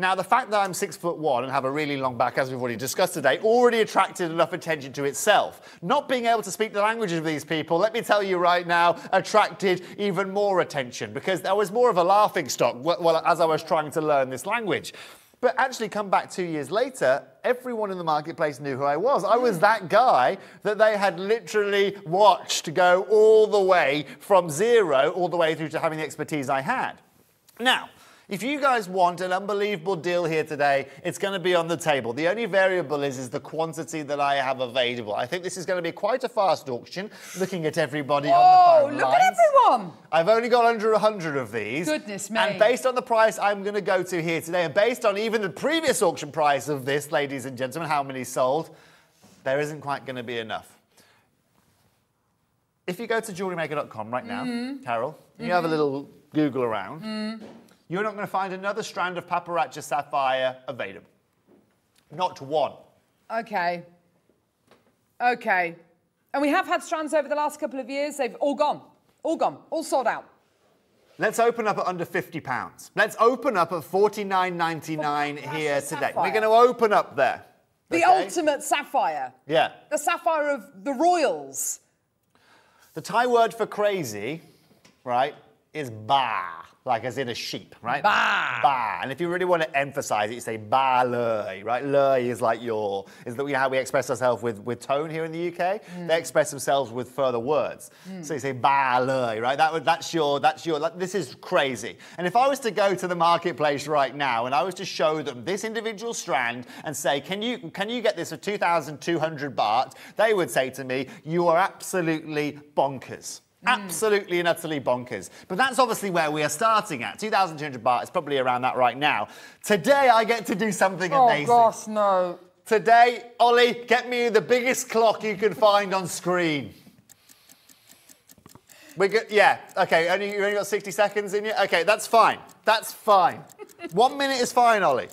Now, the fact that I'm six foot one and have a really long back, as we've already discussed today, already attracted enough attention to itself. Not being able to speak the languages of these people, let me tell you right now, attracted even more attention because I was more of a laughing stock well, as I was trying to learn this language. But actually, come back two years later, everyone in the marketplace knew who I was. I was hmm. that guy that they had literally watched go all the way from zero all the way through to having the expertise I had. Now, if you guys want an unbelievable deal here today, it's going to be on the table. The only variable is, is the quantity that I have available. I think this is going to be quite a fast auction, looking at everybody Oh, on the phone Oh, look at everyone. I've only got under 100 of these. Goodness me. And based on the price I'm going to go to here today, and based on even the previous auction price of this, ladies and gentlemen, how many sold, there isn't quite going to be enough. If you go to jewellerymaker.com right now, Mm-hmm. Carol, you have a little Google around, you're not going to find another strand of padparadscha sapphire available. Not one. Okay. Okay. And we have had strands over the last couple of years. They've all gone. All gone. All sold out. Let's open up at under fifty pounds. Let's open up at forty nine ninety nine For here today. sapphire. We're going to open up there. The okay? ultimate sapphire. Yeah. The sapphire of the royals. The Thai word for crazy, right, is ba, like as in a sheep, right? Ba. Ba. And if you really want to emphasize it, you say ba lei, right? Lei is like your, is that we how we express ourselves with, with tone here in the UK. Hmm. They express themselves with further words. Hmm. So you say ba lei, right? That, would- that's your, that's your, like, this is crazy. And if I was to go to the marketplace right now and I was to show them this individual strand and say, can you, can you get this for 2,200 baht? They would say to me, you are absolutely bonkers. Mm. Absolutely and utterly bonkers. But that's obviously where we are starting at. 2,200 baht is probably around that right now. Today I get to do something oh, amazing. Oh, no. Today, Ollie, get me the biggest clock you can find on screen. We're good. Yeah. Okay. Only you only got 60 seconds in you. Okay, that's fine. That's fine. (laughs) One minute is fine, Ollie,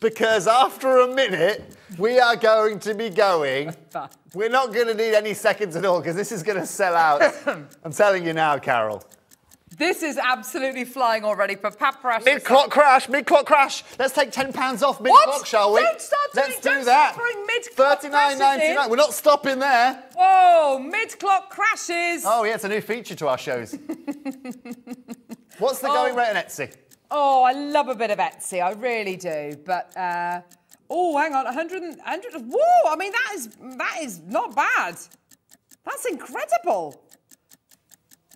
because after a minute we are going to be going. (laughs) We're not going to need any seconds at all because this is going to sell out. (coughs) I'm telling you now, Carol. This is absolutely flying already for padparadscha. Mid clock crash, mid clock crash. Let's take ten pounds off mid clock, shall we? Don't start doing- Let's do don't that. start mid-clock Thirty-nine crashes in. ninety-nine. We're not stopping there. Whoa, mid clock crashes. Oh yeah, it's a new feature to our shows. (laughs) What's the oh. going Oh. rate on Etsy? Oh, I love a bit of Etsy. I really do. But uh, oh, hang on, 100, 100. Whoa! I mean, that is that is not bad. That's incredible.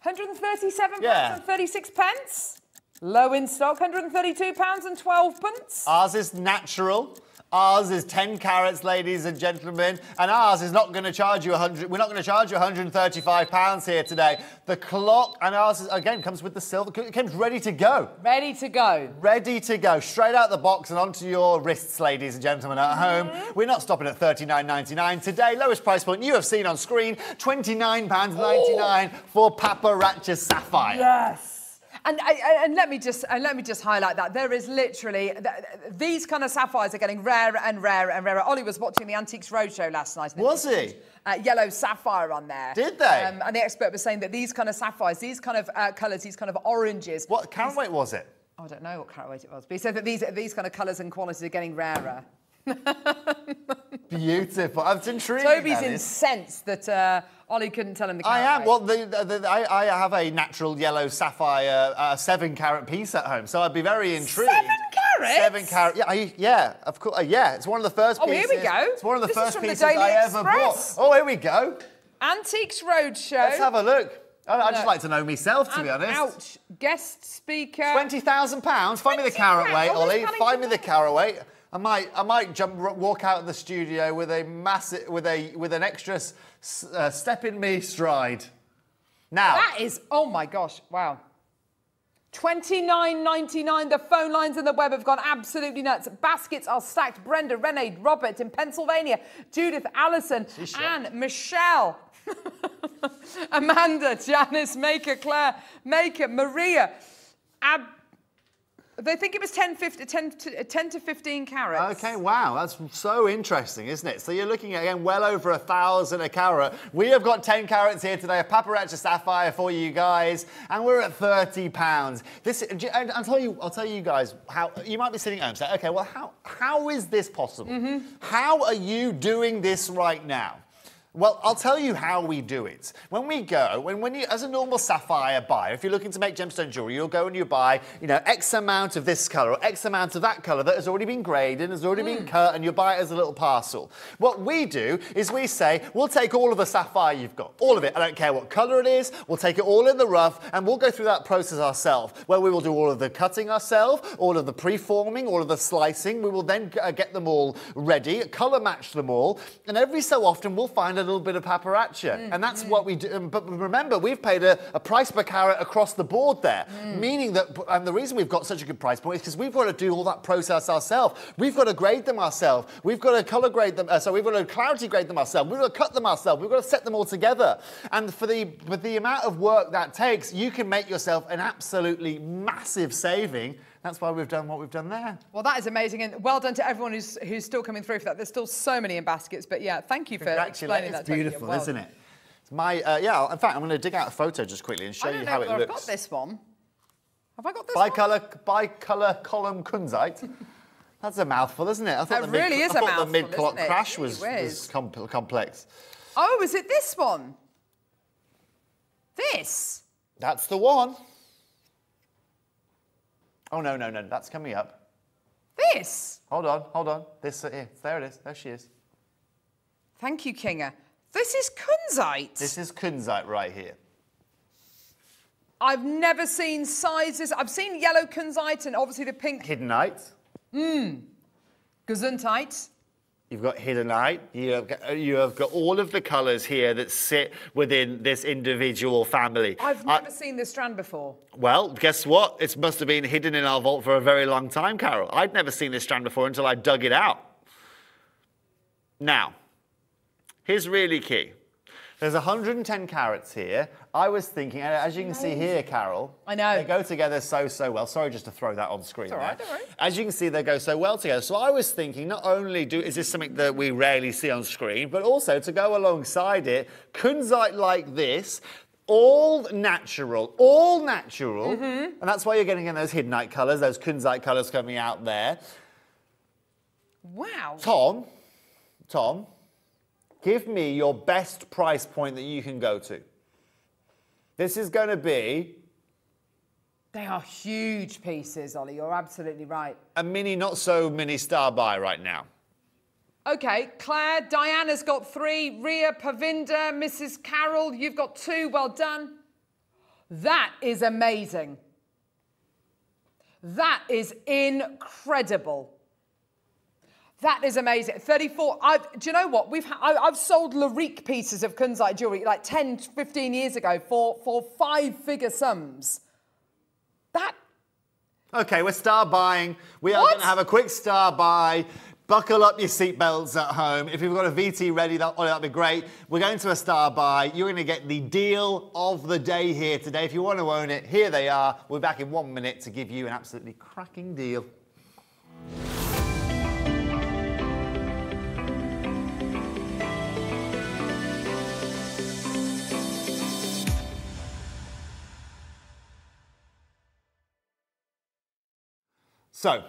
137 Yeah. pounds and 36 pence. Low in stock. 132 pounds and 12 pence. Ours is natural. Ours is 10 carats, ladies and gentlemen, and ours is not going to charge you 100. We're not going to charge you 135 pounds here today. The clock and ours is, again comes with the silver. It comes ready to go. Ready to go. Ready to go, straight out the box and onto your wrists, ladies and gentlemen at home. We're not stopping at $39.99 today. Lowest price point you have seen on screen: £29.99 for Padparadscha Sapphire. Yes. And, and let me just and let me just highlight that there is literally th- th- these kind of sapphires are getting rarer and rarer and rarer. Ollie was watching the Antiques Roadshow last night. Was he? Uh, yellow sapphire on there. Did they? Um, and the expert was saying that these kind of sapphires, these kind of uh, colours, these kind of oranges. What carat weight was it? I don't know what carat weight it was, but he said that these these kind of colours and qualities are getting rarer. (laughs) Beautiful. That's intriguing. Toby's incensed that uh, Ollie couldn't tell him the I am. weight. Well, the, the, the, I, I have a natural yellow sapphire uh, seven carat piece at home, so I'd be very intrigued. Seven carats? Seven carat. Yeah, I, yeah, of course. Uh, yeah, it's one of the first Oh, here we go. It's one of the This first pieces I ever Express. bought. Oh, here we go. Antiques Roadshow. Let's have a look. I, I'd just like to know myself, to be honest. Ouch. Guest speaker. Twenty thousand pounds. Find me the 20 carat weight, Oh, Ollie. Find me the carat weight. I might, I might jump, walk out of the studio with a massive, with a, with an extra s- s- uh, step in me stride. Now, That is, oh my gosh, wow. Twenty-nine ninety-nine. The phone lines and the web have gone absolutely nuts. Baskets are stacked. Brenda, Renee, Robert in Pennsylvania, Judith, Allison, Anne, Michelle, (laughs) Amanda, Janice, Maker, Claire, Maker, Maria. Ab- they think it was 10, 50, 10, to, uh, 10 to 15 carats. Okay, wow, that's so interesting, isn't it? So you're looking at again well over a thousand a carat. We have got 10 carats here today, a padparadscha sapphire for you guys, and we're at 30 pounds. This, and I'll tell you, I'll tell you guys how you might be sitting at home saying, okay, well, how how is this possible? Mm-hmm. How are you doing this right now? Well, I'll tell you how we do it. When we go, when, when you, as a normal sapphire buyer, if you're looking to make gemstone jewelry, you'll go and you buy, you know, X amount of this colour or X amount of that colour that has already been graded, and has already been cut, and you buy it as a little parcel. What we do is we say, we'll take all of the sapphire you've got, all of it. I don't care what colour it is, we'll take it all in the rough, and we'll go through that process ourselves, where we will do all of the cutting ourselves, all of the preforming, all of the slicing. We will then uh, get them all ready, colour match them all, and every so often we'll find a little bit of padparadscha. And that's what we do. um, But remember, we've paid a, a price per carat across the board there, meaning that, and the reason we've got such a good price point is because we've got to do all that process ourselves. We've got to grade them ourselves. We've got to colour grade them, uh, so we've got to clarity grade them ourselves. We've got to cut them ourselves. We've got to set them all together. And for the, for the amount of work that takes, you can make yourself an absolutely massive saving. That's why we've done what we've done there. Well, that is amazing, and well done to everyone who's who's still coming through for that. There's still so many in baskets, but yeah, thank you for explaining that. It's beautiful, Well, isn't it? It's my, uh, yeah, in fact, I'm going to dig out a photo just quickly and show you how it where I've looks. got this one. Have I got this one? Bicolor, bicolor column kunzite. (laughs) That's a mouthful, isn't it? I thought That the really mid, is I a thought the mid-clock crash was, was com- complex. Oh, is it this one? This? That's the one. Oh, no, no, no, that's coming up. This? Hold on, hold on. This, uh, here, there it is. There she is. Thank you, Kinga. This is kunzite. This is kunzite right here. I've never seen sizes. I've seen yellow kunzite and obviously the pink Hiddenite. Mmm. gesundheit. You've got hiddenite. You have got, you have got all of the colours here that sit within this individual family. I've never seen this strand before. Well, guess what? It must have been hidden in our vault for a very long time, Carol. I'd never seen this strand before until I dug it out. Now, here's really key. There's 110 carats here. I was thinking, and as you can see here, Carol, I know. they go together so so well. Sorry, just to throw that on screen. It's all right, there. don't worry. As you can see, they go so well together. So I was thinking, not only do is this something that we rarely see on screen, but also to go alongside it, kunzite like this. all natural, all natural, Mm-hmm. and that's why you're getting in those hiddenite colours, those kunzite colours coming out there. Wow. Tom, Tom, give me your best price point that you can go to. This is going to be They are huge pieces, Ollie. You're absolutely right. a mini, not so mini star buy right now. Okay, Claire, Diana's got three, Ria, Pavinda, Mrs. Carroll, you've got two. Well done. That is amazing. That is incredible. That is amazing. 34. I've, do you know what? We've ha- I, I've sold Lalique pieces of Kunzite jewelry like 10, 15 years ago for, for five figure sums. That Okay, we're star buying. We are going to have a quick star buy. Buckle up your seatbelts at home. If you've got a VT ready, that, oh, that'd be great. We're going to a star buy. You're going to get the deal of the day here today. If you want to own it, here they are. We're back in one minute to give you an absolutely cracking deal. So,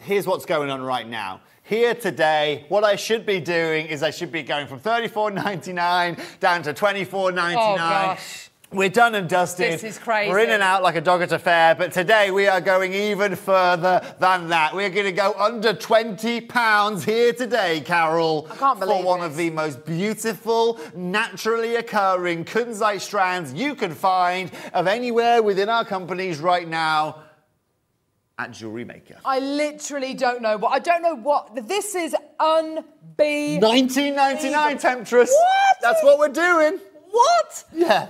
here's what's going on right now. Here today, what I should be doing is I should be going from $34.99 down to $24.99. Oh, gosh. We're done and dusted. This is crazy. We're in and out like a dog at a fair, but today we are going even further than that. We're going to go under 20 pounds here today, Carol. I can't believe For one this. of the most beautiful, naturally occurring kunzite strands you can find of anywhere within our companies right now at Jewellery Maker. I literally don't know what. I don't know what. This is unbe. 1999 Temptress. What? That's what we're doing. What? Yeah.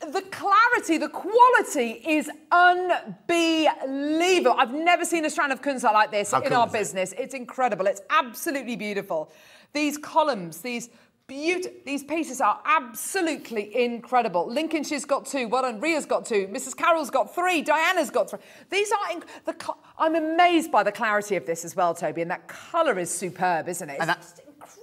The clarity, the quality is unbelievable. I've never seen a strand of kunzite like this How in our is it? business. It's incredible. It's absolutely beautiful. These columns, these beautiful, these pieces are absolutely incredible. Lincolnshire's got two. Well done. Ria's got two. Mrs. Carroll's got three. Diana's got three. These are the. I'm amazed by the clarity of this as well, Toby. And that colour is superb, isn't it?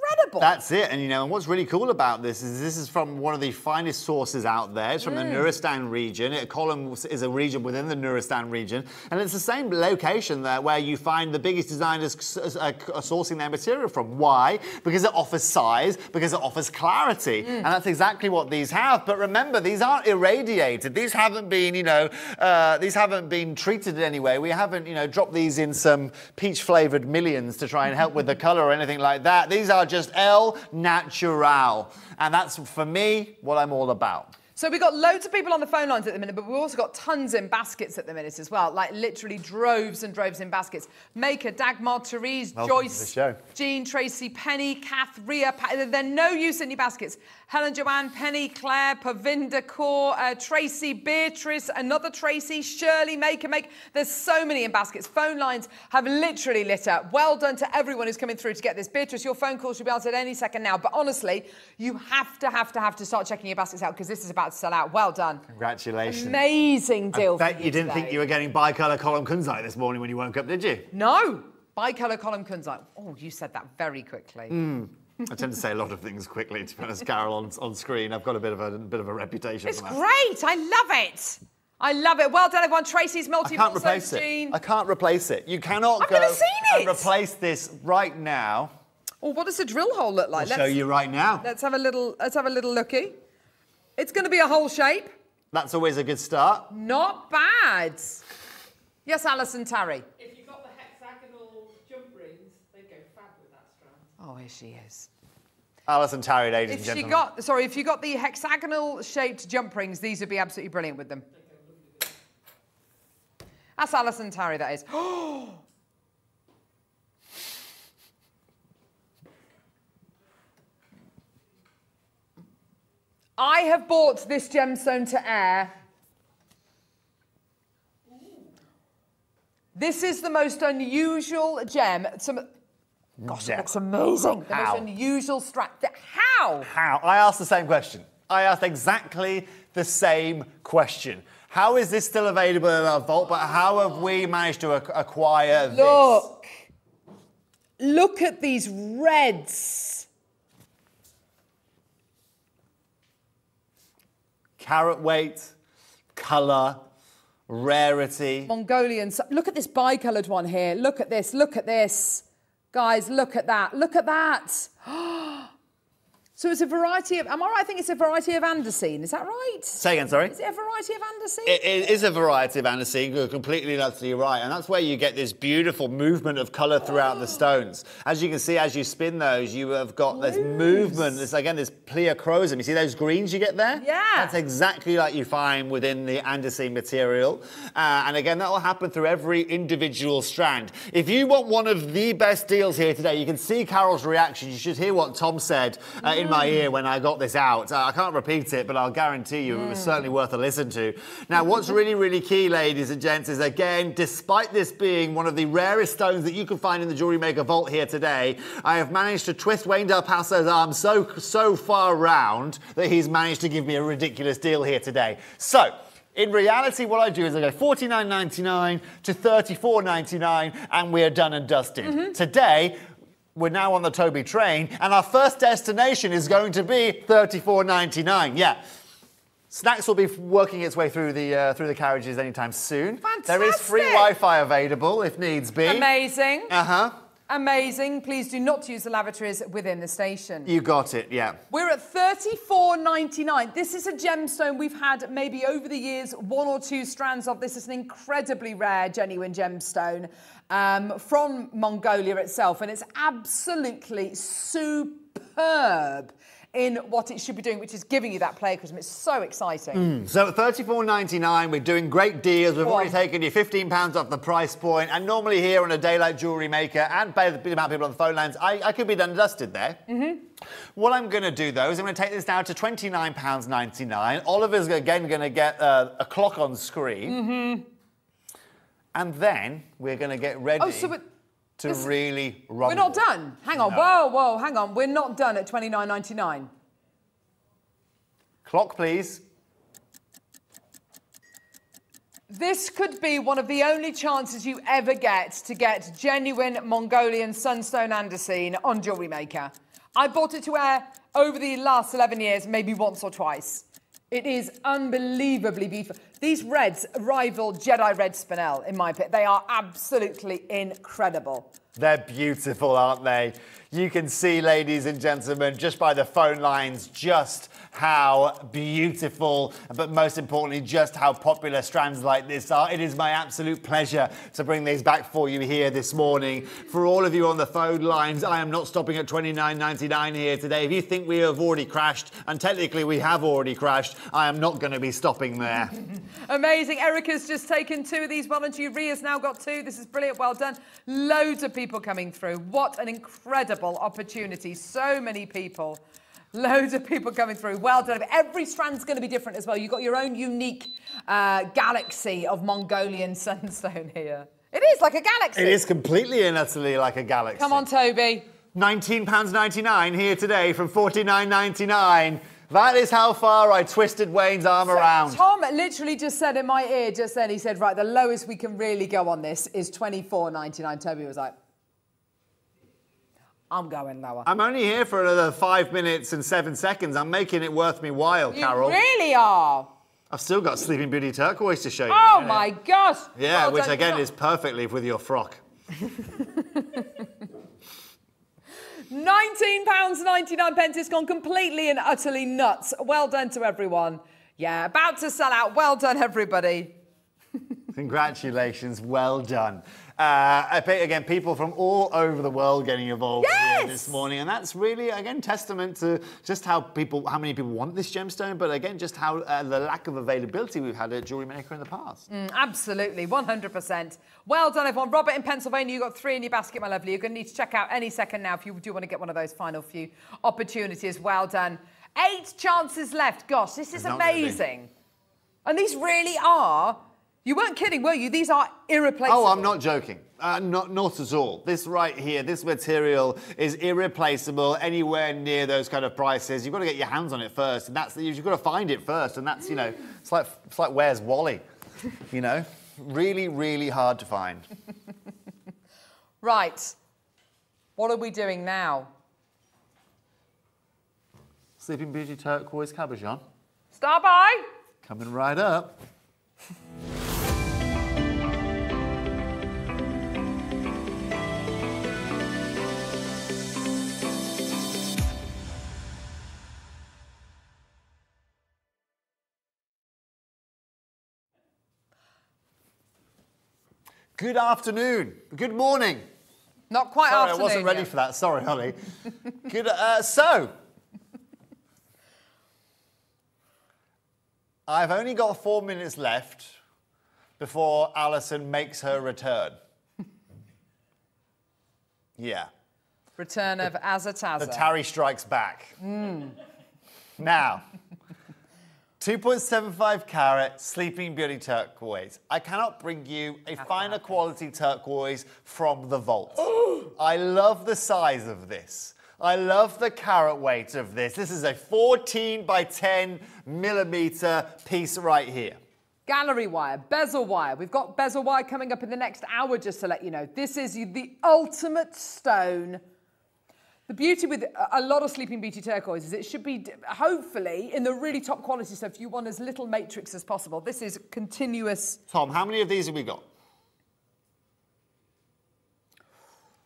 It's And that- just incredible. That's it. And you know, and what's really cool about this is this is from one of the finest sources out there. It's from Mm. the Nuristan region. It, Column is a region within the Nuristan region. And it's the same location there where you find the biggest designers uh, sourcing their material from. Why? Because it offers size, because it offers clarity. Mm. And that's exactly what these have. But remember, these aren't irradiated. These haven't been, you know, uh, these haven't been treated in any way. We haven't, you know, dropped these in some peach flavored millions to try and help with the (laughs) color or anything like that. These are just El Natural. And that's, for me, what I'm all about. So we've got loads of people on the phone lines at the minute, but we've also got tons in baskets at the minute as well, like literally droves and droves in baskets. Maker, Dagmar, Therese, Welcome Joyce. Jean, Tracy, Penny, Kath, Ria. Pa- they're no use in your baskets. Helen, Joanne, Penny, Claire, Pavinda, Kaur, uh, Tracy, Beatrice, another Tracy, Shirley, Maker, Make. There's so many in baskets. Phone lines have literally lit up. Well done to everyone who's coming through to get this. Beatrice, your phone call should be answered any second now. But honestly, you have to, have to, have to start checking your baskets out because this is about to sell out. Well done. Congratulations. Amazing deal. I bet for you didn't think you were getting bicolor column kunzite this morning when you woke up, did you? No. Bicolour column kunzite. Oh, you said that very quickly. Mm. I tend to say a lot of things quickly, to be honest, Carol, on, on screen. I've got a bit of a, bit of a reputation It's for that. great. I love it. I love it. Well done, everyone. Tracy's I multi can't replace it. Jean. I can't replace it. You cannot I've go never seen and it. replace this right now. Well, what does the drill hole look like? I'll show you right now. Let's have a little. Let's have a little looky. It's going to be a whole shape. That's always a good start. Not bad. Yes, Alison Tarry. If you got the hexagonal jump rings, they'd go fab with that strand. Oh, here she is. Alison Tarry, ladies If and she gentlemen. got, sorry, if you got the hexagonal shaped jump rings, these would be absolutely brilliant with them. That's Alison Tarry, that is. (gasps) I have bought this gemstone to air. This is the most unusual gem. Some, gosh, it looks amazing. The How? most unusual strap. How? How? I asked the same question. I asked exactly the same question. How is this still available in our vault, but how have we managed to ac- acquire this? Look. Look at these reds. carat weight, colour, rarity. Mongolian. Look at this bicoloured one here. Look at this. Look at this. Guys, look at that. Look at that. (gasps) Oh, so it's a variety of. Am I right? I think it's a variety of andesine. Is that right? Say again, sorry. Is it a variety of andesine? It, it is a variety of andesine, you're completely utterly right. And that's where you get this beautiful movement of colour throughout the stones. As you can see, as you spin those, you have got this movement, this again, this pleochroism. You see those greens you get there? Yeah. That's exactly like you find within the andesine material. Uh, and again, that will happen through every individual strand. If you want one of the best deals here today, you can see Carol's reaction. You should hear what Tom said uh, in my ear when I got this out. I can't repeat it, but I'll guarantee you it was certainly worth a listen to. Now, what's really, really key, ladies and gents, is again, despite this being one of the rarest stones that you can find in the Jewellery Maker vault here today, I have managed to twist Wayne Del Paso's arm so, so far round that he's managed to give me a ridiculous deal here today. So, in reality, what I do is I go $49.99 to $34.99 and we're done and dusted. Mm-hmm. Today, we're now on the Toby train and our first destination is going to be $34.99. Yeah. Snacks will be working its way through the uh, through the carriages anytime soon. Fantastic. There is free Wi-Fi available if needs be. Amazing. Uh huh. Amazing. Please do not use the lavatories within the station. You got it. Yeah. We're at 34.99. This is a gemstone we've had maybe over the years one or two strands of. This is an incredibly rare, genuine gemstone um, from Mongolia itself, and it's absolutely superb in what it should be doing, which is giving you that pleochroism. It's so exciting. So at $34.99, we're doing great deals. We've already taken you £15 off the price point. And normally here on a day like Jewellery Maker and by the amount of people on the phone lines, I, I could be done dusted there. Mm-hmm. What I'm going to do, though, is I'm going to take this down to £29.99. Oliver's, again, going to get uh, a clock on screen. Mm-hmm. And then we're going oh, to get ready Oh, so to really rumble. We're not done. Hang on. No. Whoa, whoa, hang on. We're not done at 29.99. Clock, please. This could be one of the only chances you ever get to get genuine Mongolian sunstone andesine on Jewellery Maker. I bought it to wear over the last 11 years, maybe once or twice. It is unbelievably beautiful. These reds rival Jedi Red Spinel, in my opinion. They are absolutely incredible. They're beautiful, aren't they? You can see, ladies and gentlemen, just by the phone lines, just how beautiful, but most importantly, just how popular strands like this are. It is my absolute pleasure to bring these back for you here this morning. For all of you on the phone lines, I am not stopping at $29.99 here today. If you think we have already crashed, and technically we have already crashed, I am not going to be stopping there. (laughs) Amazing. Erica's just taken two of these. Well to you. Ria's now got two. This is brilliant. Well done. Loads of people coming through. What an incredible opportunity. So many people. Loads of people coming through. Well done. Every strand's going to be different as well. You've got your own unique uh, galaxy of Mongolian (laughs) sunstone here. It is like a galaxy. it is completely and utterly like a galaxy. Come on, Toby. £19.99 here today from $49.99. That is how far I twisted Wayne's arm around. Tom literally just said in my ear just then, he said, right, the lowest we can really go on this is 24.99. Toby was like, I'm going lower. I'm only here for another five minutes and seven seconds. I'm making it worth me while, you Carol. You really are. I've still got Sleeping Beauty turquoise to show you. Oh my gosh! Yeah, Well which again Not- is perfectly with your frock. (laughs) nineteen pounds ninety nine pence. It's gone completely and utterly nuts. Well done to everyone. Yeah, about to sell out. Well done, everybody. (laughs) Congratulations, well done. Uh, again, people from all over the world getting involved Yes! here this morning, and that's really, again, testament to just how people, how many people want this gemstone, but again, just how uh, the lack of availability we've had at Jewellery Maker in the past. Absolutely, 100%. Well done, everyone. Robert in Pennsylvania, you got three in your basket, my lovely. You're going to need to check out any second now if you do want to get one of those final few opportunities. Well done. Eight chances left. Gosh, this is There's not gonna be. amazing. And these really are. You weren't kidding, were you? These are irreplaceable. Oh, I'm not joking. Uh, not, not at all. This right here, this material is irreplaceable anywhere near those kind of prices. You've got to get your hands on it first, and that's you've got to find it first, and that's you know, it's like it's like where's Wally, you know, really really hard to find. (laughs) Right. What are we doing now? Sleeping Beauty turquoise cabochon. Star buy. Coming right up. (laughs) Good afternoon. Good morning. Not quite Sorry, I wasn't ready yet. for that. Sorry, Holly. Good. Uh, so, I've only got four minutes left before Alison makes her return. Yeah, Return of Azataza. the. Tarry strikes back. Now, 2.75 carat Sleeping Beauty turquoise. I cannot bring you a finer quality turquoise from the vault. (gasps) I love the size of this. I love the carat weight of this. This is a 14 by 10 millimeter piece right here. Gallery wire, bezel wire. We've got bezel wire coming up in the next hour, just to let you know. This is the ultimate stone. The beauty with a- lot of Sleeping Beauty turquoise is it should be, hopefully, in the really top quality stuff, you want as little matrix as possible. This is continuous. Tom, how many of these have we got?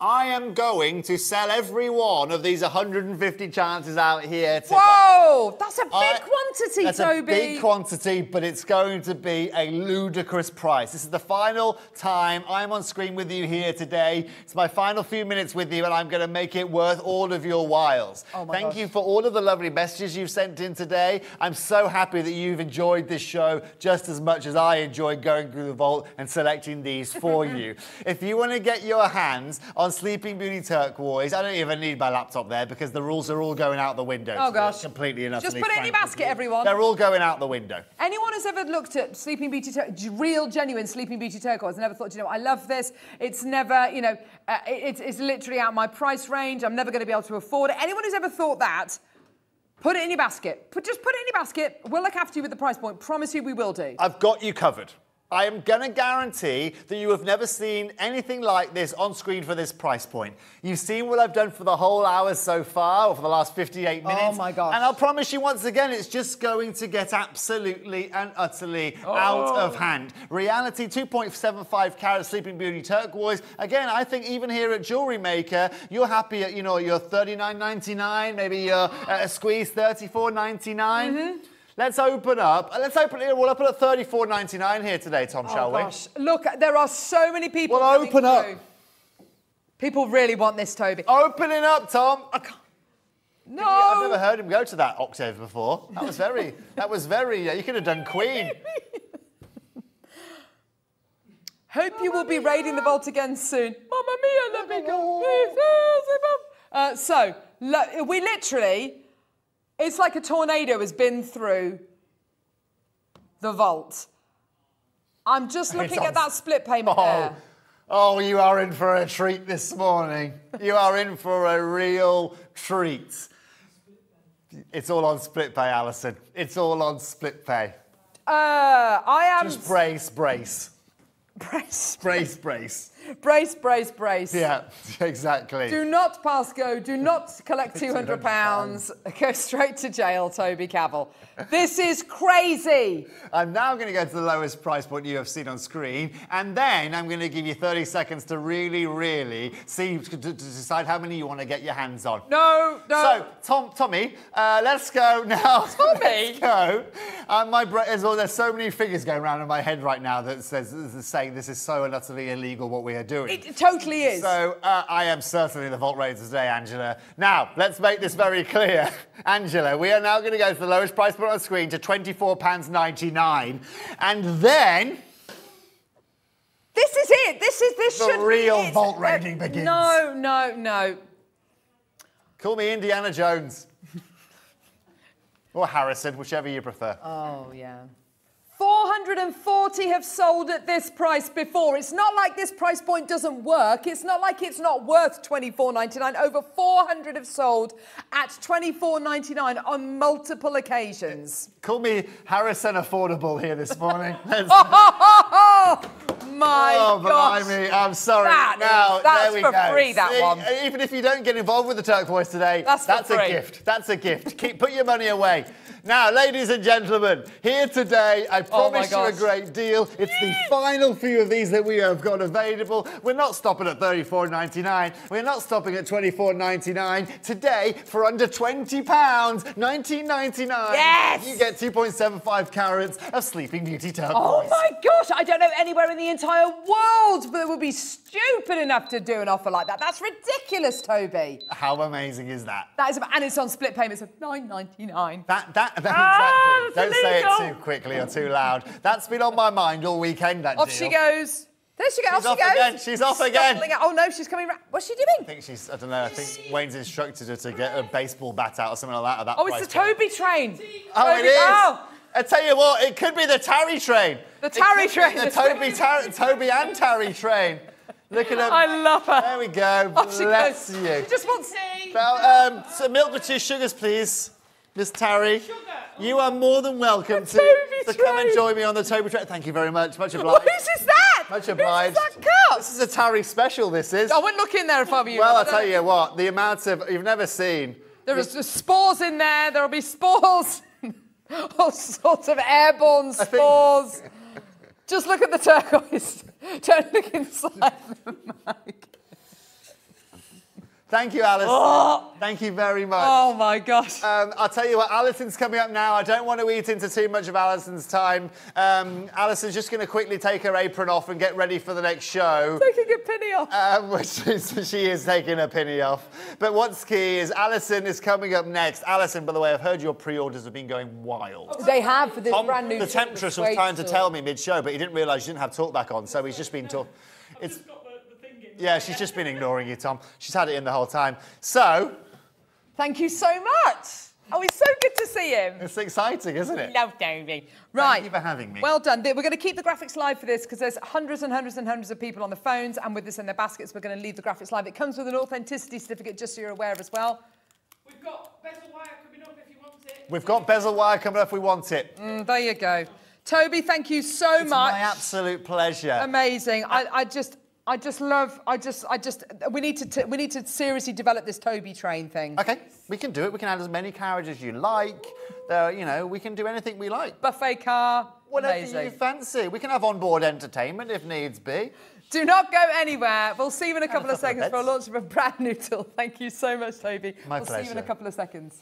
I am going to sell every one of these 150 chances out here today. Whoa! That's a big I- quantity, That's Toby. a big quantity, but it's going to be a ludicrous price. This is the final time I'm on screen with you here today. It's my final few minutes with you, and I'm going to make it worth all of your whiles. Oh Thank gosh. you for all of the lovely messages you've sent in today. I'm so happy that you've enjoyed this show just as much as I enjoyed going through the vault and selecting these for (laughs) you. If you want to get your hands on Sleeping Beauty Turquoise, I don't even need my laptop there because the rules are all going out the window. Oh, gosh. Completely and Just put it in your basket, everyone. They're all going out the window. Anyone who's ever looked at Sleeping Beauty, real, genuine Sleeping Beauty turquoise, never thought, you know, I love this. It's never, you know, uh, it's, it's literally out my price range. I'm never going to be able to afford it. Anyone who's ever thought that, put it in your basket. Put, just put it in your basket. We'll look after you with the price point. Promise you we will do. I've got you covered. I am going to guarantee that you have never seen anything like this on screen for this price point. You've seen what I've done for the whole hour so far, or for the last 58 minutes. Oh my gosh. And I'll promise you once again, it's just going to get absolutely and utterly out of hand. Reality 2.75 carat Sleeping Beauty turquoise. Again, I think even here at Jewellery Maker, you're happy at, you know, your 39.99, maybe your uh, squeeze 34.99. Mm-hmm. Let's open up. uh, Let's open it. We'll open at 34.99 here today, Tom, shall oh, we? gosh. Look, there are so many people. Well, open up. through. People really want this, Toby. Opening up, Tom. no! I've never heard him go to that octave before. That was very. that was very. You could have done Queen. (laughs) Hope you will be raiding the vault again soon. Mamma mia, let me go. Uh, so, we literally, it's like a tornado has been through the vault. I'm just (laughs) looking at that split payment Oh, there. oh, you are in for a treat this morning. (laughs) You are in for a real treat. It's all on split pay, Alison. It's all on split pay. Uh, I am. Just brace, brace, (laughs) brace, brace, brace. Brace, brace, brace. Yeah, (laughs) exactly. Do not pass go. Do not collect (laughs) £200. (laughs) Go straight to jail, Toby Cavill. This is crazy. I'm now going to go to the lowest price point you have seen on screen, and then I'm going to give you 30 seconds to really, really see to, to decide how many you want to get your hands on. No, no. So, Tom, Tommy, uh, let's go now. Tommy? let's go. Uh, my bra- there's, there's so many figures going around in my head right now that says saying this is so utterly illegal what we are doing. It totally is. So uh, I am certainly the Vault raiser today, Angela. Now, let's make this very clear. (laughs) Angela, we are now going to go to the lowest price point on screen to £24.99. And then This is it. This is this The should real it's- vault raiding begins. No, no, no. call me Indiana Jones. (laughs) or Harrison, whichever you prefer. Oh yeah. 440 have sold at this price before. It's not like this price point doesn't work. It's not like it's not worth 24.99. Over 400 have sold at 24.99 on multiple occasions. Call me Harrison Affordable here this morning. (laughs) Oh, My Oh, gosh. blimey, I'm sorry. That now, is- that's there we for go. free, that See, one. Even if you don't get involved with the turquoise today, That's for a gift. That's a gift. Keep put your money away. Now, ladies and gentlemen, here today, I Oh, promise you a great deal. It's the final few of these that we have got available. We're not stopping at $34.99. We're not stopping at $24.99. Today, for under £20, $19.99, Yes! you get 2.75 carats of Sleeping Beauty turquoise. Oh my gosh, I don't know anywhere in the entire world that would be stupid enough to do an offer like that. That's ridiculous, Toby. How amazing is that? That is, and it's on split payments of nine ninety nine. That, that, that Ah, exactly. Don't say it too quickly or too loud. That's been on my mind all weekend, that Off deal. she goes. There she goes. She's off she goes. again, she's off again. Oh no, she's coming. Ra- What's she doing? I think she's, I don't know, I think Wayne's instructed her to get a baseball bat out or something like that at that Oh, it's the price point. Toby train. Oh, Toby it is. Bow. I tell you what, it could be the Tarry train. The Tarry train, The the Toby, Tar- Toby and Tarry train. Look at her. I love her. There we go. She Bless goes. you. She just wants. Well, um, so milk with two sugars, please. Miss Tarry. Sugar. You are more than welcome to, Toby to come and join me on the Toby train. Thank you very much. Much obliged. What is that? Much obliged. is that cup? This is a Tarry special, this is. I wouldn't look in there if I were you. well, I I'll tell you what, the amount of, you've never seen. There is there's spores in there. There'll be spores. (laughs) All sorts of airborne spores. Just look at the turquoise. (laughs) Don't look inside the mic. Thank you, Alice. Thank you very much. Oh my gosh. Um, I'll tell you what, Alison's coming up now. I don't want to eat into too much of Alison's time. Um, Alison's just going to quickly take her apron off and get ready for the next show. Taking a penny off. Um, (laughs) which is, she is taking a penny off. But what's key is Alison is coming up next. Alison, by the way, I've heard your pre-orders have been going wild. they have for this Tom, brand new. the temptress was trying to tell me mid-show, but he didn't realise you didn't have talkback on, so he's just been talking. It's yeah, she's just been ignoring you, Tom. She's had it in the whole time. So Thank you so much. Oh, it's so good to see him. it's exciting, isn't it? Love Toby. Right. Thank you for having me. Well done. We're going to keep the graphics live for this because there's hundreds and hundreds and hundreds of people on the phones, and with this in their baskets, we're going to leave the graphics live. It comes with an authenticity certificate, just so you're aware as well. We've got bezel wire coming up if you want it. We've got bezel wire coming up if we want it. Mm, there you go. Toby, thank you so It's much. my absolute pleasure. Amazing. I, I just, I just love. I just, I just. We need to, t- we need to seriously develop this Toby train thing. Okay, we can do it. We can add as many carriages as you like. There, you know, we can do anything we like. Buffet car. Whatever Amazing. you fancy. We can have onboard entertainment if needs be. Do not go anywhere. We'll see you in a couple of (laughs) seconds for a launch of a brand new tool. Thank you so much, Toby. My we'll see you in a couple of seconds.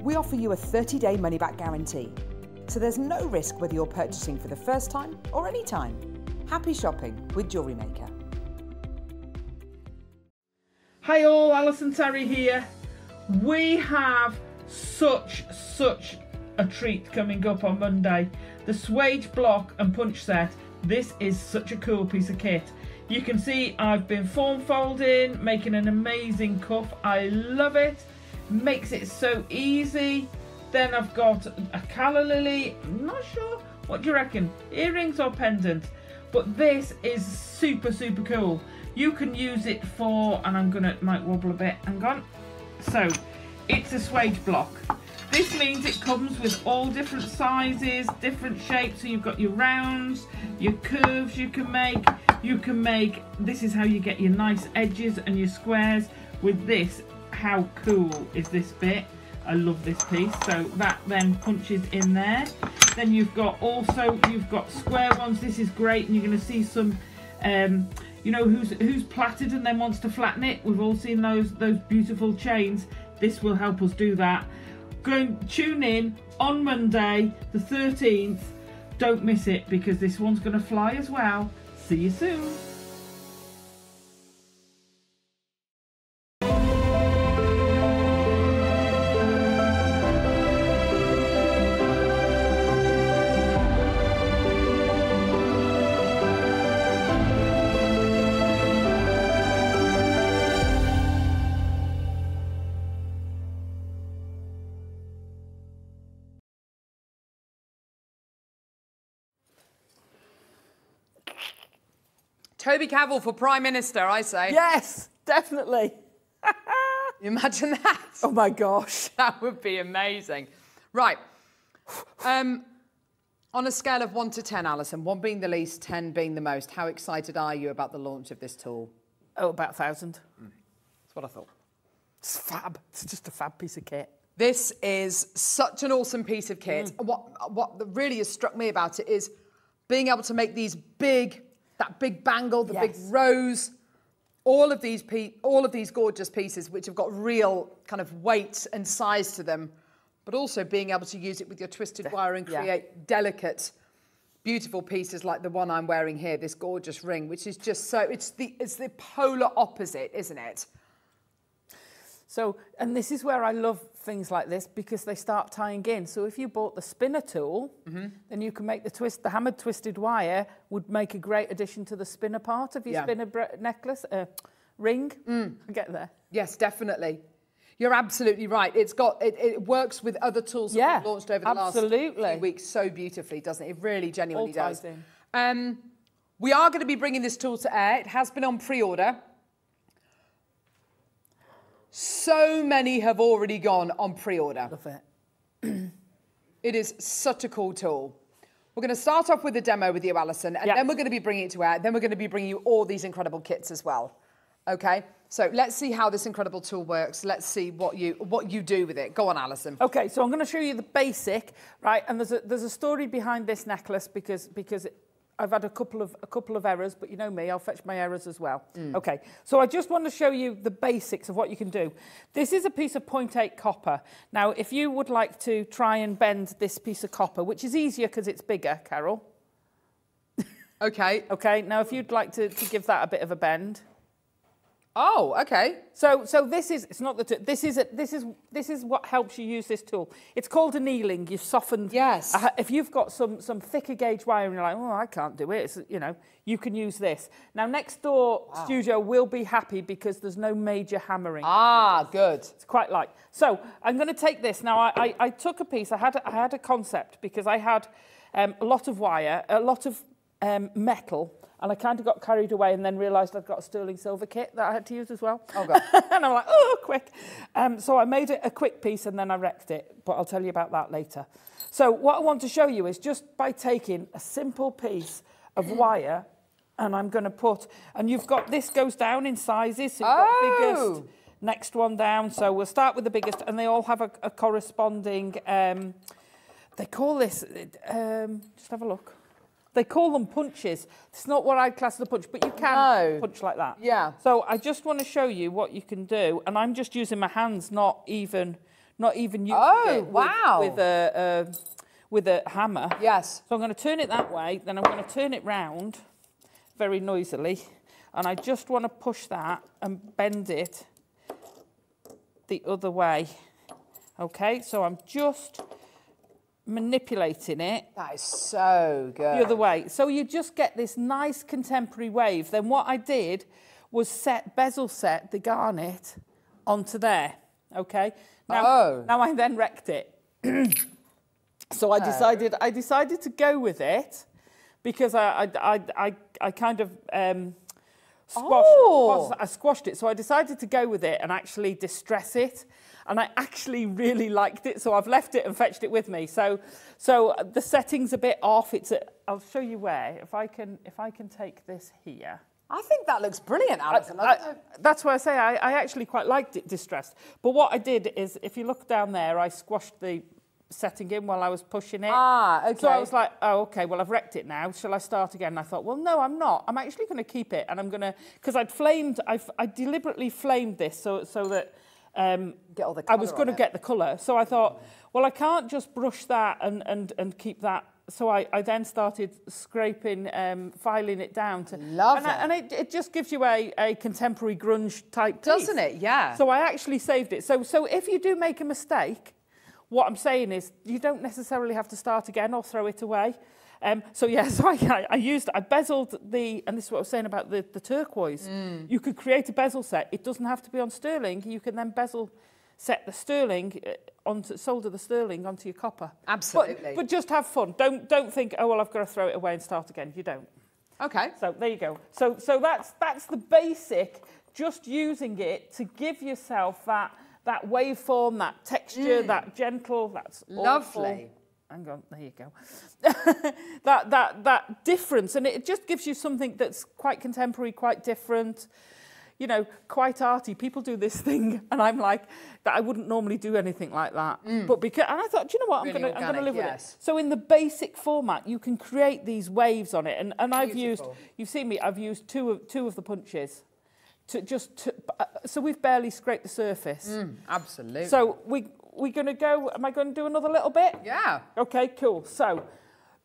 We offer you a 30-day money-back guarantee, so there's no risk whether you're purchasing for the first time or any time. Happy shopping with Jewellery Maker. Hi all, Alison Terry here. We have such, such a treat coming up on Monday. The Swage block and punch set. This is such a cool piece of kit. You can see I've been form folding, making an amazing cuff. I love it. Makes it so easy. Then I've got a calla lily. I'm not sure. What do you reckon? Earrings or pendant? But this is super, super cool. You can use it for, and I'm gonna, might wobble a bit, hang on. So, it's a swage block. This means it comes with all different sizes, different shapes. So you've got your rounds, your curves you can make. You can make, this is how you get your nice edges and your squares. With this, how cool is this bit? I love this piece. So that then punches in there. Then you've got also, you've got square ones. This is great. And you're going to see some, um, you know, who's who's plaited and then wants to flatten it. We've all seen those, those beautiful chains. This will help us do that. Go tune in on Monday, the 13th. Don't miss it because this one's going to fly as well. See you soon. Toby Cavill for Prime Minister, I say. Yes, definitely. (laughs) Imagine that. Oh my gosh. That would be amazing. Right. Um, on a scale of 1 to 10, Alison, 1 being the least, 10 being the most, how excited are you about the launch of this tool? Oh, about a thousand. That's what I thought. It's fab. It's just a fab piece of kit. This is such an awesome piece of kit. What, what really has struck me about it is being able to make these big, that big bangle, the big rose, all of these all of these gorgeous pieces which have got real kind of weight and size to them, but also being able to use it with your twisted wire and yeah. create delicate, beautiful pieces like the one I'm wearing here, this gorgeous ring, which is just so it's the it's the polar opposite, isn't it? So, and this is where I love things like this because they start tying in. So if you bought the spinner tool, then you can make the twist, the hammered twisted wire would make a great addition to the spinner part of your Yeah. spinner necklace, uh, ring. I get there. Yes, definitely. You're absolutely right. It's got it, it works with other tools that we've launched over the last absolutely. few weeks so beautifully, doesn't it? It really genuinely All ties does. in. Um, we are going to be bringing this tool to air. It has been on pre-order. So many have already gone on pre-order. Love it. It is such a cool tool. We're going to start off with a demo with you, Alison, and Yeah. then we're going to be bringing it to air. Then we're going to be bringing you all these incredible kits as well. Okay, so let's see how this incredible tool works. Let's see what you what you do with it. Go on, Alison. Okay, so I'm going to show you the basic, right? And there's a there's a story behind this necklace because because I've had a couple of a couple of errors, but you know me, I'll fetch my errors as well. Mm. Okay, so I just want to show you the basics of what you can do. This is a piece of 0.8 copper. Now, if you would like to try and bend this piece of copper, which is easier because it's bigger, Carol. Okay. Okay, now if you'd like to, to give that a bit of a bend. Oh, okay. So, so this is it's not the t- this is a, this is this is what helps you use this tool. It's called annealing. You've softened. Yes. Uh, if you've got some some thicker gauge wire and you're like, oh, I can't do it. It's, you know, you can use this. Now, next door studio will be happy because there's no major hammering. Ah, good. It's quite light. So I'm going to take this now. I, I, I took a piece. I had a, I had a concept because I had um, a lot of wire, a lot of um, metal, and I kind of got carried away and then realised I'd got a sterling silver kit that I had to use as well. Oh, God. (laughs) and I'm like, oh, quick. Um, so I made it a quick piece and then I wrecked it, but I'll tell you about that later. So what I want to show you is just by taking a simple piece of (clears throat) wire and I'm going to put, and you've got, this goes down in sizes. So you've got Oh. biggest, next one down. So we'll start with the biggest and they all have a, a corresponding, um, they call this, um, just have a look. They call them punches. It's not what I'd class as a punch, but you can No. punch like that. Yeah. So I just want to show you what you can do, and I'm just using my hands, not even, not even using Oh, it with- wow. with, a, a with a hammer. Yes. So I'm going to turn it that way, then I'm going to turn it round very noisily, and I just want to push that and bend it the other way. Okay, so I'm just manipulating it That is so good. the other way. So you just get this nice contemporary wave. Then what I did was set bezel set the garnet onto there. Okay. Now, Oh. now I then wrecked it. (clears throat) so I decided I decided to go with it because I I I I, I kind of um, squashed Oh. I squashed it. So I decided to go with it and actually distress it. And I actually really liked it, so I've left it and fetched it with me. So, so the setting's a bit off. It's a, I'll show you where. If I can, if I can take this here. I think that looks brilliant, Alison. I, I- that's why I say I, I actually quite liked it distressed. But what I did is, if you look down there, I squashed the setting in while I was pushing it. Ah, okay. So I was like, oh, okay, well, I've wrecked it now. Shall I start again? And I thought, well, no, I'm not. I'm actually going to keep it. And I'm going to, because I'd flamed, I've, I deliberately flamed this so, so that um, Get all the I was going to get the colour. So I thought, well, I can't just brush that and, and, and keep that. So I, I then started scraping, um, filing it down to. Love and I- it. and it, it just gives you a, a contemporary grunge type piece. Doesn't it? Yeah. So I actually saved it. So, so if you do make a mistake, what I'm saying is you don't necessarily have to start again or throw it away. Um, so yeah, (laughs) so I, I used, I bezeled the, and this is what I was saying about the, the turquoise. Mm. You could create a bezel set. It doesn't have to be on sterling. You can then bezel set the sterling uh, onto, solder the sterling onto your copper. Absolutely. But, but just have fun. Don't, don't think, oh, well, I've got to throw it away and start again. You don't. okay. So there you go. So so that's that's the basic. Just using it to give yourself that that waveform, that texture, that gentle. That's awful. Hang on, there you go. (laughs) that that that difference, and it just gives you something that's quite contemporary, quite different. You know, quite arty. People do this (laughs) thing, and I'm like, that I wouldn't normally do anything like that. But because, and I thought, do you know what? I'm Really I'm gonna organic, live with it. So in the basic format, you can create these waves on it, and, and I've used, you've seen me, I've used two of two of the punches, to just, to, uh, so we've barely scraped the surface. Absolutely. So we we're gonna go. Am I going to do another little bit? yeah. Okay, cool. So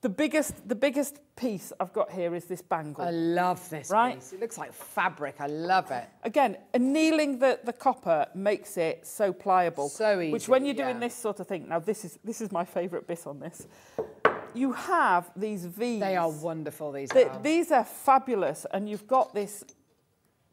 the biggest the biggest piece I've got here is this bangle. I love this Right. piece. It looks like fabric. I love it. Again, annealing the, the copper makes it so pliable. So easy. Which when you're doing this sort of thing, now this is this is my favourite bit on this. You have these V's. They are wonderful, these Th- are. these are fabulous, and you've got this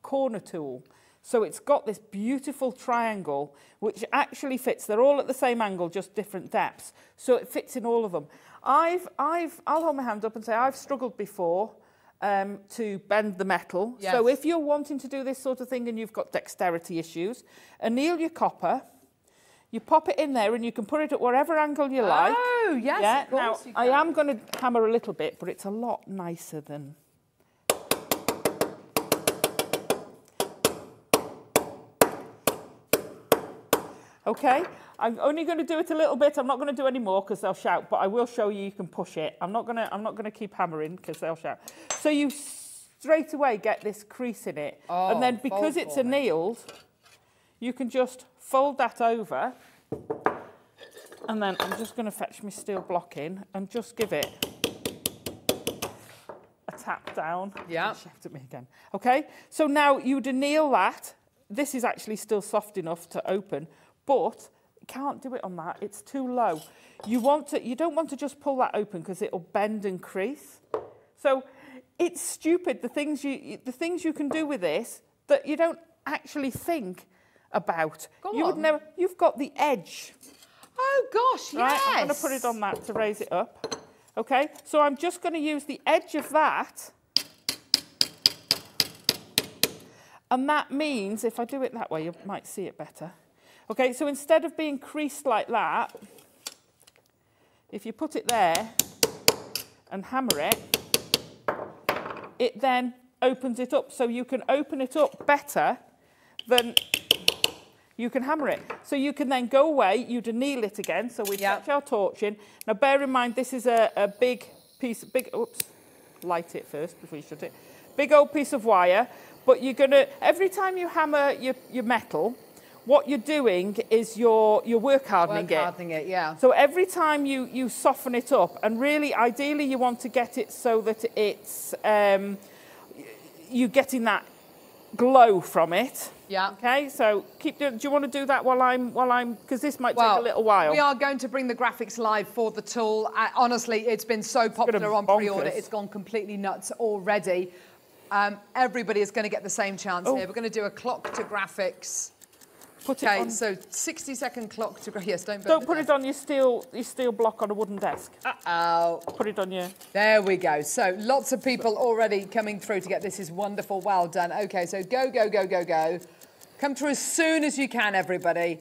corner tool. So it's got this beautiful triangle which actually fits. They're all at the same angle, just different depths. So it fits in all of them. I've, I've, I'll hold my hand up and say I've struggled before um, to bend the metal. So if you're wanting to do this sort of thing and you've got dexterity issues, anneal your copper. You pop it in there and you can put it at whatever angle you like. Oh, yes, Yeah. now, I am going to hammer a little bit, but it's a lot nicer than Okay, I'm only going to do it a little bit. I'm not going to do any more because they'll shout, but I will show you you can push it. I'm not going to, I'm not going to keep hammering because they'll shout. So you straight away get this crease in it. Oh, and then because it's annealed, you can just fold that over. And then I'm just going to fetch my steel block in and just give it a tap down. Yeah. Shout at me again. Okay, so now you'd anneal that. This is actually still soft enough to open, but can't do it on that. It's too low. You want to. You don't want to just pull that open because it'll bend and crease. So it's stupid the things you the things you can do with this that you don't actually think about. Go you would on. never. You've got the edge. Oh, gosh, Right, yes. I'm going to put it on that to raise it up. Okay, so I'm just going to use the edge of that. And that means, if I do it that way, you might see it better. Okay, so instead of being creased like that, if you put it there and hammer it, it then opens it up. So you can open it up better than you can hammer it. So you can then go away, you'd anneal it again. So we Yeah. touch our torch in. Now bear in mind, this is a, a big piece, of big, oops, light it first before you shut it. Big old piece of wire, but you're gonna every time you hammer your, your metal, what you're doing is you're you're work hardening Work it. hardening it, yeah. So every time you you soften it up, and really ideally you want to get it so that it's um, you're getting that glow from it. Yeah. Okay, so keep doing. Do you want to do that while I'm while I'm because this might Well, take a little while. We are going to bring the graphics live for the tool. Uh, honestly, it's been so popular on pre-order. It's gone completely nuts already. Um, everybody is going to get the same chance Oh. here. We're going to do a clock to graphics. Put it Okay, on- so 60 second clock to gra- yes. Don't Don't put it on your steel your steel block on a wooden desk. Oh, Put it on your. there we go. So lots of people already coming through to get this is wonderful. Well done. Okay, so go, go, go, go, go. Come through as soon as you can, everybody.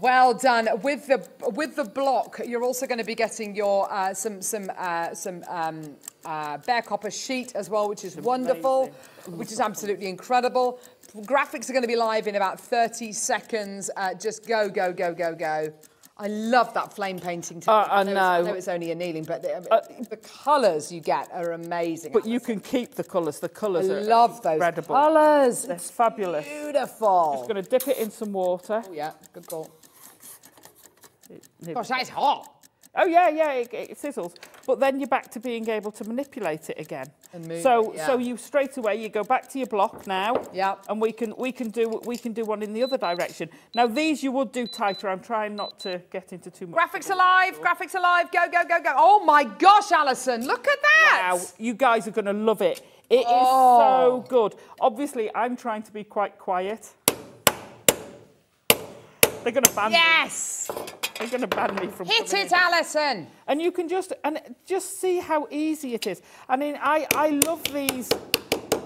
Well done. With the with the block, you're also going to be getting your uh, some some uh, some um, uh, bare copper sheet as well, which is wonderful, which is absolutely incredible. Graphics are going to be live in about 30 seconds. Uh, just go, go, go, go, go. I love that flame painting. technique. Uh, I it's- I know. know it's only annealing, but the, the colours you get are amazing. But you can keep the colours. The I colours are love those incredible. colours. They're fabulous. Beautiful. Just going to dip it in some water. Oh, yeah, good call. Gosh, that is hot. Oh yeah, yeah, it, it sizzles. But then you're back to being able to manipulate it again. And move so it, yeah. so you straight away you go back to your block now. Yeah. And we can we can do we can do one in the other direction. Now these you would do tighter. I'm trying not to get into too much. Graphics alive, graphics alive, go, go, go, go. Oh my gosh, Alison, look at that. Wow, you guys are going to love it. It is Oh. so good. Obviously, I'm trying to be quite quiet. They're going to ban me. Yes. They're going to ban me from Hit it, in. Alison. And you can just and just see how easy it is. I mean, I I love these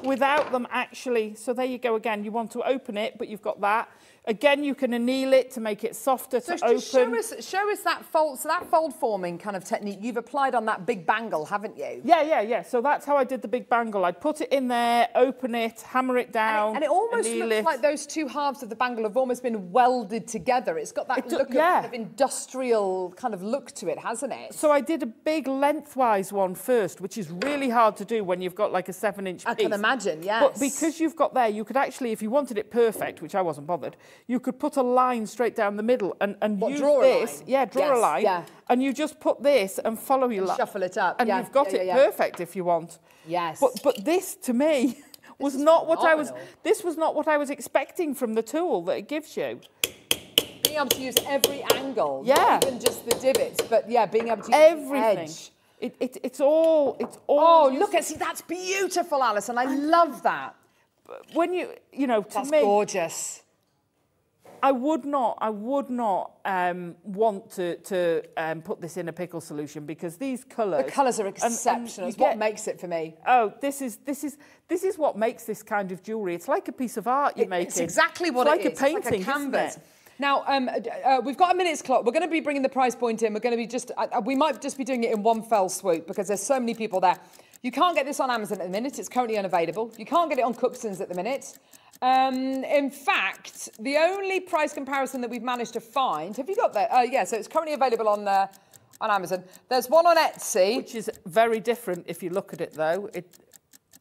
without them actually. So there you go again. You want to open it, but you've got that. Again, you can anneal it to make it softer So to just show open. us, show us that fold, so that fold forming kind of technique you've applied on that big bangle, haven't you? Yeah, yeah, yeah. So that's how I did the big bangle. I'd put it in there, open it, hammer it down, And it almost looks it. like those two halves of the bangle have almost been welded together. It's got that It do- look of, kind of industrial kind of look to it, hasn't it? So I did a big lengthwise one first, which is really hard to do when you've got like a seven-inch I piece. can imagine, yes. But because you've got there, you could actually, if you wanted it perfect, which I wasn't bothered, you could put a line straight down the middle and, and What, use draw a this. line? Yeah, draw Yes, a line. yeah. And you just put this and follow your line. shuffle it up, And yeah, you've got yeah, it perfect if you want. Yes. But but this to me (laughs) was not what I was this was not what I was expecting from the tool that it gives you. being able to use every angle, Yeah. not even just the divots, but yeah, being able to use Everything. edge. It, it, it's all it's all. Oh, look at see that's beautiful, Alison. I love that. when you you know to That's me gorgeous. I would not, I would not um, want to, to um, put this in a pickle solution because these colours. The colours are exceptional. It's what makes it for me. Oh, this is this is this is what makes this kind of jewellery. It's like a piece of art you're It- making. It's exactly what it's like it is. a painting, it's like a isn't canvas. it? Now, um, uh, we've got a minute's clock. We're going to be bringing the price point in. We're going to be just, uh, we might just be doing it in one fell swoop because there's so many people there. You can't get this on Amazon at the minute. It's currently unavailable. You can't get it on Cookson's at the minute. Um, in fact, the only price comparison that we've managed to find, have you got that? Uh, yeah, so it's currently available on uh, on Amazon. There's one on Etsy. Which is very different if you look at it though. It,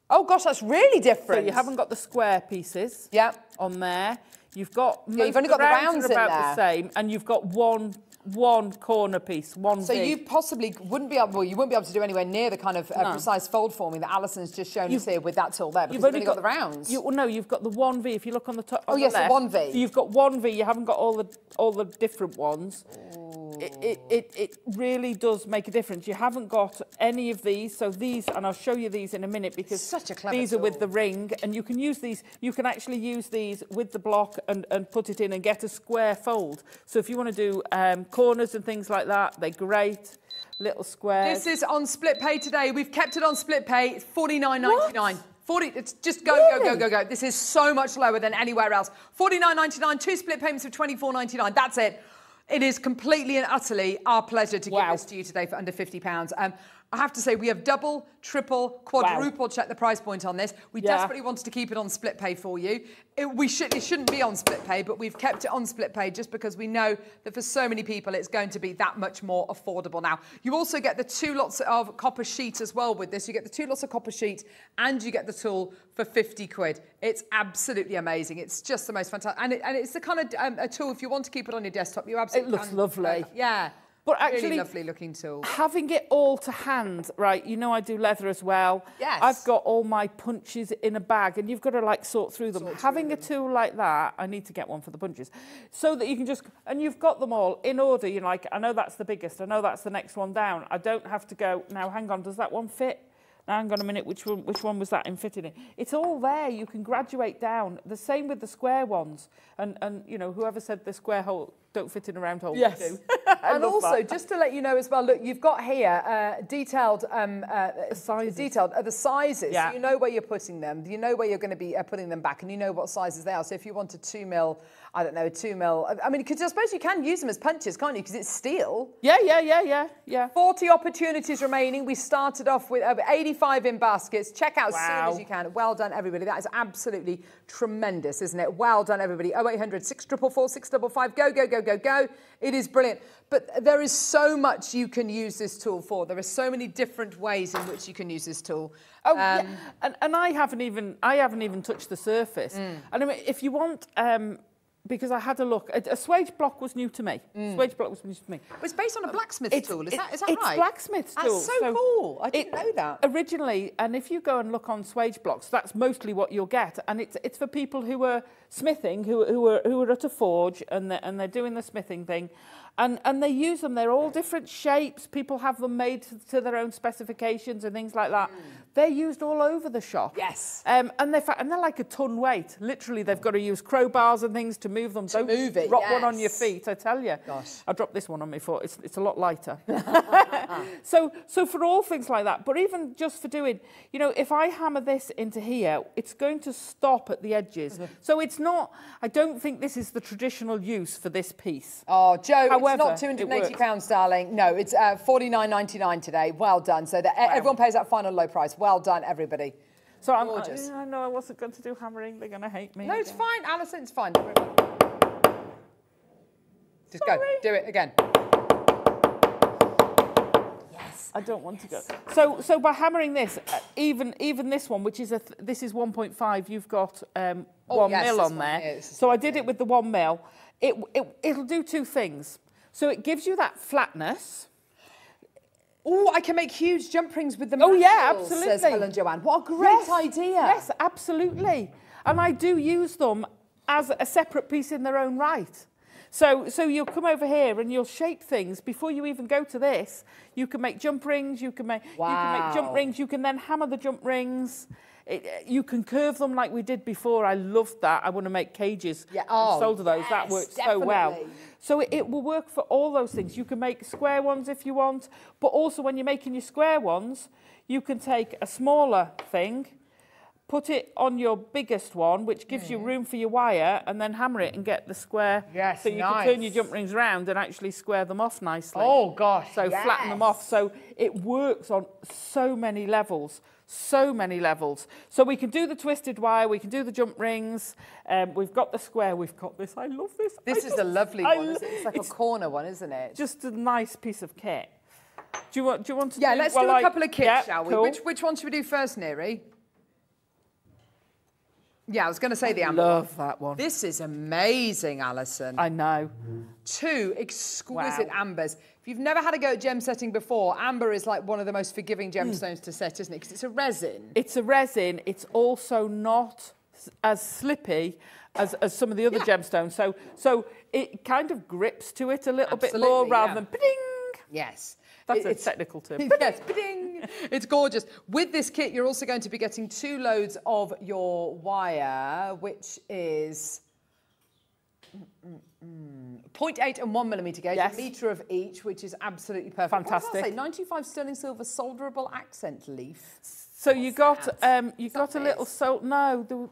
oh gosh, that's really so different. you haven't got the square pieces Yeah. on there. You've got Yeah, you've only got the rounds are in about the same, and you've got one one corner piece, one So V. you possibly wouldn't be able, well, you wouldn't be able to do anywhere near the kind of uh, No. precise fold forming that Alison's just shown us You've- here with that tool there, because you've only, got, the rounds. You, well, no, you've got the one V. If you look on the top, Oh, on yes, the left, one V. You've got one V. You haven't got all the all the different ones. It, it, it, it really does make a difference. You haven't got any of these, so these, and I'll show you these in a minute because Such a clever these are with the ring, and you can use these. You can actually use these with the block and, and put it in and get a square fold. So if you want to do um, corners and things like that, they're great. Little squares. This is on split pay today. We've kept it on split pay. It's forty nine ninety nine. What? 40, it's just go, go, go, go, go. This is so much lower than anywhere else. Forty nine ninety nine. two split payments of twenty four ninety nine. That's it. It is completely and utterly our pleasure to Wow. give this to you today for under £50. Um, I have to say, we have double, triple, quadruple check the price point on this. We Yeah. desperately wanted to keep it on split pay for you. It, we should, it shouldn't be on split pay, but we've kept it on split pay just because we know that for so many people it's going to be that much more affordable now. You also get the two lots of copper sheet as well with this. You get the two lots of copper sheet and you get the tool for 50 quid. It's absolutely amazing. It's just the most fantastic. And, it, and it's the kind of um, a tool, if you want to keep it on your desktop, you absolutely It looks can. lovely. yeah. But really actually- lovely looking tool. having it all to hand, right? You know I do leather as well. Yes. I've got all my punches in a bag and you've got to like sort through them. having a tool like that, I need to get one for the punches. So that you can just and you've got them all in order. You're like, I know that's the biggest, I know that's the next one down. I don't have to go, now hang on, does that one fit? Now hang on a minute, which one which one was that in fitting it? It's all there. You can graduate down. The same with the square ones. And and you know, whoever said the square hole don't fit in a round hole. Yes. (laughs) And also, that. just to let you know as well, look, you've got here uh, detailed, um, uh, sizes. detailed uh, the sizes. Yeah. So you know where you're putting them. You know where you're going to be uh, putting them back, and you know what sizes they are. So if you want a two mil, I don't know, a two mil. I mean, because I suppose you can use them as punches, can't you? Because it's steel. Yeah, yeah, yeah, yeah, yeah. 40 opportunities remaining. We started off with over 85 in baskets. Check out as soon as you can. Well done, everybody. That is absolutely tremendous, isn't it? Well done, everybody. 0800 644 655. Go, go, go, go, go. It is brilliant. But there is so much you can use this tool for. There are so many different ways in which you can use this tool. Oh, Um, yeah. and, and I haven't even I haven't even touched the surface. Mm. And I mean, if you want, um, because I had a look, a, a swage block was new to me. Mm. Swage block was new to me. It's based on a um, blacksmith It's- tool. Is that, is that it's right? blacksmith's That's tool. so, cool. I didn't it- know that. Originally, and if you go and look on swage blocks, that's mostly what you'll get. And it's it's for people who are smithing, who, who are who are at a forge and they're, and they're doing the smithing thing. And, and they use them. They're all different shapes. People have them made to, to their own specifications and things like that. They're used all over the shop. Mm. Yes. Um, and they're and they're like a ton weight. Literally, they've got to use crowbars and things to move them. Don't move it, drop one on your feet. I tell you. Gosh. I dropped this one on my foot. It's, it's a lot lighter. (laughs) (laughs) so, so for all things like that, but even just for doing, you know, if I hammer this into here, it's going to stop at the edges. so it's not, I don't think this is the traditional use for this piece. Oh, Joe, However, it's not two hundred and eighty works. pounds, darling. No, it's uh, forty nine ninety nine today. Well done. So that e, everyone pays that final low price. Well done, everybody. So I'm, Gorgeous. I, I know I wasn't going to do hammering. They're going to hate me. No, it's fine, Alison. It's fine. Don't worry about it. Just go. Do it again. I don't want to go. So, so by hammering this, uh, even even this one, which is a th- this is 1.5, you've got um, Oh, one yes, mil on one there. here, this is So I did it with the one mil. It, it it'll do two things. So it gives you that flatness. Oh, I can make huge jump rings with the Oh, yeah, mantles, Says absolutely. Helen Joanne. What a great Yes, idea. Yes, absolutely. And I do use them as a separate piece in their own right. So, so you'll come over here and you'll shape things before you even go to this. You can make jump rings. You can make wow. you can make jump rings. You can then hammer the jump rings. It, you can curve them like we did before. I loved that. I want to make cages. Yeah, I've oh, sold of those. that yes, works so well. So it, it will work for all those things. You can make square ones if you want, but also when you're making your square ones, you can take a smaller thing, put it on your biggest one, which gives you room for your wire, and then hammer it and get the square. Yes, So you can turn your jump rings round and actually square them off nicely. Oh, gosh, So flatten them off. So it works on so many levels. So many levels. So we can do the twisted wire, we can do the jump rings, um, we've got the square, we've got this. I love this. This I is a lovely I one. It? It's like a corner one, isn't it? just a nice piece of kit. Do you want? Do you want to? yeah, do, let's well, do a I- couple of kits, yeah, shall we? cool. Which which one should we do first, Neri? Yeah, I was going to say the amber. one. Love that one. This is amazing, Alison. I know. Two exquisite Wow. ambers. If you've never had a go at gem setting before, amber is like one of the most forgiving Hmm. gemstones to set, isn't it? Because it's a resin. It's a resin. It's also not as slippy as, as some of the other Yeah. gemstones. So so it kind of grips to it a little bit more rather yeah. than ping. Yes. That's a technical term. (laughs) yes, ba-ding. (laughs) It's gorgeous. With this kit, you're also going to be getting two loads of your wire, which is mm, mm, mm, 0.8 and 1 millimetre gauge, Yes. a metre of each, which is absolutely perfect. What Fantastic. does that say? 95 sterling silver solderable accent leaf. So you got um you Is that got a little this? so no the,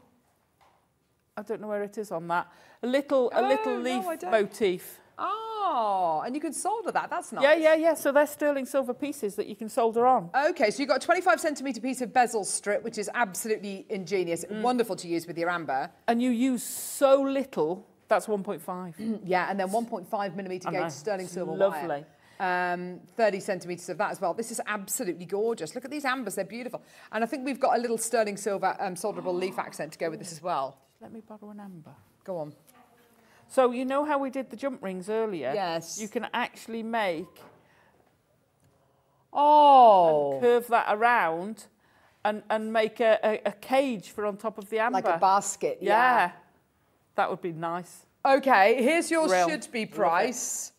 I don't know where it is on that a little a Oh, little leaf I don't. motif. Ah, Oh, and you can solder that. That's nice. Yeah, yeah, yeah. So they're sterling silver pieces that you can solder on. Okay, so you've got a 25 centimetre piece of bezel strip, which is absolutely ingenious, Mm. wonderful to use with your amber. And you use so little, that's 1.5. (clears throat) Yeah, and then 1.5 millimetre gauge sterling silver lovely. wire. Um, 30 centimetres of that as well. This is absolutely gorgeous. Look at these ambers, they're beautiful. And I think we've got a little sterling silver um, solderable leaf accent to go with this as well. Let me borrow an amber. Go on. So you know how we did the jump rings earlier? Yes. You can actually make Oh, curve that around and, and make a, a, a cage for on top of the amber. like a basket. Yeah. That would be nice. Okay, here's your Thrill. should be price.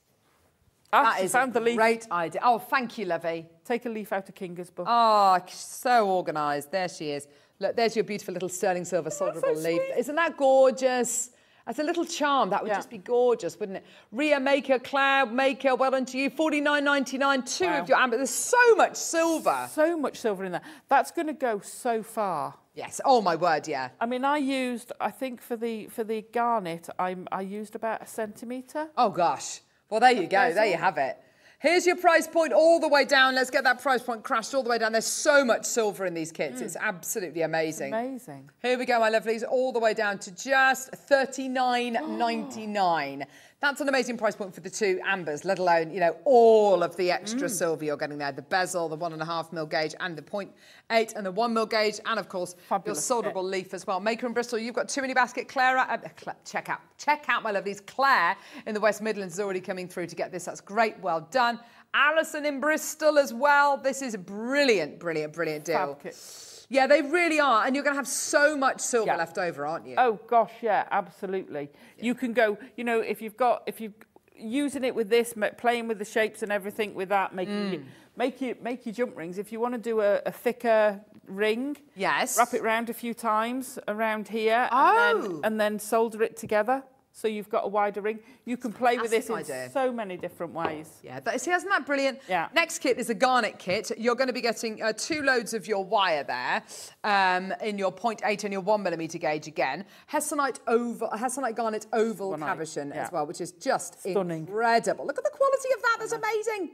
Ah, That found a the leaf. great idea. Oh, thank you, Lovey. Take a leaf out of Kinga's book. Oh, so organised. There she is. Look, there's your beautiful little sterling silver solderable leaf. sweet. Isn't that gorgeous? That's a little charm. That would Yeah. just be gorgeous, wouldn't it? Ria Maker, Cloud Maker, well done to you. Forty nine ninety nine. Two Wow. of your amber. There's so much silver. So much silver in there. That's going to go so far. Yes. Oh my word. Yeah. I mean, I used, I think for the for the garnet, I I used about a centimetre. Oh gosh. Well, there you go. There you have it. Here's your price point all the way down. Let's get that price point crashed all the way down. There's so much silver in these kits. Mm. It's absolutely amazing. Amazing. Here we go, my lovelies, all the way down to just $39.99. (gasps) That's an amazing price point for the two ambers, let alone, you know, all of the extra silver you're getting there. The bezel, the one and a half mil gauge, and the point eight and the one mil gauge, and of course, Fabulous your solderable leaf as well. Maker in Bristol, you've got too many basket. Clara, uh, Cla- check out, check out, my lovelies. Claire in the West Midlands is already coming through to get this. That's great, well done. Alison in Bristol as well. This is a brilliant, brilliant, brilliant deal. Fab kit. Yeah, they really are. And you're going to have so much silver Yeah. left over, aren't you? Oh gosh, yeah, absolutely. You can go, you know, if you've got, if you've using it with this, playing with the shapes and everything with that, making Mm. you, make you make your jump rings. If you want to do a, a thicker ring, Yes. wrap it round a few times around here, Oh. and, then, and then solder it together. So you've got a wider ring. You can play with this in idea. so many different ways. Yeah, that, see, isn't that brilliant? Yeah. Next kit is a garnet kit. You're going to be getting uh, two loads of your wire there um, in your 0.8 and your 1 millimetre gauge again. Hessonite oval, Hessonite garnet oval One cabochon yeah. as well, which is just Stunning. incredible. Look at the quality of that. That's amazing.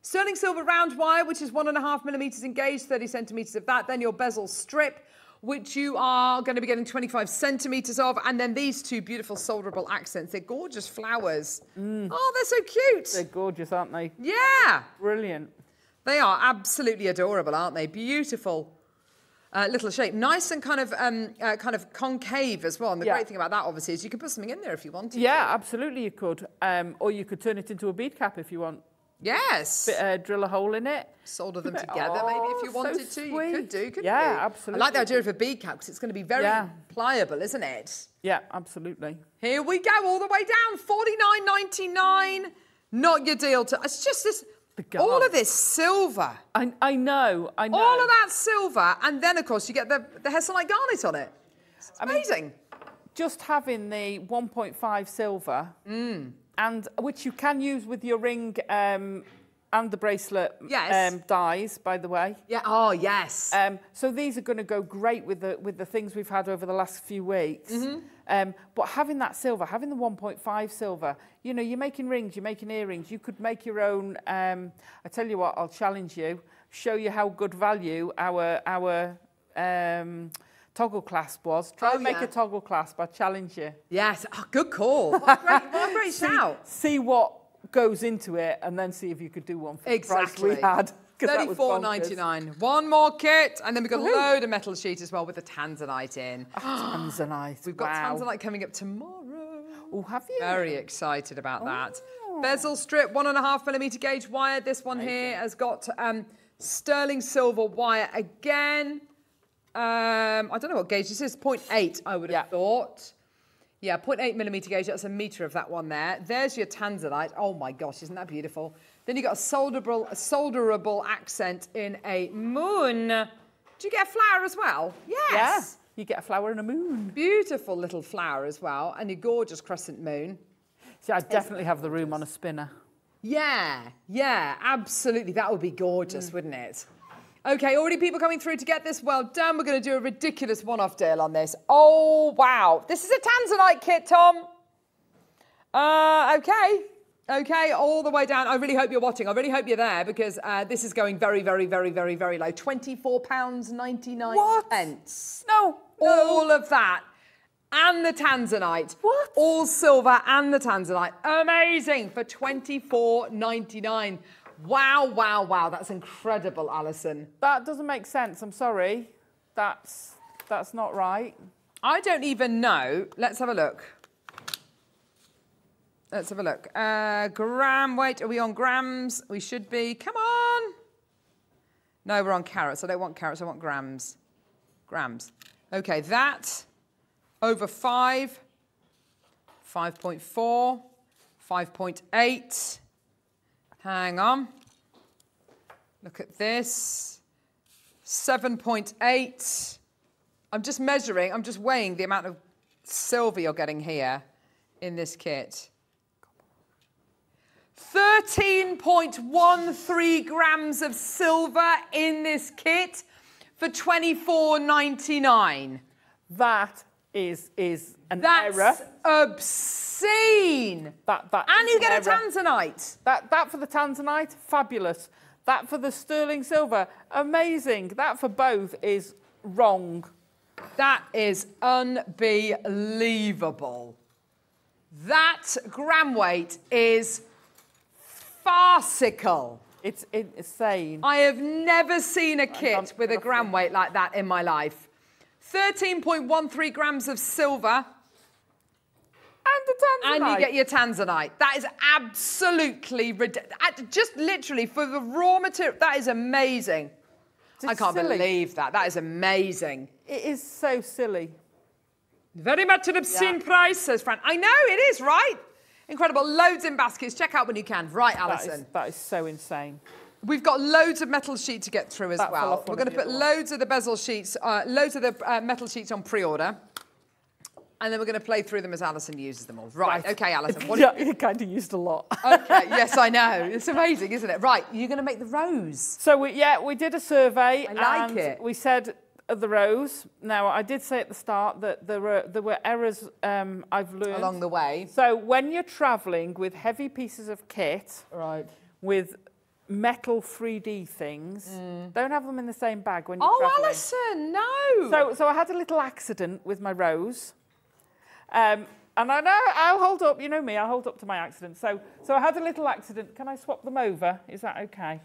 Sterling silver round wire, which is one and a half millimetres engaged, 30 centimetres of that. Then your bezel strip, which you are going to be getting 25 centimetres of. And then these two beautiful solderable accents. They're gorgeous flowers. Oh, they're so cute. They're gorgeous, aren't they? Yeah, Brilliant. they are absolutely adorable, aren't they? Beautiful. Uh, little shape, nice and kind of um, uh, kind of concave as well. And the Yeah. great thing about that, obviously, is you can put something in there if you wanted. Yeah, absolutely you could. Um, or you could turn it into a bead cap if you want. Yes. Bit, uh, drill a hole in it. Solder them together, maybe if Oh, you so wanted to. You could do, couldn't Yeah, you? absolutely. I like the idea of a bead cap because it's going to be very Yeah. pliable, isn't it? Yeah, absolutely. Here we go, all the way down, forty nine ninety nine. Not your deal to. It's just this. All of this silver. I, I know, I know. All of that silver, and then of course you get the the Hessonite garnet on it. It's I mean- amazing. Just having the 1.5 silver, Mm. And which you can use with your ring um, and the bracelet Yes. um, dies, by the way. yeah. Oh yes. Um, so these are going to go great with the with the things we've had over the last few weeks. Mm-hmm. Um, but having that silver, having the 1.5 silver, you know, you're making rings, you're making earrings. You could make your own. Um, I tell you what, I'll challenge you. Show you how good value our our um, toggle clasp was. Try Oh, and make yeah. a toggle clasp. I challenge you. yes. Oh, good call. (laughs) What a great, what great shout. See what goes into it, and then see if you could do one for the price Exactly. we had. that Thirty-four ninety-nine. One more kit, and then we've got a load of metal sheet as well with the tanzanite in. (gasps) Tanzanite. We've got wow. tanzanite coming up tomorrow. Oh, have you? Very excited about that. Oh. Bezel strip, one and a half millimeter gauge wire. This one here has got um, sterling silver wire again. Um, I don't know what gauge this is. 0.8, I would have Yeah. thought. Yeah, 0.8 millimeter gauge. That's a meter of that one there. There's your tanzanite. Oh my gosh, isn't that beautiful? Then you got a solderable, a solderable accent in a moon. Do you get a flower as well? Yeah. Yes. You get a flower and a moon. Beautiful little flower as well, and your gorgeous crescent moon. See, I definitely have the room on a spinner. Yeah, yeah, absolutely. That would be gorgeous, wouldn't it? Okay, already people coming through to get this. Well done. We're going to do a ridiculous one-off deal on this. Oh wow, this is a tanzanite kit, Tom. Uh, okay. Okay, all the way down. I really hope you're watching. I really hope you're there because uh, this is going very, very, very, very, very low. £24.99 What? pence. No. All of that. And the Tanzanite. What? All silver and the Tanzanite. Amazing for £24.99. Wow, wow, wow. That's incredible, Alison. That doesn't make sense. I'm sorry. That's that's not right. I don't even know. Let's have a look. Let's have a look. Uh, gram weight. Are we on grams? We should be. Come on. No, we're on carats. I don't want carats. I want grams. Grams. Okay, that over five. 5.4. 5.8. Hang on. Look at this. 7.8. I'm just measuring, I'm just weighing the amount of silver you're getting here in this kit. 13.13 grams of silver in this kit for 24.99. That is is an That's error. obscene. That that And you get a tanzanite. That that for the tanzanite, fabulous. That for the sterling silver, amazing. That for both is wrong. That is unbelievable. That gram weight is farcical. It's insane. I have never seen a kit with a gram weight like that in my life. 13.13 grams of silver, And the tanzanite. and you get your tanzanite. That is absolutely ridiculous. Just literally for the raw material, that is amazing. I can't silly. believe that. That is amazing. It is so silly. Very much an obscene price, says Fran. I know, it is, right? Incredible. Loads in baskets. Check out when you can. Right, That Alison. is, that is so insane. We've got loads of metal sheet to get through as That well. We're going to put loads of the bezel sheets, uh, loads of the uh, metal sheets on pre-order. And then we're going to play through them as Alison uses them all. Right, okay, Alison. What (laughs) yeah, you kind of used a lot. (laughs) okay, (laughs) yes, I know. It's amazing, isn't it? Right, you're going to make the rose. So we, yeah, we did a survey. I like and it. We said uh, the rose. Now I did say at the start that there were there were errors um, I've learned Along the way. So when you're travelling with heavy pieces of kit, Right. with metal 3D things, don't have them in the same bag when you're Oh, travelling. Alison, no. So, so I had a little accident with my rose. Um, and I know I'll hold up, you know me, I'll hold up to my accident. So, so I had a little accident. Can I swap them over? Is that okay?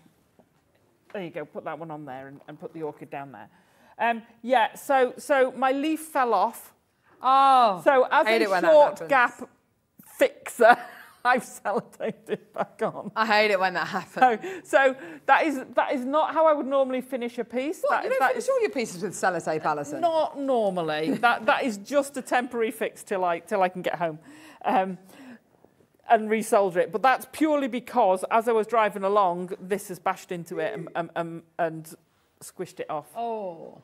There you go, put that one on there and, and put the orchid down there. Um, yeah, so, so my leaf fell off. oh, So as a it when that short gap fixer, (laughs) I've sellotaped it (laughs) back on. I hate it when that happens. So, so that is that is not how I would normally finish a piece. What, That- you don't that finish is- all your pieces with sellotape, Alison? Not normally. (laughs) that that is just a temporary fix till I till I can get home, um, and resolder it. But that's purely because as I was driving along, this has bashed into it and, and squished it off. Oh.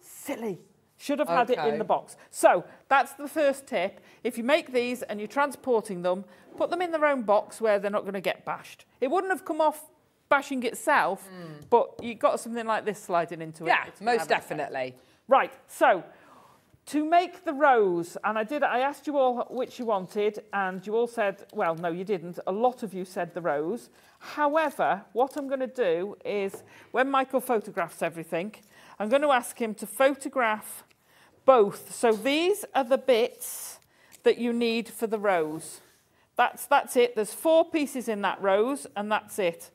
Silly. Should have had it in the box. So that's the first tip. If you make these and you're transporting them, put them in their own box where they're not going to get bashed. It wouldn't have come off bashing itself, hmm. but you got something like this sliding into it. Yeah, most have an effect. definitely. Right, so to make the rose, and I did, I asked you all which you wanted, and you all said, well, no, you didn't. A lot of you said the rose. However, what I'm going to do is, when Michael photographs everything, I'm going to ask him to photograph both. So these are the bits that you need for the rose. That's, that's it. There's four pieces in that rose, and that's it.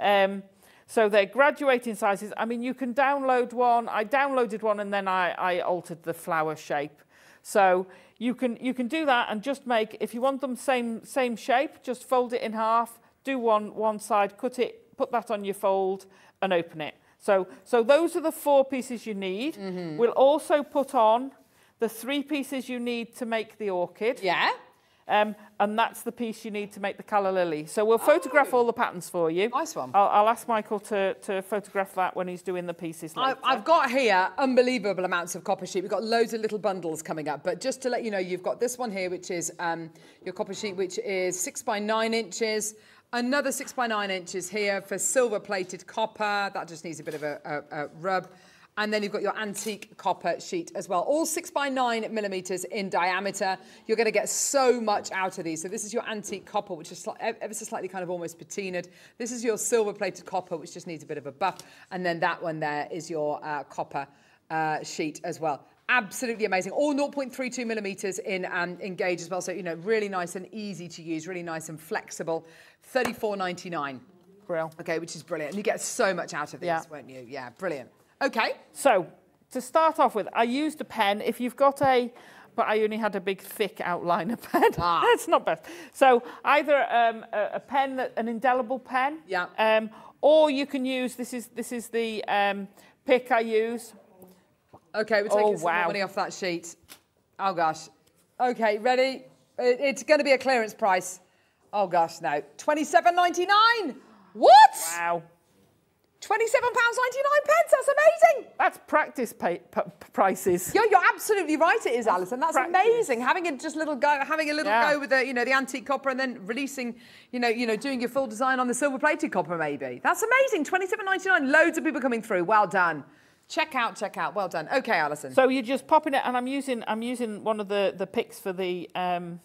Um, so they're graduating sizes. I mean, you can download one. I downloaded one and then I, I altered the flower shape. So you can, you can do that and just make, if you want them same, same shape, just fold it in half, do one, one side, cut it, put that on your fold and open it. So, so those are the four pieces you need. We'll also put on the three pieces you need to make the orchid. Yeah. Um, and that's the piece you need to make the calla lily. So we'll photograph all the patterns for you. Nice one. I'll, I'll ask Michael to, to photograph that when he's doing the pieces I, later. I've got here unbelievable amounts of copper sheet. We've got loads of little bundles coming up. But just to let you know, you've got this one here, which is um, your copper sheet, which is six by nine inches. Another six by nine inches here for silver plated copper. That just needs a bit of a, a, a rub. And then you've got your antique copper sheet as well, all six by nine millimeters in diameter. You're going to get so much out of these. So this is your antique copper, which is ever so slightly kind of almost patinaed. This is your silver plated copper, which just needs a bit of a buff. And then that one there is your uh, copper uh, sheet as well. Absolutely amazing. All 0.32 millimeters in um, Engage as well. So, you know, really nice and easy to use, really nice and flexible. 34.99. Brill. Okay, which is brilliant. And you get so much out of these, Yeah. won't you? Yeah, brilliant. Okay. So, to start off with, I used a pen. If you've got a, but I only had a big thick outliner (laughs) pen. Ah. (laughs) That's not best. So either um, a, a pen, that, an indelible pen. Yeah. Um, or you can use this is this is the um, pick I use. Okay, we're taking Oh, some money off that sheet. Oh gosh. Okay, ready? It's going to be a clearance price. Oh gosh, no. Twenty-seven ninety-nine. What? Wow. Twenty-seven pounds ninety-nine pence. That's amazing. That's practice pay, prices. Yo, you're absolutely right. It is, Alison. That's Practice. amazing. Having a just little go, having a little Yeah. go with the, you know, the antique copper, and then releasing, you know, you know, doing your full design on the silver-plated copper, maybe. That's amazing. Twenty-seven ninety-nine. Loads of people coming through. Well done. Check out, check out. Well done. Okay, Alison. So you're just popping it, and I'm using I'm using one of the the picks for the um,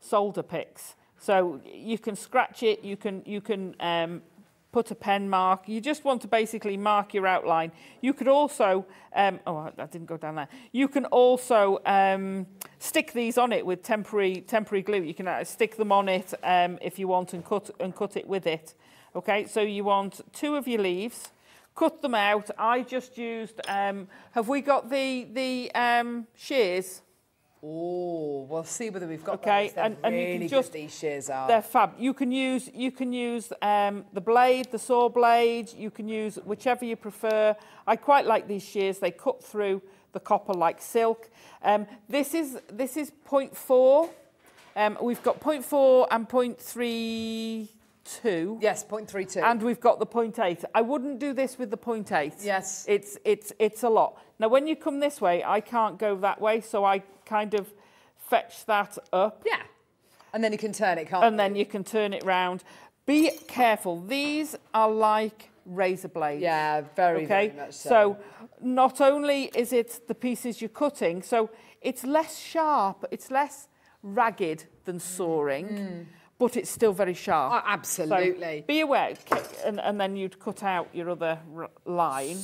solder picks. So you can scratch it, you can you can um, put a pen mark. You just want to basically mark your outline. You could also um, oh I didn't go down there. You can also um, stick these on it with temporary temporary glue. You can uh, stick them on it um, if you want and cut and cut it with it. Okay, so you want two of your leaves. Cut them out. I just used. Um, have we got the the um, shears? Oh, we'll see whether we've got Okay, and- and you can just- these shears are. They're fab. You can use you can use um, the blade, the saw blade. You can use whichever you prefer. I quite like these shears. They cut through the copper like silk. Um, this is this is 0.4. Um, we've got 0.4 and 0.32. Yes, 0.32. And we've got the 0.8. I wouldn't do this with the 0.8. Yes. It's, it's, it's a lot. Now, when you come this way, I can't go that way, so I kind of fetch that up, yeah. And then you can turn it, can't and then you can turn it round. Be careful. These are like razor blades. Yeah, very, okay? very so. So not only is it the pieces you're cutting, so it's less sharp, it's less ragged than sawing, mm. But it's still very sharp. Oh, absolutely. So be aware, and, and then you'd cut out your other r- line.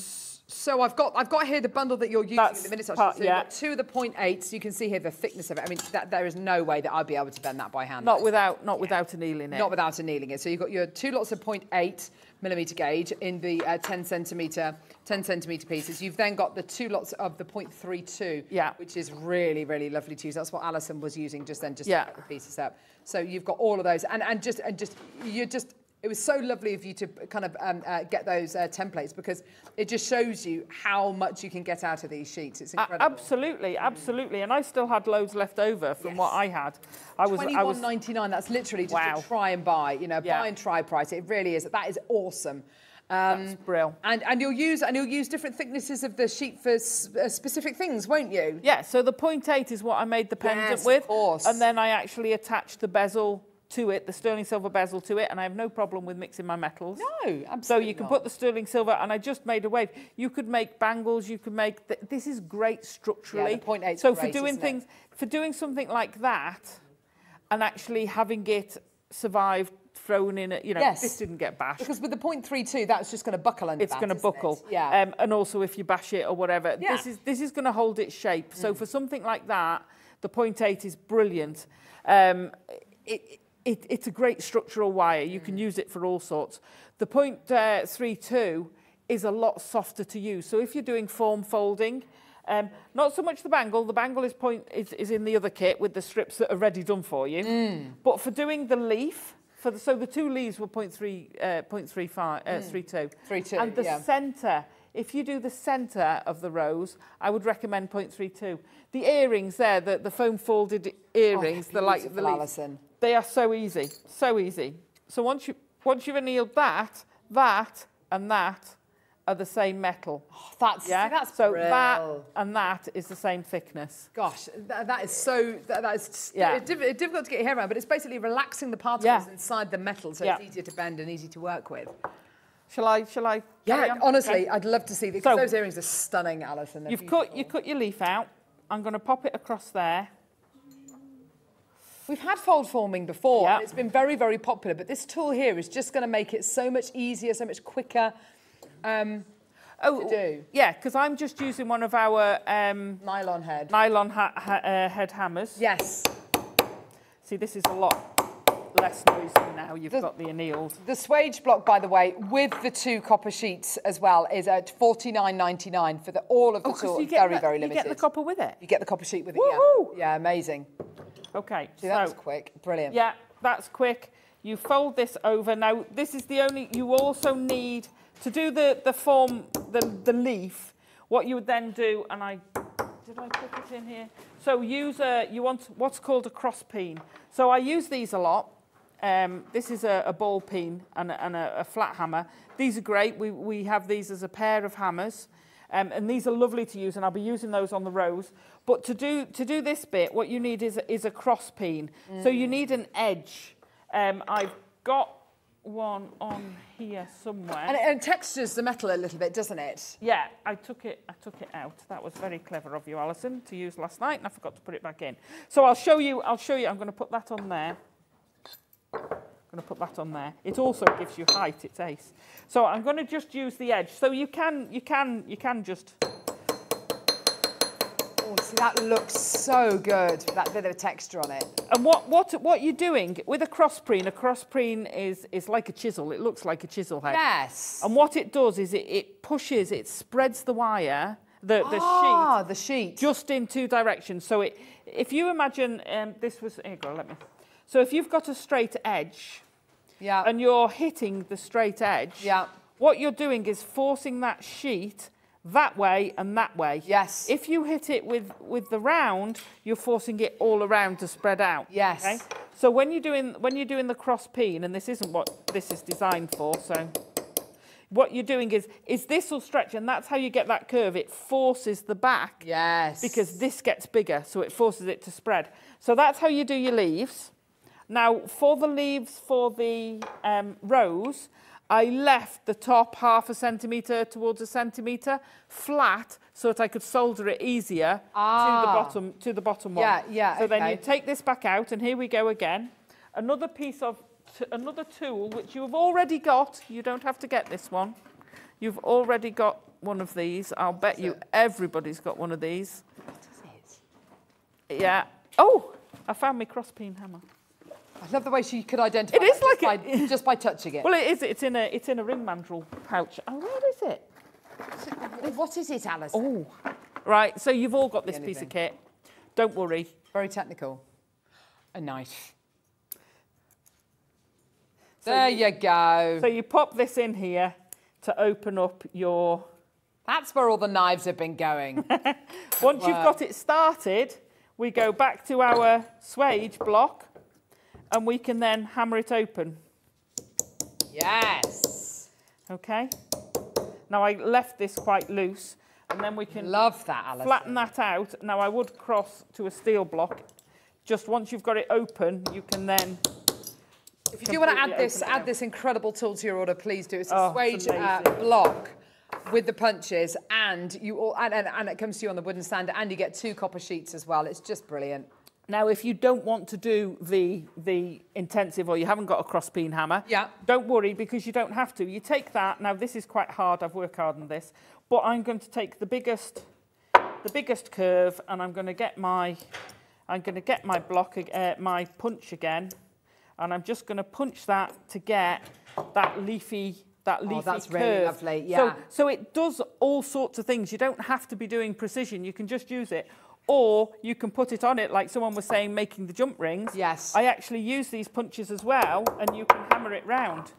So I've got I've got here the bundle that you're using That's the minutes. part- so yeah. got two of the point eights. You can see here the thickness of it. I mean, that, there is no way that I'd be able to bend that by hand. Not without, not without annealing it. Not without annealing it. So you've got your two lots of 0.8 millimeter gauge in the uh, 10 centimeter 10 centimeter pieces. You've then got the two lots of the 0.32, Yeah. which is really really lovely to use. That's what Alison was using just then, just Yeah. to get the pieces up. So you've got all of those, and and just and just you're just. It was so lovely of you to kind of um, uh, get those uh, templates because it just shows you how much you can get out of these sheets. It's incredible. absolutely, absolutely. And I still had loads left over from what I had. I was, I Twenty-one was ninety-nine. That's literally just Wow. a try and buy. You know, Yeah. buy and try price. It really is. That is awesome. Um, That's brill. And and you'll use and you'll use different thicknesses of the sheet for s- uh, specific things, won't you? Yeah, so the point eight is what I made the pendant Yes, of with. course. And then I actually attached the bezel to it, the sterling silver bezel to it, and I have no problem with mixing my metals. No, absolutely. So you can not. put the sterling silver, and I just made a wave. You could make bangles, you could make, th- this is great structurally. point eight's So for doing isn't it? things, for doing something like that, and actually having it survive, thrown in, a, you know, Yes. this didn't get bashed. because with the point three two, that's just going to buckle under. it's going to isn't it? buckle. Yeah. Um, and also if you bash it or whatever, Yeah. Mm. this is this is going to hold its shape. So for something like that, the point eight is brilliant. Um, it, it, it's a great structural wire. You Mm. can use it for all sorts. The point uh, three two is a lot softer to use. So if you're doing form folding, um, not so much the bangle. The bangle is point is, is in the other kit with the strips that are ready done for you. Mm. But for doing the leaf, for the, so the two leaves were 0.3, uh, 0.35, uh, 32. 32, And the yeah. centre, if you do the centre of the rose, I would recommend 0.32. The earrings there, the, the foam folded earrings, the like the leaf, they are so easy, so easy. So once you once you've annealed that, that and that are the same metal. Oh, that's Yeah. that's so brill. that and that is the same thickness. Gosh, that, that is so. That, that is Yeah. it's difficult to get your head around, but it's basically relaxing the particles Yeah. inside the metal, so Yeah. it's easier to bend and easy to work with. Shall I? Shall I? Yeah, honestly, Okay. I'd love to see these. So- those earrings are stunning, Alison. They're You've cut. You cut your leaf out. I'm going to pop it across there. We've had fold forming before, Yeah. and it's been very, very popular. But this tool here is just going to make it so much easier, so much quicker. Um, Oh, do. yeah, because I'm just using one of our um, nylon head. nylon ha- ha- uh, head hammers. yes. See, this is a lot less noisy now. You've The- got the annealed. The swage block, by the way, with the two copper sheets as well, is at forty nine ninety nine for the all of the Oh, tools. you Very, the, very you limited. get the copper with it. You get the copper sheet with it. Yeah. Yeah, amazing. Okay, See, so that was quick. Brilliant. yeah, that's quick. You fold this over. Now, this is the only. You also need to do the the form the the leaf. What you would then do, and I did I put it in here? So use a you want what's called a cross peen. So I use these a lot. Um, this is a, a ball peen and, a, and a, a flat hammer. These are great. We, we have these as a pair of hammers. Um, and these are lovely to use, and I'll be using those on the rose. But to do, to do this bit, what you need is, is a cross peen. So you need an edge. Um, I've got one on here somewhere. And it, and it textures the metal a little bit, doesn't it? Yeah, I took it. I took it out. That was very clever of you, Alison, to use last night, and I forgot to put it back in. So I'll show you. I'll show you. I'm going to put that on there. I'm going to put that on there. It also gives you height. It's ace. So I'm going to just use the edge. So you can, you can, you can just. See, that looks so good. That bit of texture on it. And what what what you're doing with a cross peen? A cross peen is is like a chisel. It looks like a chisel head. Yes. And what it does is it, it pushes, it spreads the wire, the, the sheet, ah, the sheet. just in two directions. So it, if you imagine um, this was, here go, let me. So if you've got a straight edge yeah. and you're hitting the straight edge, Yeah. what you're doing is forcing that sheet that way and that way. Yes. If you hit it with, with the round, you're forcing it all around to spread out. Yes. Okay? So when you're doing when you're doing the cross peen, and this isn't what this is designed for, so what you're doing is is this will stretch, and that's how you get that curve. It forces the back yes. because this gets bigger, so it forces it to spread. So that's how you do your leaves. Now, for the leaves for the um, rose, I left the top half a centimetre towards a centimetre flat so that I could solder it easier to the Ah. bottom to the bottom one. Yeah, yeah, So then you take this back out, and here we go again. Another piece of t- another tool which you have already got. You don't have to get this one. You've already got one of these. I'll bet you everybody's got one of these. What is it? Yeah. Oh, I found my cross peen hammer. I love the way she could identify It is that just like by, a- just by touching it. Well, it is. It's in a it's in a ring mandrel pouch. Oh, where is it? what is it, Alice? Oh, right. So you've all got this piece of kit. Don't worry. Very technical. A knife. there you go. So you pop this in here to open up your. That's where all the knives have been going. (laughs) Once you've got it started, we go back to our swage block, and we can then hammer it open. yes. Okay. Now I left this quite loose, and then we can Love that, flatten that out. Now I would cross to a steel block. Just once you've got it open, you can then. If you do want to add this, add out. this incredible tool to your order, please do. It's a Oh, swage uh, block with the punches, and you all, and, and, and it comes to you on the wooden stand, and you get two copper sheets as well. It's just brilliant. Now, if you don't want to do the the intensive or you haven't got a cross peen hammer, Yeah. don't worry because you don't have to. You take that. Now, this is quite hard. I've worked hard on this, but I'm going to take the biggest the biggest curve, and I'm going to get my I'm going to get my block uh, my punch again, and I'm just going to punch that to get that leafy that leafy Oh, that's curve. really lovely, yeah. So so it does all sorts of things. You don't have to be doing precision. You can just use it. Or you can put it on it, like someone was saying, making the jump rings. Yes. I actually use these punches as well, and you can hammer it round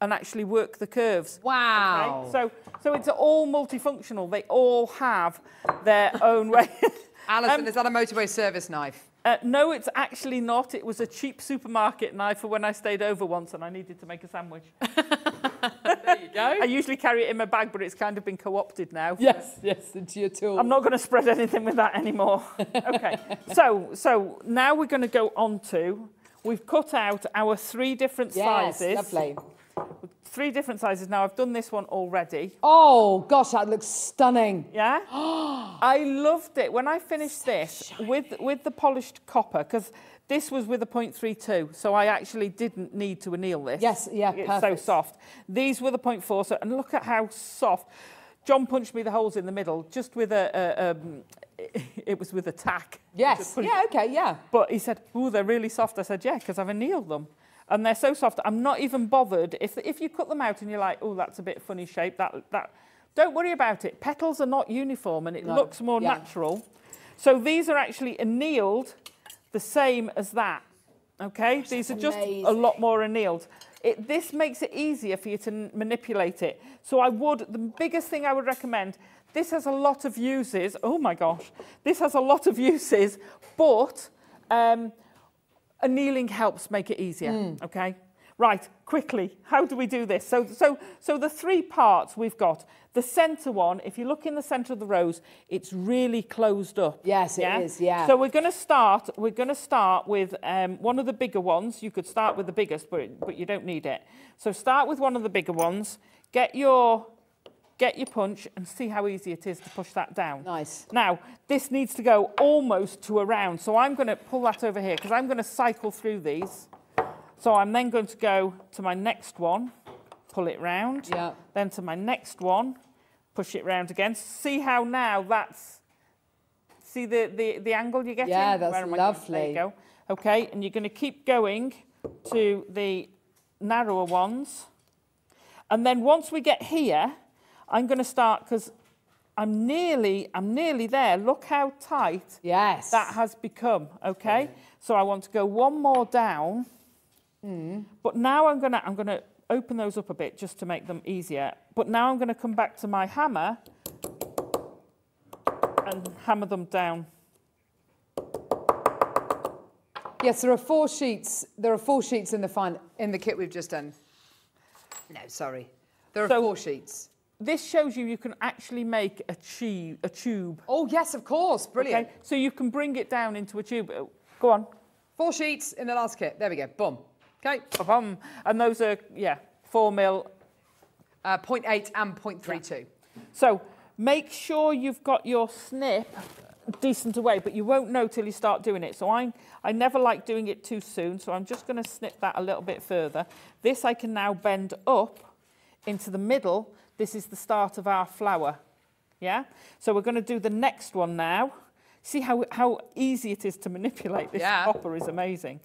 and actually work the curves. Wow. Okay? So, so it's all multifunctional. They all have their own way. (laughs) Alison, Um, is that a motorway service knife? Uh, no, it's actually not. It was a cheap supermarket knife for when I stayed over once and I needed to make a sandwich. (laughs) Go. I usually carry it in my bag, but it's kind of been co-opted now. yes, yes, it's your tool. I'm not going to spread anything with that anymore. (laughs) okay, so so now we're going to go on to. We've cut out our three different yes, sizes. lovely. Three different sizes. Now, I've done this one already. Oh, gosh, that looks stunning. Yeah? (gasps) I loved it. When I finished this with, with the polished copper, because this was with a 0.32, so I actually didn't need to anneal this. Yes, yeah, It's perfect. so soft. These were the 0.4, so, and look at how soft. John punched me the holes in the middle just with a, a um, (laughs) it was with a tack. Yes, yeah, okay, yeah. But he said, "Ooh, they're really soft." I said, "Yeah, because I've annealed them, and they're so soft. I'm not even bothered if if you cut them out and you're like, oh, that's a bit funny shape. That that, don't worry about it. Petals are not uniform, and it No, looks more yeah. natural. So these are actually annealed, the same as that. Okay, these are just a lot more annealed. It, this makes it easier for you to manipulate it. So I would, the biggest thing I would recommend, this has a lot of uses. Oh my gosh, this has a lot of uses, but um, annealing helps make it easier. Okay, right, quickly, how do we do this? So, so, so the three parts we've got. The centre one, if you look in the centre of the rose, it's really closed up. Yes, it is, yeah. So we're going to start. We're going to start with um, one of the bigger ones. You could start with the biggest, but but you don't need it. So start with one of the bigger ones. Get your get your punch and see how easy it is to push that down. Nice. Now this needs to go almost to a round. So I'm going to pull that over here because I'm going to cycle through these. So I'm then going to go to my next one, pull it round. Yeah. Then to my next one, push it round again. See how now that's See the, the, the angle you're getting? Yeah, that's Where am I going? There lovely. you go. Okay, and you're going to keep going to the narrower ones. And then once we get here, I'm going to start because I'm nearly, I'm nearly there. Look how tight Yes. that has become. Okay, so I want to go one more down. But now I'm going to, I'm going to open those up a bit just to make them easier. But now I'm going to come back to my hammer and hammer them down. Yes, there are four sheets. There are four sheets in the fin- in the kit we've just done. No, sorry. There are So- four sheets. This shows you you can actually make a, chi- a tube. Oh yes, of course. Brilliant. Okay, so you can bring it down into a tube. Uh, Go on. Four sheets in the last kit. There we go. Boom. Okay. And those are, yeah, four mil. Uh, 0.8 and 0.32. So make sure you've got your snip decent away, but you won't know till you start doing it. So I, I never like doing it too soon, so I'm just going to snip that a little bit further. This I can now bend up into the middle. This is the start of our flower. Yeah? So we're going to do the next one now. See how, how easy it is to manipulate. This Yeah. copper is amazing.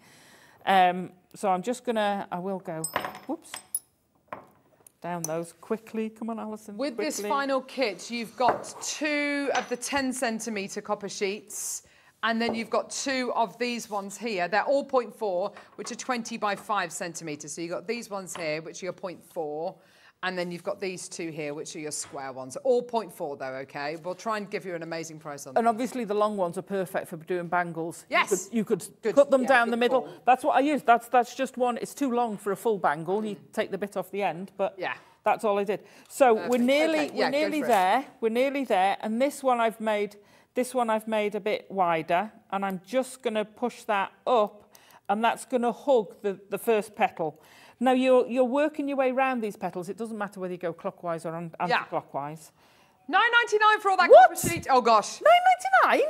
Um, so I'm just going to, I will go, whoops, down those quickly. Come on, Alison. With this final kit, you've got two of the 10 centimetre copper sheets, and then you've got two of these ones here. They're all 0.4, which are 20 by 5 centimetres. So you've got these ones here, which are your 0.4, and then you've got these two here, which are your square ones. All 0.4 though, okay? We'll try and give you an amazing price on And obviously the long ones are perfect for doing bangles. Yes. You could, you Good, could cut them yeah, down the middle. call. That's what I use. That's, that's just one. It's too long for a full bangle. You mm. take the bit off the end, but Yeah. that's all I did. So we're nearly, Okay, yeah, we're nearly for it. there. We're nearly there. And this one I've made, this one I've made a bit wider. And I'm just going to push that up. And that's going to hug the, the first petal. Now you're, you're working your way around these petals. It doesn't matter whether you go clockwise or anti-clockwise. 9.99 for all that What? sheet. Oh gosh. 9.99?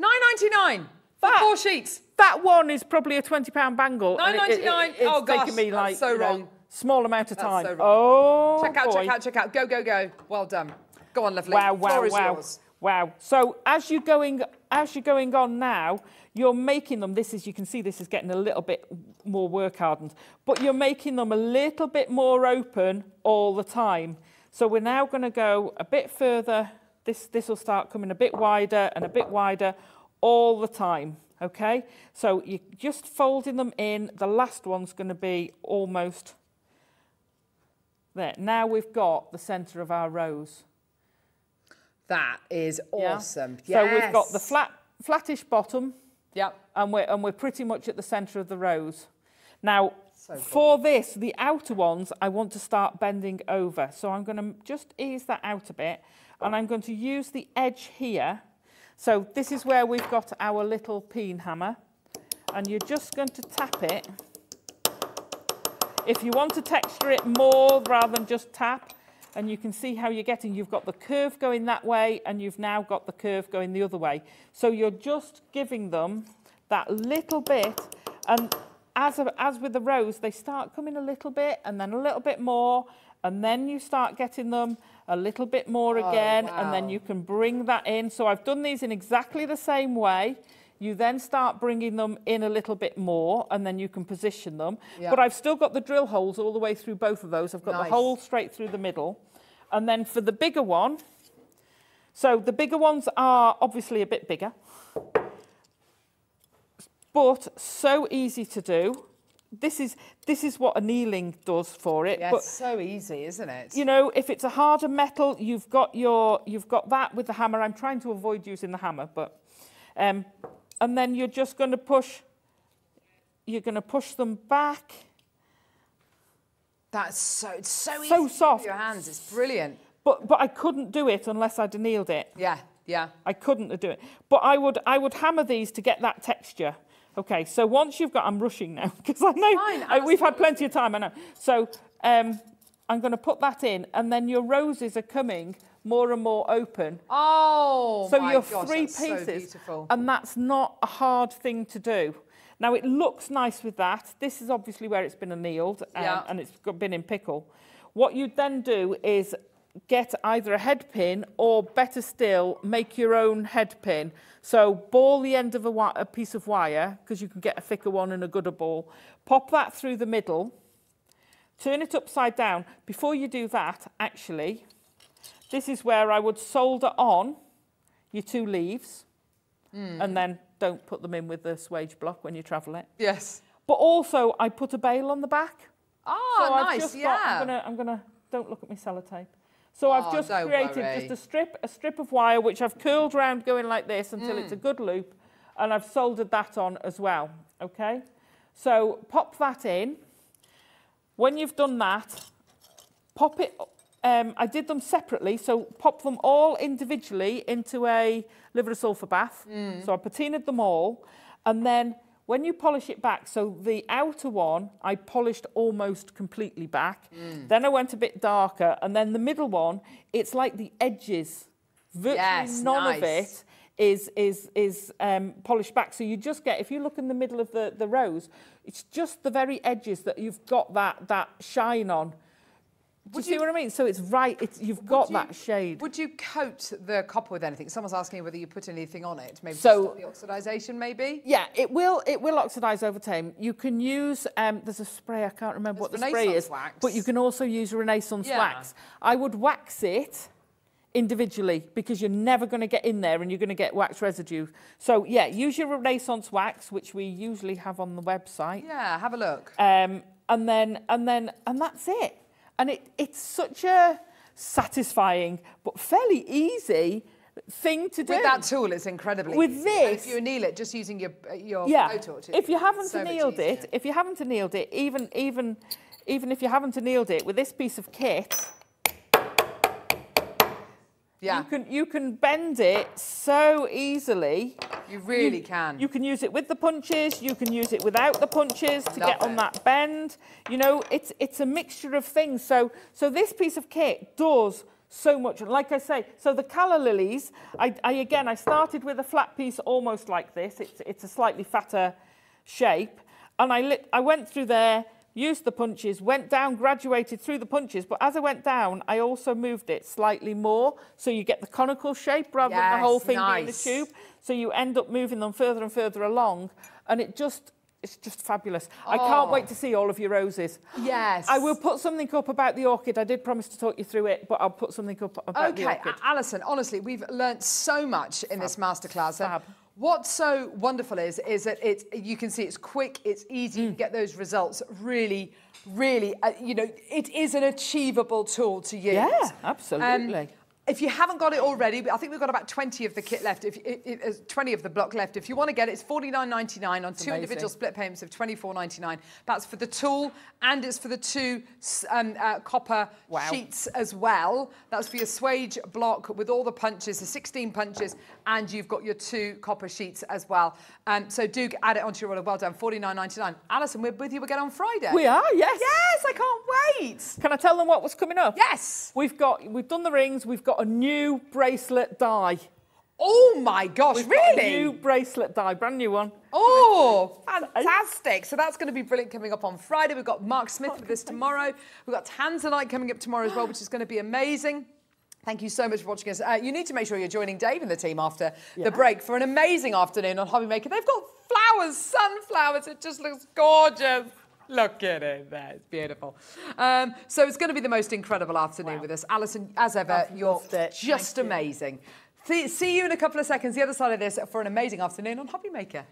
9.99 for That- four sheets. That one is probably a twenty pound bangle. and it- it- 9.99? it's Oh, gosh, me that's so you know, wrong. small amount of time. so wrong. Oh Check out, boy. check out, check out. Go, go, go. Well done. Go on, lovely. Wow, wow, wow, wow. So as you're going, as you're going on now, you're making them. This is you can see this is getting a little bit more work hardened, but you're making them a little bit more open all the time. So we're now going to go a bit further. This this will start coming a bit wider and a bit wider all the time. Okay, so you're just folding them in. The last one's going to be almost there. Now we've got the centre of our rose. That is Yeah. awesome. So we've got the flat, flattish bottom, Yep. and we're and we're pretty much at the centre of the rose. Now, So for this, the outer ones, I want to start bending over. So I'm going to just ease that out a bit, and I'm going to use the edge here. So this is where we've got our little peen hammer, and you're just going to tap it. If you want to texture it more rather than just tap, and you can see how you're getting, you've got the curve going that way and you've now got the curve going the other way. So you're just giving them that little bit and as, a, as with the rose, they start coming a little bit and then a little bit more and then you start getting them a little bit more Oh, again and then you can bring that in. So I've done these in exactly the same way. You then start bringing them in a little bit more and then you can position them. Yeah. But I've still got the drill holes all the way through both of those. I've got Nice. the hole straight through the middle. And then for the bigger one, so the bigger ones are obviously a bit bigger, but so easy to do. This is, this is what annealing does for it. Yeah, but it's so easy, isn't it? you know, if it's a harder metal, you've got your, you've got that with the hammer. I'm trying to avoid using the hammer, but, um, and then you're just going to push, you're going to push them back. That's so it's so easy. So soft. your hands. It's brilliant. But, but I couldn't do it unless I'd annealed it. Yeah, yeah. I couldn't do it. But I would, I would hammer these to get that texture. Okay, so once you've got, I'm rushing now (laughs) because I know Fine, I, we've had plenty of time. I know. So um, I'm going to put that in, and then your roses are coming more and more open. Oh, so my your gosh, three so pieces, beautiful. and that's not a hard thing to do. Now it looks nice with that. This is obviously where it's been annealed um, Yeah. and it's been in pickle. What you'd then do is get either a head pin or better still, make your own head pin. So ball the end of a, a piece of wire because you can get a thicker one and a gooder ball. Pop that through the middle. Turn it upside down. Before you do that, actually, this is where I would solder on your two leaves and then don't put them in with the swage block when you travel it. Yes. But also, I put a bail on the back. Oh, so I've nice. just yeah. got, I'm gonna, I'm gonna, don't look at my sellotape. So Oh, I've just created worry. just a strip, a strip of wire which I've curled round going like this until Mm. it's a good loop, and I've soldered that on as well. Okay, so pop that in. When you've done that, pop it. Um, I did them separately, so pop them all individually into a liver of sulfur bath. Mm. So I patinaed them all, and then when you polish it back, so the outer one I polished almost completely back. Mm. Then I went a bit darker, and then the middle one, it's like the edges, virtually Yes, none of it is is is um, polished back. So you just get, if you look in the middle of the the rose, it's just the very edges that you've got that that shine on. Do you see what I mean? So it's right. It's you've got you- that shade. Would you coat the copper with anything? Someone's asking whether you put anything on it. Maybe So- the oxidization, maybe? Yeah, it will. It will oxidize over time. You can use. Um, there's a spray. I can't remember what the There's spray is, wax. but you can also use Renaissance Yeah. wax. I would wax it individually because you're never going to get in there and you're going to get wax residue. So yeah, use your Renaissance wax, which we usually have on the website. Yeah, have a look. Um, and then and then and that's it. And it it's such a satisfying but fairly easy thing to do. With that tool, it's incredibly With easy. And if this- you anneal it, just using your your yeah. blowtorch, If you haven't so annealed it, if you haven't annealed it, even even even if you haven't annealed it with this piece of kit, yeah, you can you can bend it so easily. you really can. You can use it with the punches, you can use it without the punches to Love get on that bend. You know, it's it's a mixture of things. So so this piece of kit does so much. And Like I say, so the calla lilies, I, I again I started with a flat piece almost like this. It's it's a slightly fatter shape. And I lit, I went through there, used the punches, went down, graduated through the punches, but as I went down, I also moved it slightly more so you get the conical shape rather than the whole Yes, thing being a nice. tube. So you end up moving them further and further along, and it just it's just fabulous. I can't Oh. wait to see all of your roses. yes. I will put something up about the orchid. I did promise to talk you through it, but I'll put something up about the orchid. A- Alison, honestly, we've learnt so much in this masterclass. Fab. What's so wonderful is is that it's you can see it's quick, it's easy Mm. to get those results. Really, really, uh, you know, it is an achievable tool to use. Yeah, absolutely. Um, if you haven't got it already, I think we've got about 20 of the kit left. If, if, if 20 of the block left. If you want to get it, it's 49.99 on two amazing. individual split payments of 24.99. That's for the tool and it's for the two um, uh, copper Wow. sheets as well. That's for your swage block with all the punches, the 16 punches, and you've got your two copper sheets as well. Um, so do add it onto your order. Well done, 49.99. Alison, we're with you again on Friday. We are, yes. Yes, I can't wait. Can I tell them what was coming up? Yes. We've got we've done the rings. We've got a new bracelet die. Oh my gosh, We've really? a new bracelet die, brand new one. Oh, fantastic. So that's going to be brilliant coming up on Friday. We've got Mark Smith with this tomorrow. We've got Tanzanite coming up tomorrow as well, which is going to be amazing. Thank you so much for watching us. Uh, you need to make sure you're joining Dave and the team after the break for an amazing afternoon on Hobby Maker. They've got flowers, sunflowers. It just looks gorgeous. Look at it there. It's beautiful. Um, so it's going to be the most incredible afternoon with us. Alison, as ever, I've you're just Thank amazing. See, see you in a couple of seconds, the other side of this, for an amazing afternoon on Hobby Maker.